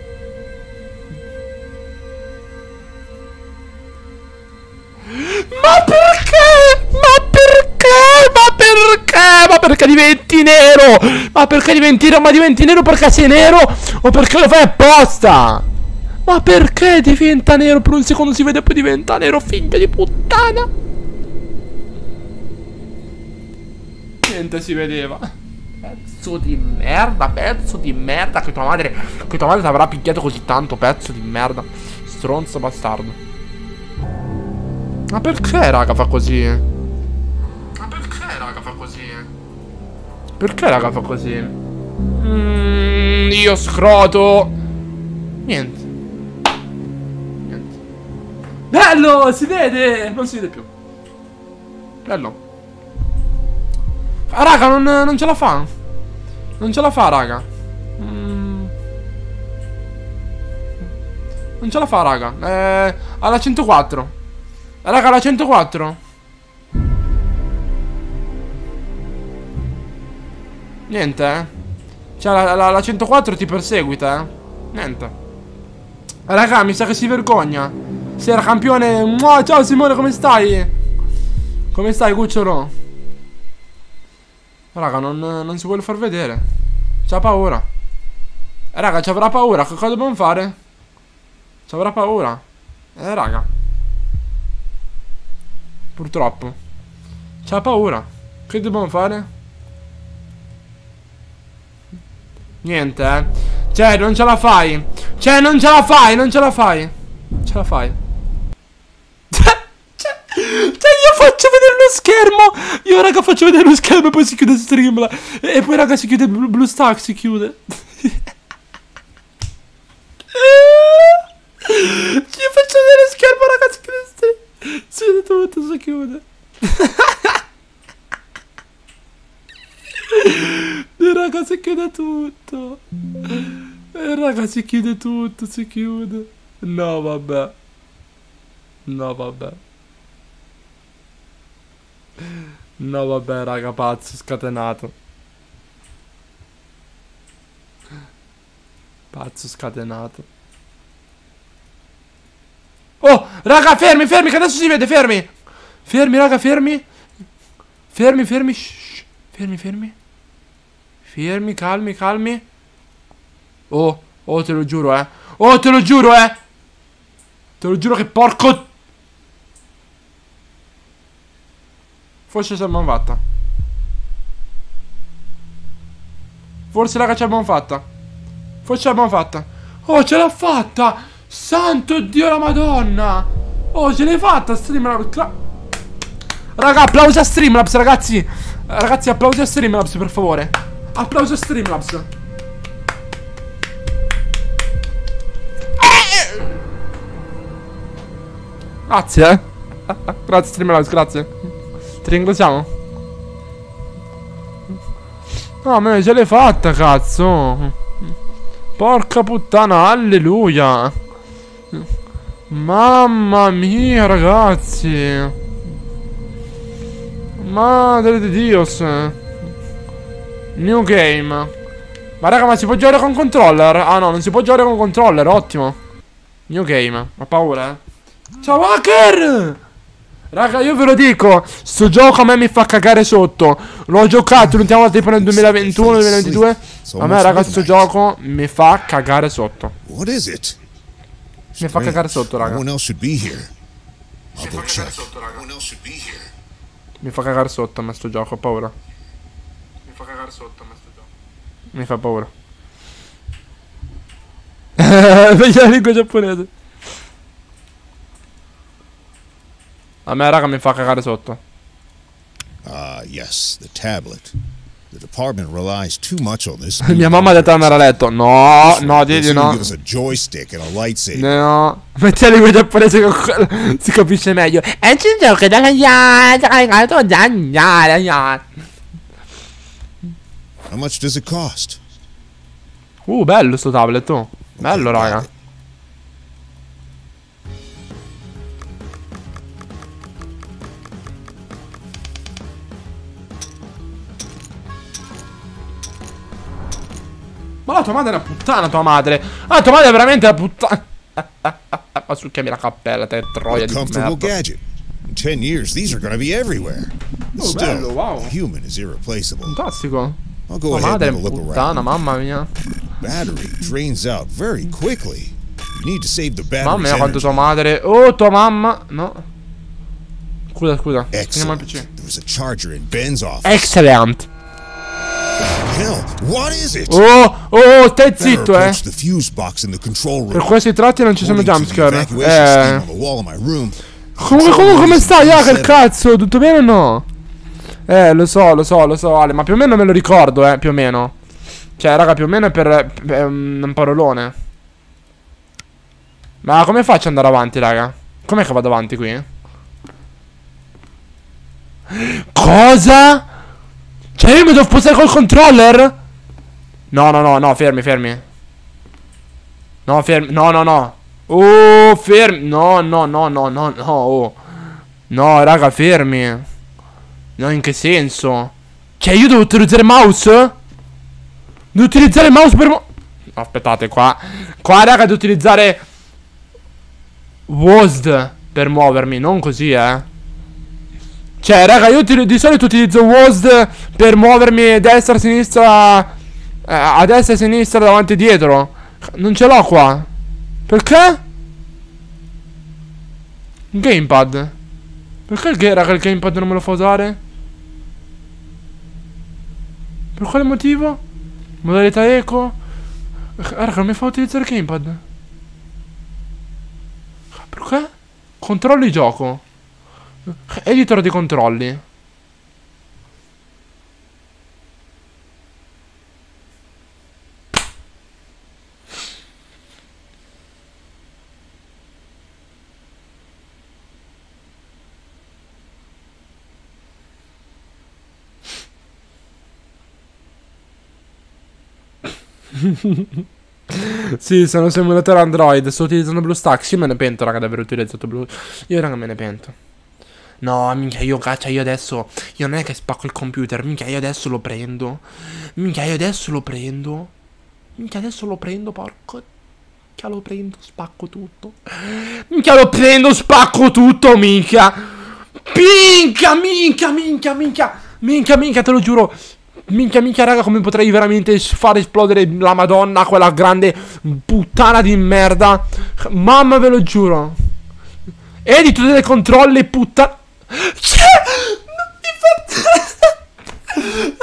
Ma perché? Ma perché? Ma perché? Ma perché diventi nero? Ma perché diventi nero? Ma diventi nero perché sei nero? O perché lo fai apposta? Ma perché diventa nero? Per un secondo si vede e poi diventa nero, figlio di puttana. Niente si vedeva. Pezzo di merda, pezzo di merda. Che tua madre. Che tua madre ti avrà picchiato così tanto, pezzo di merda. Stronzo bastardo. Ma perché raga fa così? Ma perché raga fa così? Perché raga fa così? Mm, io scroto. Niente. Niente. Bello, si vede? Non si vede più. Bello. Ah, Raga, non, non, ce la fa. Non ce la fa, raga. Mm. Non ce la fa, raga. Eh, Alla 104 Raga, la 104. Niente, eh. Cioè, la, la, la 104 ti perseguita, eh. Niente. Raga, mi sa che si vergogna. Si era campione. Mua, ciao Simone, come stai? Come stai, cucciolo? Raga, non, non si vuole far vedere. C'ha paura. Raga, ci avrà paura. Che cosa dobbiamo fare? Ci avrà paura. Eh, raga. Purtroppo. C'ha paura. Che dobbiamo fare? Niente, eh. Cioè, non ce la fai. Cioè, non ce la fai, non ce la fai. Ce la fai. Cioè, cioè, io faccio vedere lo schermo. Io, raga, faccio vedere lo schermo e poi si chiude Streamla. E poi, raga, si chiude Blue Stack, si chiude. *laughs* Io faccio vedere lo schermo, raga, si chiude Streamla. Si vede tutto, si chiude. *laughs* E raga si chiude tutto. E raga si chiude tutto, si chiude. No vabbè. No vabbè. No vabbè raga pazzo, scatenato. Pazzo scatenato. Oh, raga, fermi, fermi, che adesso si vede, fermi. Fermi, raga, fermi. Fermi, fermi, shh, fermi, fermi. Fermi, calmi, calmi. Oh, oh, te lo giuro, eh. Oh, te lo giuro, eh. Te lo giuro che porco... Forse ce l'abbiamo fatta. Forse, raga, ce l'abbiamo fatta. Forse ce l'abbiamo fatta. Oh, ce l'ha fatta! Santo Dio la Madonna! Oh, ce l'hai fatta Streamlabs! Raga, applausi a Streamlabs, ragazzi! Ragazzi, applausi a Streamlabs, per favore! Applausi a Streamlabs! Grazie, eh! *laughs* grazie Streamlabs, grazie! Ti ringraziamo! No, ma ce l'hai fatta, cazzo! Porca puttana, alleluia! Mamma mia, ragazzi. Madre di Dios. New game. Ma raga, ma si può giocare con controller? Ah no, non si può giocare con controller, ottimo. New game. Ho paura, eh. Ciao hacker! Raga, io ve lo dico, sto gioco a me mi fa cagare sotto. L'ho giocato l'ultima volta tipo nel 2021-2022. A me, raga, sto gioco mi fa cagare sotto. What is it? Mi fa cagare sotto, raga. one else should be here. Mi fa cagare sotto a me sto gioco, ho paura. Mi fa cagare sotto a me sto gioco. Mi fa paura. *laughs* Vedi la lingua giapponese. A me, raga, mi fa cagare sotto. Ah, yes, the tablet. The department relies too much on this. *laughs* Mia mamma ha detto andare a letto. No, no, They'll di soon no. Give us a joystick and a lightsaber. No, metti la lingua giapponese che quello *laughs* si capisce meglio. E c'è un gioco da How much does it cost? Uh, bello sto tablet, oh. Bello, raga. Ma la tua madre è una puttana, tua madre. Ah, tua madre è veramente una puttana. *laughs* Ma succhiami la cappella, te troia di merda. gadget. In 10 years, these are to be everywhere. Oh, Still, bello, wow. human is irreplaceable. Fantastico. I'll go Tua ahead madre è and una look puttana, around. mamma mia. Battery drains out very quickly. You need to save the Mamma battery's mia, quanto tua madre. Oh, tua mamma. No. Scusa, scusa. Excellent. There was a charger in Ben's office. Excellent. Oh, oh, stai Better zitto, eh. Per questi tratti non ci sono jumpscare. Eh. Comunque, comunque, come stai, Hacker? Cazzo, tutto bene o no? Eh, lo so, lo so, lo so, Ale, ma più o meno me lo ricordo, eh, più o meno. Cioè, raga, più o meno è per, per um, un parolone. Ma come faccio ad andare avanti, raga? Com'è che vado avanti qui? Cosa? Cioè, io mi devo spostare col controller? No, no, no, no, fermi, fermi. No, fermi, no, no, no. Oh, fermi. No, no, no, no, no, no. Oh. No, raga, fermi. No, in che senso? Cioè, io devo utilizzare mouse? Devo utilizzare il mouse per mo- aspettate, qua. Qua, raga, devo utilizzare... WASD per muovermi, non così, eh. Cioè, raga, io di solito utilizzo WASD per muovermi destra, sinistra... eh, a destra e sinistra, davanti e dietro. Non ce l'ho qua. Perché? Gamepad. Perché raga, il gamepad non me lo fa usare? Per quale motivo? Modalità eco? Raga, non mi fa utilizzare il gamepad. Perché? Controlli gioco. Editor di controlli. *laughs* Sì, sono simulatore Android. Sto utilizzando BlueStacks. Io me ne pento, raga, di aver utilizzato Blue. Io, raga, me ne pento. No, minchia, io caccia, io adesso. Io non è che spacco il computer. Minchia, io adesso lo prendo. Minchia, io adesso lo prendo. Minchia, adesso lo prendo, porco. Minchia, lo prendo, spacco tutto. Minchia, lo prendo, spacco tutto, minchia. Minchia, minchia, minchia, minchia. Minchia, minchia, te lo giuro. Minchia, minchia, raga, come potrei veramente far esplodere la madonna, quella grande puttana di merda. Mamma, ve lo giuro. Edito delle controlli, puttana. Cioè, non mi fa... *laughs*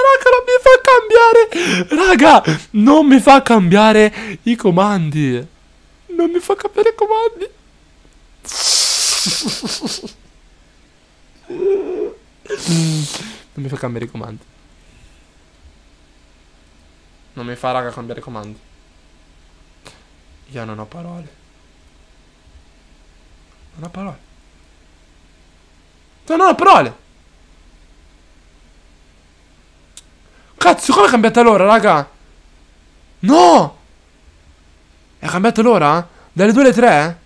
Raga, non mi fa cambiare. Raga, non mi fa cambiare i comandi. Non mi fa cambiare i comandi. Non mi fa cambiare i comandi. Non mi fa raga cambiare i comandi. Io non ho parole. Non ho parole. No, non ho parole. Cazzo, come è cambiata l'ora, raga? No! È cambiata l'ora? Dalle 2 alle 3?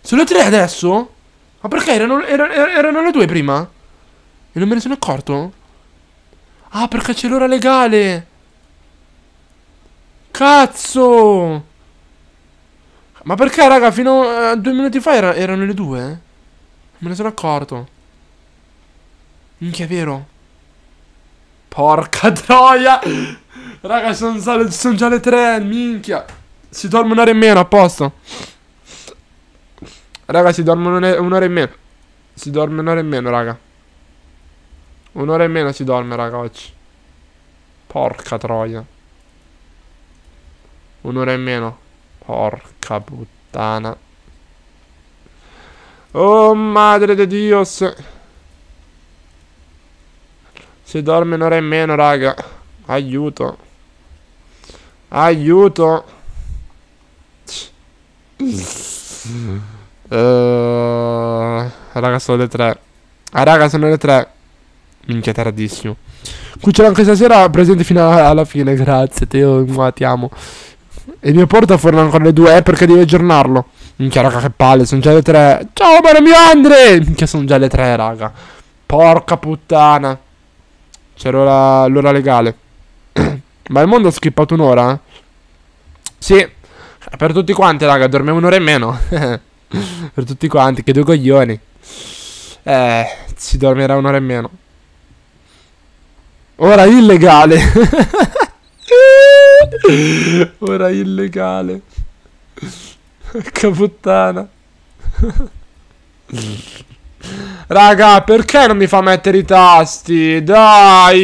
Sono le 3 adesso? Ma perché erano, erano, erano le 2 prima? E non me ne sono accorto? Ah, perché c'è l'ora legale! Cazzo! Ma perché, raga, fino a due minuti fa era- erano le due? Non me ne sono accorto. Minchia, è vero. Porca *laughs* troia! Raga, sono, sono già le tre, minchia. Si dorme un'ora in meno, a posto. Raga, si dorme un'ora in meno. Si dorme un'ora in meno, raga. Un'ora in meno si dorme, raga, oggi. Porca troia. Un'ora in meno. Porca puttana. Oh, madre di Dios. Si dorme un'ora in meno, raga. Aiuto. Aiuto. Eh, raga, sono le tre. Ah, raga, sono le tre. Minchia, tardissimo. Qui c'era anche stasera presente fino alla, fine. Grazie, Teo. mua, Ti amo. E il mio portafoglio ancora le due. Eh, perché devi aggiornarlo. Minchia, raga, che palle. Sono già le tre. Ciao, mio Andre. Minchia, sono già le tre, raga. Porca puttana. C'era l'ora, legale. *clears throat* Ma il mondo ha skippato un'ora? Sì. Per tutti quanti, raga. Dormiamo un'ora in meno. *laughs* per tutti quanti. Che due coglioni. Eh, si dormirà un'ora in meno. Ora illegale. *laughs* Ora illegale. *laughs* Che puttana. Raga, perché non mi fa mettere i tasti? Dai!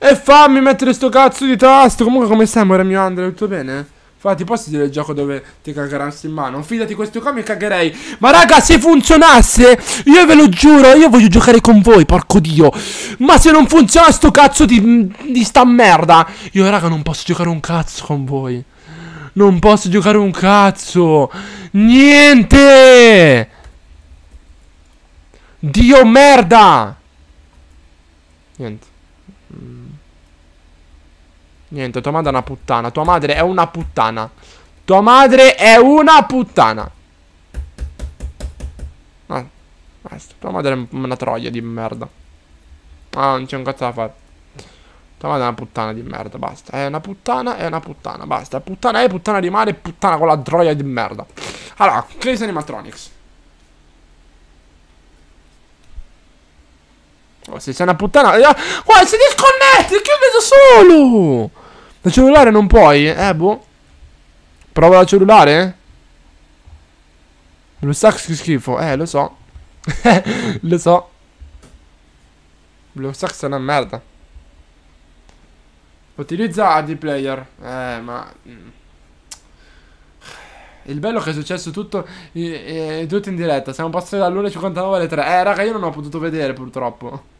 E fammi mettere sto cazzo di tasto. Comunque, come stai, amore mio Andre? Tutto bene? Infatti, posso dire il gioco dove ti cagherassi in mano? Fidati, questo qua mi cagherei. Ma raga, se funzionasse, io ve lo giuro, io voglio giocare con voi, porco dio. Ma se non funziona sto cazzo di, di sta merda, io raga non posso giocare un cazzo con voi. Non posso giocare un cazzo. Niente. Dio merda. Niente. Mm. Niente, tua madre è una puttana. Tua madre è una puttana. Tua madre è una puttana. Ah, basta. Tua madre è una troia di merda. Ah, non c'è un cazzo da fare. Tua madre è una puttana di merda, basta. È una puttana, è una puttana, basta. Puttana è, puttana rimane, puttana con la troia di merda. Allora, Crazy Animatronics. Oh, se sei una puttana... eh, Guarda, si disconnette! Chiude da solo! Da cellulare non puoi? Eh, boh. Prova da cellulare? Lo sax che schifo. Eh, lo so. *laughs* lo so. Blue Sax è una merda. Utilizza AD Player. Eh, ma... mm. Il bello è che è successo tutto, eh, tutto in diretta. Siamo passati dall'1.59 alle 3. Eh, raga, io non ho potuto vedere, purtroppo.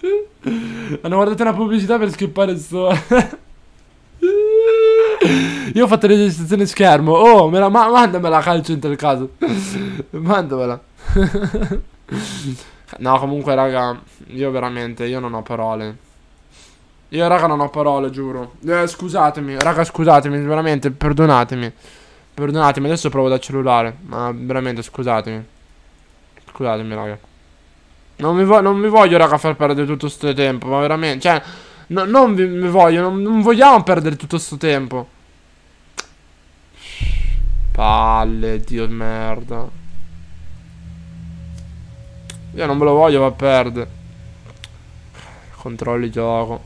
Hanno guardato una pubblicità per skippare sto... Io ho fatto registrazione schermo. Oh, me la, ma, mandamela calcio in tal caso. Mandamela. no, comunque, raga, io veramente, io non ho parole. Io, raga, non ho parole, giuro. Eh, scusatemi, raga, scusatemi, veramente, perdonatemi. Perdonatemi, adesso provo da cellulare. Ma veramente, scusatemi. Scusatemi, raga. Non mi, vo- non mi voglio, raga, far perdere tutto sto tempo, ma veramente, cioè... no- non mi voglio, non, non vogliamo perdere tutto sto tempo. Palle, dio merda. Io non me lo voglio far perdere. Controlli gioco.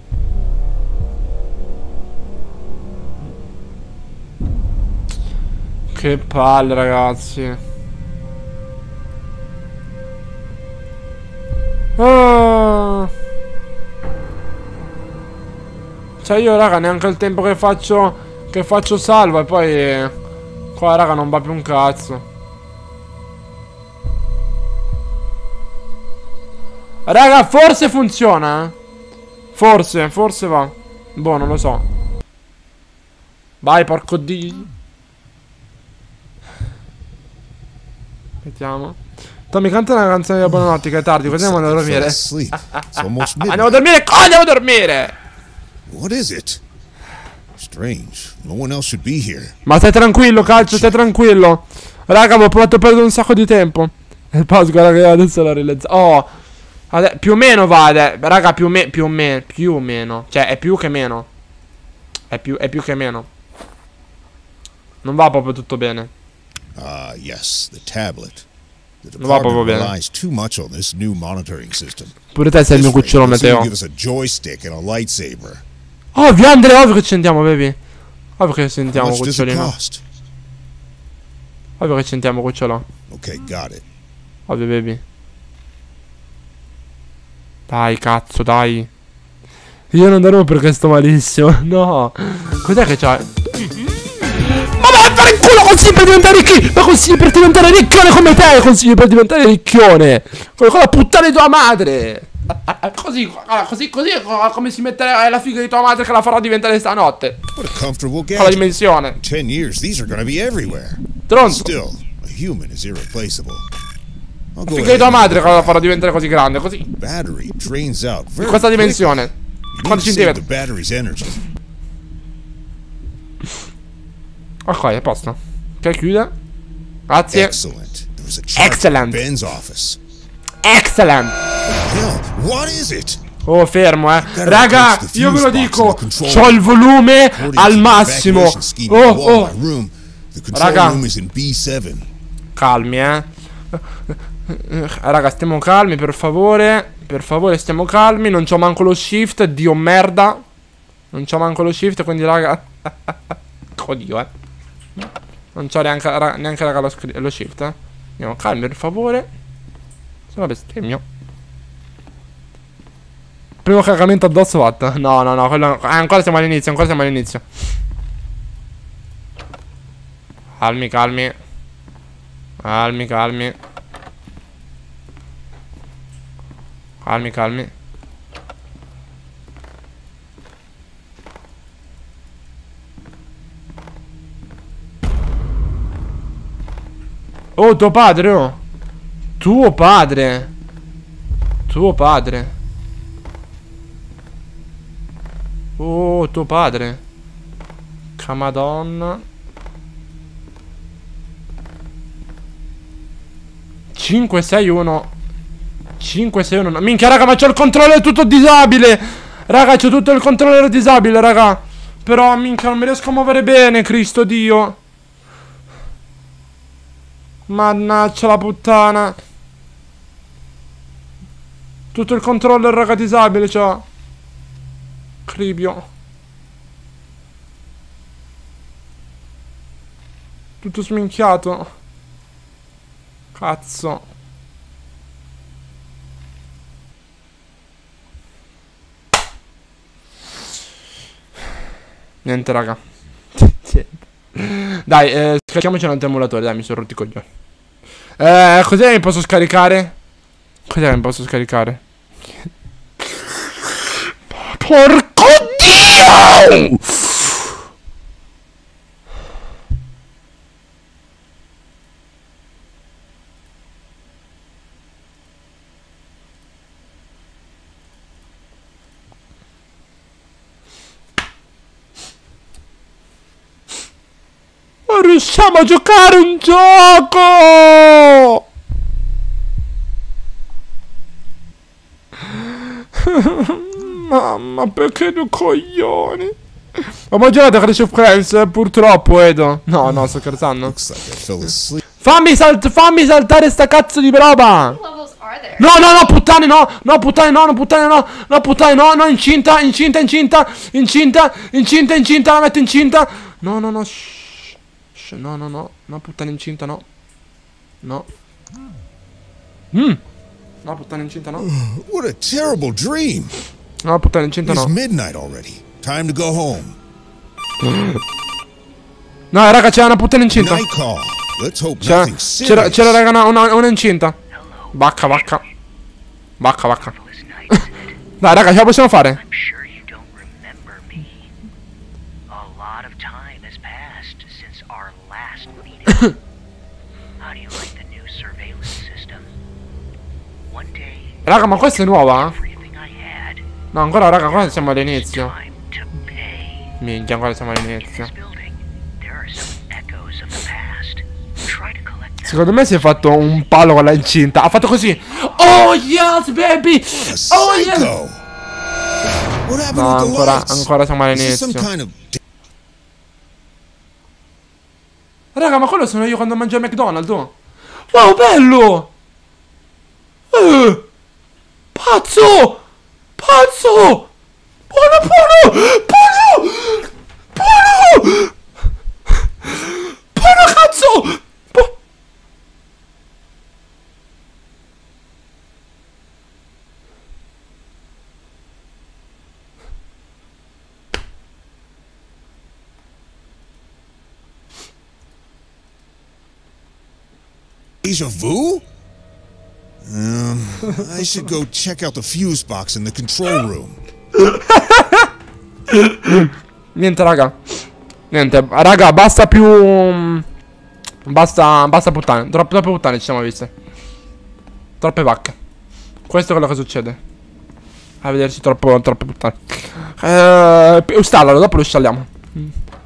Che palle, ragazzi. Ah. Cioè io raga neanche il tempo che faccio Che faccio salvo e poi Qua raga non va più un cazzo. Raga forse funziona eh? Forse, forse va. Boh non lo so. Vai porco di. Aspettiamo Tommy canta una canzone di buonanotte che è tardi Così andiamo a dormire Andiamo a dormire Cosa andiamo a dormire What is it? Strange. No one else should be here. Ma stai tranquillo, calcio, stai tranquillo. Raga, avevo provato a perdere un sacco di tempo. E poi guarda che adesso l'ho realizzato. Oh. Ade- più o meno vade. Raga, più o, me- più o meno. Più o meno. Cioè, è più che meno. È più, è più che meno. Non va proprio tutto bene. Ah, yes, the tablet. Non va proprio bene. relies too much on this new monitoring system. Pure te sei il mio cucciolo, rate, they'll Matteo. give us a joystick and a lightsaber. Ovvio, Andre, ovvio che ci sentiamo, baby. Ovvio che ci it cucciolino. Ovvio che ci sentiamo, cucciolo. Okay, got it. Ovvio, baby. Dai, cazzo, dai. Io non dormo perché sto malissimo. *laughs* No. Cos'è che c'hai? Consigli per diventare ricchi! Ma consigli per diventare ricchione come te! Consigli per diventare ricchione! Con la puttana di tua madre! Così, guarda, così, così è come si mette la figa di tua madre che la farò diventare stanotte. Con la dimensione. In ten years, these are to be everywhere. Tronzo. Still, a human is irreplaceable. La figa di tua madre che la farò diventare così grande, così. Battery drains out In questa dimensione. You need Quanti to save the centimetri? battery's energy. Ok, è posto. Ok, chiude. Grazie. Excellent. Excellent. from Ben's office. Excellent. Hell, what is it? Oh, fermo, eh. Raga, io ve lo dico. C'ho il volume al massimo. Oh, oh. Raga. room is in B7. Calmi, eh. Eh, Raga, stiamo calmi, per favore. Per favore, stiamo calmi. Non c'ho manco lo shift, dio merda. Non c'ho manco lo shift, quindi, raga. *laughs* Oddio, eh. Non c'ho neanche, neanche raga, lo, lo shift, eh. Andiamo calmi, per favore. Sono bestemmio. Primo cagamento addosso fatto. No, no, no, quello. eh, ancora siamo all'inizio, ancora siamo all'inizio. Calmi, calmi. Calmi, calmi. Calmi, calmi. Oh, tuo padre, oh. Tuo padre. Tuo padre. Oh, tuo padre. Camadonna. 5, 6, 1. 5, 6, 1. Minchia, raga, ma c'ho il controller tutto disabile. Raga, c'ho tutto il controller disabile, raga. Però, minchia, non mi riesco a muovere bene, Cristo Dio. Mannaggia la puttana. Tutto il controller, raga, disabile, c'ho. Cribio. Tutto sminchiato. Cazzo. Niente, raga. Dai, eh, scarichiamoci un altro emulatore. Dai, mi sono rotti i coglioni. Eh, cos'è che posso scaricare? Cos'è che posso scaricare? Porco Dio! A giocare un gioco! *laughs* Mamma, perché due coglioni? Ho mangiato Crash of Friends, eh, purtroppo, Edo. No, no, sto scherzando. Fammi, salt- fammi saltare sta cazzo di roba! No, no, no, puttane, no, no, puttane, no, no, puttane, no, no, puttane, no, no, incinta, incinta, incinta, incinta, incinta, incinta, la metto incinta. No, no, no, shh, shh, no, no, no, no, puttane incinta, no. No. Mm. No, puttane incinta, no. *sighs* What a terrible dream. No, puttane incinta, It's no. midnight already. Time to go home. No, raga, c'è una puttana incinta. Night call. Let's hope C'era, nothing c'era, raga, una, una, una incinta. Vacca, vacca. Vacca, vacca. *laughs* Dai, raga, ce la possiamo fare. I'm sure you don't remember me. A lot of time has passed since our last meeting. How do you like the new surveillance system? One day, Raga, ma questa è nuova? No, ancora, raga, ancora siamo all'inizio. Minchia, ancora siamo In all'inizio. Secondo me si è fatto un palo con la incinta. Ha fatto così. Oh! Yes baby! Oh yes! No, ancora, ancora siamo all'inizio. kind of Raga, ma quello sono io quando mangio al McDonald's. oh. Wow, bello! Eh, pazzo! Pazzo! Buono, buono! Buono! Buono! Buono, cazzo! Deja vu? Um, I should go check out the fuse box in the control room. Niente, raga. Niente, raga, basta più. mm, Basta, basta puttane. Troppe, troppe puttane ci siamo viste. Troppe vacche. Questo è quello che succede. A vederci troppo, troppe puttane. Eh, installalo, dopo lo installiamo.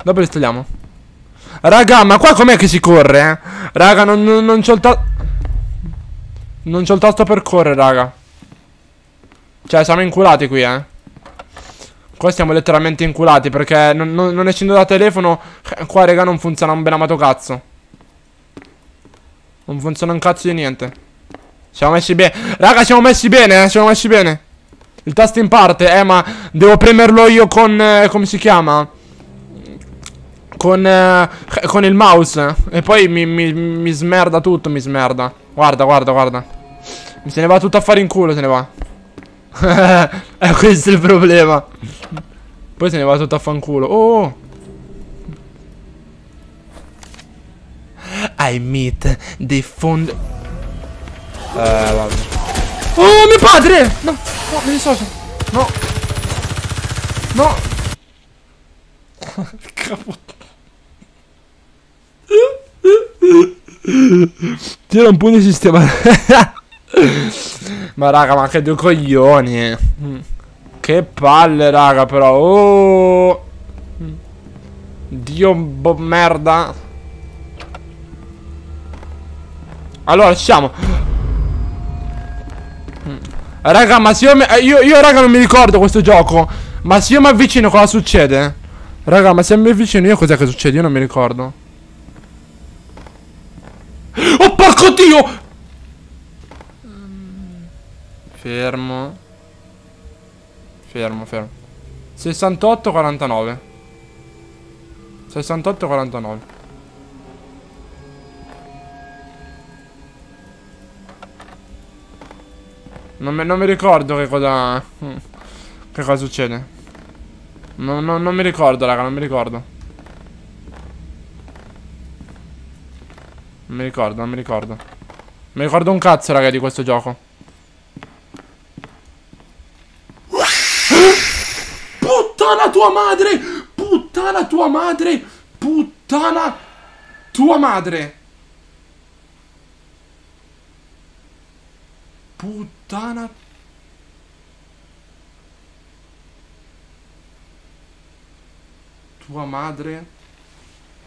Dopo lo installiamo. Raga, ma qua com'è che si corre, eh? Raga, non, non, non c'ho il tasto. Non c'ho il tasto per correre, raga. Cioè, siamo inculati qui, eh. Qua siamo letteralmente inculati perché non, non- non essendo da telefono eh, Qua raga non funziona un benamato cazzo Non funziona un cazzo di niente Siamo messi bene Raga siamo messi bene eh Siamo messi bene Il tasto in parte Eh ma devo premerlo io con eh, Come si chiama Con eh, Con il mouse. E poi mi, mi, mi smerda tutto Mi smerda. Guarda guarda guarda. Mi se ne va tutto a fare in culo se ne va. *laughs* Eh questo è il problema. Poi se ne va tutto a fanculo. Oh. I meet the fond Eh vabbè Oh mio padre! No No mi dissocio. No. No. *laughs* Capo Tira un po' di sistema Ma raga ma che due coglioni Mm. Che palle raga però Oh Dio bo merda Allora ci siamo Mm. Raga ma se io, mi- eh, io, io raga non mi ricordo questo gioco Ma se io mi avvicino cosa succede? Raga ma se mi avvicino io cos'è che succede? Io non mi ricordo Oh porco dio! Fermo. Fermo fermo. 68 49 68 49 Non mi, non mi ricordo che cosa Che cosa succede. No, no, non mi ricordo raga Non mi ricordo Non mi ricordo Non mi ricordo. Mi ricordo un cazzo raga di questo gioco. Puttana tua madre! Puttana tua madre! Puttana tua madre! Puttana Tua madre.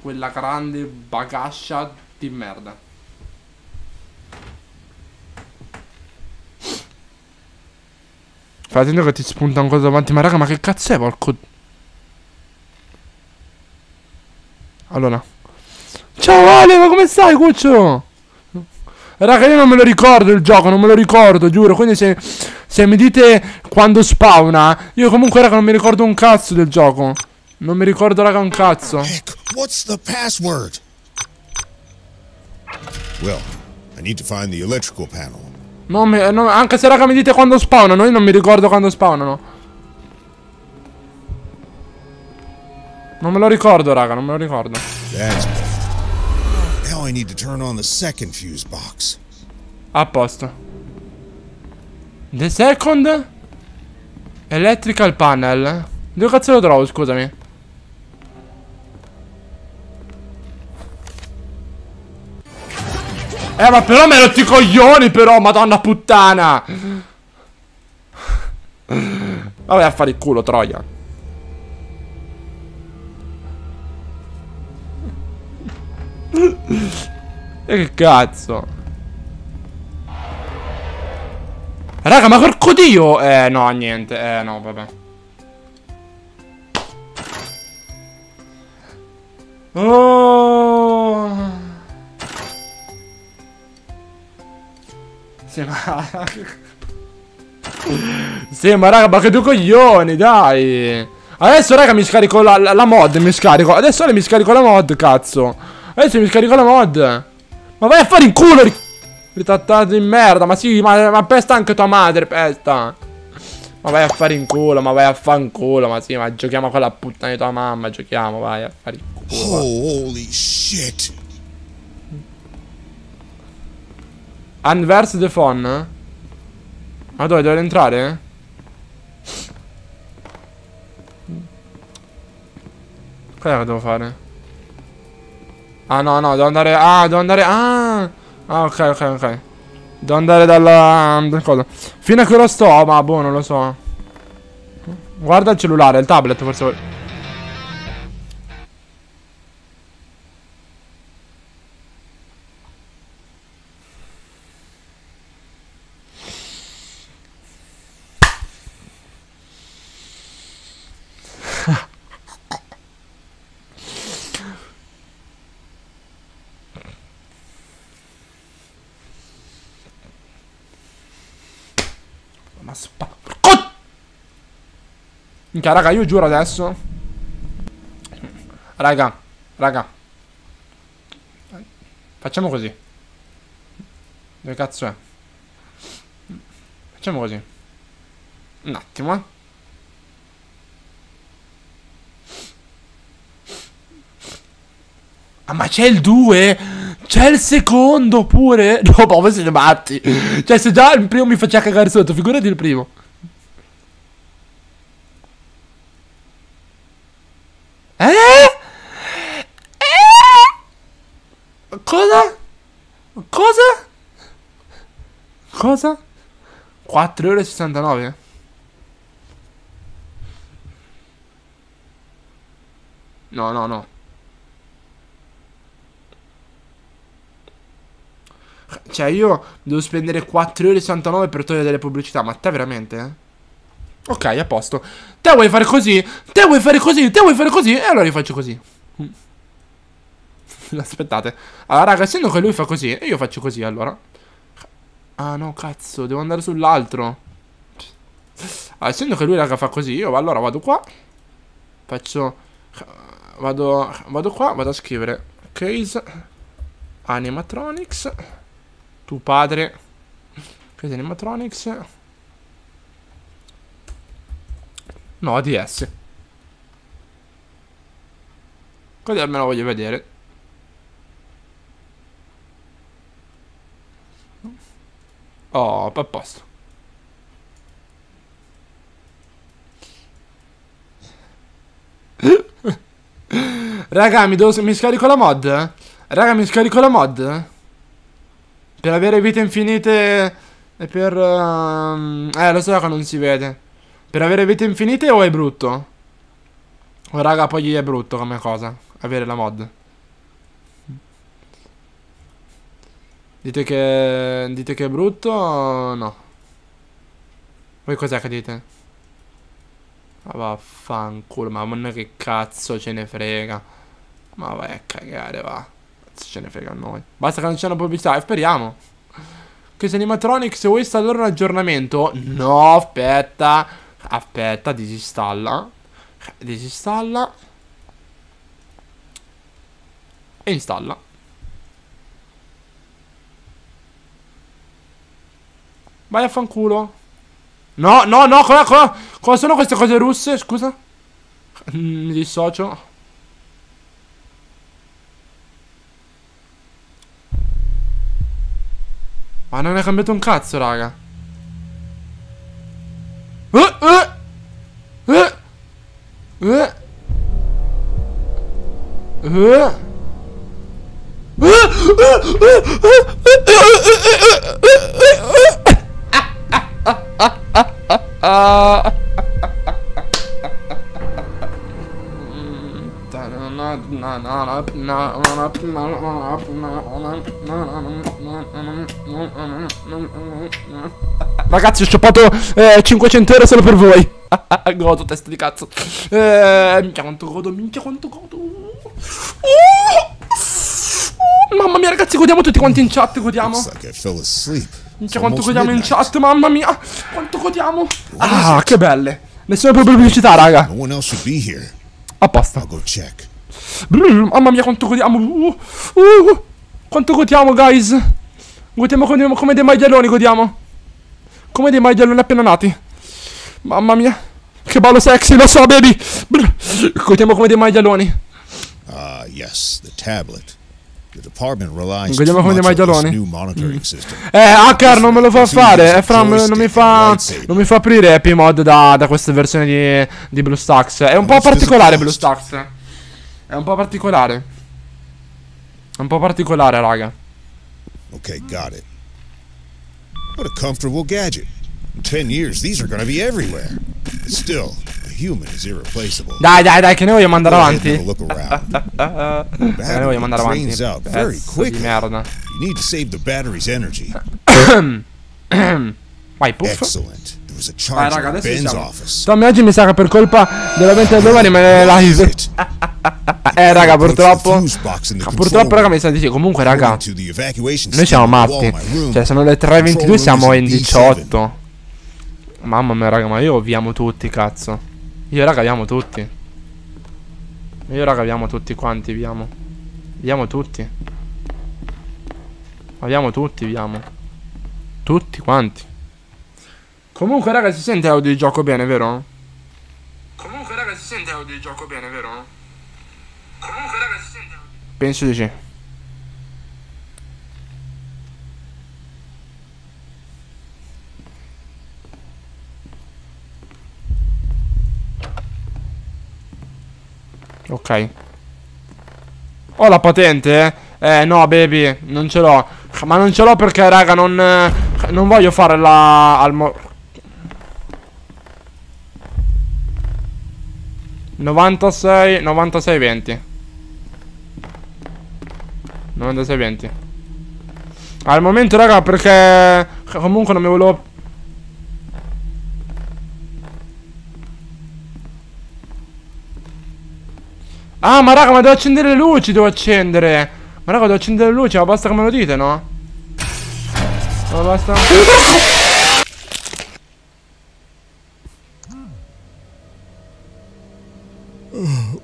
Quella grande bagascia di merda. Fai attento che ti spunta un coso davanti. Ma raga ma che cazzo è porco? Allora. Ciao Ale ma come stai cuccio? Raga io non me lo ricordo il gioco Non me lo ricordo giuro. Quindi se Se mi dite quando spawna Io comunque raga non mi ricordo un cazzo del gioco. Non mi ricordo raga un cazzo. Heck, what's the password? Well, I need to find the electrical panel. Non mi- no, Anche se raga mi dite quando spawnano Io non mi ricordo quando spawnano Non me lo ricordo raga Non me lo ricordo That's better. Now I need to turn on the second fuse box. A posto. The second electrical panel. Dove cazzo lo trovo, scusami? Eh, ma però me rotti i coglioni, però, madonna puttana. Vabbè, a fare il culo, troia. E che cazzo? Raga, ma porco dio! Eh, no, niente. Eh, no, vabbè. Oh. Sì, ma... sì, ma raga, ma che due coglioni, dai. Adesso, raga, mi scarico la, la, la mod, mi scarico. Adesso mi scarico la mod, cazzo. Adesso mi scarico la mod. Ma vai a fare in culo, ri- ritrattato di merda. Ma sì, ma, ma pesta anche tua madre, pesta. Ma vai a fare in culo, ma vai a fare in culo. Ma sì, ma giochiamo con la puttana di tua mamma. Giochiamo, vai a fare in culo. holy shit. Unverse the phone? Ma dove devo entrare? Cos'è che devo fare? Ah no no devo andare Ah devo andare Ah Ah ok ok ok Devo andare dalla dal cosa. Fino a che ora sto Ma boh non lo so Guarda il cellulare Il tablet forse Minchia, raga, io giuro adesso. Raga, raga. Facciamo così. Dove cazzo è? Facciamo così. Un attimo, eh. Ah, ma c'è il 2? C'è il secondo pure? *laughs* No, ma voi siete matti. Cioè, se già il primo mi faceva cagare sotto, figurati il primo. Eh? Eh? Cosa? Cosa? Cosa? 4,69 euro? No, no, no. Cioè io devo spendere 4,69€ per togliere delle pubblicità Ma te veramente? eh? Ok, a posto. Te vuoi fare così? Te vuoi fare così? Te vuoi fare così? E allora io faccio così. Mm. *laughs* Aspettate. Allora raga, essendo che lui fa così E io faccio così allora. Ah no, cazzo, devo andare sull'altro. Ah, Essendo che lui raga fa così Io allora vado qua. Faccio Vado Vado qua, vado a scrivere. Case Animatronics. Tu padre. Case Animatronics No, ADS Così almeno voglio vedere Oh, a posto Raga, mi, devo, mi scarico la mod? Raga, mi scarico la mod? Per avere vite infinite e per... ehm, eh, lo so che non si vede. Per avere vite infinite o è brutto? Oh, raga, poi è brutto come cosa. Avere la mod. Dite che... Dite che è brutto o no? Voi cos'è che dite? Ma vaffanculo, ma non che cazzo ce ne frega. Ma vai a cagare, va. Cazzo ce ne frega a noi. Basta che non c'è una pubblicità, e speriamo. Che se animatronic, se vuoi installare un aggiornamento... No, aspetta. Aspetta, disinstalla. Disinstalla. E installa. Vai a fanculo. No, no, no, cosa, cosa, cosa sono queste cose russe? Scusa. Mm, Mi dissocio. Ma non è cambiato un cazzo, raga. Eh, eh, eh, eh, eh. Ragazzi, ho shoppato eh, 500 euro solo per voi. godo, testa di cazzo. Eh, minchia quanto godo, minchia quanto godo. Oh! Mamma mia, ragazzi, godiamo tutti quanti in chat, godiamo. Minchia quanto godiamo in chat, mamma mia. Quanto godiamo. Ah, che belle. Nessuna pubblicità, raga. No one else should be here. Apposta. Brr, mamma mia quanto godiamo uh, uh, Quanto godiamo guys Godiamo come, come dei maialoni godiamo Come dei maialoni appena nati. Mamma mia Che ballo sexy lo so baby. Brr, Godiamo come dei maialoni Ah, yes, the tablet. The department relies too come dei maialoni. monitoring system. Eh hacker non me lo fa fare. eh, Fra, non mi fa Non mi fa aprire Happy Mod da, da questa versione di, di BlueStacks È un po' particolare BlueStacks È un po' particolare. È un po' particolare raga. Okay, got it. What a comfortable gadget. In ten years, these are gonna be everywhere. But still, a human is irreplaceable. Dai dai dai che ne vogliamo andare Go ahead and avanti look around. *laughs* Ne vogliamo andare avanti out very quickly. merda You need to save the battery's energy. *coughs* Vai puff Excellent. There was a Vai charger raga adesso siamo office. Tommy oggi mi sa che per colpa della mente del domani me ne live. *laughs* Eh raga purtroppo Purtroppo raga mi sa di sì Comunque raga Noi siamo matti. Cioè sono le 3.22 siamo in 18 Mamma mia raga ma io vi amo tutti cazzo. Io raga vi amo tutti. Io raga vi amo tutti quanti vi amo. Vi amo tutti. Ma vi amo tutti vi amo. Tutti quanti Comunque raga si sente audio di gioco bene vero? Comunque raga si sente audio di gioco bene vero? Comunque raga si sente Penso di sì Ok. Ho la patente? Eh, Eh, no, baby, non ce l'ho. Ma non ce l'ho perché, raga, non... eh, Non voglio fare la... Al 96... 96, 20. 96, 20. Al momento, raga, perché... Comunque non mi volevo... Ah, ma raga, ma devo accendere le luci, devo accendere. Ma raga, devo accendere le luci, ma basta che me lo dite, no? Ma basta. *laughs*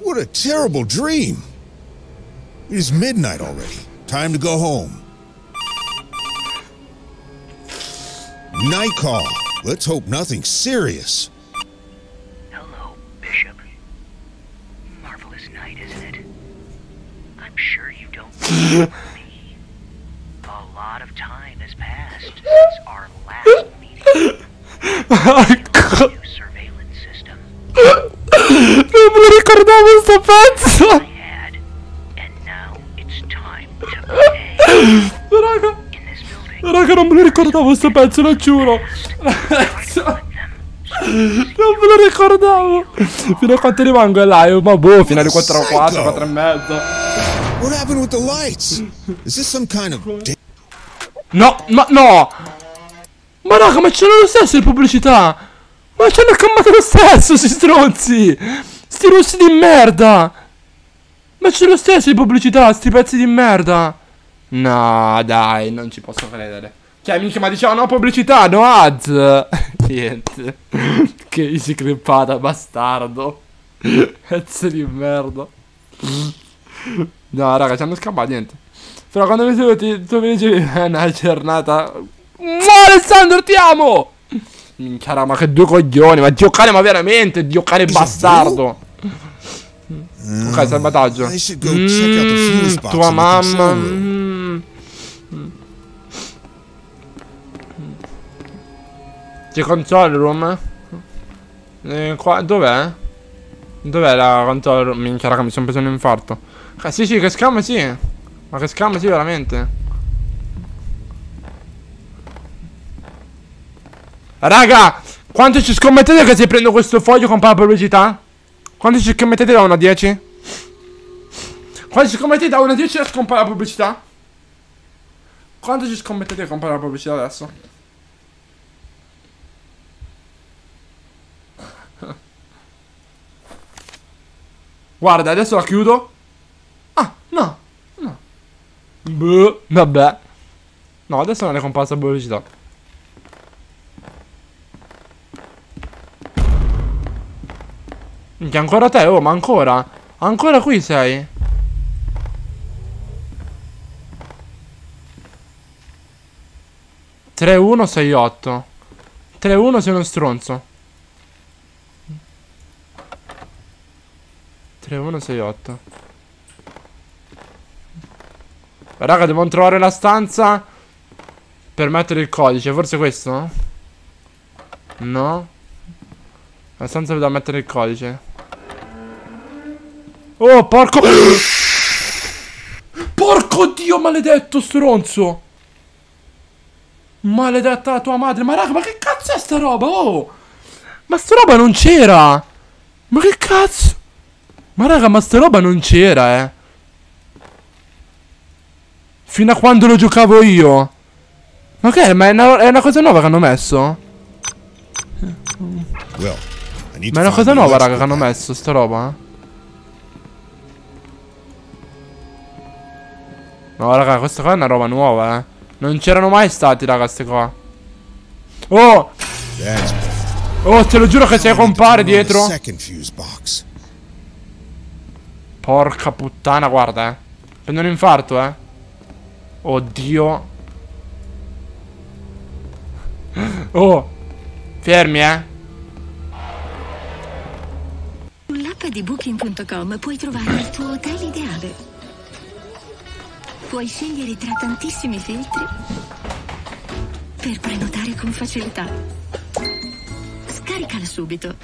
What a terrible dream. It is midnight already. Time to go home. Night call. Let's hope nothing serious. Hello, Bishop. Marvelous night, isn't it? I'm sure you don't *laughs* remember me. A lot of time has passed since our last meeting. *laughs* New surveillance system. *laughs* Non me lo ricordavo sto pezzo. Raga. Raga, non me lo ricordavo sto pezzo, lo giuro. Non me lo ricordavo. Fino a quanto rimango in live? Ma boh, fino alle 4 o 4, 4 e mezzo. What happened with the lights? Is this some kind of da- No, ma no. Ma raga, ma c'hanno lo stesso le pubblicità. Ma ci hanno cambiato lo stesso, sti stronzi. Sti russi di merda. Ma c'è lo stesso di pubblicità, sti pezzi di merda. No, dai, non ci posso credere. Cioè, minchia, ma dicevano no pubblicità, no ads. *laughs* Niente. che easy clippata, bastardo. Pezzo di merda. No, raga, ci hanno scambiato niente. Però quando mi tu, ti, tu mi dicevi "È una giornata. Ma Alessandro, ti amo! Minchia, ma che due coglioni, ma Dio cane, ma veramente, Dio cane bastardo. Ok, salvataggio. Check out the fuse Mm, tua mamma. mm. C'è control room? Eh, qua, dov'è? Dov'è la control room? Minchia, raga, mi sono preso un infarto. Ah, sì, sì, che scam, sì. Ma che scam, sì, veramente. Raga, quanto ci scommettete che se prendo questo foglio compare la pubblicità? Quanto ci scommettete da 1 a 10? Quanto ci scommettete da 1 a 10 scompare la pubblicità? Quanto ci scommettete a comprare la pubblicità adesso? Guarda, adesso la chiudo. Ah, no. No. Boh, vabbè. No, adesso non è comparsa pubblicità. Minchia, ancora te? Oh, ma ancora? Ancora qui sei? Tre uno sei otto. 3-1 sei uno stronzo. 3-1 sei 8. Raga, devo trovare la stanza per mettere il codice. Forse questo? No. La stanza da mettere il codice. Oh, porco... *gasps* Porco dio maledetto, stronzo. Maledetta la tua madre. Ma raga, ma che cazzo è sta roba? Oh. Ma sta roba non c'era. Ma che cazzo? Ma raga, ma sta roba non c'era, eh. Fino a quando lo giocavo io. Ma che è? Ma è una, è una cosa nuova che hanno messo? Ma è una cosa nuova, raga, che hanno messo, sta roba? No, raga, questa qua è una roba nuova, eh. Non c'erano mai stati, raga, queste qua. Oh! Oh, te lo giuro che se compare dietro. Second fuse box. Porca puttana, guarda, eh. Prendo un infarto, eh. Oddio. Oh. Fermi, eh. Sull'app di Booking.com puoi trovare il tuo hotel ideale. Puoi scegliere tra tantissimi filtri per prenotare con facilità. Scaricala subito.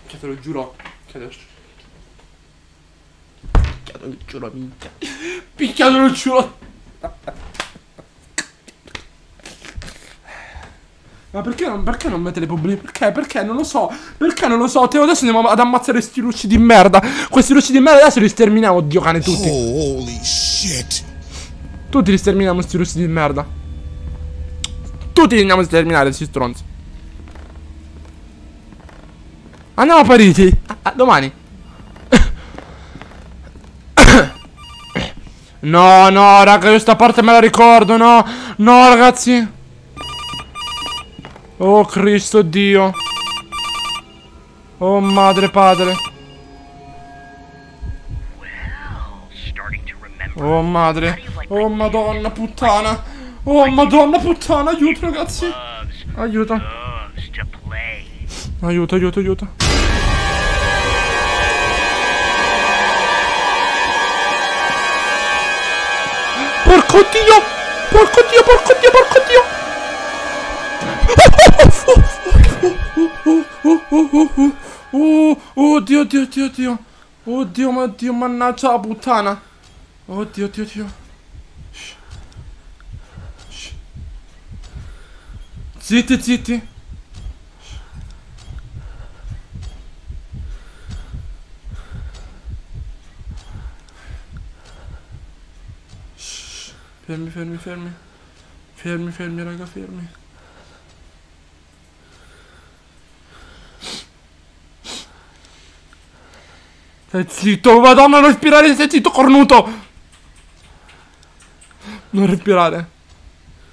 Minchia, te lo giuro. Che adesso. Picchia, te lo giuro, minchia. Picchia, te lo giuro. Ma perché non, perché non mette le pubbliche? Perché? Perché? Non lo so. Perché non lo so? Teo, adesso andiamo ad ammazzare sti lucci di merda. Questi lucci di merda adesso li sterminiamo. Oddio cane, tutti. Holy shit. Tutti li sterminiamo, sti russi di merda. Tutti li andiamo a sterminare, sti stronzi. Andiamo a Parigi. A- a- domani. *coughs* no, no, raga, io sta parte me la ricordo, no. No, ragazzi. Oh, Cristo Dio. Oh, madre padre. Oh, madre. Oh, madonna puttana. Oh, madonna puttana. Aiuto, ragazzi. Aiuto. Aiuto, aiuto, aiuto. Porco dio! Porco dio, porco dio, porco dio! Oh, oh, dio, dio, dio, dio. Oddio, ma dio, mannaggia la puttana. Oddio, dio, dio. Shh. Shh. Zitti, zitti. Fermi, fermi, fermi. Fermi, fermi, raga, fermi. Stai zitto, madonna, non respirare, stai zitto, cornuto! Non respirare.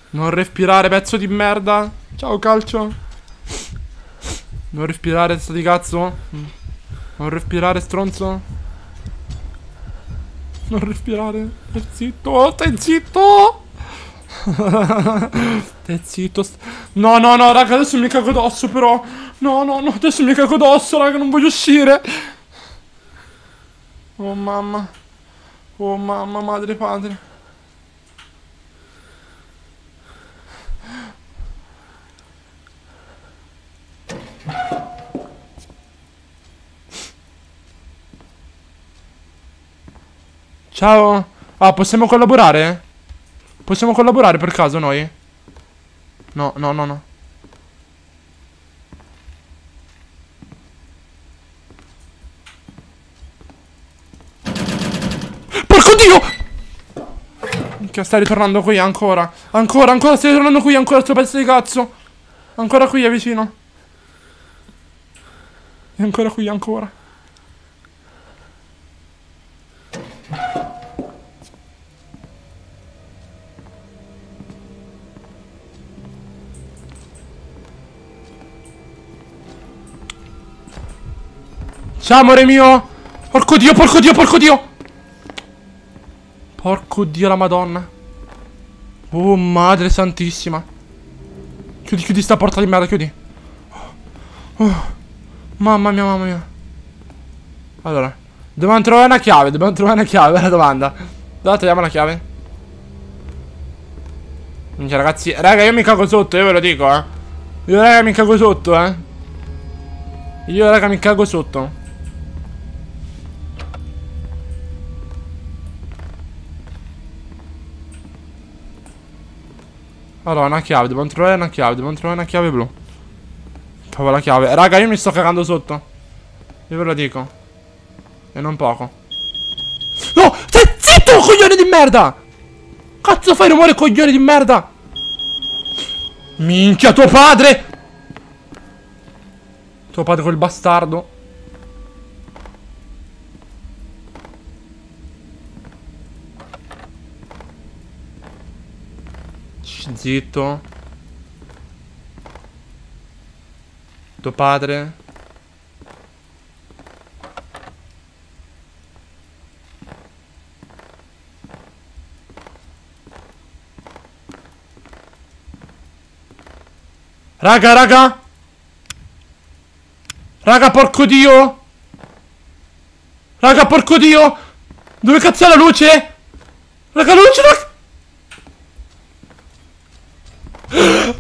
Non respirare, pezzo di merda. Ciao, calcio. Non respirare, testa di cazzo. Non respirare, stronzo. Non respirare. Stai zitto, stai zitto. *laughs* stai zitto. No, no, no, raga, adesso mi cago addosso, però. No, no, no, adesso mi cago addosso, raga, non voglio uscire. Oh, mamma. Oh, mamma, madre, padre. Ciao. Ah, possiamo collaborare? Possiamo collaborare per caso noi? No, no, no, no. Minchia, stai ritornando qui ancora. Ancora, ancora, stai ritornando qui ancora, sto pezzo di cazzo. Ancora qui è vicino. E ancora qui, ancora. Ciao amore mio Porco dio, porco dio, porco dio Porco dio la madonna. Oh madre santissima. Chiudi, chiudi sta porta di merda, chiudi. Oh, Mamma mia, mamma mia. Allora Dobbiamo trovare una chiave, dobbiamo trovare una chiave, bella domanda. Dove troviamo la chiave? Minchia ragazzi, raga io mi cago sotto, io ve lo dico eh. Io raga mi cago sotto eh. Io raga mi cago sotto Allora, una chiave, dobbiamo trovare una chiave, dobbiamo trovare una chiave blu. Proprio la chiave. Raga, io mi sto cagando sotto. Io ve lo dico. E non poco. No! Stai zitto, coglione di merda! Cazzo fai rumore, coglione di merda! Minchia, tuo padre! Tuo padre quel bastardo. Zitto. Tuo padre. Raga, raga. Raga, porco dio. Raga, porco dio. Dove cazzo è la luce? Raga, luce, raga. Oddio,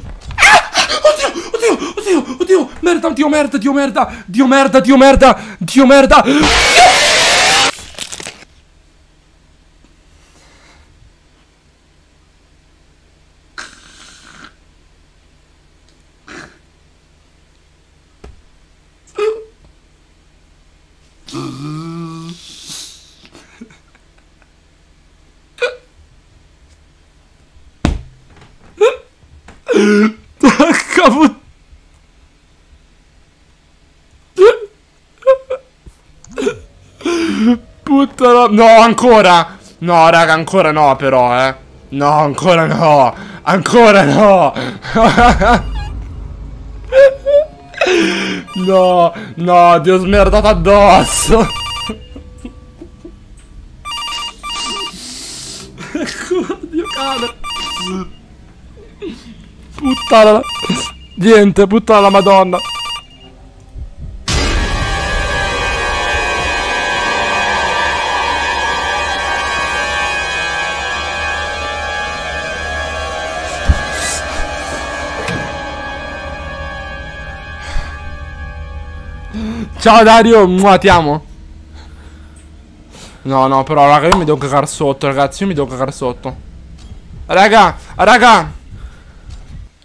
oddio, oddio, oddio, merda, dio merda, dio merda, dio merda, dio merda, dio merda. Porca Puttana No ancora. No raga ancora no però eh. No ancora no. Ancora no. *laughs* No No Dio smerdato addosso. Dio cane. Puttana. Niente, puttana la madonna Ciao Dario, mua, No, no, però raga, io mi devo cagare sotto, ragazzi, io mi devo cagare sotto. Raga, raga.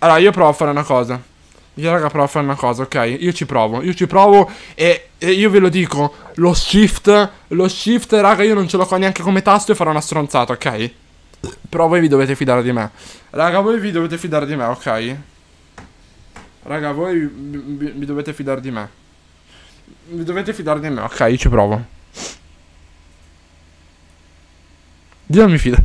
Allora, io provo a fare una cosa. Io raga provo a fare una cosa, ok? Io ci provo, io ci provo e, e io ve lo dico. Lo shift, lo shift, raga, io non ce l'ho neanche come tasto e farò una stronzata, ok? Però voi vi dovete fidare di me. Raga, voi vi dovete fidare di me, ok? Raga, voi vi, vi- vi dovete fidare di me dovete fidare di me, ok? Ci provo Dio mi fida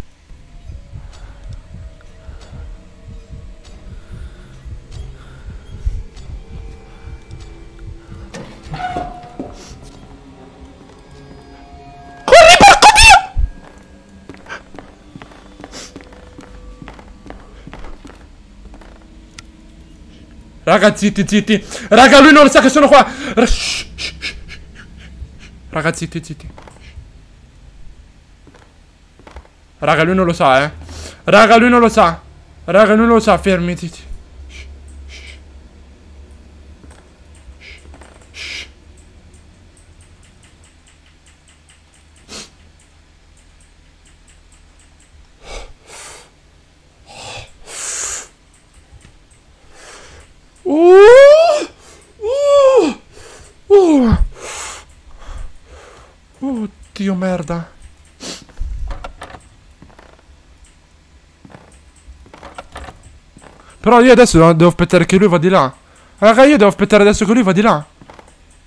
Raga, zitti, zitti. Raga, lui non sa che sono qua. Raga, zitti, zitti. Raga, lui non lo sa, eh. Raga, lui non lo sa. Raga, lui non lo sa. Fermi, zitti. Oh! uh, uh. Oddio merda. Però io adesso devo aspettare che lui va di là. Raga, io devo aspettare adesso che lui va di là.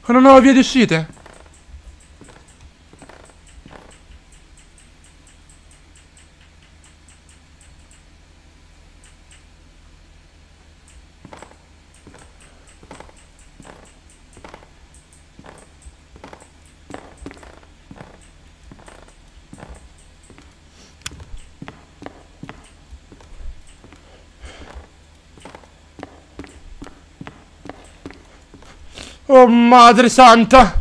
Non ho via di uscita. Oh madre santa!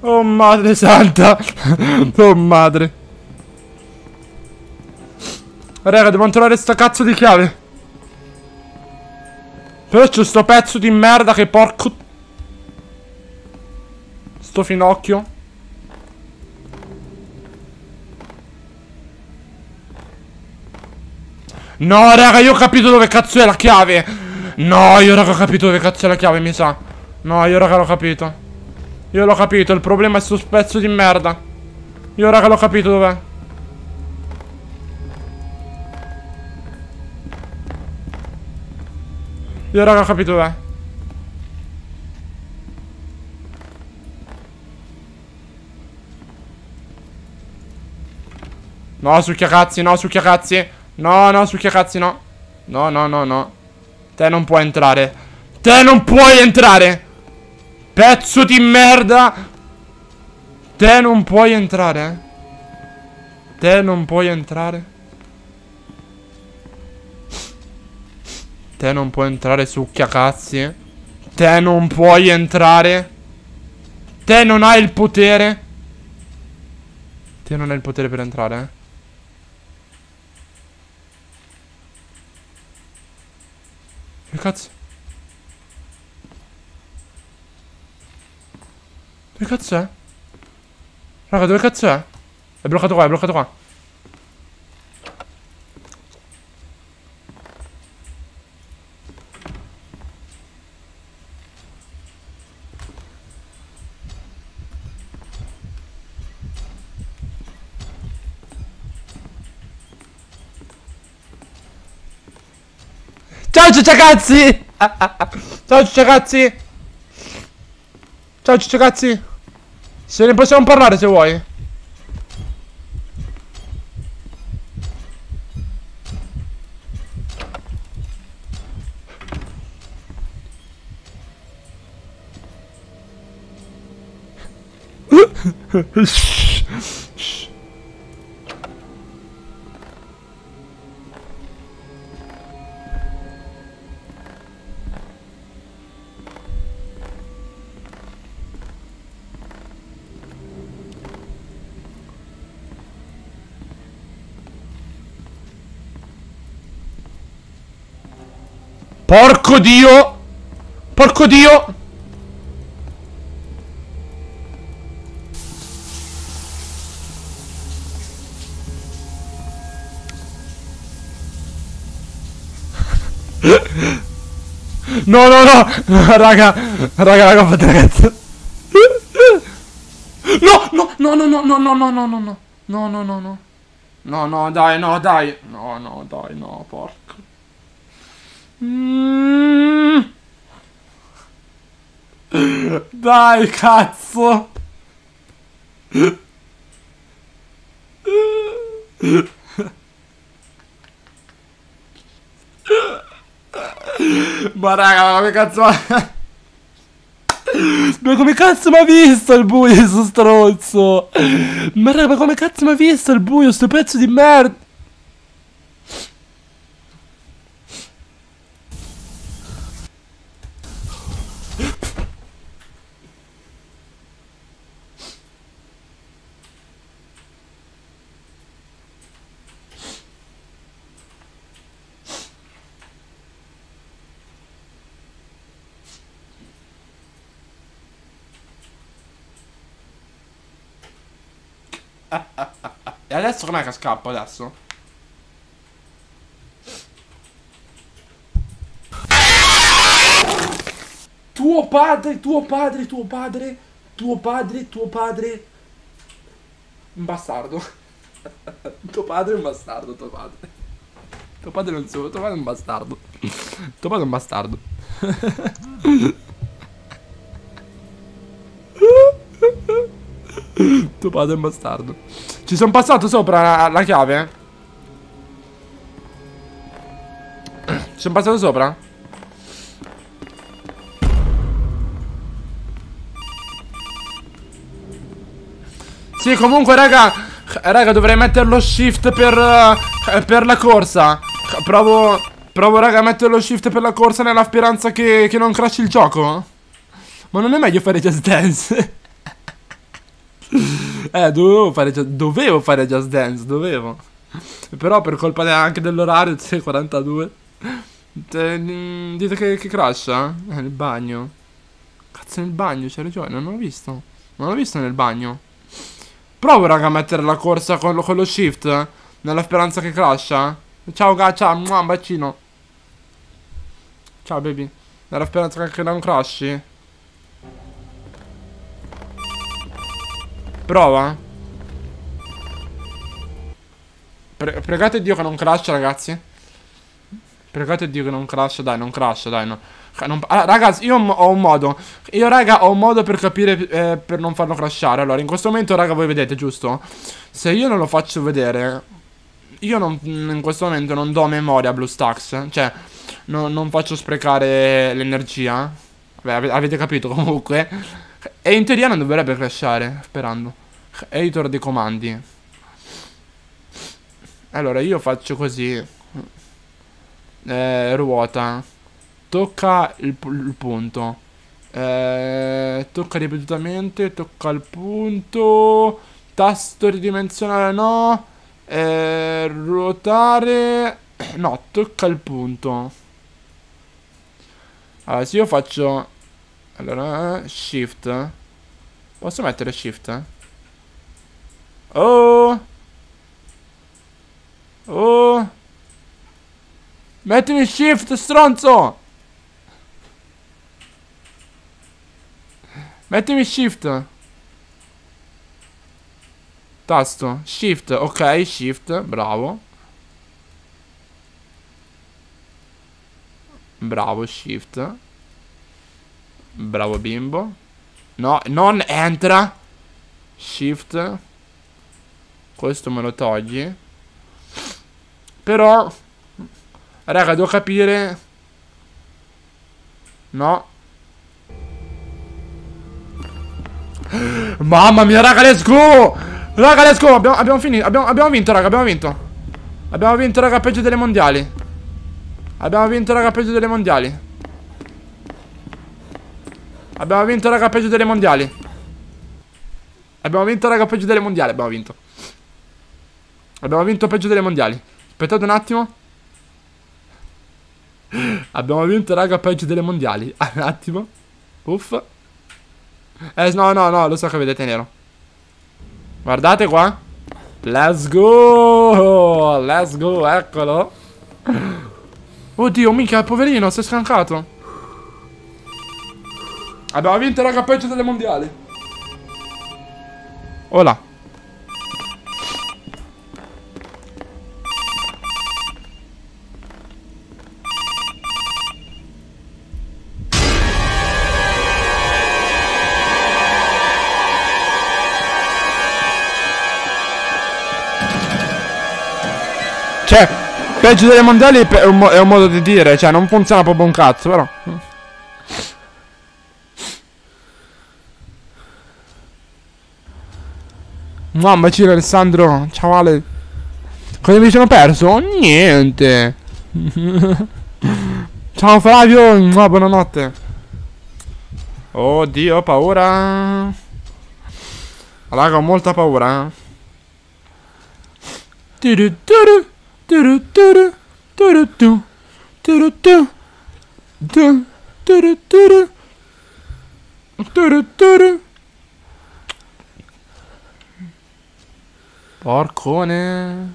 Oh madre santa! *laughs* oh madre! Raga, devo trovare sta cazzo di chiave. Però c'è sto pezzo di merda che porco... Sto finocchio. No, raga, io ho capito dove cazzo è la chiave. No, io raga ho capito dove cazzo è la chiave, mi sa. No, io raga l'ho capito. Io l'ho capito, il problema è sto pezzo di merda. Io raga l'ho capito dov'è. Io raga ho capito dov'è. No, succhia cazzi, no, succhia cazzi. No, no, succhia cazzi, no. No, no, no, no. Te non puoi entrare. Te non puoi entrare. Pezzo di merda. Te non puoi entrare. Te non puoi entrare. Te non puoi entrare, succhia cazzi. Te non puoi entrare. Te non hai il potere. Te non hai il potere per entrare, eh. Che cazzo? Dove cazzo è? Raga, dove cazzo è? È bloccato qua, è bloccato qua. Ciao ciacacazzi! Ciao ciacacazzi! Ciao ciacacazzi! Se ne possiamo parlare se vuoi. *laughs* Porco dio! Porco dio! No, no, no! Raga, raga, raga, fate ragazzi. No, no, no, no, no, no, no, no, no, no, no. No, no, no, no. No, no, dai, no, dai. No, no, dai, no, porco. Mm. Dai, cazzo. Ma raga, ma come cazzo ma... Ma come cazzo mi ha visto il buio, sto stronzo? Ma raga, ma come cazzo mi ha visto il buio, sto pezzo di merda? E adesso com'è che scappo adesso? Tuo padre, tuo padre, tuo padre, tuo padre, tuo padre. Un bastardo. *laughs* tuo padre è un bastardo, tuo padre. Tuo padre non so, tuo padre è un bastardo. Tuo padre è un bastardo. *laughs* *laughs* tuo padre è bastardo. Ci sono passato sopra la, chiave? Ci sono passato sopra? Sì, comunque, raga, raga, dovrei mettere lo shift per, eh, per la corsa. Provo, provo, raga, a mettere lo shift per la corsa nella speranza che, che non crashi il gioco. Ma non è meglio fare Just Dance? Eh, dovevo fare, dovevo fare Just Dance, dovevo. Però per colpa anche dell'orario, *laughs* sì, 42. Te- mm, dite che, che crasha? Eh, nel bagno. Cazzo, nel bagno, c'hai ragione, non l'ho visto. Non l'ho visto nel bagno. Provo, raga, a mettere la corsa con lo, con lo shift. Nella speranza che crasha. Ciao, gaccia, un bacino. Ciao, baby. Nella speranza che non crashi. Prova. Pre- pregate Dio che non crash, ragazzi. Pregate Dio che non crash, dai, non crash, dai, no. Non- ah, ragazzi, io ho un modo. Io, raga, ho un modo per capire, eh, per non farlo crashare. Allora, in questo momento, raga, voi vedete, giusto? Se io non lo faccio vedere, io non, in questo momento non do memoria a BlueStacks. Cioè, no- non faccio sprecare l'energia. Ave- avete capito *laughs* comunque. E in teoria non dovrebbe crashare, sperando. Editor dei comandi. Allora, io faccio così. Eh, ruota. Tocca il, il punto. Eh, tocca ripetutamente. Tocca il punto. Tasto ridimensionale no. Eh, ruotare. *clears throat* No, tocca il punto. Allora, se io faccio. Allora, shift. Posso mettere shift? Oh! Oh! Mettimi shift, stronzo! Mettimi shift. Tasto, shift, ok, shift, bravo. Bravo, shift. Bravo bimbo. No, non entra. Shift. Questo me lo togli. Però Raga, devo capire No *gasps* Mamma mia, raga, let's go Raga, let's go Abbiamo, abbiamo finito, abbiamo, abbiamo vinto, raga, abbiamo vinto Abbiamo vinto, raga, peggio delle mondiali Abbiamo vinto, raga, peggio delle mondiali Abbiamo vinto, raga, peggio delle mondiali Abbiamo vinto, raga, peggio delle mondiali Abbiamo vinto Abbiamo vinto peggio delle mondiali Aspettate un attimo *gasps* Abbiamo vinto, raga, peggio delle mondiali. *laughs* Un attimo. Uff. Eh, no, no, no, lo so che vedete nero. Guardate qua. Let's go. Let's go, eccolo. *gasps* Oddio, mica, poverino, si è scancato. Abbiamo vinto, raga, peggio delle mondiali. Hola. Cioè, peggio delle mondiali è un, è un modo di dire, cioè non funziona proprio un cazzo, però. Mamma Ciro Alessandro, ciao Ale. Cosa mi sono perso? Niente. *laughs* ciao Flavio, Mua, buonanotte. Oddio, ho paura. Raga, ho molta paura. Turu turu, turu turu, turu tu, turu tu, tu, turu turu, turu turu. Porcone,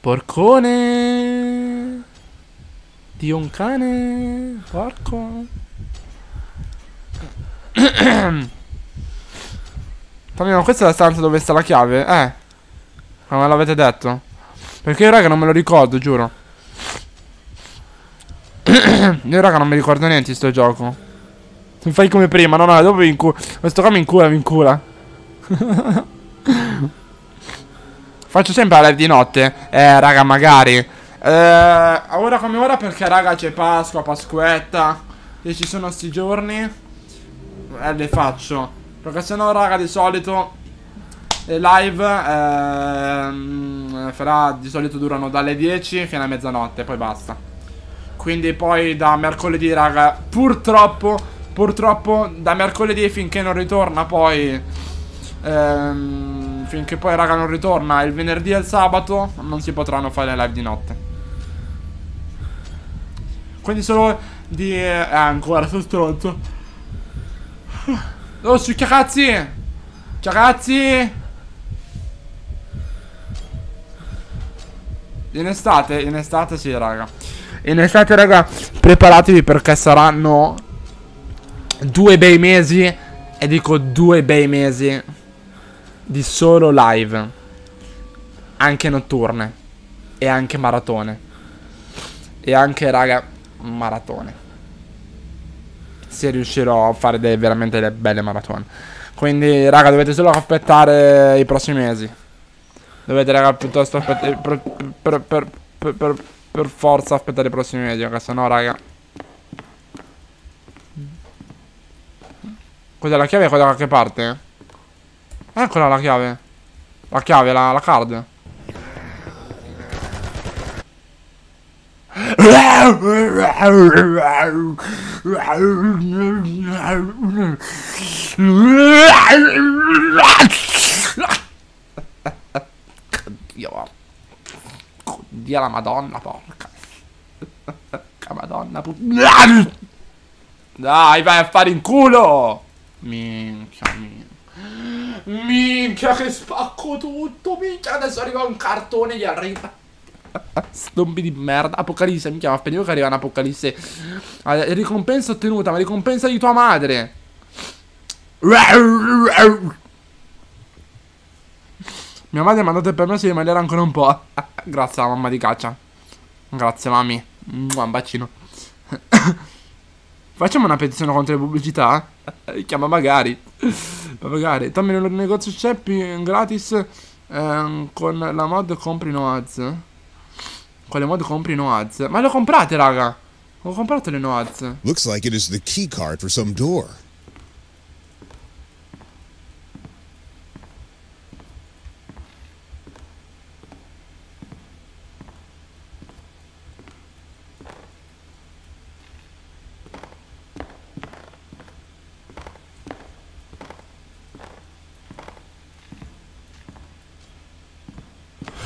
porcone, di un cane, porco. *clears throat* Ma questa è la stanza dove sta la chiave? Eh. Ma me l'avete detto? Perché raga non me lo ricordo, giuro. *clears throat* Io raga non mi ricordo niente di sto gioco. Se fai come prima, no no, dopo mi incula. Questo qua mi incula, mi incula. *laughs* Faccio sempre live di notte. Eh, raga, magari. Eh, ora come ora perché, raga, c'è Pasqua, Pasquetta. E ci sono sti giorni. Eh, le faccio. Perché sennò, raga, di solito le live ehm, farà di solito durano dalle 10 fino a mezzanotte, poi basta. Quindi poi da mercoledì, raga, purtroppo, purtroppo da mercoledì finché non ritorna poi ehm, finché poi raga non ritorna il venerdì e il sabato non si potranno fare le live di notte. Quindi solo di eh, ancora sto stronzo. Oh, su cazzi! Ciao ragazzi! In estate, in estate sì, raga. In estate, raga, preparatevi perché saranno due bei mesi. E dico due bei mesi di solo live. Anche notturne. E anche maratone. E anche, raga, maratone. Se riuscirò a fare delle, veramente delle belle maratone. Quindi, raga, dovete solo aspettare i prossimi mesi. Dovete raga piuttosto aspettare per, per, per, per, per forza aspettare i prossimi mesi Perché sennò raga Cos'è la chiave? Quella da che parte? Eccola la chiave La chiave, la, la card Dio. Dio la madonna, porca. Porca madonna, puttana. Dai, vai a fare in culo. Minchia, minchia. Minchia che spacco tutto. Minchia, adesso arriva un cartone gli arriva. Stompi di merda. Apocalisse, minchia, ma speriamo che arriva un'apocalisse. Ah, Ricompensa ottenuta, ma ricompensa di tua madre. Mia madre mi ha mandato il permesso di rimanere ancora un po'. *laughs* Grazie alla mamma di caccia. Grazie, mami. Un bacino. *coughs* Facciamo una petizione contro le pubblicità? *laughs* Chiama magari. Ma magari. Dammi nel negozio Ceppi gratis. ehm, con la mod compri no ads. Con le mod compri no ads. Ma le comprate, raga. Ho comprato le no ads. Looks like it is the key card for some door.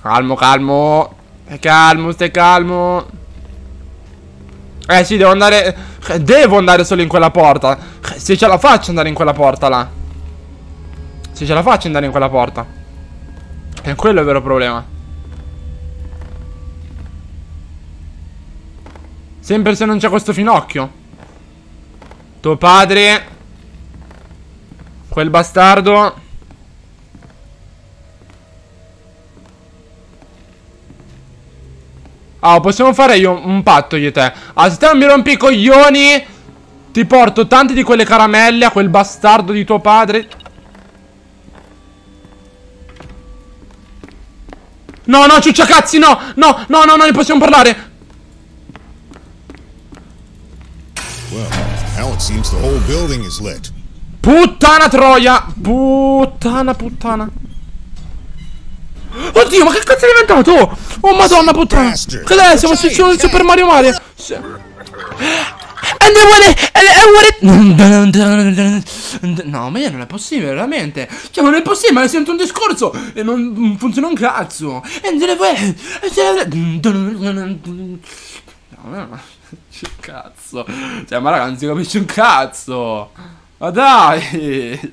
Calmo, calmo. Stai calmo, stai calmo. Eh sì, devo andare... Devo andare solo in quella porta. Se ce la faccio andare in quella porta là. Se ce la faccio andare in quella porta. E quello è il vero problema. Sempre se non c'è questo finocchio. Tuo padre... Quel bastardo... Ah, possiamo fare io un patto io e te. Ah, se te non mi rompi i coglioni, ti porto tante di quelle caramelle a quel bastardo di tuo padre. No, no, ciuccia cazzi, no, no, no, no, no, ne possiamo parlare. Well, now it seems the whole building is lit. Puttana troia. Puttana, puttana. Oddio, ma che cazzo è diventato? Oh, madonna puttana. Che è? Siamo su su Super Mario Mario. Sì. And No, ma io non è possibile, veramente. Cioè, non è possibile, sento un discorso e non funziona un cazzo. Se ne vuoi- No, no, *laughs* che cazzo. Cioè, ma raga, non si capisce un cazzo. Ma dai.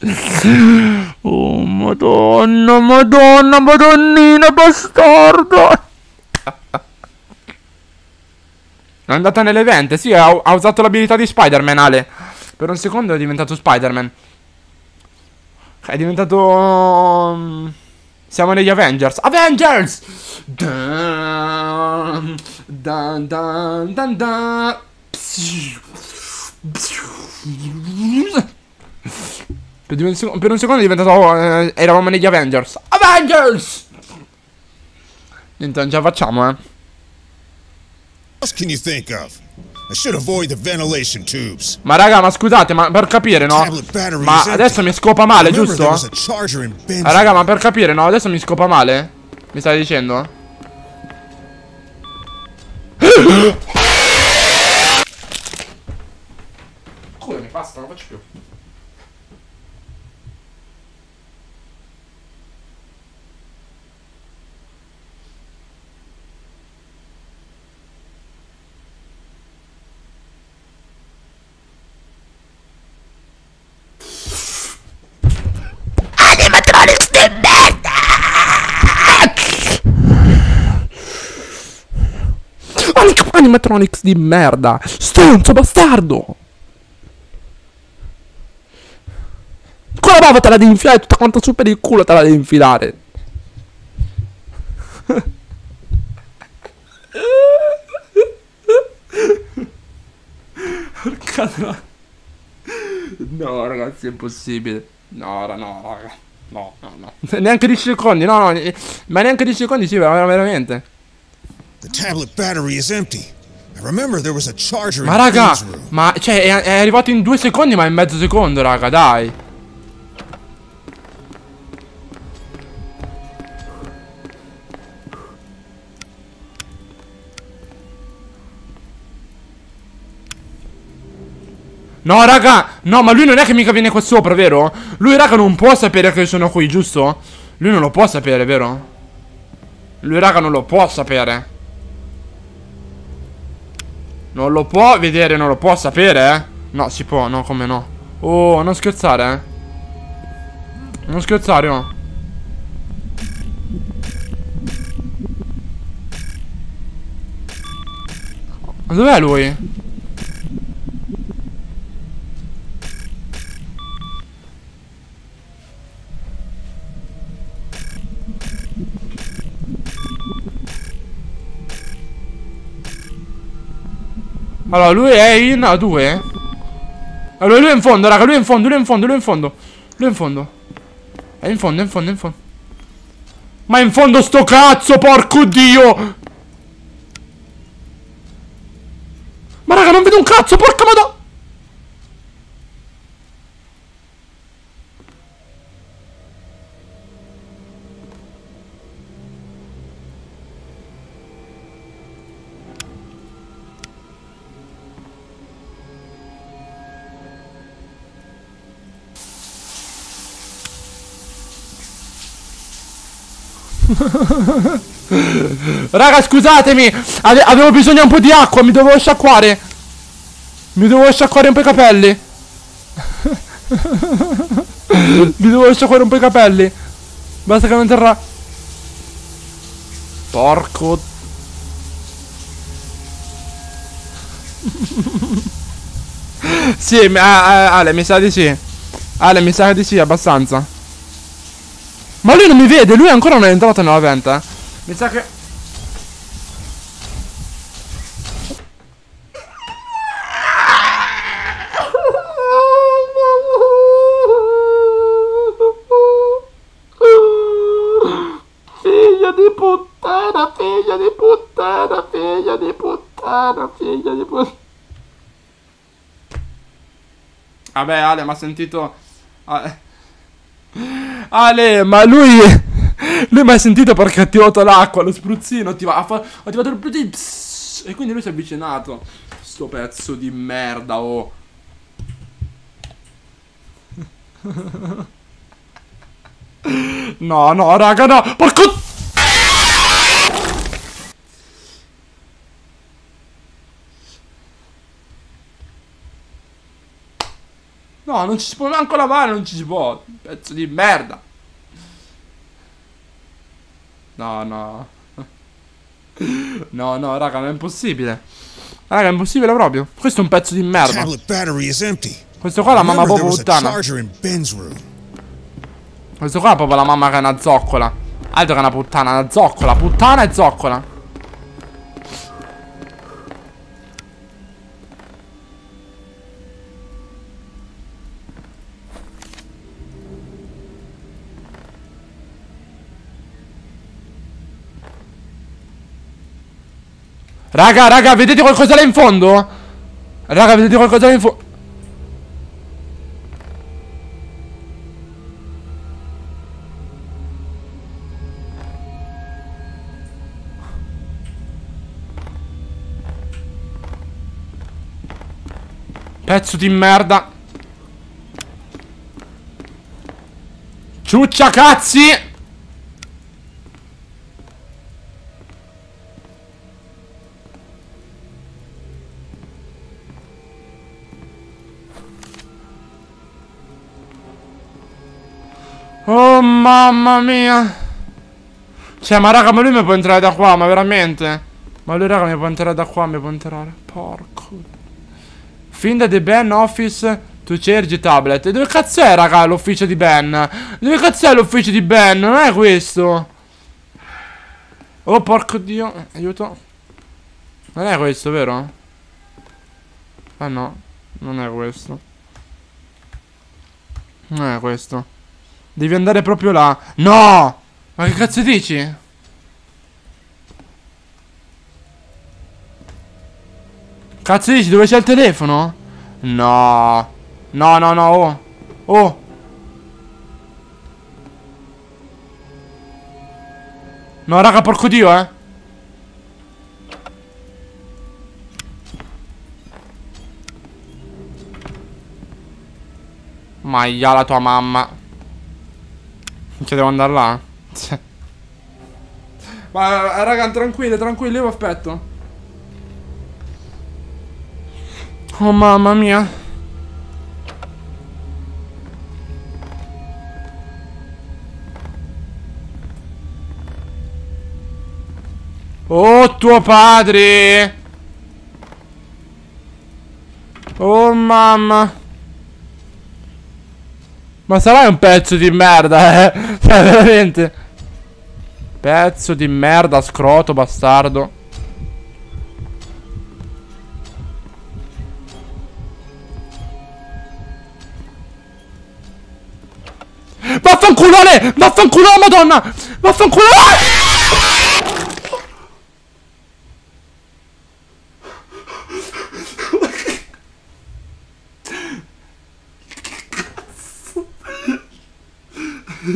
*laughs* Oh, madonna, madonna, madonnina, bastardo. È andata nell'evento, sì, ha, ha usato l'abilità di Spider-Man, Ale. Per un secondo è diventato Spider-Man. È diventato... mm, Siamo negli Avengers. Avengers! Dun, dun, dun, dun, dun. Per un, secondo, per un secondo è diventato... eh, eravamo negli Avengers. Avengers! Niente, non ce la facciamo, eh. Ma raga, ma scusate, ma per capire, no? Ma adesso mi scopa male, giusto? Ah, raga, ma per capire, no? Adesso mi scopa male? Mi stai dicendo? *gasps* *laughs* basta, non faccio più. Animatronics di merda! Stronzo bastardo! Con la bava te la devi infilare tutta quanta su per il culo te la devi infilare! Porca tra- No ragazzi è impossibile No no raga No no no Neanche 10 secondi no no Ma neanche 10 secondi sì ver- veramente The tablet battery is empty. I remember there was a charger Ma raga, ma cioè è, è arrivato in due secondi ma in mezzo secondo raga, dai. No raga, no ma lui non è che mica viene qua sopra, vero? Lui raga non può sapere che sono qui, giusto? Lui non lo può sapere, vero? Lui raga non lo può sapere. Non lo può vedere, non lo può sapere, eh? No, si può, no, come no? Oh, non scherzare, eh? Non scherzare, no? Ma dov'è lui? Allora, lui è in A2? Allora, lui è in fondo, raga, lui è in fondo, lui è in fondo, lui è in fondo. Lui è in fondo. È in fondo, è in fondo, è in fondo. Ma è in fondo sto cazzo, porco dio! Ma raga, non vedo un cazzo, porca madonna! *laughs* Raga, scusatemi! ave- avevo bisogno un po' di acqua, mi dovevo sciacquare. Mi dovevo sciacquare un po' i capelli. *laughs* mi dovevo sciacquare un po' i capelli. Basta che non terrà. Porco. *laughs* sì, ah, ah, Ale, mi sa di sì. Ale, mi sa di sì, abbastanza. Ma lui non mi vede, lui ancora non è entrato nella venta. Mi sa che. Figlia di puttana, figlia di puttana, figlia di puttana, figlia di puttana. Vabbè, Ale, ma ha sentito. Ale. Ale, ma lui. Lui mi ha sentito perché ha tirato l'acqua, lo spruzzino. Ti va, ha, fa- ha tirato il spruzzino. pss, E quindi lui si è avvicinato. Sto pezzo di merda, oh. *laughs* No, no, raga, no. Porco... No, non ci si può manco lavare, non ci si può. Pezzo di merda. No, no. *laughs* No, no, raga, non è impossibile. Raga, è impossibile proprio. Questo è un pezzo di merda. Questo qua è la mamma proprio puttana. Questo qua è proprio la mamma che è una zoccola. Altro che una puttana, una zoccola. Puttana e zoccola. Raga, raga, vedete qualcosa là in fondo? Raga, vedete qualcosa là in fondo? Pezzo di merda. Ciuccia cazzi! Oh mamma mia. Cioè, ma raga, ma lui mi può entrare da qua, ma veramente? Ma lui raga mi può entrare da qua, mi può entrare. Porco. Find the Ben Office to charge tablet. E dove cazzo è, raga, l'ufficio di Ben? Dove cazzo è l'ufficio di Ben? Non è questo. Oh, porco dio. Aiuto. Non è questo, vero? Ah no, non è questo. Non è questo. Devi andare proprio là. No! Ma che cazzo dici? Cazzo dici, dove c'è il telefono? No. No, no, no, oh. Oh. No, raga, porco dio, eh. Maia la tua mamma. Cioè, devo andare là? Cioè. Ma, raga, tranquilli, tranquilli, io vi aspetto. Oh mamma mia. Oh tuo padre. Oh mamma. Ma sarai un pezzo di merda, eh? *laughs* Cioè, veramente. Pezzo di merda, scroto, bastardo. Vaffanculone! Vaffanculo, madonna! Vaffanculo! Ma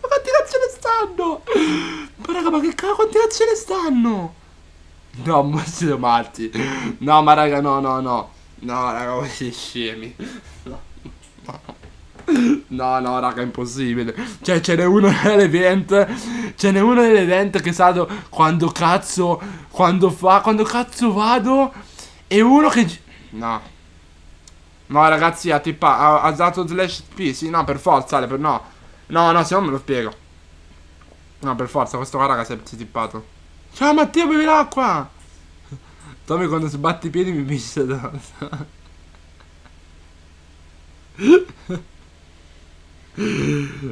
quanti cazzo ne stanno? Ma raga, ma che cazzo quanti stanno? No, *laughs* ma siete matti. No, ma raga, no, no, no. No, raga, voi siete scemi. No, no. Raga, è impossibile. Cioè, ce n'è uno *laughs* nell'event. Ce n'è uno nell'event che do- quando cazzo. Quando fa. Quando cazzo vado. E uno che. No. No, ragazzi, ha tippa. Ha, ha dato slash P. Sì, no, per forza, per no. No, no, se no me lo spiego. No, per forza, questo qua, raga, è, si è tippato. Ciao, Mattia, bevi l'acqua. Tommy, quando sbatti i piedi mi pisse *laughs* addosso.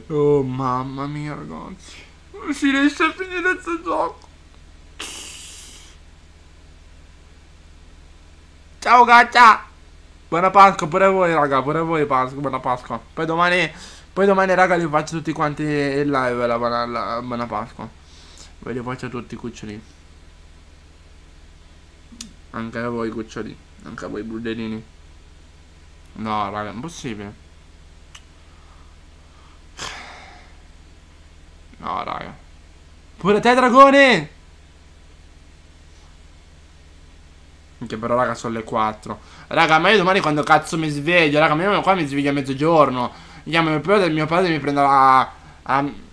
Oh mamma mia ragazzi Non si riesce a finire questo gioco Ciao caccia Buona Pasqua pure voi raga Pure voi Pasqua Buona Pasqua Poi domani Poi domani raga li faccio tutti quanti in live la buona, la buona Pasqua voglio a tutti i cuccioli anche a voi cuccioli anche a voi bruderini no raga è impossibile. No raga. Pure te dragone! Che però raga sono le 4 Raga ma io domani quando cazzo mi sveglio? Raga ma io qua mi sveglio a mezzogiorno. Chiamo mio padre e mio padre mi prende la... la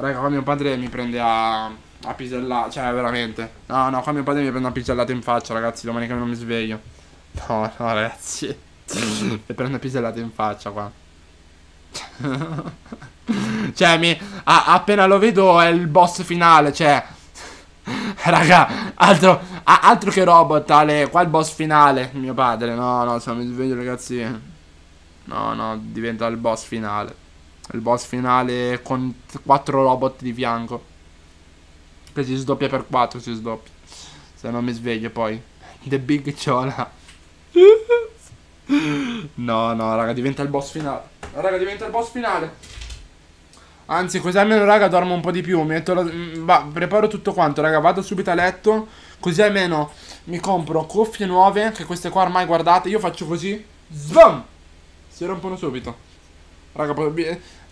raga, qua mio padre mi prende a... a pisellare. Cioè, veramente. No, no, qua mio padre mi prende a pisellate in faccia, ragazzi, domani che non mi sveglio. No, no, ragazzi. mi prende a pisellate in faccia qua. *laughs* cioè, mi, a, appena lo vedo è il boss finale, cioè... *laughs* Raga, altro, a, altro che robot, tale, qua il boss finale, mio padre, no, no, se non mi sveglio ragazzi, no, no, diventa il boss finale, il boss finale con quattro robot di fianco, che si sdoppia per quattro, si sdoppia, se non mi sveglio poi, The Big Chola, no, no, raga, diventa il boss finale, raga, diventa il boss finale. Anzi, così almeno, raga, dormo un po' di più. La... mm, va, preparo tutto quanto, raga. Vado subito a letto. Così almeno mi compro cuffie nuove. Che queste qua ormai, guardate, io faccio così. Svam! Si rompono subito. Raga.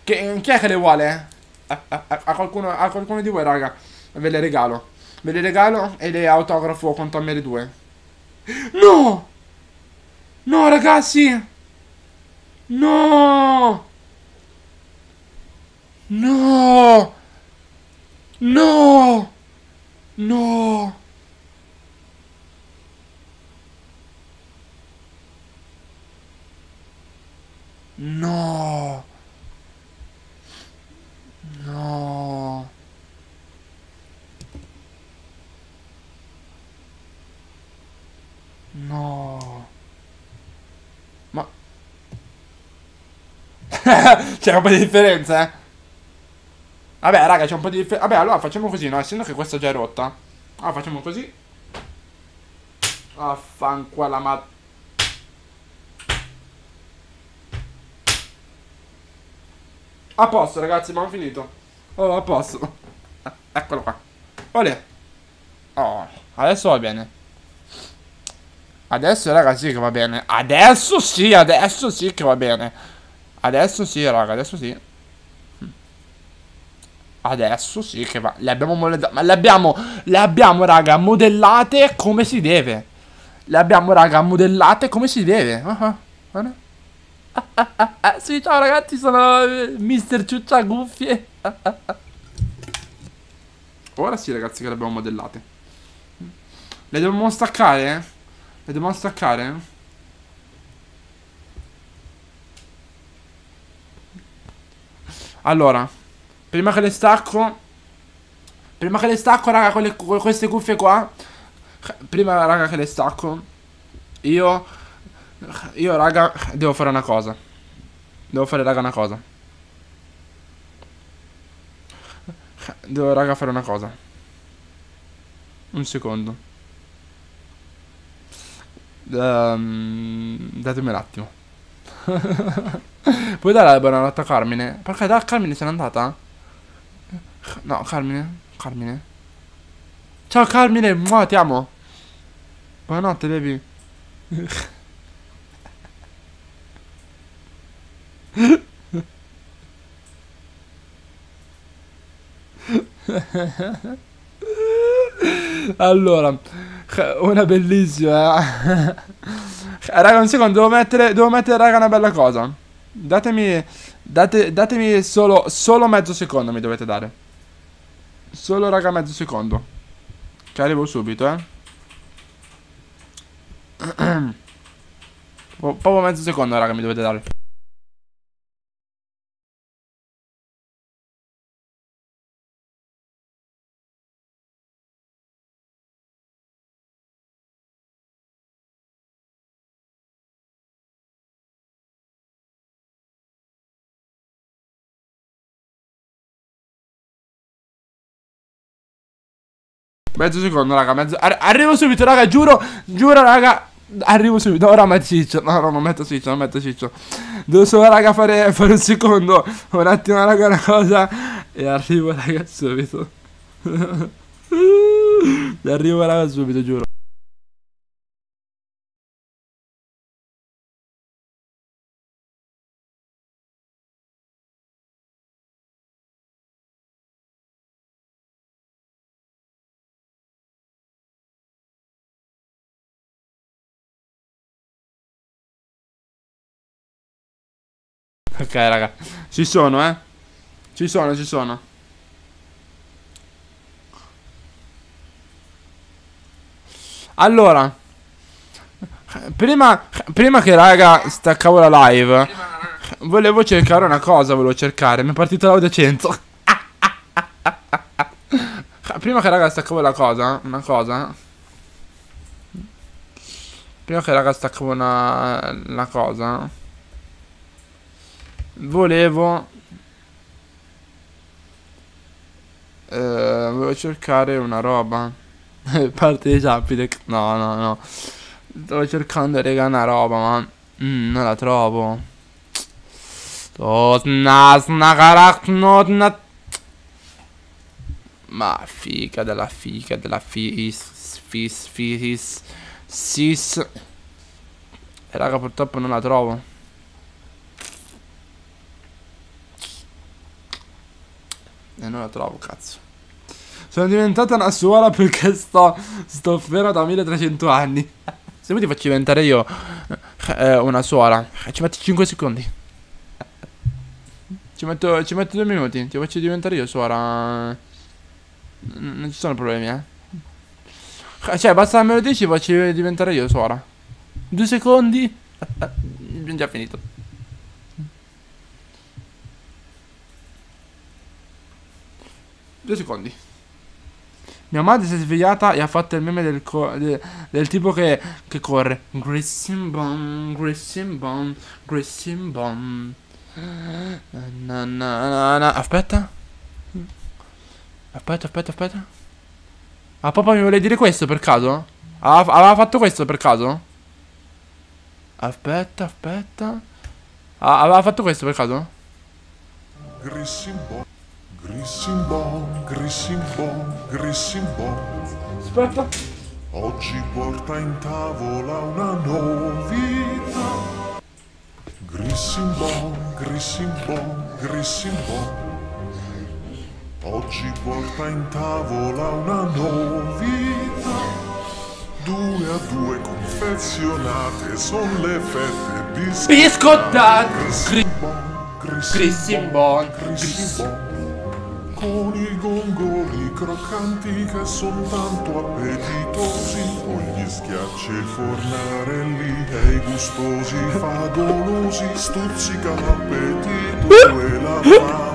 Che, chi è che le vuole? A, a- a- qualcuno, a qualcuno di voi, raga. Ve le regalo. Ve le regalo e le autografo con Tommy R2. No! No, ragazzi! No! No! No! No! No! No! No! Ma... *laughs* C'è un po' di differenza, eh? Vabbè, raga, c'è un po' di differenza. Vabbè, allora facciamo così, no? Essendo che questa già è rotta. Allora facciamo così. Affanculo la ma... A posto, ragazzi, abbiamo finito. Oh, a posto. *laughs* Eccolo qua. Olè. Oh, adesso va bene. Adesso, raga, sì che va bene. Adesso sì, adesso sì che va bene. Adesso sì, raga, adesso sì. Adesso sì che va. Le abbiamo modellate. Ma le abbiamo. Le abbiamo, raga, modellate come si deve. Le abbiamo, raga, modellate come si deve. Ah, ah, *laughs* Sì, ciao ragazzi, sono eh, Mr. Ciuccia ah. *laughs* Ora sì, ragazzi, che le abbiamo modellate. Le dobbiamo staccare? Le dobbiamo staccare? Allora, prima che le stacco Prima che le stacco, raga, con, con queste cuffie qua Prima, raga, che le stacco Io Io, raga, devo fare una cosa Devo fare, raga, una cosa Devo, raga, fare una cosa Un secondo Ehm, Datemi un attimo *laughs* Puoi dare la buonanotte a Carmine? Perché da Carmine se n'è andata? No, Carmine. Carmine. Ciao Carmine, mua, ti amo. Buonanotte, baby. *laughs* allora, una bellissima. eh. raga, un secondo, devo mettere, devo mettere, raga, una bella cosa. Datemi, date, datemi solo, solo mezzo secondo mi dovete dare. Solo, raga, mezzo secondo. Che arrivo subito, eh. *clears throat* Proprio mezzo secondo, raga, mi dovete dare. Mezzo secondo, raga, mezzo... Arri- arrivo subito, raga, giuro, giuro, raga. Arrivo subito, ora metto ciccio. No, no, non metto ciccio, non metto ciccio. Devo solo, raga, fare, fare un secondo. Un attimo, raga, una cosa. E arrivo, raga, subito. *laughs* arrivo, raga, subito, giuro. Raga. Ci sono, eh. Ci sono, ci sono. Allora. Prima, prima che raga staccavo la live, volevo cercare una cosa, volevo cercare, mi è partita l'audio 100. *laughs* Prima che raga staccavo la cosa, una cosa. Prima che raga staccavo una, una cosa. Volevo eh, volevo cercare una roba. *laughs* Parte di Zapidec. No, no, no. Stavo cercando raga una roba, ma mm, non la trovo. Ma figa della figa della fis fis fis sis. E raga purtroppo non la trovo. E non la trovo, cazzo. Sono diventata una suora perché sto, sto fermo da 1300 anni. *laughs* Se vuoi ti faccio diventare io eh, una suora. Ci metti 5 secondi. Ci metto, ci metto 2 minuti. Ti faccio diventare io suora. Non ci sono problemi, eh. Cioè, basta me lo dici, faccio diventare io suora. Due secondi. *laughs* Abbiamo già finito. Due secondi. Mia madre si è svegliata e ha fatto il meme del, de del tipo che, che corre. Grissim bomb, grissim bomb, grissim bomb. Na, na, na, na. Aspetta. Aspetta, aspetta, aspetta. Ah, papà mi vuole dire questo per caso? Aveva, aveva fatto questo per caso? Aspetta, aspetta. Ah, aveva fatto questo per caso? Grissimbon, Grissimbon, Grissimbon, Grissimbon. Aspetta. Oggi porta in tavola una novità. Grissimbon, Grissimbon, Grissimbon. Oggi porta in tavola una novità. Due a due confezionate sono le fette Biscottate. Grissimbon, Grissimbon, Grissimbon. Con i gongoli croccanti che sono tanto appetitosi Con gli schiacci e fornarelli e i gustosi favolosi Stuzzica l'appetito e la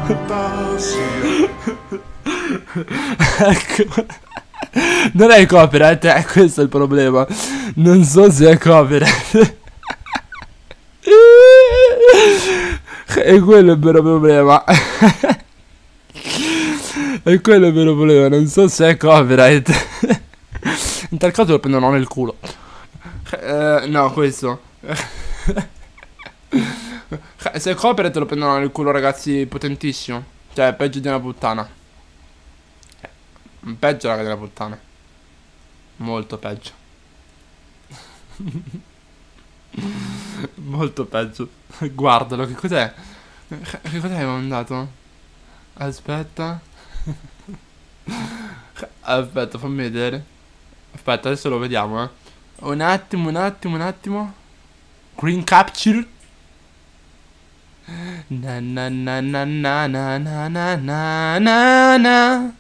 fantasia *laughs* ecco. Non è copyright, eh, questo è il problema. Non so se è copyright. *laughs* e quello è il vero problema. *laughs* e quello il vero problema, non so se è copyright. *laughs* In tal caso lo prendono nel culo. Eh, no, questo. *laughs* se è copyright lo prendono nel culo, ragazzi, potentissimo. Cioè, peggio di una puttana. Peggio raga della puttana. Molto peggio. *laughs* Molto peggio. Guardalo, che cos'è? Che cos'è hai mandato? Aspetta. *laughs* Aspetta, fammi vedere. Aspetta, adesso lo vediamo, eh. Un attimo, un attimo, un attimo. Green capture. Na na na na na na na na na na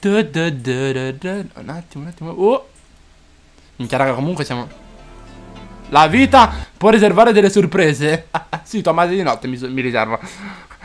Du, du, du. Un attimo, un attimo. Oh. Minchia, raga, comunque siamo. La vita può riservare delle sorprese. *laughs* sì, madre di notte mi, mi riserva.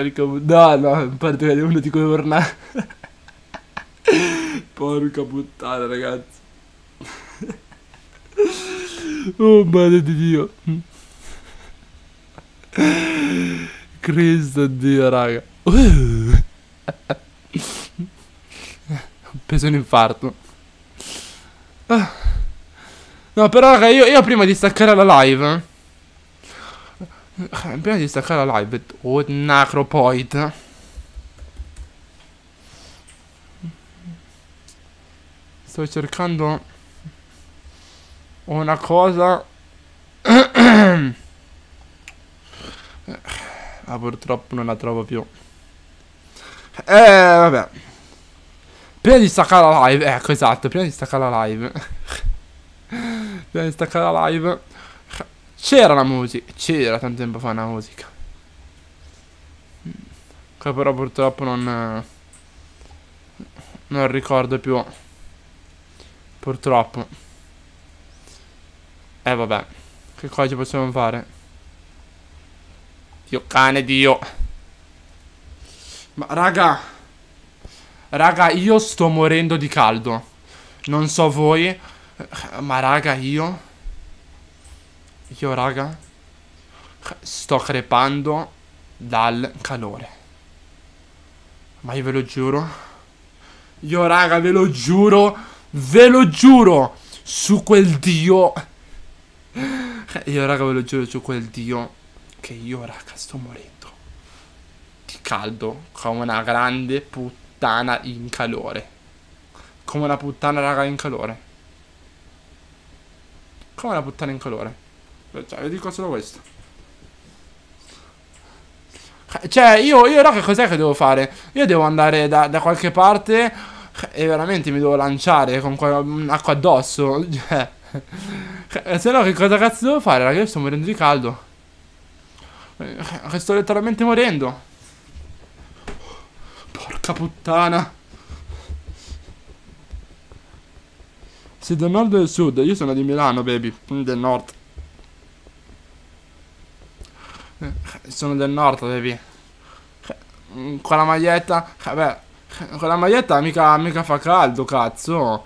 Porca puttana No In parte vede uno di quei orna Porca puttana ragazzi. *laughs* Oh madre di Dio. *laughs* Cristo Dio raga. Uh. *laughs* Ho preso un infarto. Ah. No, però raga, io, io prima di staccare la live... Prima di staccare la live... Oh, Nacropoid. Sto cercando... Una cosa... Ah, purtroppo non la trovo più. Eh, vabbè. Prima di staccare la live, ecco esatto, prima di staccare la live. *laughs* prima di staccare la live. C'era la musica, c'era tanto tempo fa una musica. Che però purtroppo non... Non ricordo più. Purtroppo. Eh vabbè. Che cosa possiamo fare? Dio cane Dio. Ma raga. Raga, io sto morendo di caldo. Non so voi. Ma raga, io. Io raga. Sto crepando dal calore. Ma io ve lo giuro. Io raga, ve lo giuro. Ve lo giuro. Su quel dio. Io raga, ve lo giuro su quel dio che io, raga, sto morendo di caldo come una grande puttana in calore. Come una puttana, raga, in calore. Come una puttana in calore. Cioè, vi dico solo questo. Cioè, io, io raga, cos'è che devo fare? Io devo andare da, da qualche parte e veramente mi devo lanciare con acqua addosso. *laughs* Cioè, se no, che cosa cazzo devo fare, raga? Io sto morendo di caldo. Eh, sto letteralmente morendo. Porca puttana. Sei del nord o del sud? Io sono di Milano, baby. Del nord. Eh, sono del nord, baby. Con la maglietta. Vabbè. Con la maglietta mica, mica fa caldo, cazzo.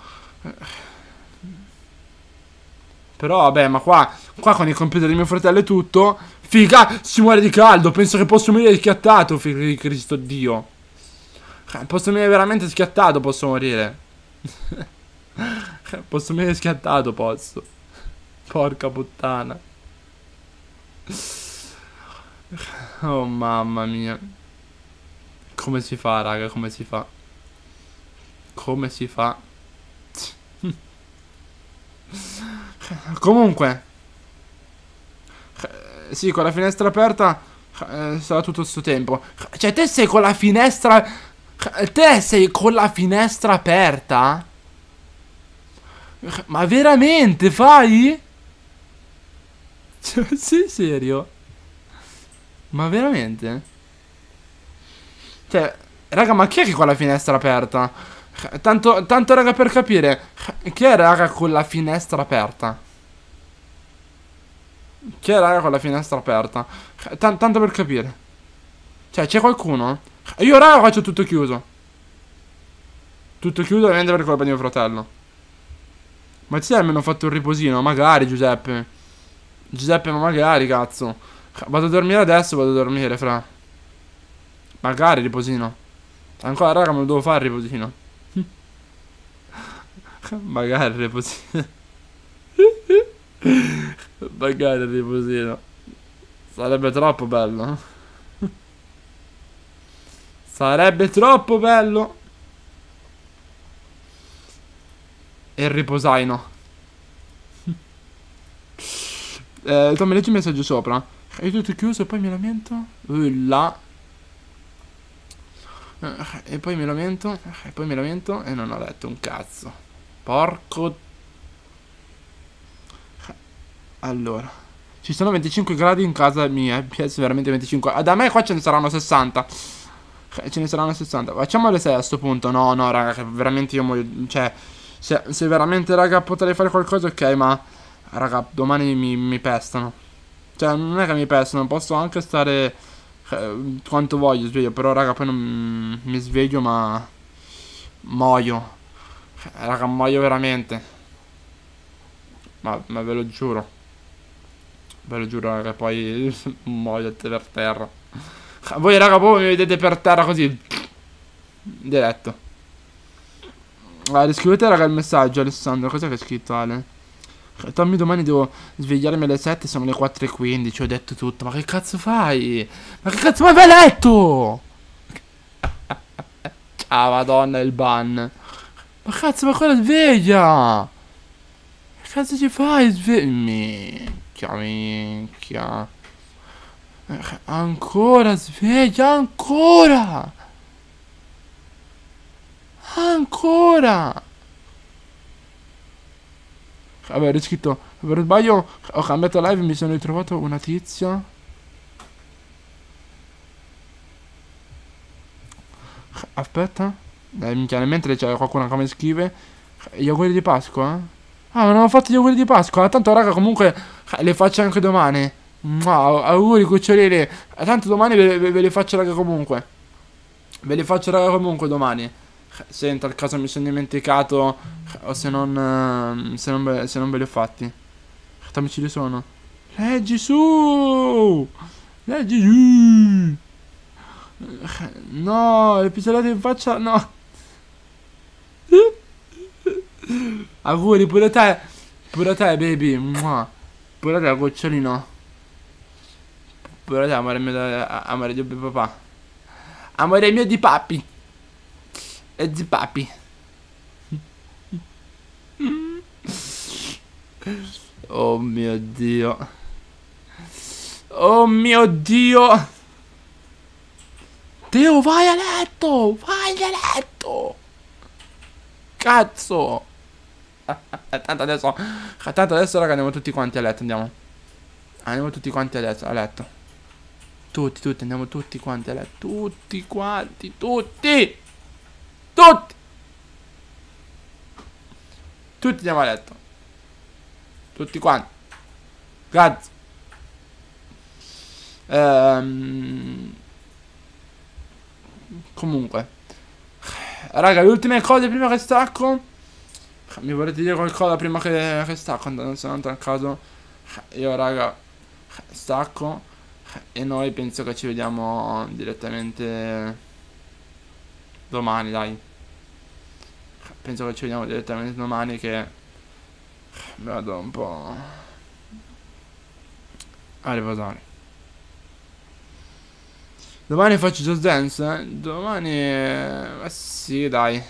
Però vabbè, ma qua, qua con il computer di mio fratello e tutto, figa, si muore di caldo. Penso che posso morire schiattato, figlio di Cristo Dio. Posso morire veramente schiattato, posso morire. *laughs* posso morire schiattato, posso. Porca puttana. Oh mamma mia. Come si fa, raga? Come si fa? Come si fa? Comunque. Eh, sì, con la finestra aperta eh, sarà tutto sto tempo. Cioè, te sei con la finestra... Te sei con la finestra aperta? Ma veramente fai? *laughs* Cioè, sei serio? Ma veramente? Cioè, raga, ma chi è che con la finestra aperta? Tanto, tanto raga per capire Chi è raga con la finestra aperta? Chi è raga con la finestra aperta? T tanto per capire Cioè c'è qualcuno? Io raga faccio tutto chiuso Tutto chiuso ovviamente per colpa di mio fratello Ma ti sei almeno fatto un riposino? Magari Giuseppe Giuseppe ma magari cazzo Vado a dormire adesso vado a dormire fra Magari riposino Ancora raga me lo devo fare riposino *laughs* Magari riposino. *laughs* Magari riposino. Sarebbe troppo bello. *laughs* Sarebbe troppo bello. E il riposaino. eh, Tommy, leggi il messaggio sopra. È tutto chiuso e poi mi lamento. Uh, là. E poi mi lamento. E poi mi lamento. E non ho letto un cazzo. Porco... Allora. Ci sono 25 gradi in casa mia. PS veramente 25. Ah, da me qua ce ne saranno 60. Ce ne saranno 60. Facciamo le 6 a sto punto. No, no, raga, veramente io muoio. Cioè, se, se, veramente, raga, potrei fare qualcosa, ok, ma... Raga, domani mi, mi pestano. Cioè, non è che mi pestano, posso anche stare... Eh, quanto voglio sveglio, però, raga, poi non mi sveglio, ma... Muoio. Raga, muoio veramente. Ma, ma ve lo giuro. Ve lo giuro, raga, poi *laughs* muoio per terra. Voi, raga, voi mi vedete per terra così. Diretto. Allora, riscrivete, raga, il messaggio, Alessandro. Cos'è che hai scritto, Ale? Tommy domani devo svegliarmi alle 7, sono le 4.15, ho detto tutto. Ma che cazzo fai? Ma che cazzo vai vai a letto? Ciao madonna il ban. Ma cazzo, ma quella sveglia! Che cazzo ci fai? Sveglia. Minchia, minchia. Ancora sveglia, ancora! Ancora! Vabbè, ho scritto. Per sbaglio ho cambiato live e mi sono ritrovato una tizia. Aspetta. Dai, minchia, mentre c'è qualcuno che mi scrive. Gli auguri di Pasqua? Ah, non ho fatto gli auguri di Pasqua. Tanto, raga, comunque le faccio anche domani. Wow, auguri, cucciolini. Tanto domani ve, ve, ve li faccio, raga, comunque. Ve li faccio, raga, comunque domani. Se in tal caso mi sono dimenticato o se non, eh, se non, se non ve li ho fatti. Quanti ci sono? Leggi su! Leggi su! No, episodiate in faccia, no. Auguri, pure te. Pure te, baby. Pure te, gocciolino. Pure te, amore mio, amore di papà. Amore mio di papi. E di papi. Oh mio dio. Oh mio dio. Teo, vai a letto! Vai a letto! Cazzo! Tanto adesso, tanto adesso raga andiamo tutti quanti a letto, andiamo. Andiamo tutti quanti a letto, a letto. Tutti, tutti, andiamo tutti quanti a letto. Tutti quanti, tutti! Tutti! Tutti andiamo a letto. Tutti quanti. Grazie. Ehm... Comunque. Raga, le ultime cose prima che stacco. Mi volete dire qualcosa prima che, che stacco? Non se non tra caso. Io, raga, stacco. E noi penso che ci vediamo direttamente domani, dai. Penso che ci vediamo direttamente domani che vado un po' a riposare. Domani faccio Just Dance? Eh? Domani... Eh, sì, dai.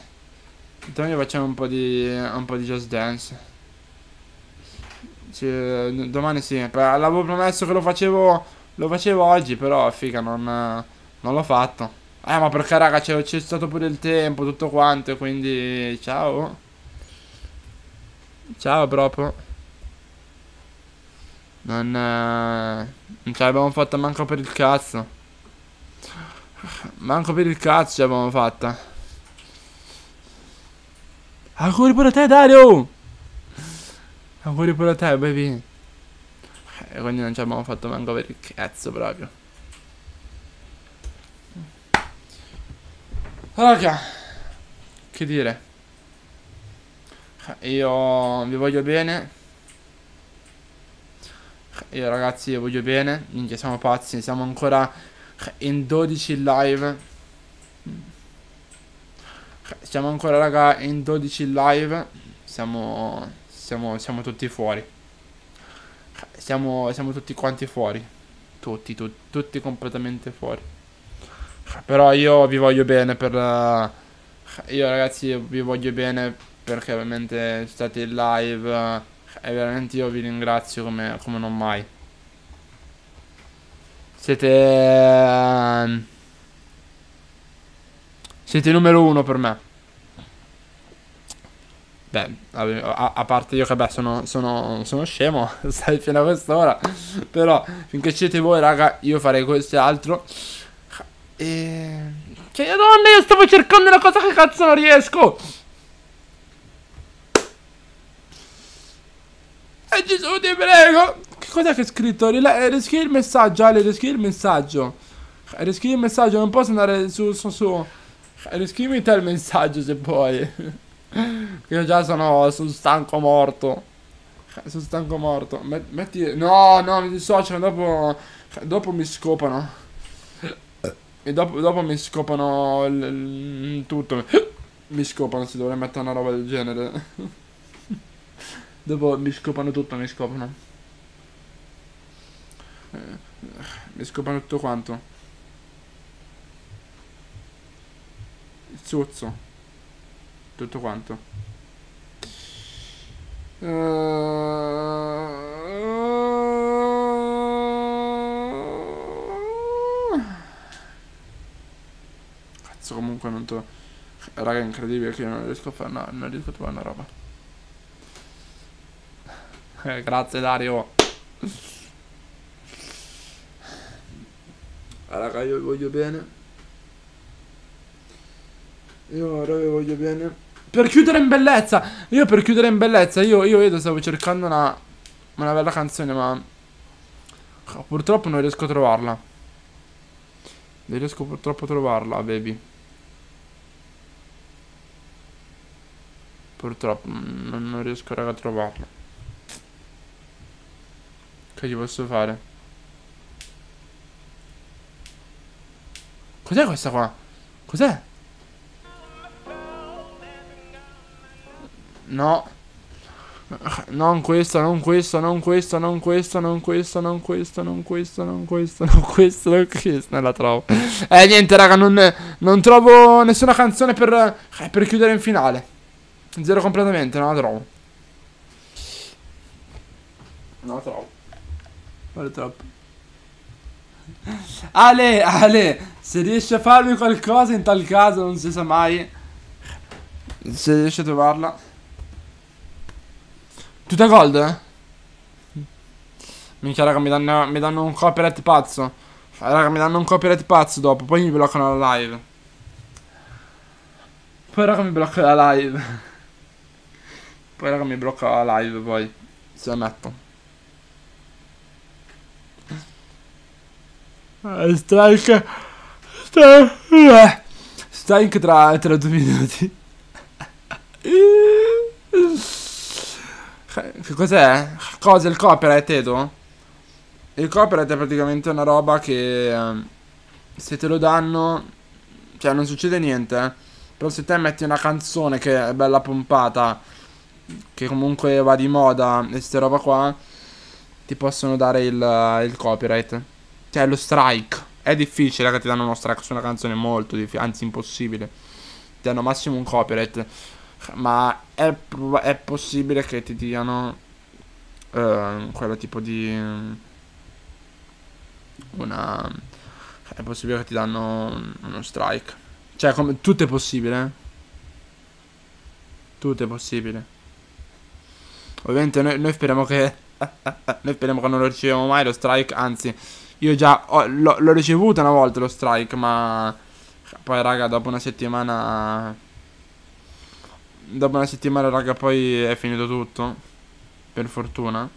Domani facciamo un po' di... un po' di Just Dance. Cioè, domani sì. L'avevo promesso che lo facevo... Lo facevo oggi, però, figa, non... Non l'ho fatto. Eh, ma perché, raga, c'è stato pure il tempo, tutto quanto, quindi... Ciao. Ciao, proprio. Non... Eh, non ce l'abbiamo fatta manco per il cazzo. Manco per il cazzo ci avevamo fatta. Auguri pure a te, Dario! Auguri pure a te, baby. E quindi non ci abbiamo fatto manco per il cazzo proprio. Raga, che dire? Io vi voglio bene. Io ragazzi vi voglio bene. Minchia, siamo pazzi, siamo ancora in 12 live siamo ancora raga in 12 live siamo siamo, siamo tutti fuori siamo, siamo tutti quanti fuori tutti, tutti, tutti completamente fuori però io vi voglio bene per io ragazzi vi voglio bene perché ovviamente state in live e veramente io vi ringrazio come, come non mai siete... ehm, Siete numero uno per me. Beh, a, a parte io che beh sono, sono, sono scemo, *laughs* stai fino a quest'ora. Però finché siete voi raga io farei questo e altro. E... Cioè, madonna, io stavo cercando una cosa che cazzo non riesco. E Gesù ti prego. Che cos'è che è scritto? Rile riscrivi il messaggio, Ale, riscrivi il messaggio. Riscrivi il messaggio, non posso andare su, su, su. Riscrivi te il messaggio se puoi. *laughs* Io già sono, sono stanco morto. Sono stanco morto. Metti... No, no, mi dissociano, dopo... Dopo mi scopano. E dopo, dopo mi scopano il, il, tutto. Mi scopano se dovrei mettere una roba del genere. *laughs* Dopo mi scopano tutto, mi scopano. Eh, Mi scopano tutto quanto. Il zuzzo. Tutto quanto. Eh, Cazzo comunque non to... Raga è incredibile che io non riesco a fare no, non riesco a trovare una roba. Eh, grazie Dario. Ah, raga io vi voglio bene. Io ora vi voglio bene. Per chiudere in bellezza! Io per chiudere in bellezza, io, io vedo stavo cercando una, una bella canzone, ma purtroppo non riesco a trovarla. Non riesco purtroppo a trovarla, baby. Purtroppo non, riesco raga a trovarla. Che ci posso fare? Cos'è questa qua? Cos'è? No. Non questa, non questa, non questa, non questa, non questa, non questa, non questa, non questa, non questa, non questa, non la trovo. Eh niente raga, non, non trovo nessuna canzone per, eh, per chiudere in finale. Zero completamente, non la trovo. Non la trovo. Vale troppo. Ale, Ale, se riesci a farmi qualcosa in tal caso, non si sa mai. Se riesci a trovarla. Tutta gold? eh? Minchia raga mi danno, mi danno un copyright pazzo Raga mi danno un copyright pazzo dopo Poi mi bloccano la live Poi raga mi blocca la live Poi raga mi blocca la live poi Se la metto Eh, Strike Strike Strike tra, tra due minuti Che cos'è? Cosa il copyright, Edo? Il copyright è praticamente una roba che ehm, se te lo danno, cioè non succede niente. eh. Però se te metti una canzone che è bella pompata, che comunque va di moda e ste roba qua, ti possono dare il, il copyright. Cioè lo strike. È difficile che ti danno uno strike su una canzone, molto difficile, anzi impossibile. Ti danno massimo un copyright. Ma è, è possibile che ti diano eh, quello tipo di una è possibile che ti danno uno strike. Cioè, come tutto è possibile. eh. Tutto è possibile. Ovviamente noi, noi speriamo che *laughs* noi speriamo che non lo riceviamo mai lo strike, anzi io già ho- l'ho ricevuto una volta lo strike, ma poi raga dopo una settimana Dopo una settimana, raga, poi è finito tutto. Per fortuna.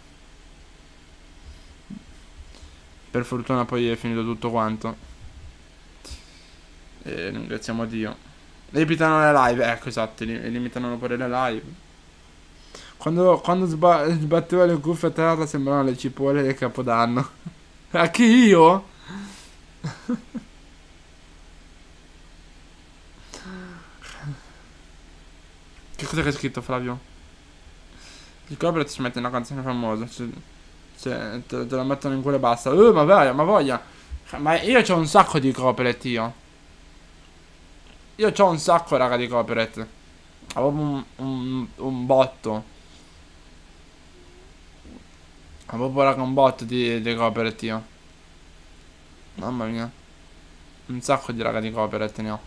Per fortuna poi è finito tutto quanto. E ringraziamo Dio. Limitano le live, ecco esatto, li- limitano pure le live. Quando, quando sba- sbatteva le cuffie a terra sembravano le cipolle del capodanno. *laughs* A chi io? *laughs* Che cosa che hai scritto Flavio? Il copyright ci mette una canzone famosa. Se, se te, te la mettono in culo e basta. Uh, ma voglia, ma voglia. Ma io c'ho un sacco di copyright io. Io c'ho un sacco raga di copyright. Avevo un, un, un botto. Avevo raga un botto di, di io. Mamma mia. Un sacco di raga di copyright ne ho.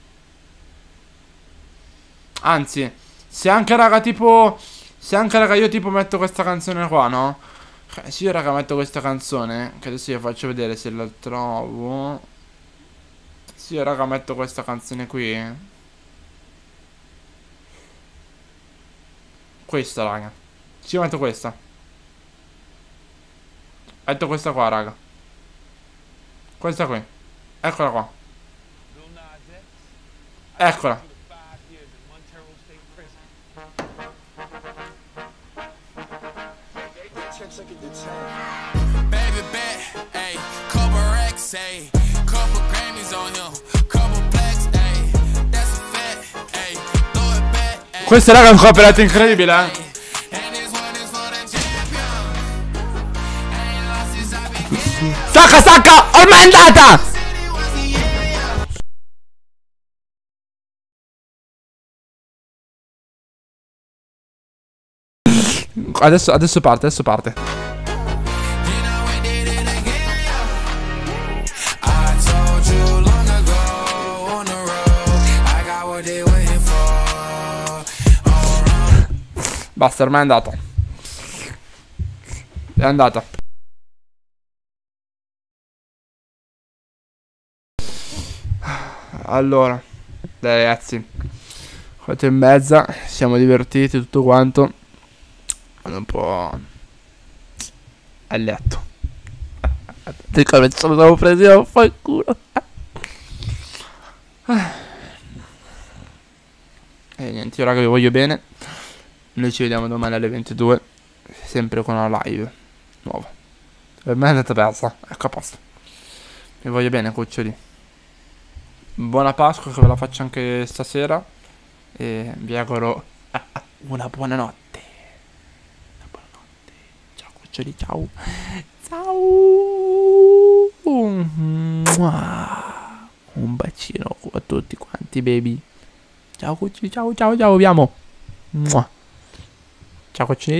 Anzi, se anche raga tipo Se anche raga io tipo metto questa canzone qua no Eh, Se io raga metto questa canzone Che adesso io faccio vedere se la trovo Se io raga metto questa canzone qui Questa raga Se io metto questa Metto questa qua raga. Questa qui. Eccola qua. Eccola. Baby bet, ayy, couple racks, ayy, couple Grammys on him, couple blacks, ayy, that's a fact, ayy, throw it back, ayy. Questo raga è un copyright incredibile eh Stacca, stacca! Ormai è andata! Adesso, adesso parte, adesso parte. Basta, ormai è andata. È andata. Allora, dai ragazzi, 4 e mezza, siamo divertiti tutto quanto. Vado un po' a letto. Ti come ci sono presi a fare culo. E niente, io raga vi voglio bene. Noi ci vediamo domani alle 22. Sempre con una live nuova. Per me è andata persa. Ecco a posto. Vi voglio bene, cuccioli. Buona Pasqua, che ve la faccio anche stasera. E vi auguro una buona notte. Una buona notte. Ciao cuccioli, ciao. Ciao. Un bacino a tutti quanti, baby. Ciao cuccioli, ciao, ciao, ciao, vi amo. Mua. Ciao cuccioli.